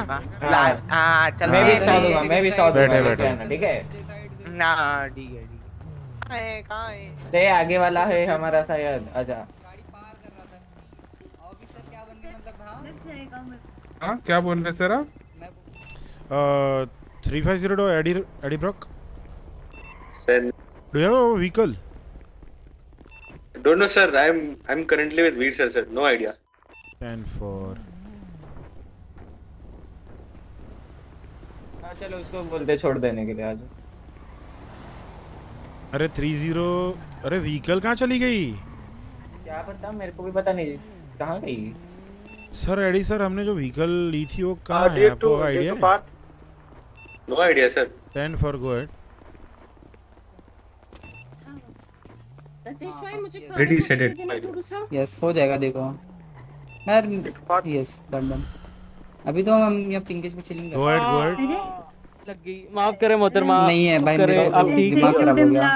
[SPEAKER 81] हाँ चल
[SPEAKER 74] मैं भी दूँगा मैं भी
[SPEAKER 2] बैठे, बैठे।
[SPEAKER 74] ठीक है?
[SPEAKER 81] ना ठीक है है। है, कहाँ
[SPEAKER 74] आगे वाला है हमारा शायद आजा।
[SPEAKER 87] हाँ? क्या बोल रहे सर आप?
[SPEAKER 2] थ्री फाइव ज़ीरो टू एडी एडी ब्रॉक
[SPEAKER 69] Sir,
[SPEAKER 2] do you have a vehicle
[SPEAKER 69] don't know, sir. I'm I'm currently with Veer sir, sir. No idea.
[SPEAKER 2] 10 4
[SPEAKER 74] हाँ चलो उसको बोलते छोड़ देने के लिए आज।
[SPEAKER 2] अरे थ्री ज़ीरो अरे व्हीकल कहाँ चली गई?
[SPEAKER 74] क्या पता मेरे को भी पता नहीं। कहाँ गई?
[SPEAKER 2] सर एडी सर हमने जो व्हीकल ली थी वो
[SPEAKER 69] Uh,
[SPEAKER 2] कहाँ है? आपको आइडिया है?
[SPEAKER 69] No idea, sir.
[SPEAKER 2] Ten four go eight
[SPEAKER 87] Ready, set it.
[SPEAKER 88] Yes हो जाएगा देखो। यार यस डन डन अभी तो हम यहाँ पिंकेज में chilling
[SPEAKER 2] go eight go eight
[SPEAKER 71] लग गई। माफ़ करें मोहतरमा
[SPEAKER 88] नहीं है भाई
[SPEAKER 71] माफ़ करें, आप ठीक हो?
[SPEAKER 88] दिमाग खराब हो गया।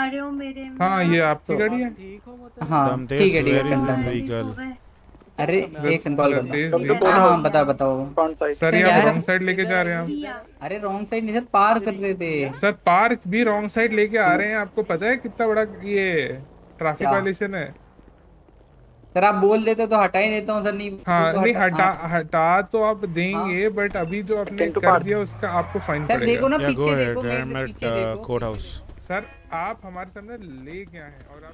[SPEAKER 87] हाँ ये आपकी
[SPEAKER 88] तो-
[SPEAKER 87] गाड़ी है
[SPEAKER 88] हाँ
[SPEAKER 2] दम
[SPEAKER 88] ठीक है ठीक है अरे एक करता। हूँ। हाँ हाँ बताओ। बताओ
[SPEAKER 87] सर ये आप रॉन्ग साइड लेके जा रहे हैं आप।
[SPEAKER 88] अरे रॉन्ग साइड नहीं सर पार कर रहे थे।
[SPEAKER 87] सर पार्क भी रॉन्ग साइड लेके आ रहे हैं। आपको पता है कितना बड़ा ये ट्रैफ़िक? वायलेशन है?
[SPEAKER 88] सर आप बोल देते तो हटा ही देता हूँ सर नहीं
[SPEAKER 87] हाँ
[SPEAKER 88] तो
[SPEAKER 87] नहीं
[SPEAKER 88] हटा-
[SPEAKER 87] हटा हटा तो आप देंगे बट अभी जो आपने कर दिया उसका आपको फाइन
[SPEAKER 88] सर देखो ना पीछे देखो मेरे पीछे
[SPEAKER 2] uh,
[SPEAKER 88] देखो।
[SPEAKER 2] court house.
[SPEAKER 87] सर आप हमारे सामने ले गया है और आप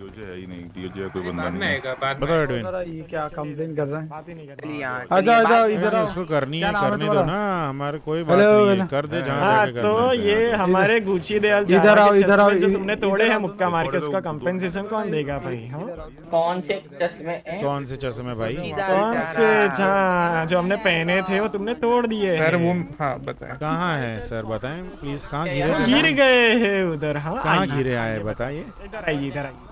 [SPEAKER 89] डीओजे है ही नहीं डीओजे कोई बंदा नहीं है।
[SPEAKER 2] बताओ एडविन
[SPEAKER 16] ये क्या कंप्लेन कर रहे हैं?
[SPEAKER 78] बात ही नहीं कर
[SPEAKER 81] चलिए यहाँ
[SPEAKER 16] आजा आजा इधर
[SPEAKER 2] उसको करनी है करने दो ना हमारे कोई बात नहीं कर दे जहाँ
[SPEAKER 78] हाँ
[SPEAKER 2] जाके
[SPEAKER 78] तो ये हमारे गुची दयाल
[SPEAKER 16] इधर आओ, इधर आओ,
[SPEAKER 78] जो तुमने तोड़े हैं मुक्का मार के उसका कंपेंसेशन कौन देगा भाई हाँ?
[SPEAKER 74] कौन से चश्मे
[SPEAKER 2] कौन से चश्मे भाई?
[SPEAKER 78] कौन से जो हमने पहने थे वो तुमने तोड़ दिए
[SPEAKER 87] सर वो हाँ बताएँ।
[SPEAKER 2] कहाँ है सर बताएँ प्लीज़ कहाँ गिरे
[SPEAKER 78] गिर गए हैं उधर हाँ
[SPEAKER 2] कहाँ। गिरे आए बताइए।
[SPEAKER 78] इधर आइए इधर आइए।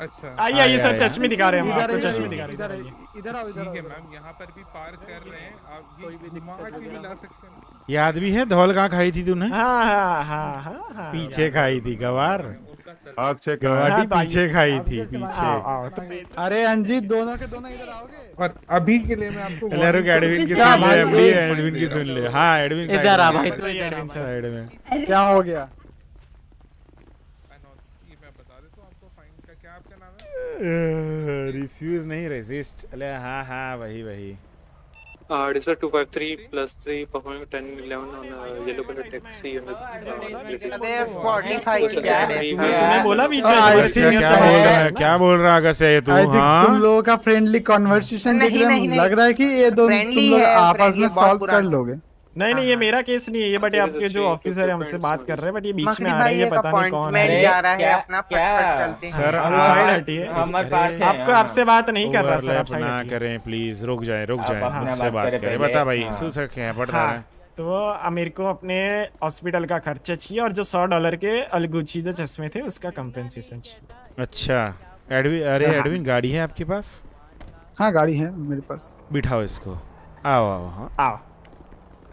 [SPEAKER 87] अच्छा।
[SPEAKER 78] आइए आइए सर चश्मे दिखा रहे हैं हम आपको चश्मे दिखा रहे हैं
[SPEAKER 16] इधर
[SPEAKER 78] इधर
[SPEAKER 16] आओ इधर
[SPEAKER 87] ठीक है
[SPEAKER 16] आओ
[SPEAKER 87] मैम यहाँ पर भी पार कर रहे हैं आप ये घुमा के भी ला सकते हैं।
[SPEAKER 2] याद भी है धौल कहाँ खाई थी तूने?
[SPEAKER 78] हाँ हाँ हाँ हाँ हाँ।
[SPEAKER 2] पीछे खाई थी गवार
[SPEAKER 89] आग चेक
[SPEAKER 2] गवाटी
[SPEAKER 78] हाँ, तो।
[SPEAKER 2] पीछे खाई थी पीछे।
[SPEAKER 78] तो
[SPEAKER 71] अरे अंजीत दोनों के दोनों इधर आओगे?
[SPEAKER 87] और अभी के लिए मैं आपको
[SPEAKER 2] रुक एडविन की सुन ले एमडी एडविन की सुन ले। हाँ एडविन
[SPEAKER 83] इधर आ भाई, तू
[SPEAKER 78] इधर आ।
[SPEAKER 2] साइड में
[SPEAKER 71] क्या हो गया
[SPEAKER 87] ये मैं बता देता हूँ आपको फाइन का क्या आपका नाम है *laughs*
[SPEAKER 2] रिफ्यूज नहीं रेजिस्ट अरे हाँ हाँ वही वही.
[SPEAKER 72] is 253 plus 3 performing 10 11 on a yellow color taxi on the
[SPEAKER 81] अरे स्पॉटिफाई की
[SPEAKER 22] क्या है? मैं
[SPEAKER 78] बोला बीच में
[SPEAKER 71] हाँ,
[SPEAKER 2] क्या बोल रहा है? क्या बोल रहा है से तू? हाँ?
[SPEAKER 71] तुम लोगों का फ्रेंडली कॉन्वर्सेशन देख
[SPEAKER 81] नहीं,
[SPEAKER 71] रहे हैं। लग रहा है कि ये दोनों तुम लोग आपस में सॉल्व कर। लोगे।
[SPEAKER 78] नहीं नहीं ये मेरा केस नहीं है ये बट आपके जो ऑफिसर है हमसे बात कर रहे हैं बट ये बीच में आ रहे हैं पता नहीं कौन है।
[SPEAKER 81] जा रहा है अपना
[SPEAKER 22] क्या?
[SPEAKER 81] चलते हैं।
[SPEAKER 2] सर
[SPEAKER 78] साइड हटिए।
[SPEAKER 22] हमारे पास है,
[SPEAKER 78] आपको
[SPEAKER 22] हाँ।
[SPEAKER 78] आपसे बात नहीं कर रहा सर आप
[SPEAKER 2] ना करें प्लीज़ रुक जाए रुक जाए मुझसे
[SPEAKER 22] बात करें
[SPEAKER 2] बता भाई
[SPEAKER 22] हाँ।
[SPEAKER 2] सके है पढ़ रहा
[SPEAKER 78] हाँ।
[SPEAKER 2] है
[SPEAKER 78] तो वो मेरे को अपने हॉस्पिटल का खर्चा चाहिए और जो सौ डॉलर के अलगुची जो चश्मे थे उसका कंपेंसेशन चाहिए।
[SPEAKER 2] अच्छा एडविन अरे
[SPEAKER 78] हाँ।
[SPEAKER 2] एडविन गाड़ी है आपके पास?
[SPEAKER 71] हाँ गाड़ी है मेरे पास।
[SPEAKER 2] बिठाओ इसको। आओ आओ हाँ।
[SPEAKER 78] आओ।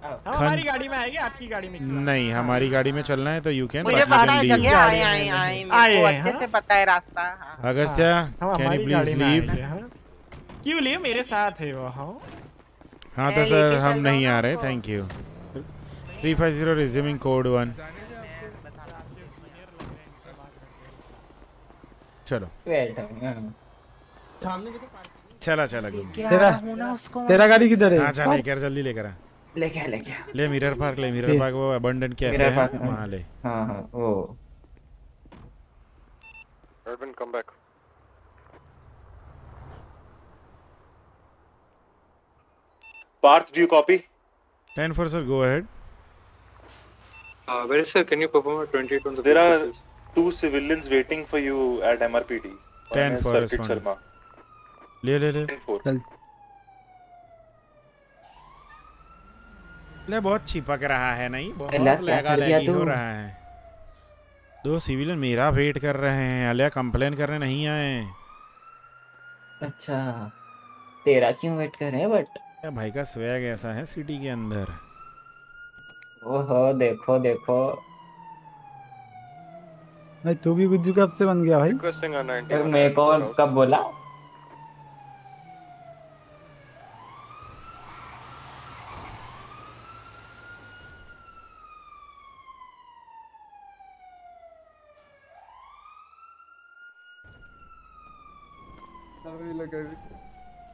[SPEAKER 78] हम हमारी गाड़ी में आएँगे आपकी गाड़ी में
[SPEAKER 2] नहीं हमारी गाड़ी में चलना है तो यू कैन
[SPEAKER 81] मुझे पता है जगह आए आए आए
[SPEAKER 78] आए
[SPEAKER 81] मेरे को अच्छे
[SPEAKER 78] हाँ।
[SPEAKER 81] से पता है रास्ता हाँ।
[SPEAKER 78] Agastya
[SPEAKER 2] can
[SPEAKER 78] you
[SPEAKER 2] please
[SPEAKER 78] leave हाँ। क्यों लिए मेरे साथ है वो हाँ।
[SPEAKER 2] हाँ तो सर हम नहीं आ रहे thank you three five zero resuming code one चलो।
[SPEAKER 22] हाँ।
[SPEAKER 2] चला चला
[SPEAKER 71] तेरा तेरा गाड़ी किधर है?
[SPEAKER 2] हाँ चल लेकर जल्दी लेकर आ।
[SPEAKER 22] लेके आ, लेके आ।
[SPEAKER 2] ले मिरर पार्क ले मिरर
[SPEAKER 71] ले।
[SPEAKER 2] पार्क वो अबंडन कैफ़े
[SPEAKER 22] Mirror
[SPEAKER 2] है
[SPEAKER 22] हाँ।
[SPEAKER 2] वहाँ ले
[SPEAKER 22] हाँ हाँ वो
[SPEAKER 69] Urban, come back.
[SPEAKER 72] Parth, do you copy?
[SPEAKER 2] Ten four sir go ahead
[SPEAKER 72] Uh, where is sir? Can you perform a 28 on the
[SPEAKER 89] There
[SPEAKER 72] field,
[SPEAKER 89] are
[SPEAKER 72] please?
[SPEAKER 89] two civilians waiting for you at MRPD. One
[SPEAKER 2] Ten
[SPEAKER 89] is
[SPEAKER 2] for
[SPEAKER 89] Circuit
[SPEAKER 2] responding.
[SPEAKER 89] Sharma.
[SPEAKER 2] ले ले ले
[SPEAKER 89] Ten four.
[SPEAKER 2] ले बहुत चिपक रहा है नहीं? बहुत लगा लगी हो रहा है। दो सिविलियन मेरा वेट कर रहे हैं अलिया कंप्लेन करने नहीं आए।
[SPEAKER 22] अच्छा तेरा क्यों वेट कर रहे हैं बट?
[SPEAKER 2] क्या भाई का स्वैग ऐसा है सिटी के अंदर।
[SPEAKER 22] ओहो देखो देखो।
[SPEAKER 71] भाई तू भी गुज्जू कब से बन गया भाई?
[SPEAKER 69] Requesting a 90.
[SPEAKER 22] फिर मेरे को कब बोला?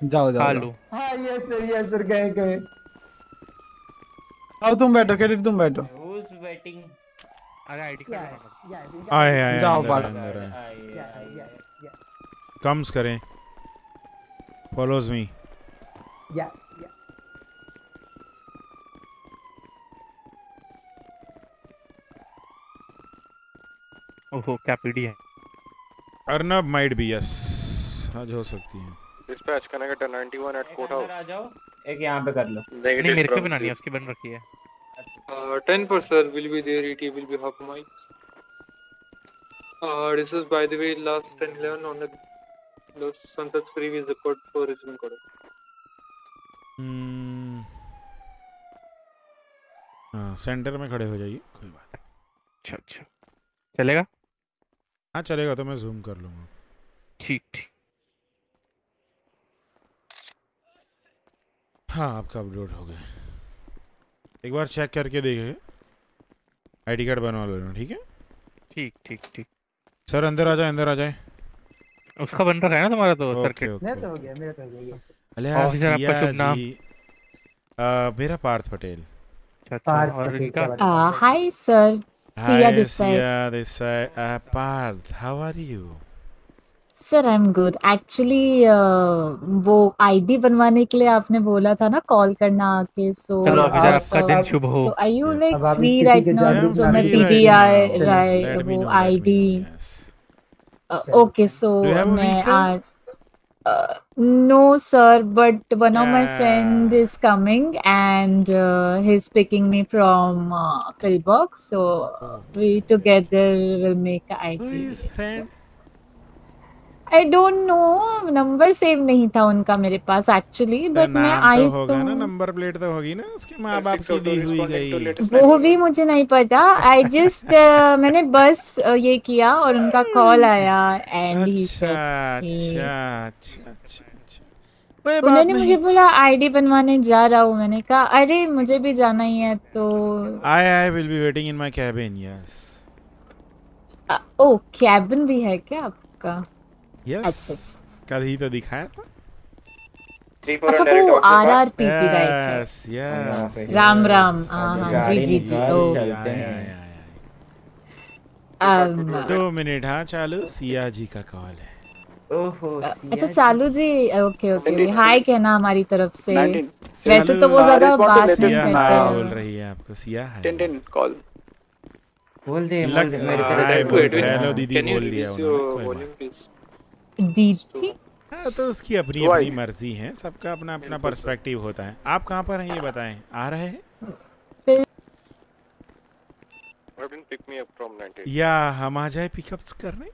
[SPEAKER 71] जाओ जाओ
[SPEAKER 12] हेलो।
[SPEAKER 71] हाँ यस सर यस सर गए गए। आओ तुम बैठो क्रेडिट तुम बैठो।
[SPEAKER 22] Who's waiting?
[SPEAKER 12] अरे आईडी कार्ड
[SPEAKER 2] आए आए
[SPEAKER 71] जाओ बाहर।
[SPEAKER 2] अंदर आए
[SPEAKER 22] आइए।
[SPEAKER 2] कम्स करें। फॉलोज मी
[SPEAKER 71] यस यस
[SPEAKER 12] ओहो क्या पीडी है?
[SPEAKER 2] अर्नब माइट बी यस आज हो सकती है।
[SPEAKER 69] Can I 91 at
[SPEAKER 22] एक
[SPEAKER 69] courthouse?
[SPEAKER 22] अंदर आ जाओ एक यहाँ पे कर लो
[SPEAKER 12] नहीं मेरे को बनानी है उसकी बन रखी है
[SPEAKER 72] Uh, 10 for sir will be there. ET will be half mic. Uh, this is by the way last 10 11 on the Los Santos Free is the code for resuming code.
[SPEAKER 2] हम्म, हाँ सेंटर में खड़े हो जाइए कोई बात
[SPEAKER 12] अच्छा अच्छा चलेगा
[SPEAKER 2] हाँ चलेगा तो मैं जूम कर लूँगा
[SPEAKER 12] ठीक ठीक
[SPEAKER 2] हाँ आपका अपलोड हो गया। एक बार चेक करके देखिए आईडी कार्ड बनवा लेना ठीक है?
[SPEAKER 12] ठीक ठीक ठीक।
[SPEAKER 2] सर अंदर आ जाए अंदर आ जाए।
[SPEAKER 12] उसका बन रखा है ना तुम्हारा तो सर्किट
[SPEAKER 71] मेरा तो हो गया मेरा तो हो गया
[SPEAKER 2] अरे
[SPEAKER 12] ऑफिसर आपका शुभ नाम?
[SPEAKER 2] अ, मेरा पार्थ पटेल।
[SPEAKER 12] अच्छा अच्छा और इनका?
[SPEAKER 90] Uh, hi, sir. Sia
[SPEAKER 2] Hi,
[SPEAKER 90] this side.
[SPEAKER 2] Sia this side. Uh, I am good actually
[SPEAKER 90] Sir, I'm good. Uh, वो आईडी बनवाने के लिए आपने बोला था ना कॉल करना आके सो
[SPEAKER 12] चलो आपका दिन शुभ हो।
[SPEAKER 71] So
[SPEAKER 90] are
[SPEAKER 71] you
[SPEAKER 90] like
[SPEAKER 71] free
[SPEAKER 90] right
[SPEAKER 71] now
[SPEAKER 90] जो मैं
[SPEAKER 2] चलो,
[SPEAKER 90] राइट वो आईडी. ओके सो मैं
[SPEAKER 2] vehicle?
[SPEAKER 90] No sir but one of my
[SPEAKER 2] Yeah.
[SPEAKER 90] Friend is coming and he is picking me from I don't know number save नहीं था उनका मेरे पास actually
[SPEAKER 2] तो
[SPEAKER 90] बट मैं आई
[SPEAKER 2] तो
[SPEAKER 90] तो
[SPEAKER 2] होगा ना नंबर प्लेट तो होगी ना उसके माँ बाप की दी हुई गई।
[SPEAKER 90] वो भी मुझे नहीं पता। आई जस्ट मैंने बस uh, ये किया और उनका कॉल आया एंड ही
[SPEAKER 2] अच्छा अच्छा अच्छा अच्छा अच्छा।
[SPEAKER 90] उन्होंने मुझे बोला आईडी बनवाने जा रहा हूँ मैंने कहा अरे मुझे भी जाना ही है तो
[SPEAKER 2] I I will be waiting in my cabin
[SPEAKER 90] yes O cabin भी है क्या आपका?
[SPEAKER 2] यस कल ही तो दिखाया था।
[SPEAKER 90] अच्छा वो R R P P right
[SPEAKER 2] yes yes
[SPEAKER 90] Ram राम। हाँ हाँ जी जी जी। ओ um,
[SPEAKER 2] दो मिनट। हाँ चालू। सिया जी का कॉल है।
[SPEAKER 74] ओहो
[SPEAKER 90] अच्छा चालू जी। ओके ओके हाय कहना हमारी तरफ़ से। वैसे तो वो ज़्यादा बात नहीं करते हैं।
[SPEAKER 2] बोल रही है आपको। सिया है
[SPEAKER 69] टेन टेन कॉल
[SPEAKER 74] बोल दे
[SPEAKER 2] लग
[SPEAKER 74] बोल दे मेरे को
[SPEAKER 2] हेलो दीदी बोल दिया उन्होंने। बात
[SPEAKER 90] दीदी?
[SPEAKER 2] हाँ तो उसकी अपनी अपनी मर्ज़ी है सबका अपना अपना पर्सपेक्टिव होता है। आप कहाँ पर हैं ये बताएँ आ रहे हैं?
[SPEAKER 89] Urban pick me up from 98.
[SPEAKER 2] या हम आ जाए पिकअप्स करने?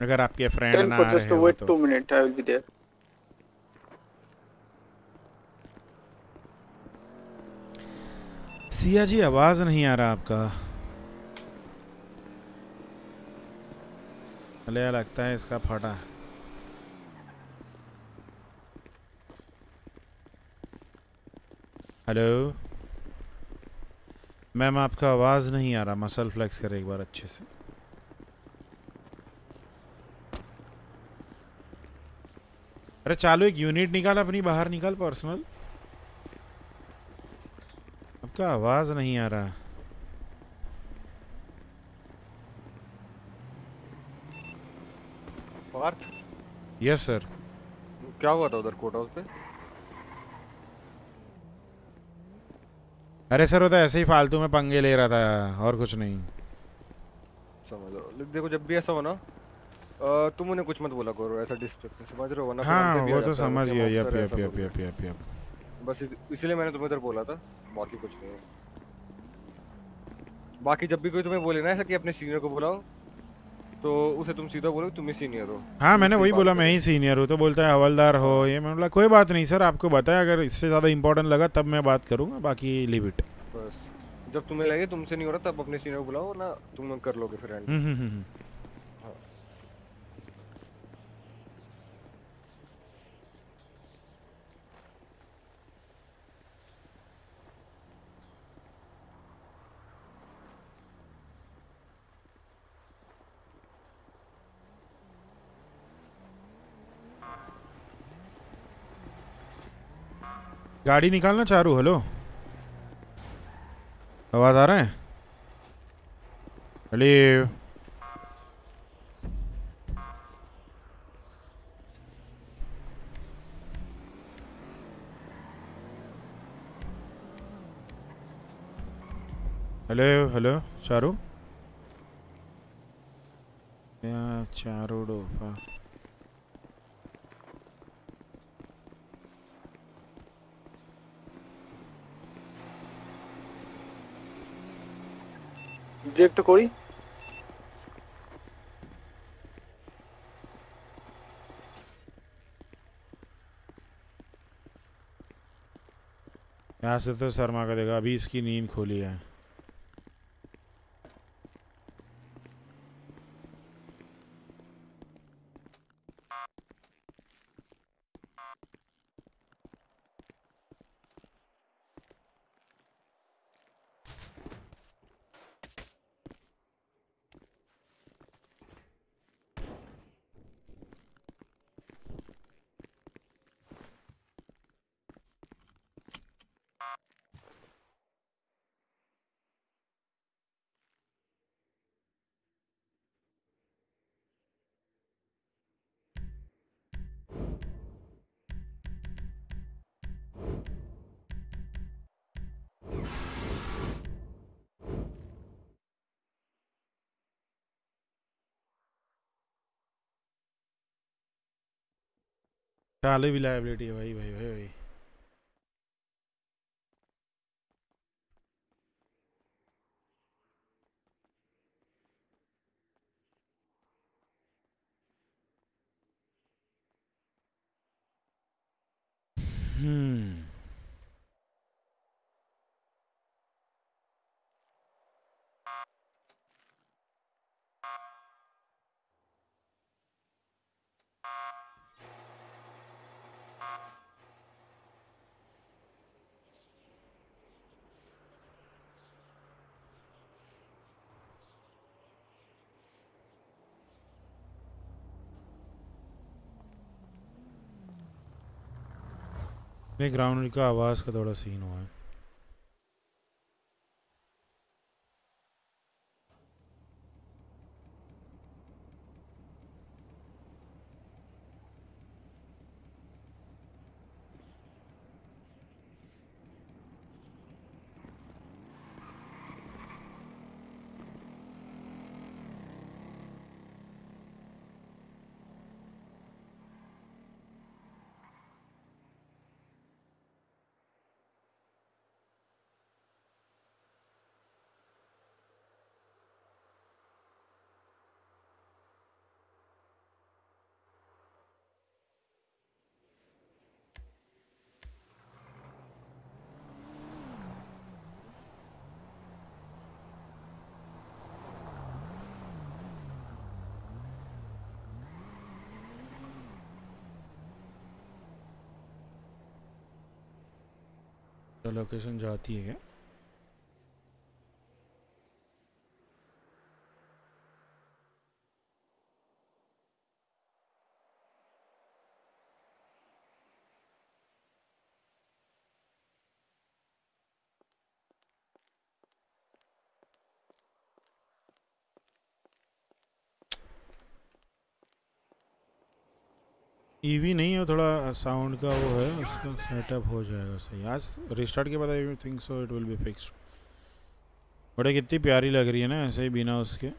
[SPEAKER 2] अगर आपके फ्रेंड ना आ रहे हो तो।
[SPEAKER 69] Two minute I will be there
[SPEAKER 2] Sia ji आवाज़ नहीं आ रहा आपका। चले लगता है इसका फटा। हेलो? मैम, आपका आवाज़ नहीं आ रहा। मसल फ्लेक्स कर एक बार अच्छे से। अरे चालू एक यूनिट निकाल, अपनी बाहर निकाल पर्सनल। आपका आवाज़ नहीं आ रहा।
[SPEAKER 91] पार्थ
[SPEAKER 2] यस सर
[SPEAKER 91] क्या हुआ था उधर कोर्ट हाउस पे?
[SPEAKER 2] अरे सर वो तो ऐसे ही फालतू में पंगे ले रहा था और कुछ नहीं।
[SPEAKER 91] समझ लो देखो जब भी ऐसा हो ना तुम उन्हें कुछ मत बोला करो ऐसा डिस्ट्रक्ट समझ रहे हो ना
[SPEAKER 2] हाँ वो तो समझ गया yup yup yup yup yup yup
[SPEAKER 91] बस इस, इसीलिए मैंने तुम्हें इधर बोला था बाकी कुछ नहीं बाकी जब भी कोई तुम्हें बोले ना ऐसा कि अपने सीनियर को बुलाओ तो उसे तुम सीधा बोलो तुम ही सीनियर हो।
[SPEAKER 2] हाँ मैंने वही बोला मैं ही सीनियर हूँ तो बोलता है हवलदार हो ये मैंने बोला कोई बात नहीं सर आपको बताया अगर इससे ज़्यादा इंपॉर्टेंट लगा तब मैं बात करूँगा बाकी लिमिट इट
[SPEAKER 91] बस। जब तुम्हें लगे तुमसे नहीं हो रहा तब अपने सीनियर को बुलाओ ना तुम कर लोगे फिर
[SPEAKER 2] गाड़ी निकालना चारू हेलो। आवाज़ आ रहा है? Hello. Hello hello Charu. Charu डोफा।
[SPEAKER 69] Direct করি
[SPEAKER 2] यहाँ से तो शर्मा का देगा अभी इसकी नींद खोली है चालू भी लाइबिलिटी है भाई भाई भाई भाई हम्म बैकग्राउंड का आवाज़ का थोड़ा सीन हुआ है। लोकेशन जाती है ईवी नहीं है, थोड़ा साउंड का वो है, उसका सेटअप हो जाएगा सही। आज रिस्टार्ट के बाद I think so it will be fixed बड़े कितनी प्यारी लग रही है ना, ऐसे ही बिना उसके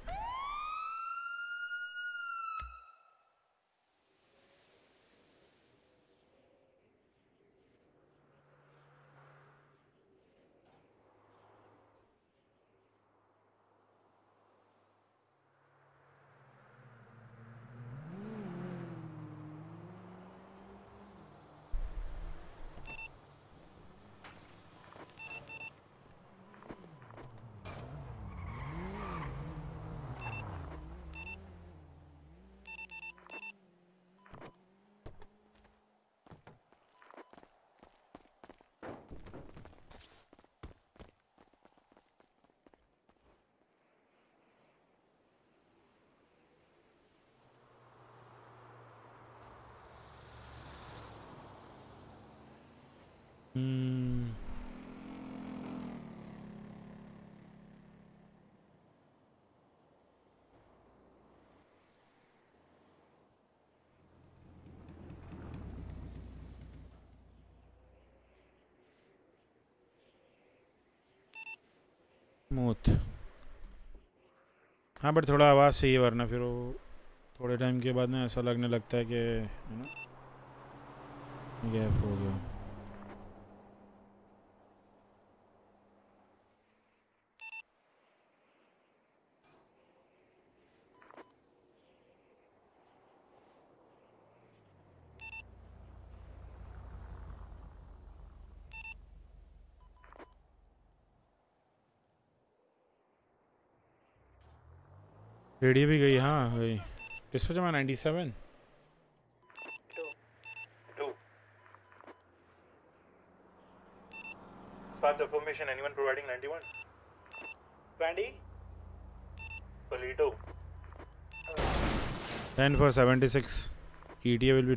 [SPEAKER 2] हम्म स्मूथ हाँ बट थोड़ा आवाज़ सही है, वरना फिर वो थोड़े टाइम के बाद ना ऐसा लगने लगता है कि, है ना? गैप हो गया। रेडियो भी गई हाँ गई इस पर जमा ninety seven
[SPEAKER 92] Two. Path information. Anyone providing 91? 20. Polito. Ten four seventy
[SPEAKER 93] six E T will be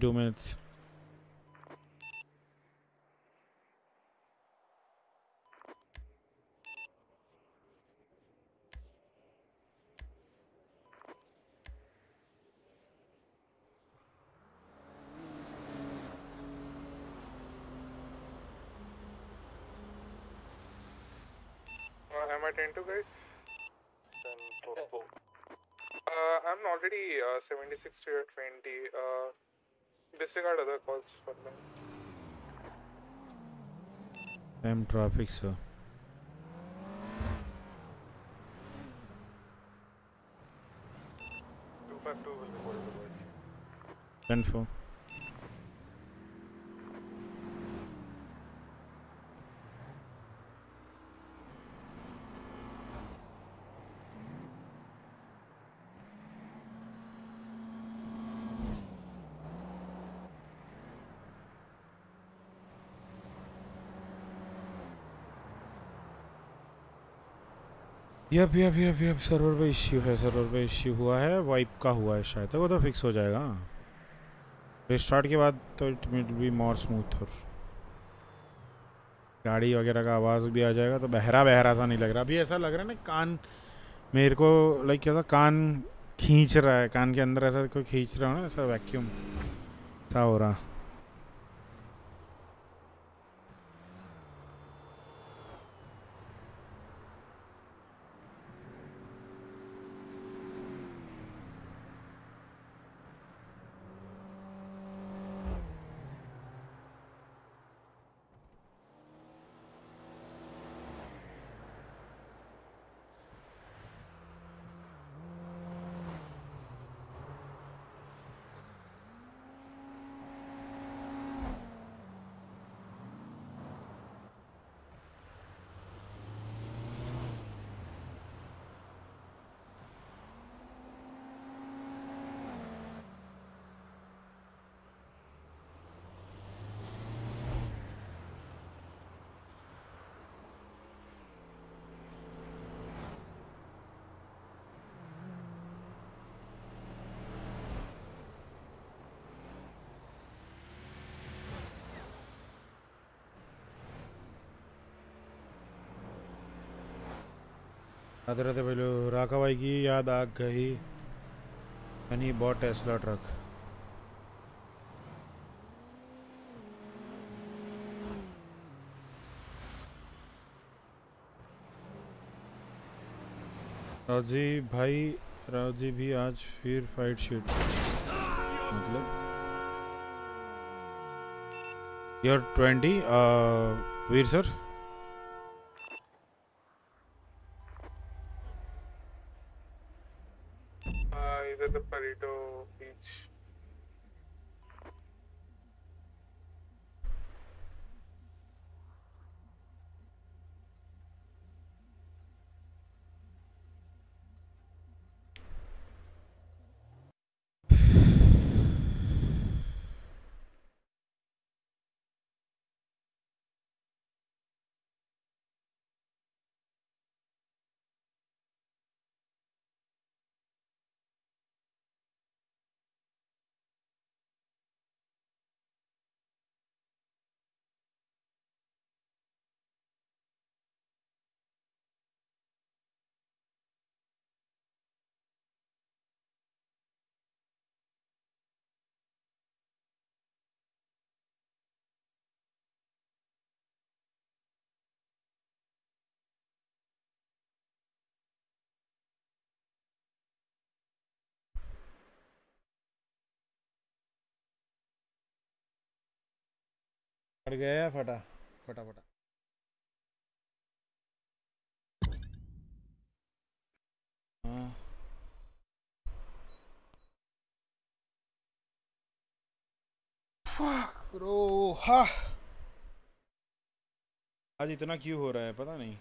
[SPEAKER 93] 60 or 20. Uh, disregard other calls for me.
[SPEAKER 2] Time traffic, sir.
[SPEAKER 92] Two five two.
[SPEAKER 2] Yup yup yup yup server पे issue है server पे issue हुआ है wipe का हुआ है शायद तक वो तो फिक्स हो जाएगा। रिस्टार्ट के बाद तो it will be more smooth और गाड़ी वगैरह का आवाज़ भी आ जाएगा तो बहरा बहरा सा नहीं लग रहा। अभी ऐसा लग रहा है ना कान, मेरे को लाइक क्या था, कान खींच रहा है, कान के अंदर ऐसा कोई खींच रहा हो ना, ऐसा वैक्यूम सा हो रहा। राधे बोलो राका भाई की याद आ गई। he bought Tesla truck. राज़ी भाई राज़ी भी आज फिर फाइट शीट मतलब? Your twenty Veer sir
[SPEAKER 87] Uh, is it the Pareto Beach?
[SPEAKER 2] फट गया फटा फटा फटा हाँ। हा। आज इतना क्यों हो रहा है, पता नहीं।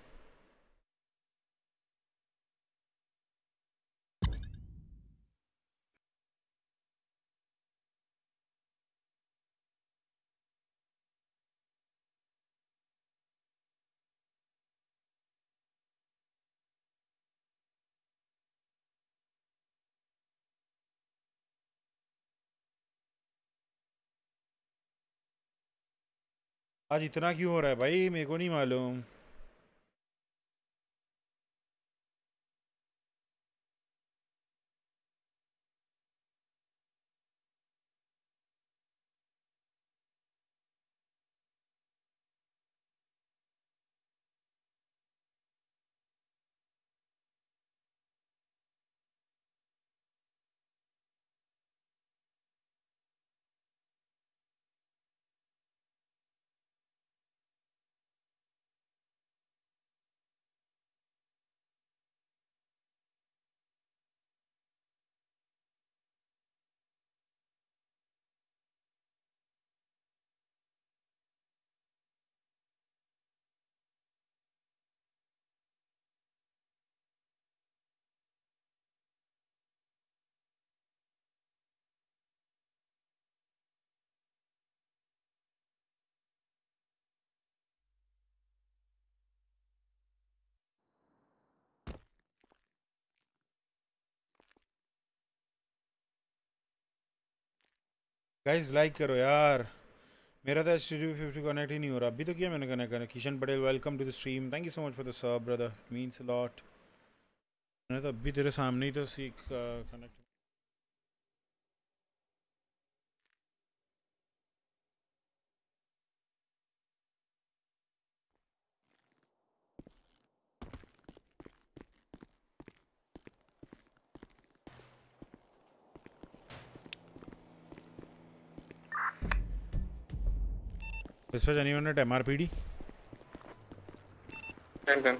[SPEAKER 2] आज इतना क्यों हो रहा है भाई? मेरे को नहीं मालूम। गाइस लाइक करो यार। मेरा तो एच फिफ्टी कनेक्ट ही नहीं हो रहा। अभी तो किया मैंने कनेक्ट करना। Kishan Patel welcome to the stream thank you so much for the sub brother means lot मैंने तो अभी तेरे सामने ही तो सीख connect Dispatch anyone at MRPD?
[SPEAKER 87] 10 10.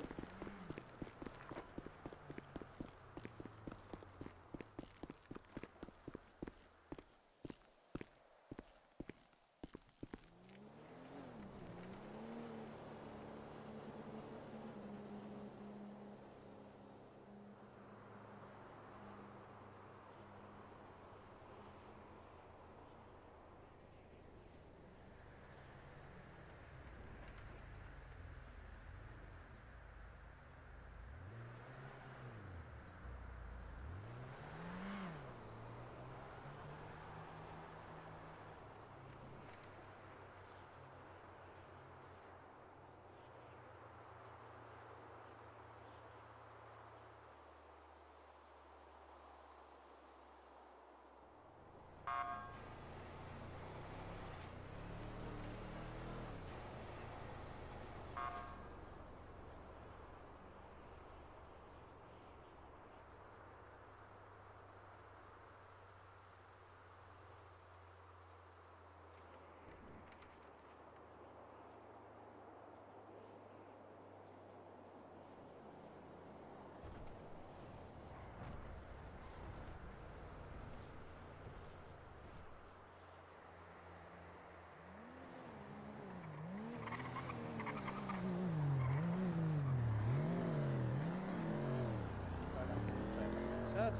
[SPEAKER 94] Sir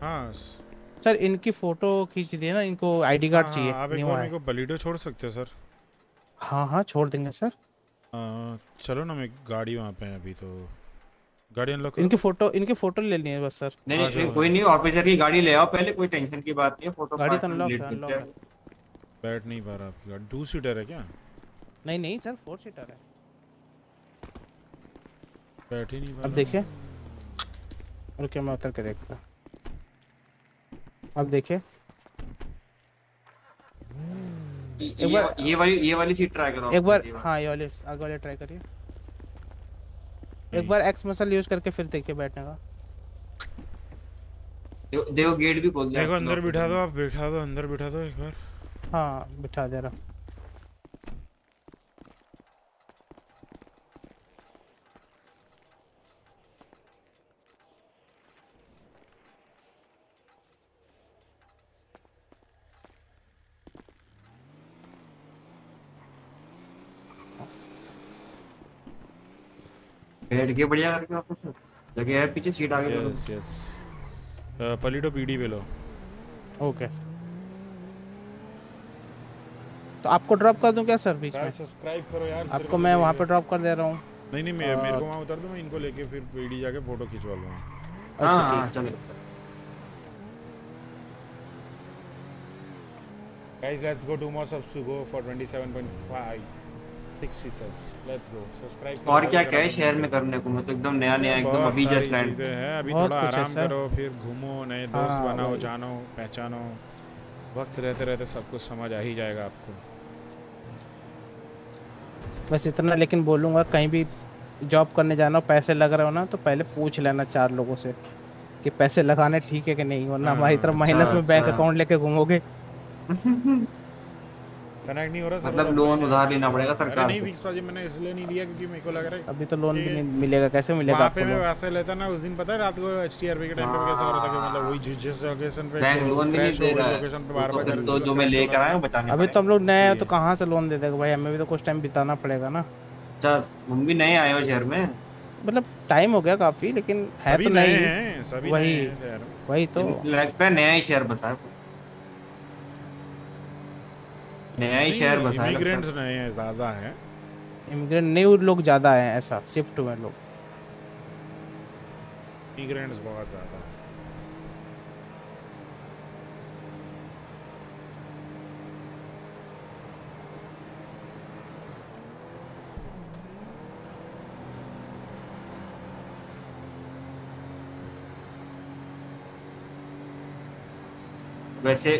[SPEAKER 2] हाँ
[SPEAKER 94] सर इनकी फ़ोटो खींच दिए ना इनको आईडी कार्ड
[SPEAKER 2] हाँ,
[SPEAKER 94] चाहिए
[SPEAKER 2] आप एक बार मेरे को बलीडो छोड़ सकते हो सर?
[SPEAKER 94] हाँ हाँ छोड़ देंगे सर।
[SPEAKER 2] आ, चलो ना मैं गाड़ी वहाँ पे है अभी तो। गाड़ी अनलॉक
[SPEAKER 94] इनकी फ़ोटो इनकी फ़ोटो लेनी है बस सर।
[SPEAKER 95] नहीं नहीं कोई नहीं ऑफिसर की गाड़ी ले आओ पहले कोई टेंशन की बात नहीं है फ़ोटो
[SPEAKER 94] गाड़ी तो unlock है। है।
[SPEAKER 2] बैठ नहीं पा रहा आपकी गाड़ी। टू सीटर है क्या?
[SPEAKER 94] नहीं नहीं सर फोर सीटर है।
[SPEAKER 2] बैठ ही नहीं पा
[SPEAKER 94] अब
[SPEAKER 2] रहा।
[SPEAKER 94] देखिए। रुकिए मैं उतर के देखता हूँ। अब देखिए एक बार
[SPEAKER 95] ये वाली ये वाली सीट ट्राई करो।
[SPEAKER 94] एक बार हाँ ये वाली आगे वाली ट्राई करिए। एक बार एक्स मसल यूज़ करके फिर देखिए बैठने का।
[SPEAKER 95] देखो देखो गेट भी खोल दिया
[SPEAKER 2] देखो अंदर बिठा दो आप बिठा दो अंदर बिठा दो एक बार।
[SPEAKER 94] हाँ बिठा दे रहा।
[SPEAKER 95] बैठ के बढ़िया करके वापस जगह है पीछे सीट आगे
[SPEAKER 2] यस यस पलीडो पीडी पे लो।
[SPEAKER 94] ओके सर तो आपको ड्रॉप कर दूँ क्या सर बीच में?
[SPEAKER 2] सब्सक्राइब करो यार
[SPEAKER 94] आपको मैं
[SPEAKER 2] तो
[SPEAKER 94] वहाँ
[SPEAKER 2] ये-
[SPEAKER 94] पे ड्रॉप कर दे रहा हूँ।
[SPEAKER 2] नहीं नहीं मैं मेरे को वहाँ उतर दो मैं इनको लेके फिर पीडी जाके फ़ोटो खिंचवा लूँगा।
[SPEAKER 94] अच्छा,
[SPEAKER 95] हाँ। हाँ चलो।
[SPEAKER 2] Guys, let's go two more subs to go for 27.5 60 subs.
[SPEAKER 95] और क्या क्या है शहर में करने को? मैं तो एकदम नया नया एकदम अभी जस्ट लैंड
[SPEAKER 2] अभी थोड़ा आराम करो फिर घूमो नए दोस्त
[SPEAKER 94] हाँ,
[SPEAKER 2] बनाओ जानो पहचानो। वक्त रहते रहते सब कुछ समझ आ ही जाएगा आपको।
[SPEAKER 94] बस इतना लेकिन बोलूँगा कहीं भी जॉब करने जाना हो पैसे लग रहे हो ना तो पहले पूछ लेना चार लोगों से कि पैसे लगाने ठीक है कि नहीं? वरना हमारी तरफ़ माइनस
[SPEAKER 95] अच्छा,
[SPEAKER 94] में बैंक
[SPEAKER 95] अच्छा।
[SPEAKER 94] अकाउंट लेके घूमोगे। *laughs*
[SPEAKER 2] कनेक्ट नहीं हो रहा
[SPEAKER 95] मतलब लोन उधार लेना पड़ेगा सरकार
[SPEAKER 2] नहीं
[SPEAKER 95] से।
[SPEAKER 2] विक्स बाजी मैंने इसलिए नहीं लिया क्योंकि मेरे को लग रहा है
[SPEAKER 94] अभी तो लोन भी नहीं मिलेगा कैसे मिलेगा
[SPEAKER 2] वहाँ
[SPEAKER 94] आपको
[SPEAKER 2] पे मैं वैसे लेता ना उस दिन पता है रात को एच टी के टाइम पे कैसा हो रहा था कि मतलब वही जिस जिस लोकेशन पे
[SPEAKER 95] बैंक लोन नहीं दे रहा है
[SPEAKER 2] लोकेशन पे बार
[SPEAKER 95] तो फिर तो जो मैं लेकर आया हूँ बचाने
[SPEAKER 94] अभी तो हम लोग नए हैं तो कहाँ से लोन दे देगा भाई? हमें भी तो कुछ टाइम बिताना पड़ेगा ना।
[SPEAKER 95] अच्छा तुम भी नए आए हो शहर में?
[SPEAKER 94] मतलब टाइम हो गया काफ़ी लेकिन है तो नहीं।
[SPEAKER 2] हैं, सभी
[SPEAKER 94] वही। वही तो।
[SPEAKER 95] लगता है नया ही शहर बसा है। नया ही शहर बसा है
[SPEAKER 2] इमिग्रेंट्स नए हैं ज़्यादा हैं।
[SPEAKER 94] इमिग्रेंट नए लोग ज़्यादा हैं ऐसा शिफ्ट हुए लोग।
[SPEAKER 2] इमिग्रेंट्स बहुत ज़्यादा
[SPEAKER 95] वैसे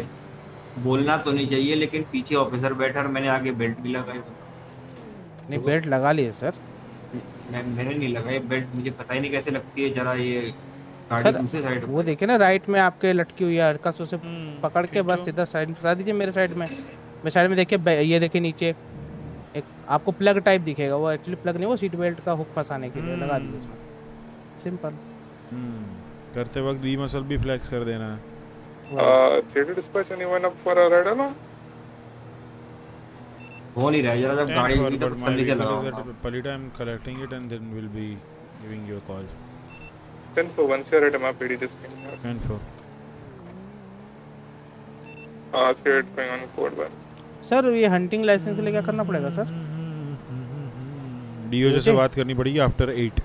[SPEAKER 95] बोलना तो नहीं चाहिए लेकिन पीछे ऑफिसर बैठा और मैंने आगे बेल्ट भी लगाई।
[SPEAKER 94] नहीं तो बेल्ट लगा लिए सर
[SPEAKER 95] मैं मैंने नहीं लगाई बेल्ट मुझे पता ही नहीं कैसे लगती है जरा ये
[SPEAKER 94] सर वो देखिए ना राइट में आपके लटकी हुई है हरकस उसे पकड़ के बस सीधा साइड में फंसा दीजिए मेरे साइड में। मेरे साइड में देखिए ये देखिए नीचे। एक आपको प्लग टाइप दिखेगा वो एक्चुअली प्लग नहीं वो सीट बेल्ट का हुक फंसाने के लिए लगा दीजिए इसमें। सिंपल
[SPEAKER 2] हम्म, करते वक्त बी मसल भी फ्लेक्स कर देना। है
[SPEAKER 87] Uh, did you dispatch anyone up for a ride not?
[SPEAKER 95] हो नहीं रहा जरा जब गाड़ी होगी
[SPEAKER 2] vehicle is
[SPEAKER 95] लगाओ
[SPEAKER 2] at Palita. I'm collecting it and then we'll be giving you a call.
[SPEAKER 87] 10 for once you're at MRPD, just ping me.
[SPEAKER 2] Ten four.
[SPEAKER 87] Uh, thread going on one.
[SPEAKER 94] Sir ये hunting licence के लिए क्या करना पड़ेगा sir
[SPEAKER 2] do से. बात करनी पड़ेगी after eight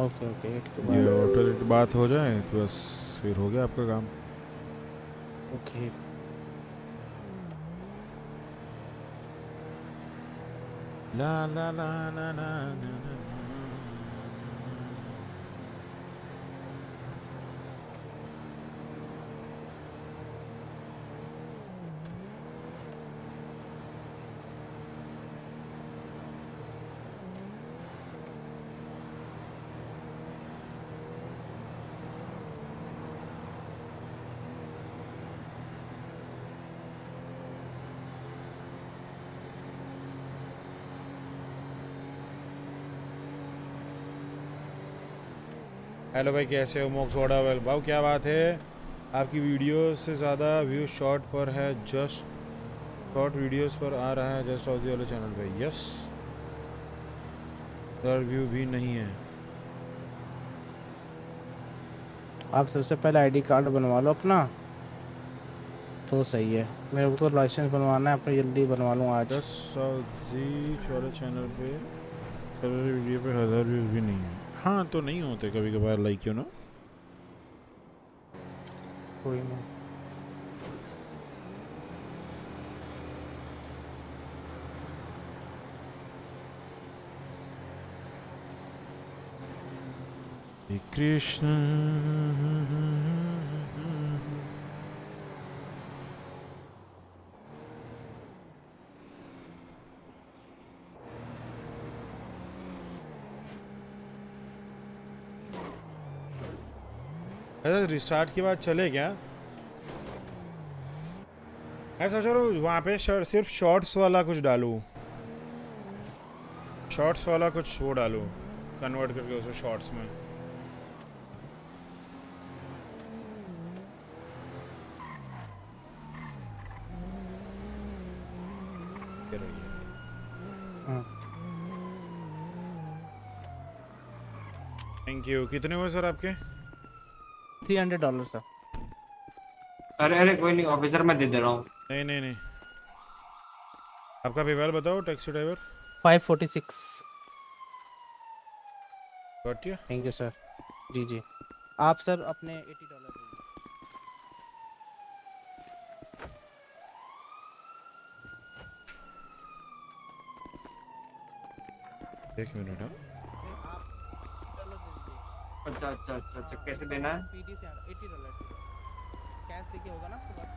[SPEAKER 94] okay okay eight के
[SPEAKER 2] ये
[SPEAKER 94] बाद
[SPEAKER 2] बात हो जाए तो बस फिर हो गया आपका काम
[SPEAKER 94] ओके
[SPEAKER 2] ला ला ला ला ला ला ला। हेलो भाई कैसे हो? मोक्स वोडा वेल। भाव क्या बात है? आपकी वीडियो से ज़्यादा व्यू शॉर्ट पर है जस्ट शॉर्ट वीडियोस पर आ रहा है जस्ट ऑफ़ वाले चैनल पे। यस सर व्यू भी नहीं है।
[SPEAKER 94] आप सबसे पहले आईडी कार्ड बनवा लो अपना। तो सही है। मेरे को तो लाइसेंस बनवाना है अपना जल्दी बनवा लूँ आज।
[SPEAKER 2] सऊदी वाले चैनल पे वीडियो पे हज़ार व्यूज़ भी नहीं है। हाँ तो नहीं होते कभी कभार लाइक यू नो
[SPEAKER 94] कोई नहीं।
[SPEAKER 2] कृष्ण ऐसा रिस्टार्ट के बाद चले क्या? ऐसा चलो वहाँ पे शॉर्ट सिर्फ़ शॉर्ट्स वाला कुछ डालूँ। शॉर्ट्स वाला कुछ वो डालूँ कन्वर्ट करके उसे शॉर्ट्स में। थैंक यू कितने हुए सर आपके?
[SPEAKER 94] थ्री हंड्रेड डॉलर सर
[SPEAKER 95] अरे अरे कोई नहीं ऑफिसर मैं दे दे रहा हूँ।
[SPEAKER 2] नहीं नहीं नहीं। आपका पेपैल बताओ taxi driver
[SPEAKER 94] five forty six
[SPEAKER 2] got you
[SPEAKER 94] thank you sir जी जी। आप सर अपने एटी डॉलर
[SPEAKER 2] एक मिनट हाँ।
[SPEAKER 95] अच्छा अच्छा अच्छा अच्छा कैसे देना है?
[SPEAKER 94] पीडी से एटी डॉलर कैश देखिए होगा ना आपके पास?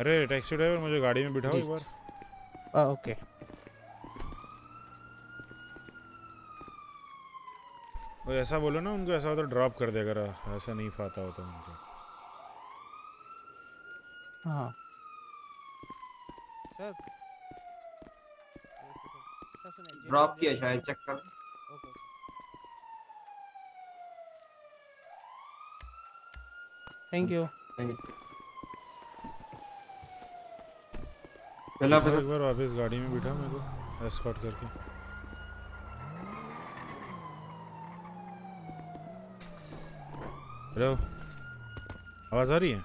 [SPEAKER 2] अरे टैक्सी ड्राइवर मुझे गाड़ी में बिठाओ एक बार।
[SPEAKER 94] आ, ओके।
[SPEAKER 2] वो ऐसा बोलो ना उनको ऐसा होता ड्रॉप कर करा ऐसा नहीं पाता होता उनको।
[SPEAKER 94] हाँ। सर।
[SPEAKER 95] ड्रॉप किया शायद चेक कर
[SPEAKER 94] थैंक यू
[SPEAKER 95] चलो
[SPEAKER 2] बिठाओ एक बार वापस गाड़ी में बिठा मेरे को एस्कॉर्ट करके। हेलो? आवाज़ आ रही है?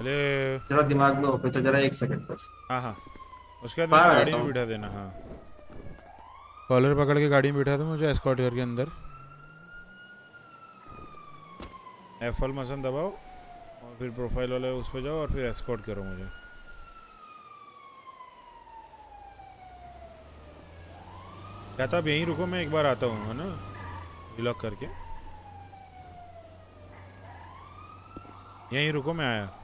[SPEAKER 2] अरे
[SPEAKER 95] जरा दिमाग में ऑफिसर जरा एक सेकंड बस।
[SPEAKER 2] हाँ हाँ। उसके बाद गाड़ी में बिठा देना हाँ। कॉलर पकड़ के गाड़ी में बिठा दो मुझे एस्कॉर्ट करके अंदर। एफ़ एल मसन दबाओ और फिर प्रोफ़ाइल वाले उस पर जाओ और फिर एस्कॉर्ट करो मुझे। कहता अब यहीं रुको, मैं एक बार आता हूँ, है ना? व्लॉग करके। यहीं रुको, मैं आया।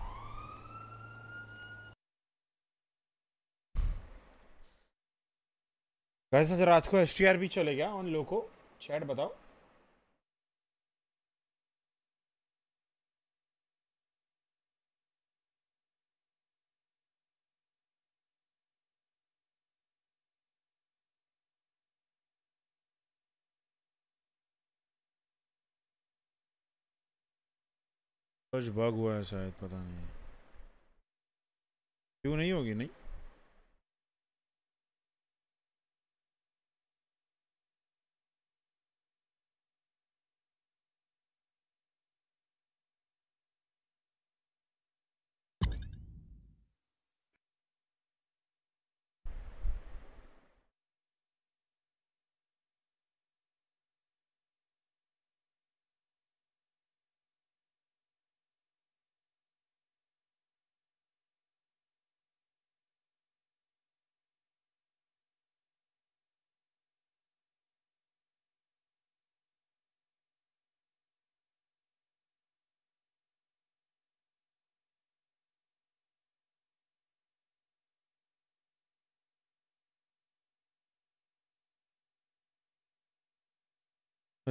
[SPEAKER 2] वैसे सर रात को एस टी आर भी चलेगा, उन लोगों को। चैट बताओ। कुछ बग हुआ है शायद पता नहीं। क्यों नहीं होगी नहीं?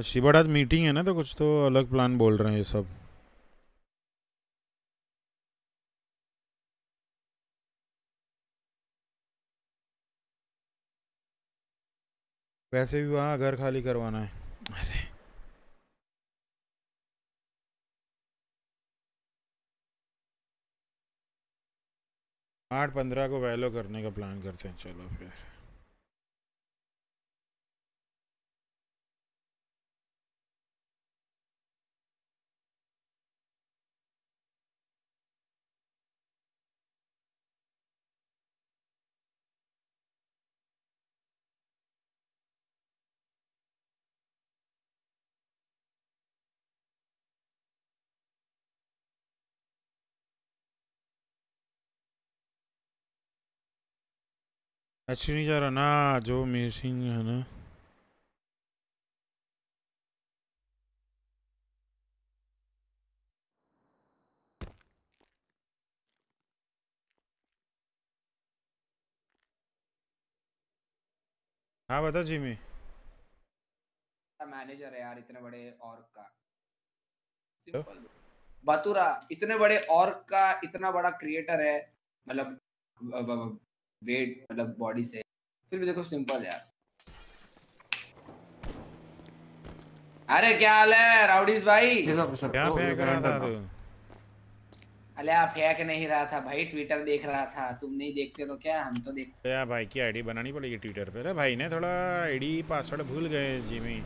[SPEAKER 2] शिबट आज मीटिंग है ना तो कुछ तो अलग प्लान बोल रहे हैं ये सब। वैसे भी वहाँ घर खाली करवाना है। अरे। आठ पंद्रह को वैलो करने का प्लान करते हैं चलो फिर। अच्छी नहीं जा रहा ना जो मिसिंग है ना। हाँ बता जिमी।
[SPEAKER 19] मैनेजर है यार इतने बड़े और का? सिंपल बतुरा इतने बड़े और का इतना बड़ा क्रिएटर है मतलब वेट मतलब बॉडी से। फिर भी देखो सिंपल यार। अरे क्या हाल है राउडीज भाई?
[SPEAKER 2] क्या फेंक रहा था तू।
[SPEAKER 19] अरे आप फेंक नहीं रहा था भाई ट्विटर देख रहा था। तुम नहीं देखते तो क्या हम तो देख
[SPEAKER 2] या भाई की आईडी बनानी पड़ेगी ट्विटर पे? अरे भाई ने थोड़ा आईडी पासवर्ड भूल गए जिमी।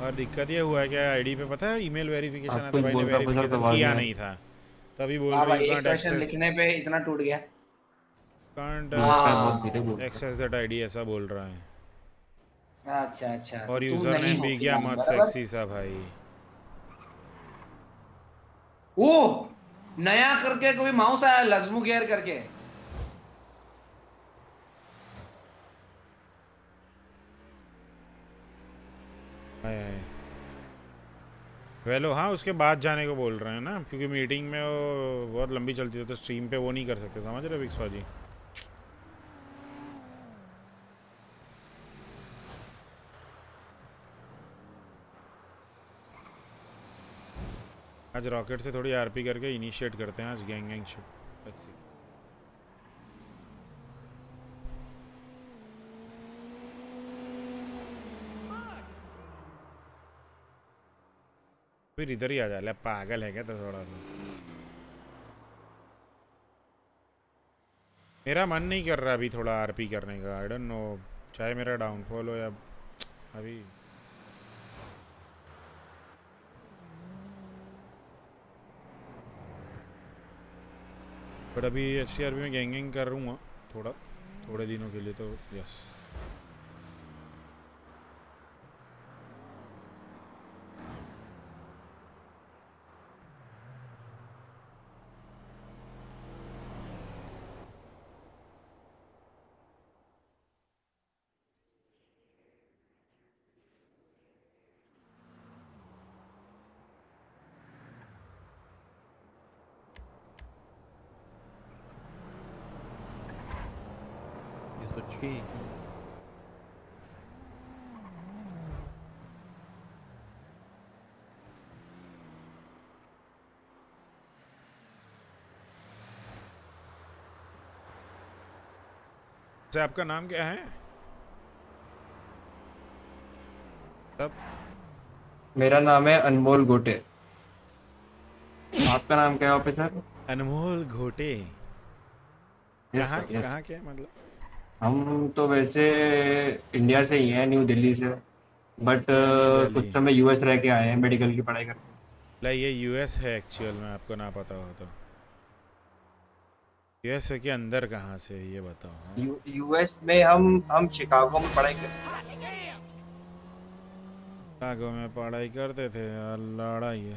[SPEAKER 2] और दिक्कत ये हुआ क्या आईडी पे पता है ईमेल वेरिफिकेशन आता भाई ने वेरिफिकेशन किया नहीं था। तभी बोल
[SPEAKER 19] हाँ
[SPEAKER 2] रही
[SPEAKER 19] लिखने पे इतना टूट गया।
[SPEAKER 2] कांट
[SPEAKER 19] हाँ।
[SPEAKER 2] एक्सेस दैट आईडी ऐसा बोल रहा है।
[SPEAKER 19] अच्छा अच्छा
[SPEAKER 2] और
[SPEAKER 19] तो
[SPEAKER 2] यूज़र नेम भी गया मत सेक्सी सा भाई।
[SPEAKER 19] ओ नया करके कोई माउस आया लजमू गेयर करके।
[SPEAKER 2] वेलो हाँ उसके बाद जाने को बोल रहे हैं ना क्योंकि मीटिंग में वो बहुत लंबी चलती है तो स्ट्रीम पे वो नहीं कर सकते समझ रहे बिक्सवा जी? आज रॉकेट से थोड़ी आरपी करके इनिशिएट करते हैं आज गैंग गैंग शिप फिर इधर ही आ जा पागल है क्या तो थोड़ा सा? मेरा मन नहीं कर रहा अभी थोड़ा आरपी करने का। आई डोंट नो चाहे मेरा डाउनफॉल हो या अभी। बट अभी एच में गैंगिंग कर रूँगा थोड़ा थोड़े दिनों के लिए तो यस
[SPEAKER 96] ओके
[SPEAKER 2] से आपका नाम क्या है? तब।
[SPEAKER 95] मेरा नाम है अनमोल घोटे। आपका नाम क्या है ऑफिसर?
[SPEAKER 2] अनमोल घोटे।
[SPEAKER 95] Yes,
[SPEAKER 2] कहाँ
[SPEAKER 95] sir, yes.
[SPEAKER 2] कहाँ के मतलब?
[SPEAKER 95] हम तो वैसे इंडिया से ही हैं न्यू दिल्ली से। बट कुछ समय यूएस रह के आए हैं मेडिकल की पढ़ाई करके।
[SPEAKER 2] लाइक ये यूएस है एक्चुअल में आपको ना पता हो तो। यूएस के अंदर कहाँ से ये बताओ हाँ?
[SPEAKER 95] यू, यूएस में हम हम शिकागो में पढ़ाई करते
[SPEAKER 2] शिकागो में पढ़ाई करते थे लड़ाई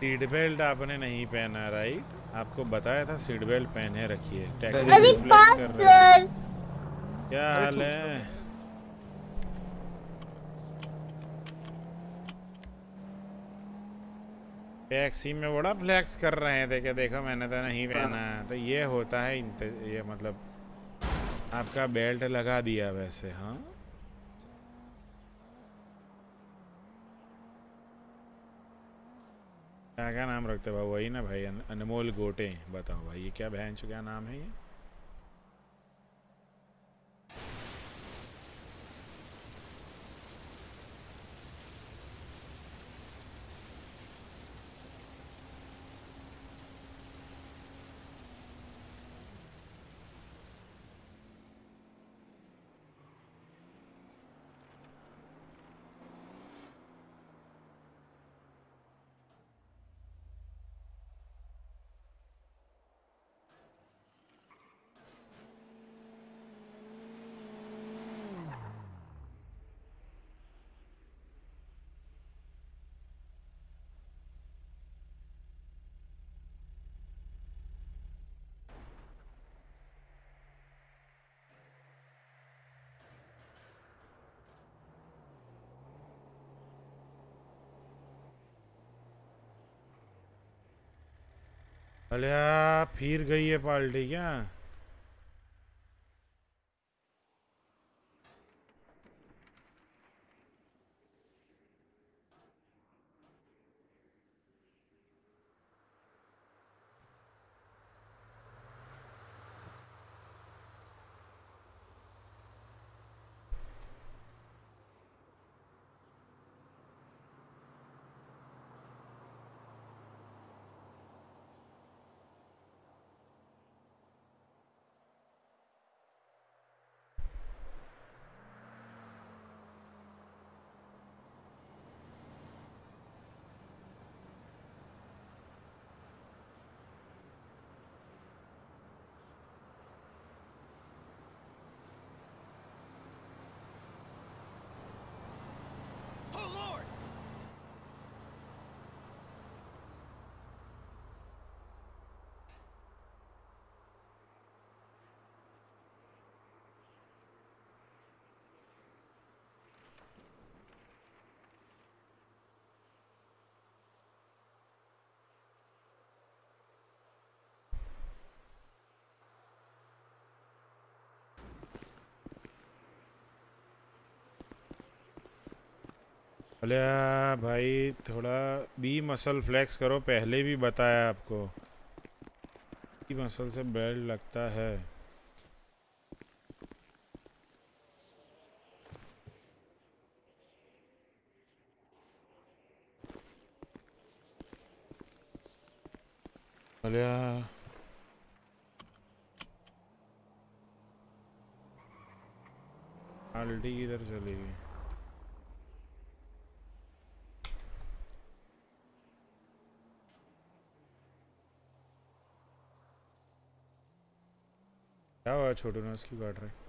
[SPEAKER 2] सीट बेल्ट आपने नहीं पहना राइट आपको बताया था सीट बेल्ट पहने रखिए। टैक्सी में कर रहे क्या हाल है? टैक्सी में बड़ा फ्लैक्स कर रहे थे कि देखो मैंने तो नहीं पहना। है तो ये होता है ये मतलब आपका बेल्ट लगा दिया वैसे हाँ? क्या क्या नाम रखते भाई, वही ना भाई अनमोल गोटे बताओ भाई, ये क्या बहन क्या नाम है ये? अलिया फिर गई है पार्टी क्या? अलिया भाई, थोड़ा बी मसल फ्लेक्स करो, पहले भी बताया आपको। बी मसल से बेल्ट लगता है। आल्टी किधर चली क्या हुआ छोटू ने उसकी काट रहे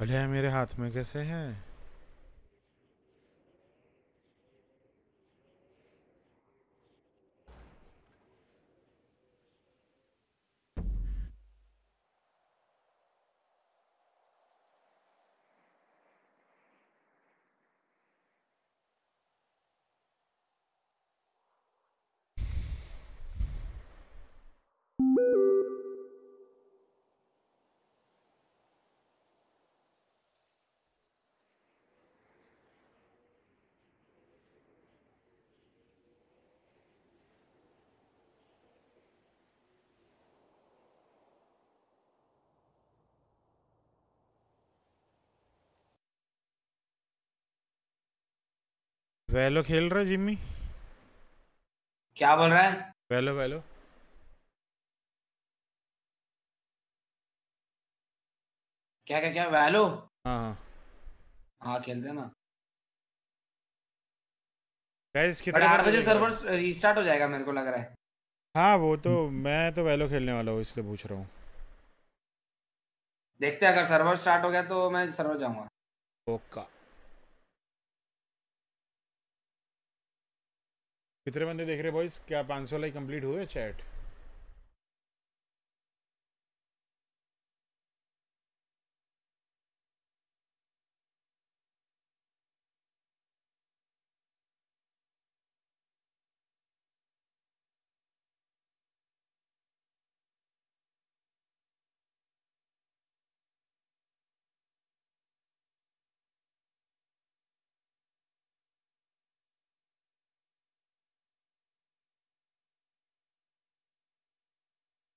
[SPEAKER 2] अरे मेरे हाथ में कैसे है? वेलो खेल रहा है जिम्मी?
[SPEAKER 97] क्या बोल रहा है?
[SPEAKER 2] वेलो वेलो।
[SPEAKER 97] क्या क्या क्या? वैलो?
[SPEAKER 2] हाँ हाँ।
[SPEAKER 97] हाँ खेलते ना।
[SPEAKER 2] गाइस कितने
[SPEAKER 97] आठ बजे सर्वर रीस्टार्ट हो जाएगा मेरे को लग रहा है।
[SPEAKER 2] हाँ वो तो मैं तो वेलो खेलने वाला हूँ इसलिए पूछ रहा हूँ।
[SPEAKER 97] देखते हैं अगर सर्वर स्टार्ट हो गया तो मैं सर्वर जाऊँगा।
[SPEAKER 2] ओका। कितने बंदे देख रहे बॉयज़ क्या 500 लाइक कंप्लीट हुए chat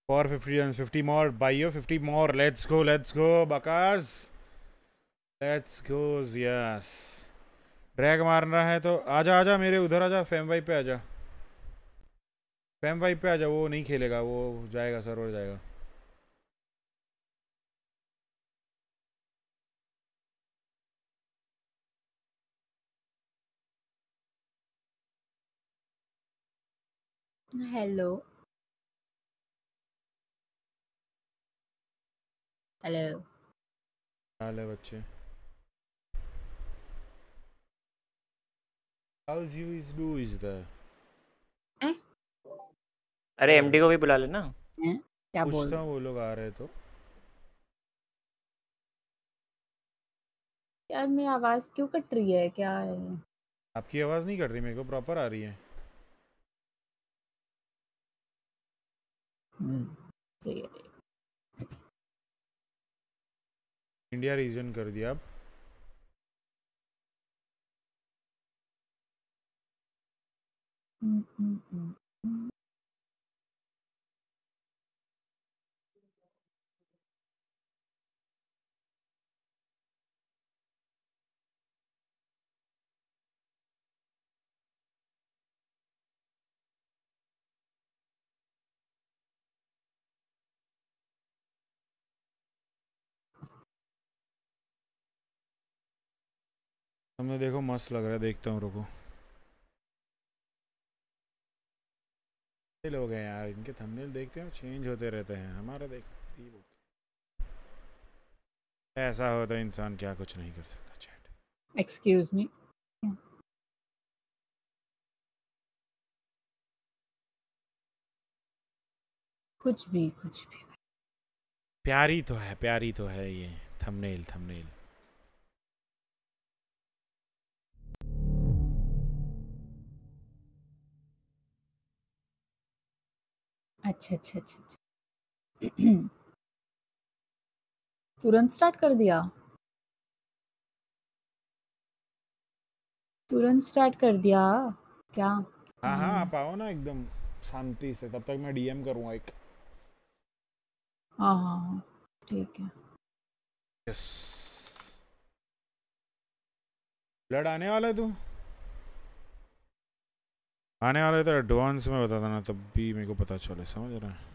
[SPEAKER 2] For 50 runs, 50 more. Bayo, 50 more. Let's go, let's go, Bakas. Let's go, yes. Drag मारना है तो आजा आजा मेरे उधर आजा फेम वाइप पे आजा फेम वाइप पे आजा वो नहीं खेलेगा वो जाएगा सर्वर जाएगा
[SPEAKER 90] हेलो हेलो।
[SPEAKER 2] हाल है बच्चे? How's you is do is the
[SPEAKER 74] अरे एमडी को भी बुला लेना।
[SPEAKER 90] क्या बोल
[SPEAKER 2] पूछता हूँ वो लोग आ रहे तो।
[SPEAKER 90] यार मेरी आवाज़ क्यों कट रही है? क्या है
[SPEAKER 2] आपकी आवाज़ नहीं कट रही मेरे को प्रॉपर आ रही है
[SPEAKER 90] सही है।
[SPEAKER 2] इंडिया रीजन कर दिया अब। हमने देखो मस्त लग रहा है देखता हूँ रुको। लोग हैं यार इनके थंबनेल देखते हैं चेंज होते रहते हैं। हमारा देख अजीब हो- ऐसा हो तो इंसान क्या कुछ नहीं कर सकता चैट
[SPEAKER 90] एक्सक्यूज मी कुछ भी कुछ भी।
[SPEAKER 2] प्यारी तो है प्यारी तो है ये। थंबनेल थंबनेल
[SPEAKER 90] अच्छा अच्छा अच्छा अच्छा। *clears throat* तुरंत स्टार्ट कर दिया? तुरंत स्टार्ट कर दिया? क्या?
[SPEAKER 2] हाँ हाँ आप आओ ना एकदम शांति से तब तक मैं डीएम करूँगा एक।
[SPEAKER 90] हाँ हाँ हाँ ठीक है।
[SPEAKER 2] यस। ब्लड आने वाला है तू? आने वाला तो एडवांस में बता देना, तब भी मेरे को पता चले, समझ रहे है?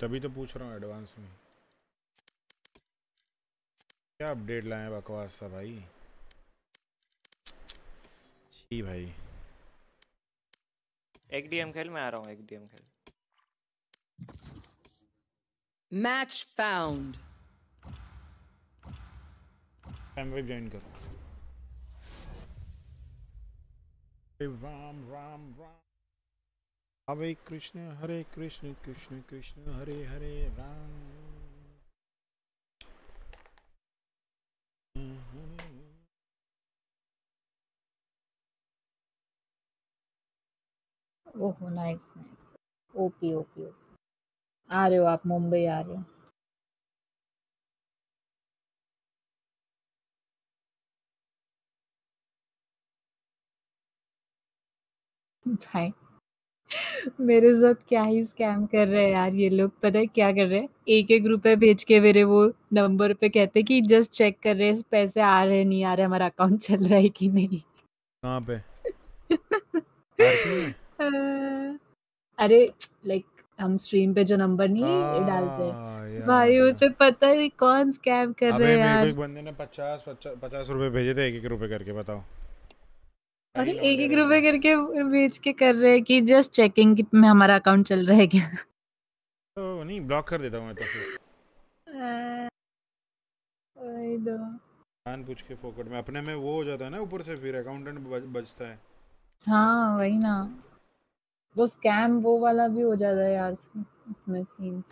[SPEAKER 2] तभी तो पूछ रहा हूँ एडवांस में। क्या अपडेट लाए बकवास था भाई? जी भाई।
[SPEAKER 98] एक डीएम खेल मैं आ रहा हूँ एक डीएम खेल।
[SPEAKER 99] Found.
[SPEAKER 2] टाइम वेब ज्वाइन कर। राम राम राम हरे कृष्ण हरे कृष्ण कृष्ण कृष्ण हरे हरे राम
[SPEAKER 90] ओहो nice nice OP OP OP. आ रहे हो आप मुंबई आ रहे हो। भाई मेरे साथ क्या ही स्कैम कर रहे हैं यार ये लोग पता है क्या कर रहे हैं? एक एक रुपए भेज के मेरे वो नंबर पे कहते कि जस्ट चेक कर रहे हैं पैसे आ रहे हैं नहीं आ रहे हमारा अकाउंट चल रहा है कि नहीं?
[SPEAKER 2] कहाँ पे? *laughs*
[SPEAKER 90] अरे लाइक हम स्ट्रीम पे जो नंबर नहीं डालते हैं, भाई उसपे पता नहीं कौन स्कैम कर रहे हैं यार।
[SPEAKER 2] एक बंदे ने पचास पचास रुपए भेजे थे एक एक रुपए करके बताओ।
[SPEAKER 90] अरे एक एक रुपए करके बेच के कर रहे हैं कि जस्ट चेकिंग कि में हमारा अकाउंट चल रहा है क्या?
[SPEAKER 2] तो नहीं ब्लॉक कर देता हूँ मैं तो फिर।
[SPEAKER 90] वही तो।
[SPEAKER 2] जान पूछ के फोकट में अपने में वो हो जाता है ना ऊपर से फिर अकाउंटेंट बजता है।
[SPEAKER 90] हाँ वही ना। वो स्कैम वो वाला भी हो जाता है यार उसमें सीन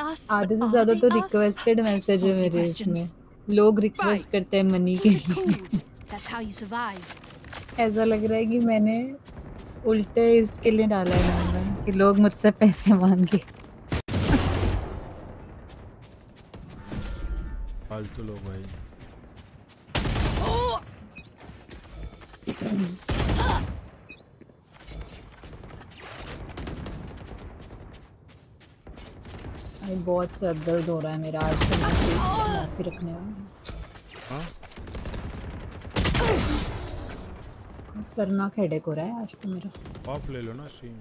[SPEAKER 100] us.
[SPEAKER 90] आधे से ज़्यादा तो रिक्वेस्टेड मैसेज है मेरे इसमें। लोग रिक्वेस्ट करते हैं मनी के लिए। ऐसा लग रहा है कि मैंने उल्टे इसके लिए डाला है नंबर कि लोग मुझसे पैसे मांगे।
[SPEAKER 2] फालतू लोग भाई।
[SPEAKER 90] बहुत सर दर्द हो रहा है मेरा आज तो फेस माफ़ी रखने वाली हूँ।
[SPEAKER 2] हाँ
[SPEAKER 90] खतरनाक हेडेक हो रहा है आज तो मेरा।
[SPEAKER 2] ऑफ़ ले लो ना स्ट्रीम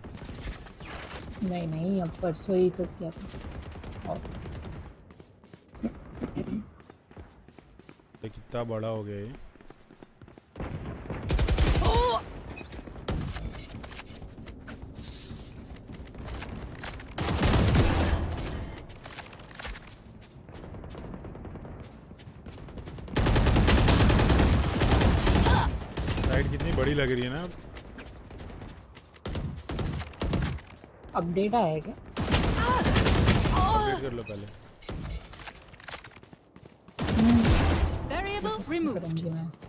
[SPEAKER 90] नहीं नहीं अब परसों ही तो किया था।
[SPEAKER 2] ऑफ़ कितना बड़ा हो गया ये साइड कितनी बड़ी लग रही है ना
[SPEAKER 90] अपडेट आया है क्या?
[SPEAKER 2] अपडेट कर लो पहले।
[SPEAKER 100] Variable removed.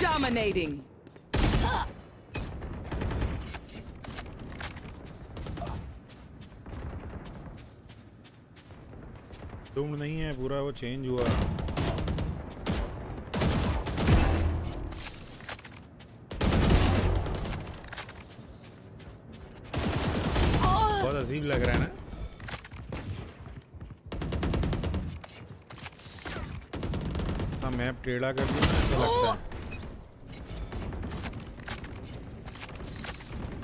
[SPEAKER 99] Dominating.
[SPEAKER 2] डूम्ड नहीं है, पूरा वो चेंज हुआ। बहुत अजीब लग रहा है ना। हाँ मैप टेढ़ा कर दिया ऐसा लगता है।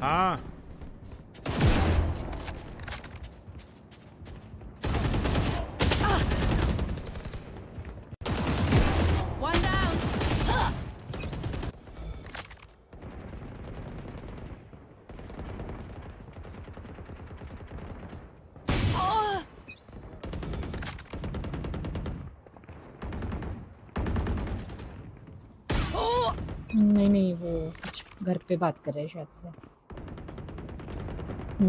[SPEAKER 2] हाँ।
[SPEAKER 90] नहीं नहीं वो कुछ घर पे बात कर रहे हैं शायद से। हाँ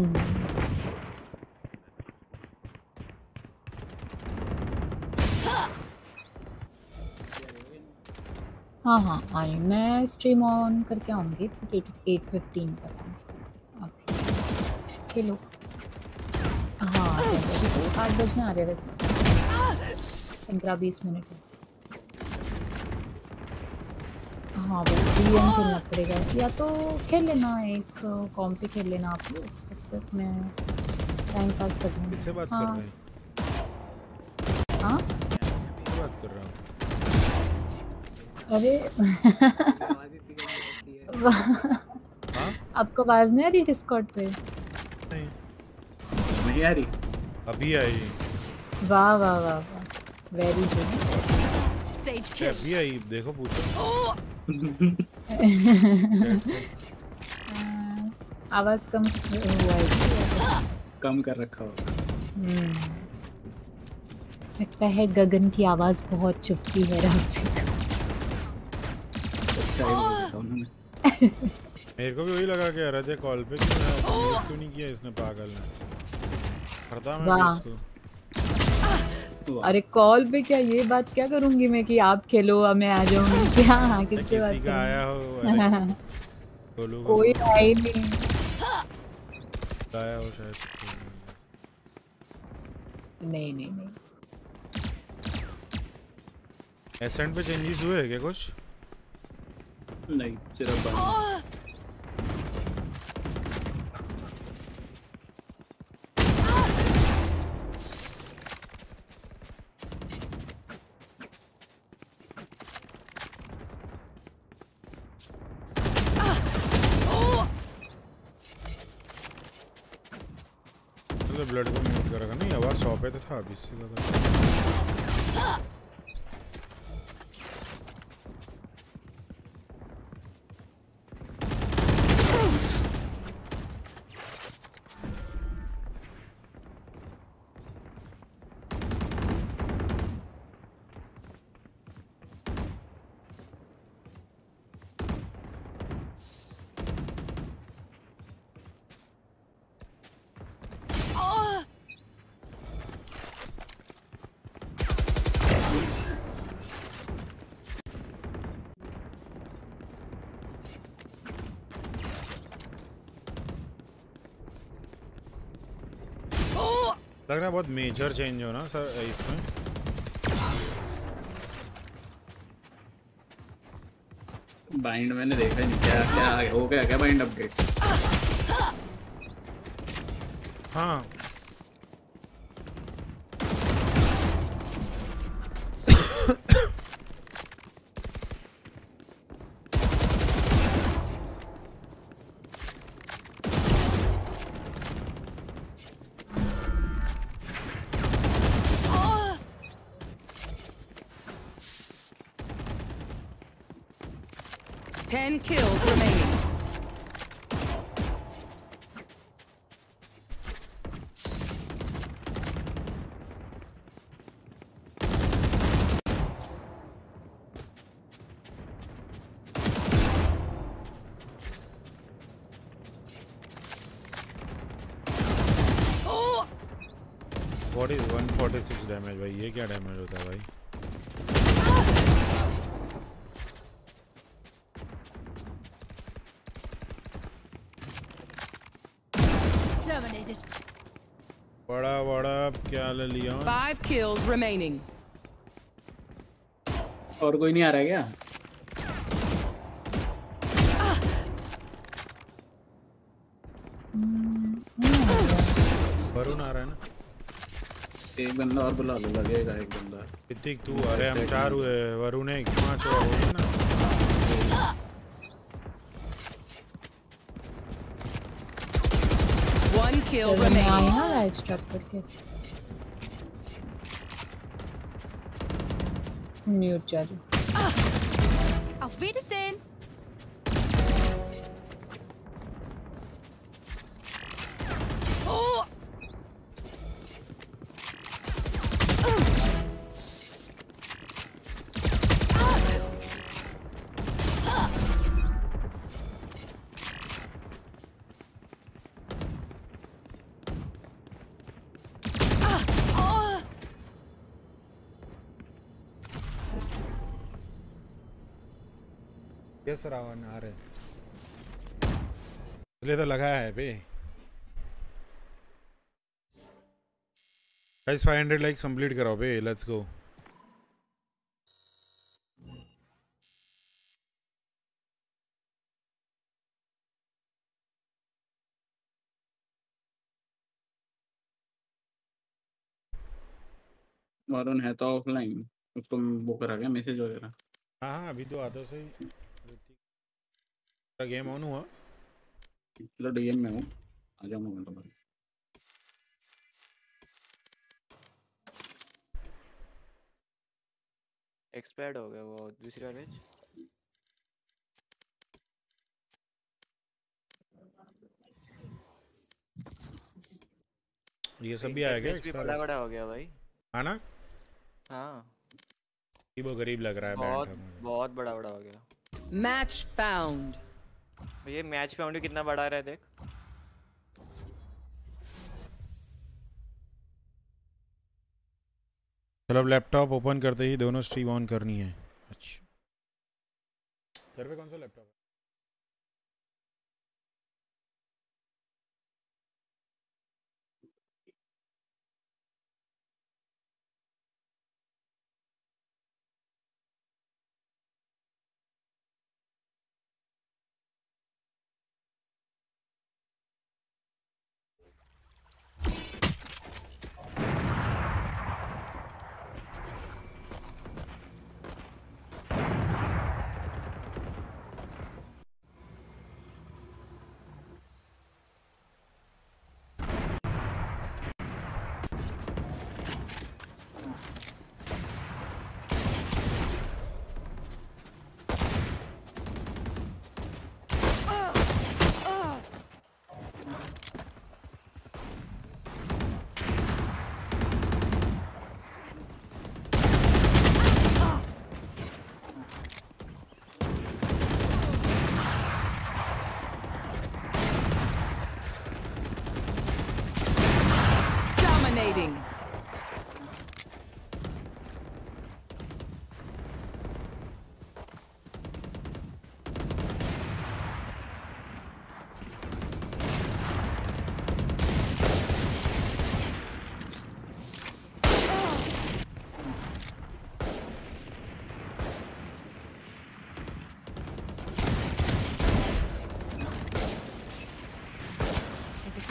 [SPEAKER 90] हाँ आई मैं स्ट्रीम ऑन करके आऊँगी एट फिफ्टीन तक आऊँगी। खेलो हाँ आठ बजने आ रहे वैसे। पंद्रह बीस मिनट है। हाँ बस डीएम खेलना पड़ेगा। या तो खेल लेना, एक कॉम पे खेल लेना आप लोग। मैं टाइम पास कर लूँगी
[SPEAKER 2] किससे बात कर
[SPEAKER 90] हाँ।
[SPEAKER 2] रहे हैं?
[SPEAKER 90] हाँ?
[SPEAKER 2] बात कर रहा हूँ
[SPEAKER 90] अरे।
[SPEAKER 2] हाँ?
[SPEAKER 90] आपको आवाज़ नहीं आ रही डिस्कॉर्ड पे?
[SPEAKER 2] नहीं।
[SPEAKER 101] नहीं आ रही।
[SPEAKER 2] अभी आई
[SPEAKER 90] वाह वाह वाह वाह।
[SPEAKER 100] Very
[SPEAKER 2] good
[SPEAKER 100] kill.
[SPEAKER 2] अभी आई। देखो पूछो। *laughs* *laughs*
[SPEAKER 90] आवाज़ कम हुआ है
[SPEAKER 101] कम कर रखा होगा।
[SPEAKER 90] हम्म। लगता है गगन की आवाज़ बहुत चुपती है रात से।
[SPEAKER 101] हूँ मैं
[SPEAKER 2] मेरे को भी वही लगा कि रहे थे कॉल पे क्यों नहीं किया इसने पागल ने। करता मैं इसको।
[SPEAKER 90] अरे कॉल पे क्या ये बात क्या करूँगी मैं कि आप खेलो अब मैं आ जाऊँगी। क्या? हाँ किससे बात
[SPEAKER 2] किसी का आया हो? अरे, का
[SPEAKER 90] कोई ही नहीं।
[SPEAKER 2] आया हो शायद
[SPEAKER 90] नहीं नहीं नहीं
[SPEAKER 2] एसेंट पे चेंजेस हुए हैं क्या कुछ?
[SPEAKER 101] नहीं सिर्फ़
[SPEAKER 2] लग रहा है बहुत मेजर चेंज हो ना सर इसमें।
[SPEAKER 101] बाइंड मैंने देखा नहीं क्या क्या हो गया क्या बाइंड अपडेट
[SPEAKER 2] हाँ
[SPEAKER 99] Ten kills remaining.
[SPEAKER 2] What is 146 damage भाई ये क्या डैमेज होता है भाई
[SPEAKER 100] Terminated.
[SPEAKER 2] बड़ा बड़ा क्या ले लिया
[SPEAKER 99] Five kills remaining.
[SPEAKER 101] और कोई नहीं आ रहा क्या?
[SPEAKER 2] वरुण आ रहा है ना?
[SPEAKER 101] एक बंदा और बुला लो लगेगा एक बंदा।
[SPEAKER 2] कितनी तू अरे हम चार हुए वरुण एक पाँच और हो गए ना।
[SPEAKER 99] One kill remaining.
[SPEAKER 90] ना राइट म्यूट चालू
[SPEAKER 2] यस रावण आ रहे। इसलिए तो लगा है बे गाइस 500 लाइक्स कंप्लीट कराओ बे लेट्स गो
[SPEAKER 101] वरुण है तो ऑफलाइन उसको वो करा क्या मैसेज वगैरह।
[SPEAKER 2] हाँ हाँ अभी तो आता सही गेम ऑन हुआ।
[SPEAKER 101] चलो डीएम में हूँ। आ जाऊँगा मैं तुम्हारे
[SPEAKER 98] एक्सपायर्ड हो गया वो दूसरा बैच
[SPEAKER 2] ये सब भी आया क्या?
[SPEAKER 98] बड़ा बड़ा हो गया भाई।
[SPEAKER 2] हाँ ना?
[SPEAKER 98] हाँ।
[SPEAKER 2] ये वो गरीब लग रहा है
[SPEAKER 98] बहुत बहुत बड़ा बड़ा हो गया।
[SPEAKER 99] Match found.
[SPEAKER 98] ये मैच पे फाउंड कितना बढ़ा रहा है, देख।
[SPEAKER 2] चलो लैपटॉप ओपन करते ही दोनों स्ट्रीम ऑन करनी है। अच्छा। घर पे कौन सा
[SPEAKER 100] laptop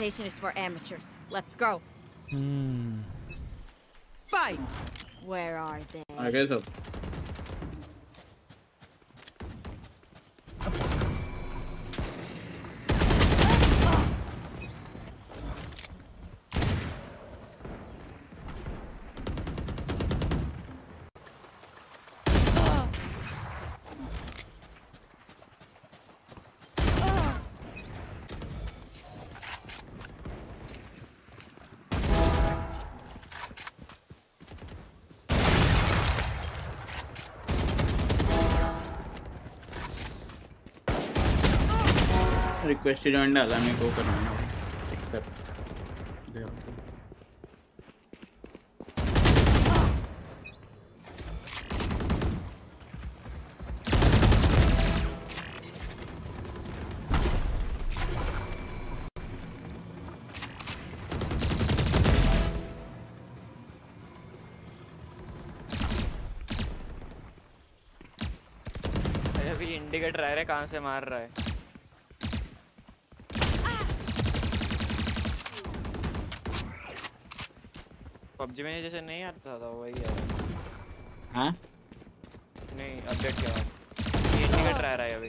[SPEAKER 100] is for amateurs. Let's go.
[SPEAKER 2] Hmm.
[SPEAKER 100] Fight! Where are they?
[SPEAKER 101] I guess request join डाला मेरे को
[SPEAKER 98] अभी इंडिकेटर आ रहा है, कहाँ से मार रहा है? पबजी में जैसे नहीं आता था वही है।
[SPEAKER 101] हाँ?
[SPEAKER 98] नहीं अपडेट के बाद ये इंडिकेटर आ रहा है अभी।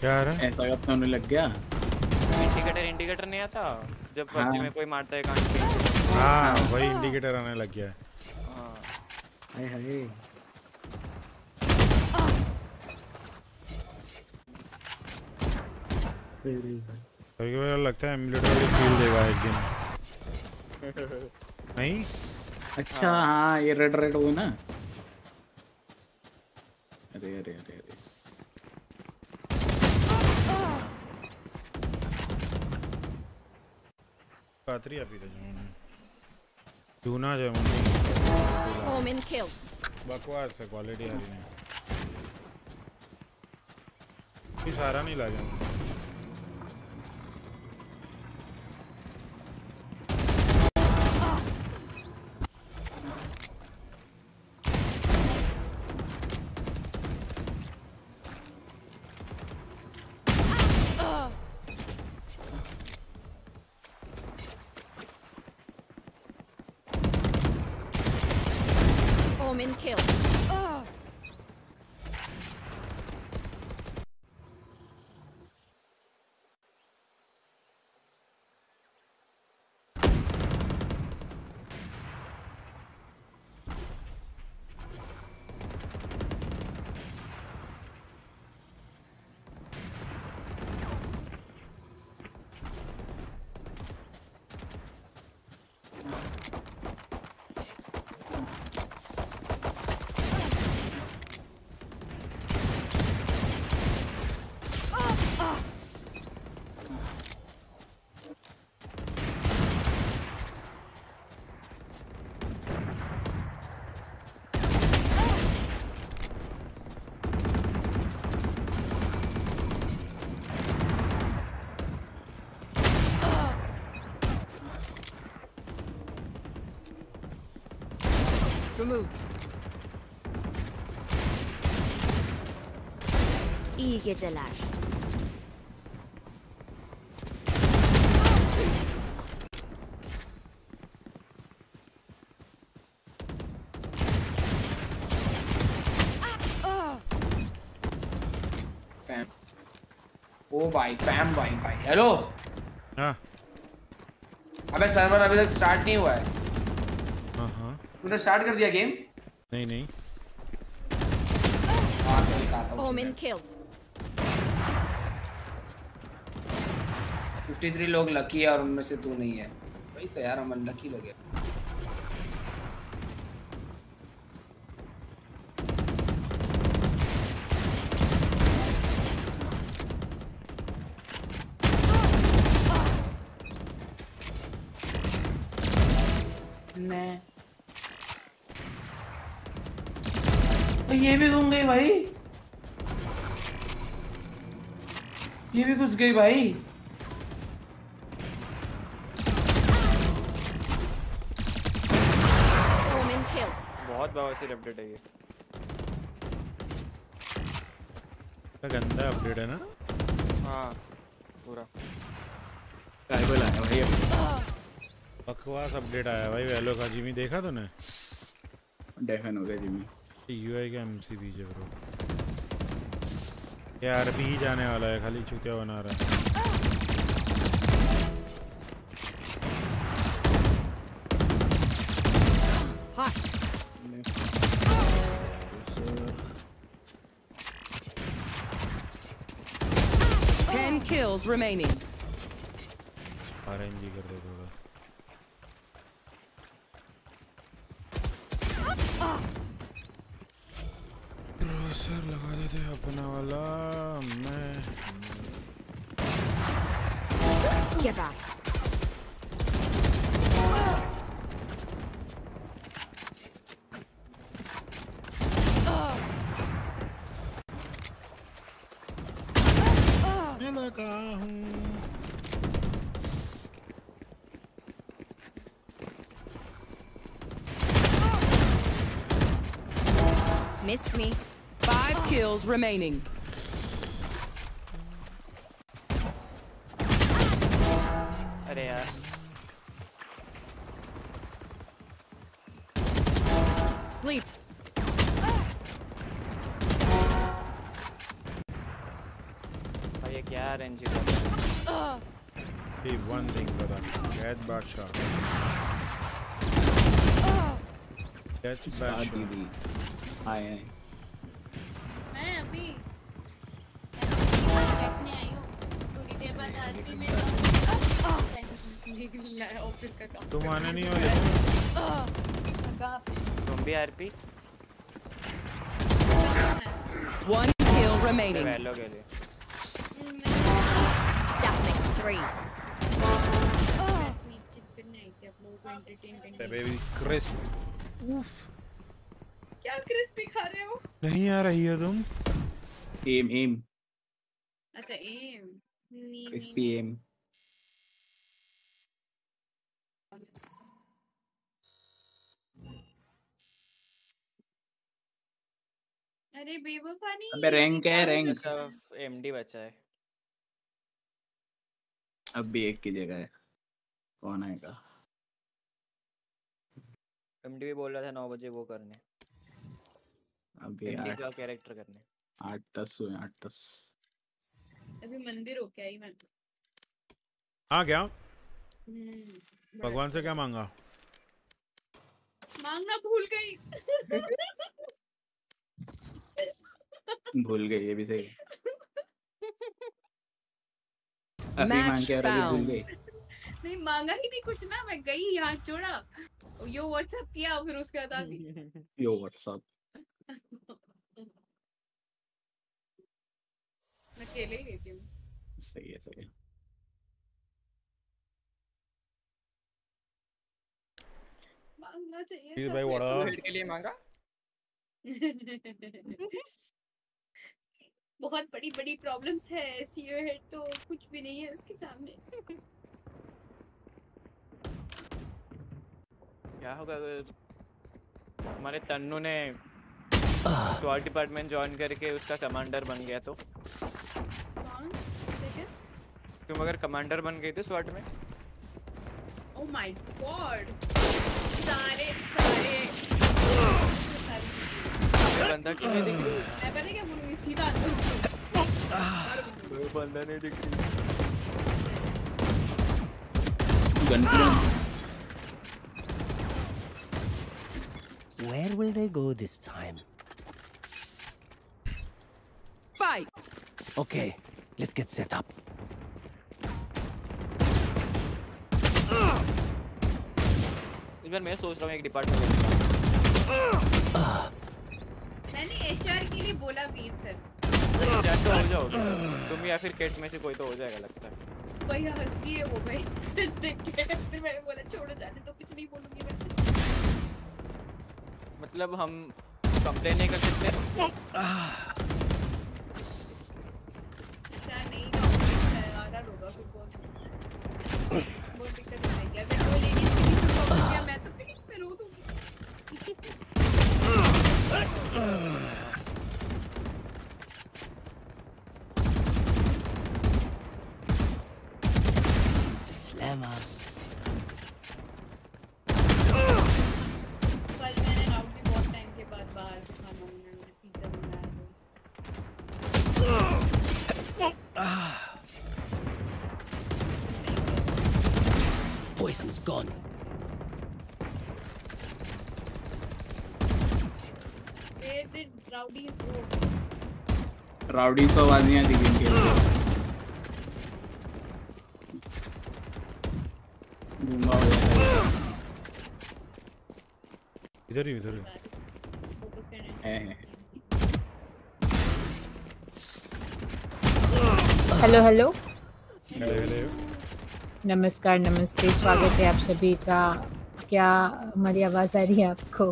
[SPEAKER 2] क्या आ रहा है?
[SPEAKER 101] ऐसा कब होने लग गया।
[SPEAKER 98] इंडिकेटर इंडिकेटर नहीं आता? जब पबजी
[SPEAKER 101] हाँ।
[SPEAKER 98] में कोई मारता है कहाँ पे
[SPEAKER 2] हाँ वही इंडिकेटर आने लग गया है।
[SPEAKER 98] हाँ।
[SPEAKER 101] हाय हाय।
[SPEAKER 2] कभी कभी लगता है एमुलेटर वाली फील देगा एक दिन। *laughs* नहीं?
[SPEAKER 101] अच्छा हाँ ये रेड रेड वो ना। अरे अरे अरे अरे।
[SPEAKER 2] कातरी आप इधर जूना जो मुझे
[SPEAKER 100] Omen killed.
[SPEAKER 2] बकवास है क्वालिटी आ रही है। ये सारा नहीं लगा
[SPEAKER 102] geceler.
[SPEAKER 19] फैम ओ भाई फैम भाई भाई हेलो
[SPEAKER 2] हाँ।
[SPEAKER 19] अबे सर्वर अभी तक स्टार्ट नहीं हुआ है।
[SPEAKER 2] हाँ हाँ।
[SPEAKER 19] तूने स्टार्ट कर दिया गेम
[SPEAKER 2] नहीं नहीं।
[SPEAKER 19] हाँ तो एक आता हूँ
[SPEAKER 102] Omen killed.
[SPEAKER 19] 53 लोग लकी है और उनमें से तू नहीं है। भाई तो यार, हम लकी लोग
[SPEAKER 103] तो ये भी घूम गई भाई। ये भी घुस गई भाई।
[SPEAKER 98] बहुत अपडेट है ये।
[SPEAKER 2] का गंदा अपडेट है ना?
[SPEAKER 98] हाँ पूरा।
[SPEAKER 101] काय को लाया भाई अब।
[SPEAKER 2] बकवास अपडेट आया भाई वैलो का जिमी देखा तूने?
[SPEAKER 101] डेफन हो गया जिमी
[SPEAKER 2] यूआई का एमसी बीजे ब्रो ये आरपी ही जाने वाला है खाली चूतिया बना रहा है।
[SPEAKER 99] Remaining.
[SPEAKER 2] RNG कर दो थोड़ा
[SPEAKER 99] Five kills remaining.
[SPEAKER 98] अरे यार
[SPEAKER 99] Sleep.
[SPEAKER 98] भाई ये क्या रेंज
[SPEAKER 2] ये वन थिंग पता कैच बादशाह कैच बादशाह
[SPEAKER 101] दीदी हाय हाय
[SPEAKER 104] मैं
[SPEAKER 2] तुम
[SPEAKER 99] One kill remaining.
[SPEAKER 102] That makes three.
[SPEAKER 104] लिए।
[SPEAKER 2] बेबी क्रिस्प उफ
[SPEAKER 104] क्या क्रिस्पी खा रहे हो?
[SPEAKER 2] नहीं आ रही हो तुम?
[SPEAKER 101] एम एम
[SPEAKER 104] अच्छा एम नी
[SPEAKER 101] क्रिस्पी एम
[SPEAKER 104] अरे बेवफा नहीं
[SPEAKER 101] अबे रैंक है रैंक।
[SPEAKER 98] सिर्फ़ एमडी बचा है।
[SPEAKER 101] अब भी एक की जगह है। कौन आएगा?
[SPEAKER 98] एमडी भी बोल रहा था नौ बजे वो करने।
[SPEAKER 101] अभी आठ
[SPEAKER 98] का कैरेक्टर करने।
[SPEAKER 101] आठ दस हुए आठ दस।
[SPEAKER 104] अभी मंदिर हो क्या ही मैं?
[SPEAKER 2] हाँ क्या?
[SPEAKER 104] हम्म,
[SPEAKER 2] भगवान से क्या मांगा?
[SPEAKER 104] मांगना भूल गई। *laughs*
[SPEAKER 101] भूल गई ये भी सही अभी मांग के अभी भूल गई।
[SPEAKER 104] नहीं मांगा ही नहीं कुछ ना मैं गई यहाँ छोड़ा। यो व्हाट्सएप किया फिर उसके बाद आ गई। *laughs*
[SPEAKER 101] यो व्हाट्सअप
[SPEAKER 104] मैं अकेले ही गई थी
[SPEAKER 101] सही है सही है।
[SPEAKER 104] मांगना चाहिए
[SPEAKER 2] भाई। वड़ा।
[SPEAKER 98] के लिए मांगा? *laughs* *laughs*
[SPEAKER 104] बहुत बड़ी बड़ी प्रॉब्लम्स है सीओ हेड तो कुछ भी नहीं है उसके सामने।
[SPEAKER 98] क्या होगा अगर हमारे तन्नू ने स्वाट डिपार्टमेंट ज्वाइन करके उसका कमांडर बन गया तो? तुम अगर कमांडर बन गई थी स्वाट में?
[SPEAKER 104] ओ माय गॉड सारे सारे।
[SPEAKER 98] बंदा क्यों नहीं दिख रही।
[SPEAKER 104] मैं पता क्या बोलूँगी? सीधा
[SPEAKER 98] कोई बंदा नहीं दिख रही।
[SPEAKER 101] Gun
[SPEAKER 102] Where will they go this time?
[SPEAKER 99] Fight.
[SPEAKER 102] Okay, let's get set up.
[SPEAKER 98] इस बार मैं सोच रहा हूँ एक डिपार्टमेंट
[SPEAKER 104] मैंने एचआर के लिए बोला वीर सर।
[SPEAKER 98] क्या तो हो जाओगे। तुम या फिर केट में से कोई तो हो जाएगा लगता है।
[SPEAKER 104] भाई हंसती है वो भाई सच देख के। फिर मैंने बोला छोड़ो जाने तो कुछ नहीं बोलूँगी मैं।
[SPEAKER 98] मतलब हम कंप्लेन नहीं कर सकते?
[SPEAKER 104] एचआर नहीं ना आर होगा फिर बहुत। बहुत दिक्कत जाएगी। अगर दो लेडीज़ के बीच में तो फिर रो दूँगी?
[SPEAKER 102] Slammer.
[SPEAKER 104] कल मैंने राउंड भी बहुत टाइम के बाद बाहर से खाना मंगाया मैंने पिज्जा मंगाया
[SPEAKER 102] Poison's gone.
[SPEAKER 104] Where did rowdies go?
[SPEAKER 101] Rowdy को आवाज़ नहीं आती गेम के गूँगा हो जाता
[SPEAKER 2] इधर ही इधर ही।
[SPEAKER 101] है, है।
[SPEAKER 90] हेलो हेलो नमस्कार नमस्ते। स्वागत है आप सभी का। क्या हमारी आवाज़ आ रही है आपको?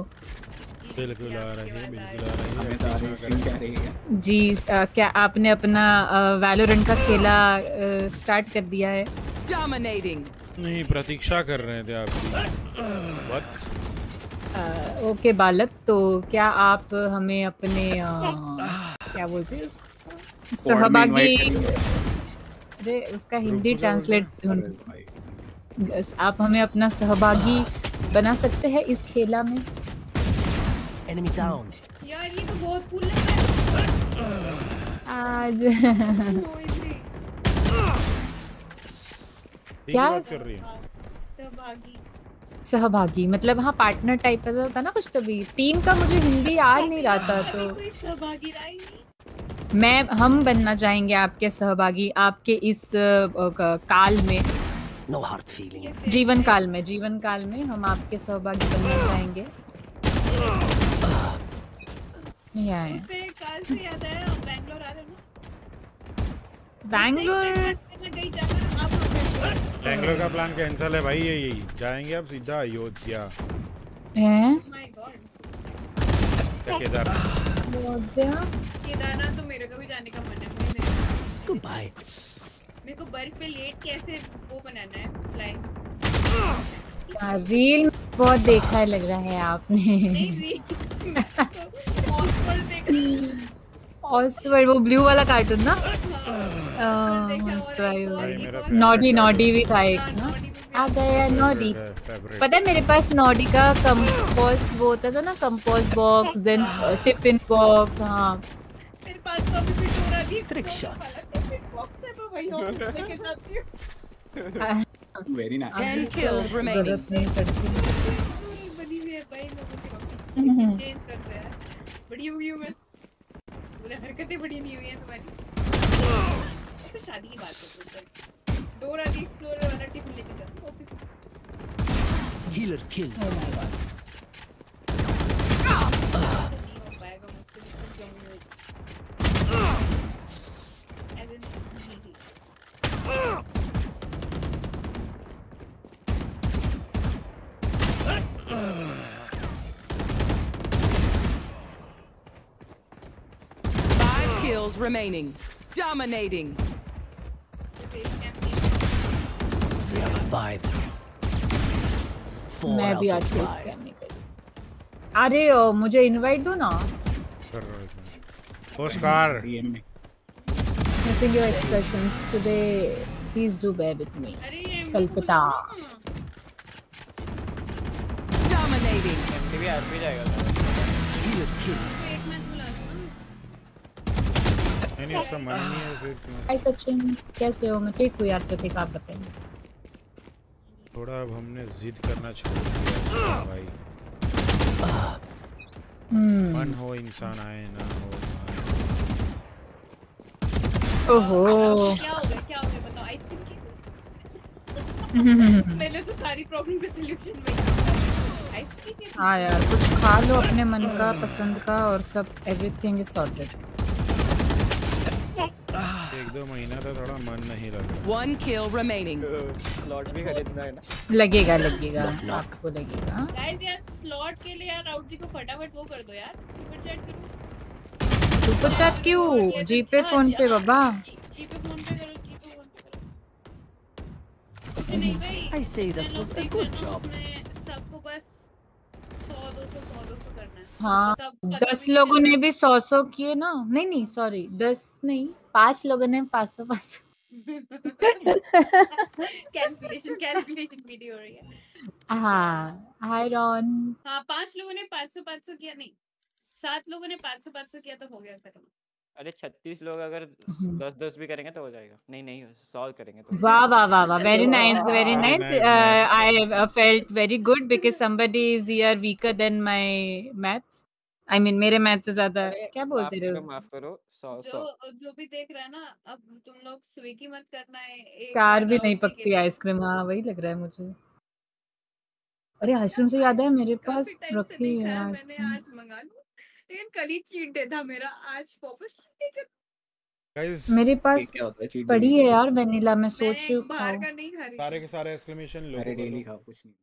[SPEAKER 2] बिल्कुल आ रही है बिल्कुल आ रही है।
[SPEAKER 101] हमें तो आ रही है, है
[SPEAKER 90] जी अ, क्या आपने अपना वैलोरेंट का खेला स्टार्ट कर दिया है?
[SPEAKER 99] Dominating.
[SPEAKER 2] नहीं प्रतीक्षा कर रहे थे आपकी
[SPEAKER 90] अ, ओके बालक तो क्या आप हमें अपने अ, क्या बोलते हैं सहभागी अरे उसका हिंदी ट्रांसलेट बस आप हमें अपना सहभागी बना सकते हैं इस खेला में?
[SPEAKER 102] Enemy down.
[SPEAKER 104] यार ये तो बहुत कूल लग रहा है।
[SPEAKER 90] आज। *laughs* क्या?
[SPEAKER 2] कर रही है।
[SPEAKER 104] सहभागी।
[SPEAKER 90] सहभागी मतलब हाँ पार्टनर टाइप का होता ना कुछ तभी। टीम का मुझे हिंदी याद नहीं रहा था तो
[SPEAKER 104] सहभागी रहा ही नहीं।
[SPEAKER 90] मैं हम बनना चाहेंगे आपके सहभागी आपके इस काल में।
[SPEAKER 102] No hard feelings.
[SPEAKER 90] जीवन काल में जीवन काल में हम आपके सहभागी बनना चाहेंगे। नहीं आए
[SPEAKER 104] उससे काल से याद आया हम बैंगलोर आ रहे ना।
[SPEAKER 90] बैंगलोर?
[SPEAKER 104] आप
[SPEAKER 2] का प्लान कैंसिल है भाई यही। जाएँगे अब सीधा अयोध्या।
[SPEAKER 90] हैं?
[SPEAKER 104] माय गॉड
[SPEAKER 2] केदारनाथ
[SPEAKER 90] अयोध्या
[SPEAKER 104] केदारनाथ तो मेरे को भी जाने का मन है मेरे को बर्फ़ पे लेट कैसे वो बनाना है फ्लाई
[SPEAKER 90] हाँ, रील बहुत देखा है लग रहा है आपने। ऑसवर्ड वो ब्लू वाला कार्टून ना?
[SPEAKER 104] एक और-
[SPEAKER 90] नॉडी नॉडी भी था एक ना? आ गया नॉडी पता है मेरे पास नॉडी का कंपोस्ट वो होता था ना compost box then tiffin box हाँ।
[SPEAKER 104] मेरे पास तो अभी भी Dora the
[SPEAKER 102] Trick shots.
[SPEAKER 104] Box है मैं वही ऑफ़िस लेके जाती हूँ। *laughs*
[SPEAKER 101] Very nice
[SPEAKER 99] Ten kills remaining.
[SPEAKER 90] ज़रूरत नहीं पड़ती
[SPEAKER 104] बनी हुई है भाई लोगों की
[SPEAKER 90] हम्म।
[SPEAKER 104] ऑफ़िस चेंज कर दो यार बड़ी हुई हूँ मैं बोले हरकतें बड़ी नहीं हुई हैं तुम्हारी तो शादी की बात करते हैं डोरा दी एक्सप्लोरर वाला टिफ़िन लेके जाती हूँ office
[SPEAKER 102] Healer killed.
[SPEAKER 90] Oh my god.
[SPEAKER 104] नहीं हो पाएगा मुझसे बिल्कुल जमी हुई As in, नहीं,
[SPEAKER 99] kills remaining. Dominating.
[SPEAKER 102] Three out of five. Four
[SPEAKER 90] मैं
[SPEAKER 102] out
[SPEAKER 90] भी
[SPEAKER 102] of
[SPEAKER 90] आज फेस
[SPEAKER 102] five.
[SPEAKER 90] करने के लिए अरे ओ, मुझे इनवाइट दो ना
[SPEAKER 2] कर रहा हूँ Oscar
[SPEAKER 90] Missing your expressions today. Please do bear with me. कल्पता
[SPEAKER 99] Dominating.
[SPEAKER 98] MTV RP जाएगा
[SPEAKER 2] नहीं नहीं उसका मन नहीं है फिर क्यों
[SPEAKER 90] सचिन कैसे हो? मैं ठीक हूँ यार प्रतीक आप बताएँ
[SPEAKER 2] थोड़ा अब हमने जिद करना छोड़ दिया भाई।
[SPEAKER 90] हम्म।
[SPEAKER 2] मन हो इंसान आए ना हो
[SPEAKER 90] ओहो।
[SPEAKER 104] क्या हो गया क्या हो गया बताओ आइसक्रीम की *laughs* मैंने तो सारी प्रॉब्लम का आइसक्रीम की
[SPEAKER 90] हाँ यार कुछ खा लो अपने मन का पसंद का और सब एवरीथिंग इज़ सॉर्टेड
[SPEAKER 2] एक दो महीना तो थोड़ा मन नहीं लग रहा।
[SPEAKER 99] One kill remaining.
[SPEAKER 98] स्लॉट भी खरीदना है ना।
[SPEAKER 90] लगेगा लगेगा आपको लगेगा।
[SPEAKER 104] गाइस यार स्लॉट के लिए यार राउट जी को फटाफट वो कर दो यार। सुपर चैट करो।
[SPEAKER 90] सुपर चैट क्यों जी पे फ़ोन पे बाबा।
[SPEAKER 104] जी पे फ़ोन पे करो जी पे फ़ोन पे करो। नहीं भाई।
[SPEAKER 102] I say that was a good job.
[SPEAKER 104] उसमें सबको बस 100 200 100 200 करना है पता- पता
[SPEAKER 90] दस लोगों ने भी सौ सौ किए ना। नहीं नहीं सॉरी दस नहीं पाँच लोगों ने पाँच सौ पाँच सौ।
[SPEAKER 104] कैलकुलेशन कैलकुलेशन वीडियो हो रही है।
[SPEAKER 90] हाँ हाय रॉन
[SPEAKER 104] हाँ पाँच लोगों ने 500 500 किया नहीं सात लोगों ने 500 500 किया तो हो गया खत्म।
[SPEAKER 98] अरे छत्तीस लोग अगर दस दस भी करेंगे तो हो जाएगा। नहीं नहीं सॉल्व करेंगे तो।
[SPEAKER 90] वाह वाह वाह वाह very Very nice
[SPEAKER 98] nice,
[SPEAKER 90] uh, I uh, felt very good because somebody is here weaker than my mean मेरे maths से ज़्यादा क्या बोलते रहे
[SPEAKER 98] करो
[SPEAKER 90] उसको?
[SPEAKER 98] माफ़ करो सौ सौ।
[SPEAKER 104] जो जो भी देख रहा है ना अब तुम लोग स्विगी मत करना है एक
[SPEAKER 90] कार भी नहीं पकती आइसक्रीम हाँ वही लग रहा है मुझे। अरे आइसक्रीम से याद है मेरे पास रखी है
[SPEAKER 104] मैंने आज मंगा लूँ। लेकिन कल ही चीट डे था मेरा आज वापस
[SPEAKER 2] गाइस
[SPEAKER 90] मेरे पास
[SPEAKER 2] क्या है
[SPEAKER 90] पड़ी है यार वेनिला मैं सोच रही हूँ
[SPEAKER 104] बाहर का नहीं खा रही
[SPEAKER 2] सारे के सारे एक्सक्लेमेशन लोगो
[SPEAKER 101] अरे डेली खाओ कुछ नहीं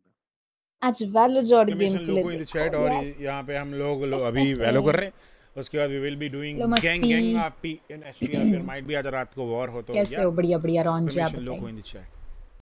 [SPEAKER 90] आज वैलो जॉर्ड
[SPEAKER 2] game
[SPEAKER 90] play
[SPEAKER 2] logo in the chat और यहाँ पे हम लोग लो, अभी वैलो कर रहे हैं। उसके बाद we will
[SPEAKER 90] be
[SPEAKER 2] doing
[SPEAKER 90] gang.
[SPEAKER 2] Gang आपी इन एसपीआर फिर माइट भी आज रात को वॉर हो तो
[SPEAKER 90] कैसे हो बढ़िया बढ़िया रॉन जी आप
[SPEAKER 2] लोगो इन द चैट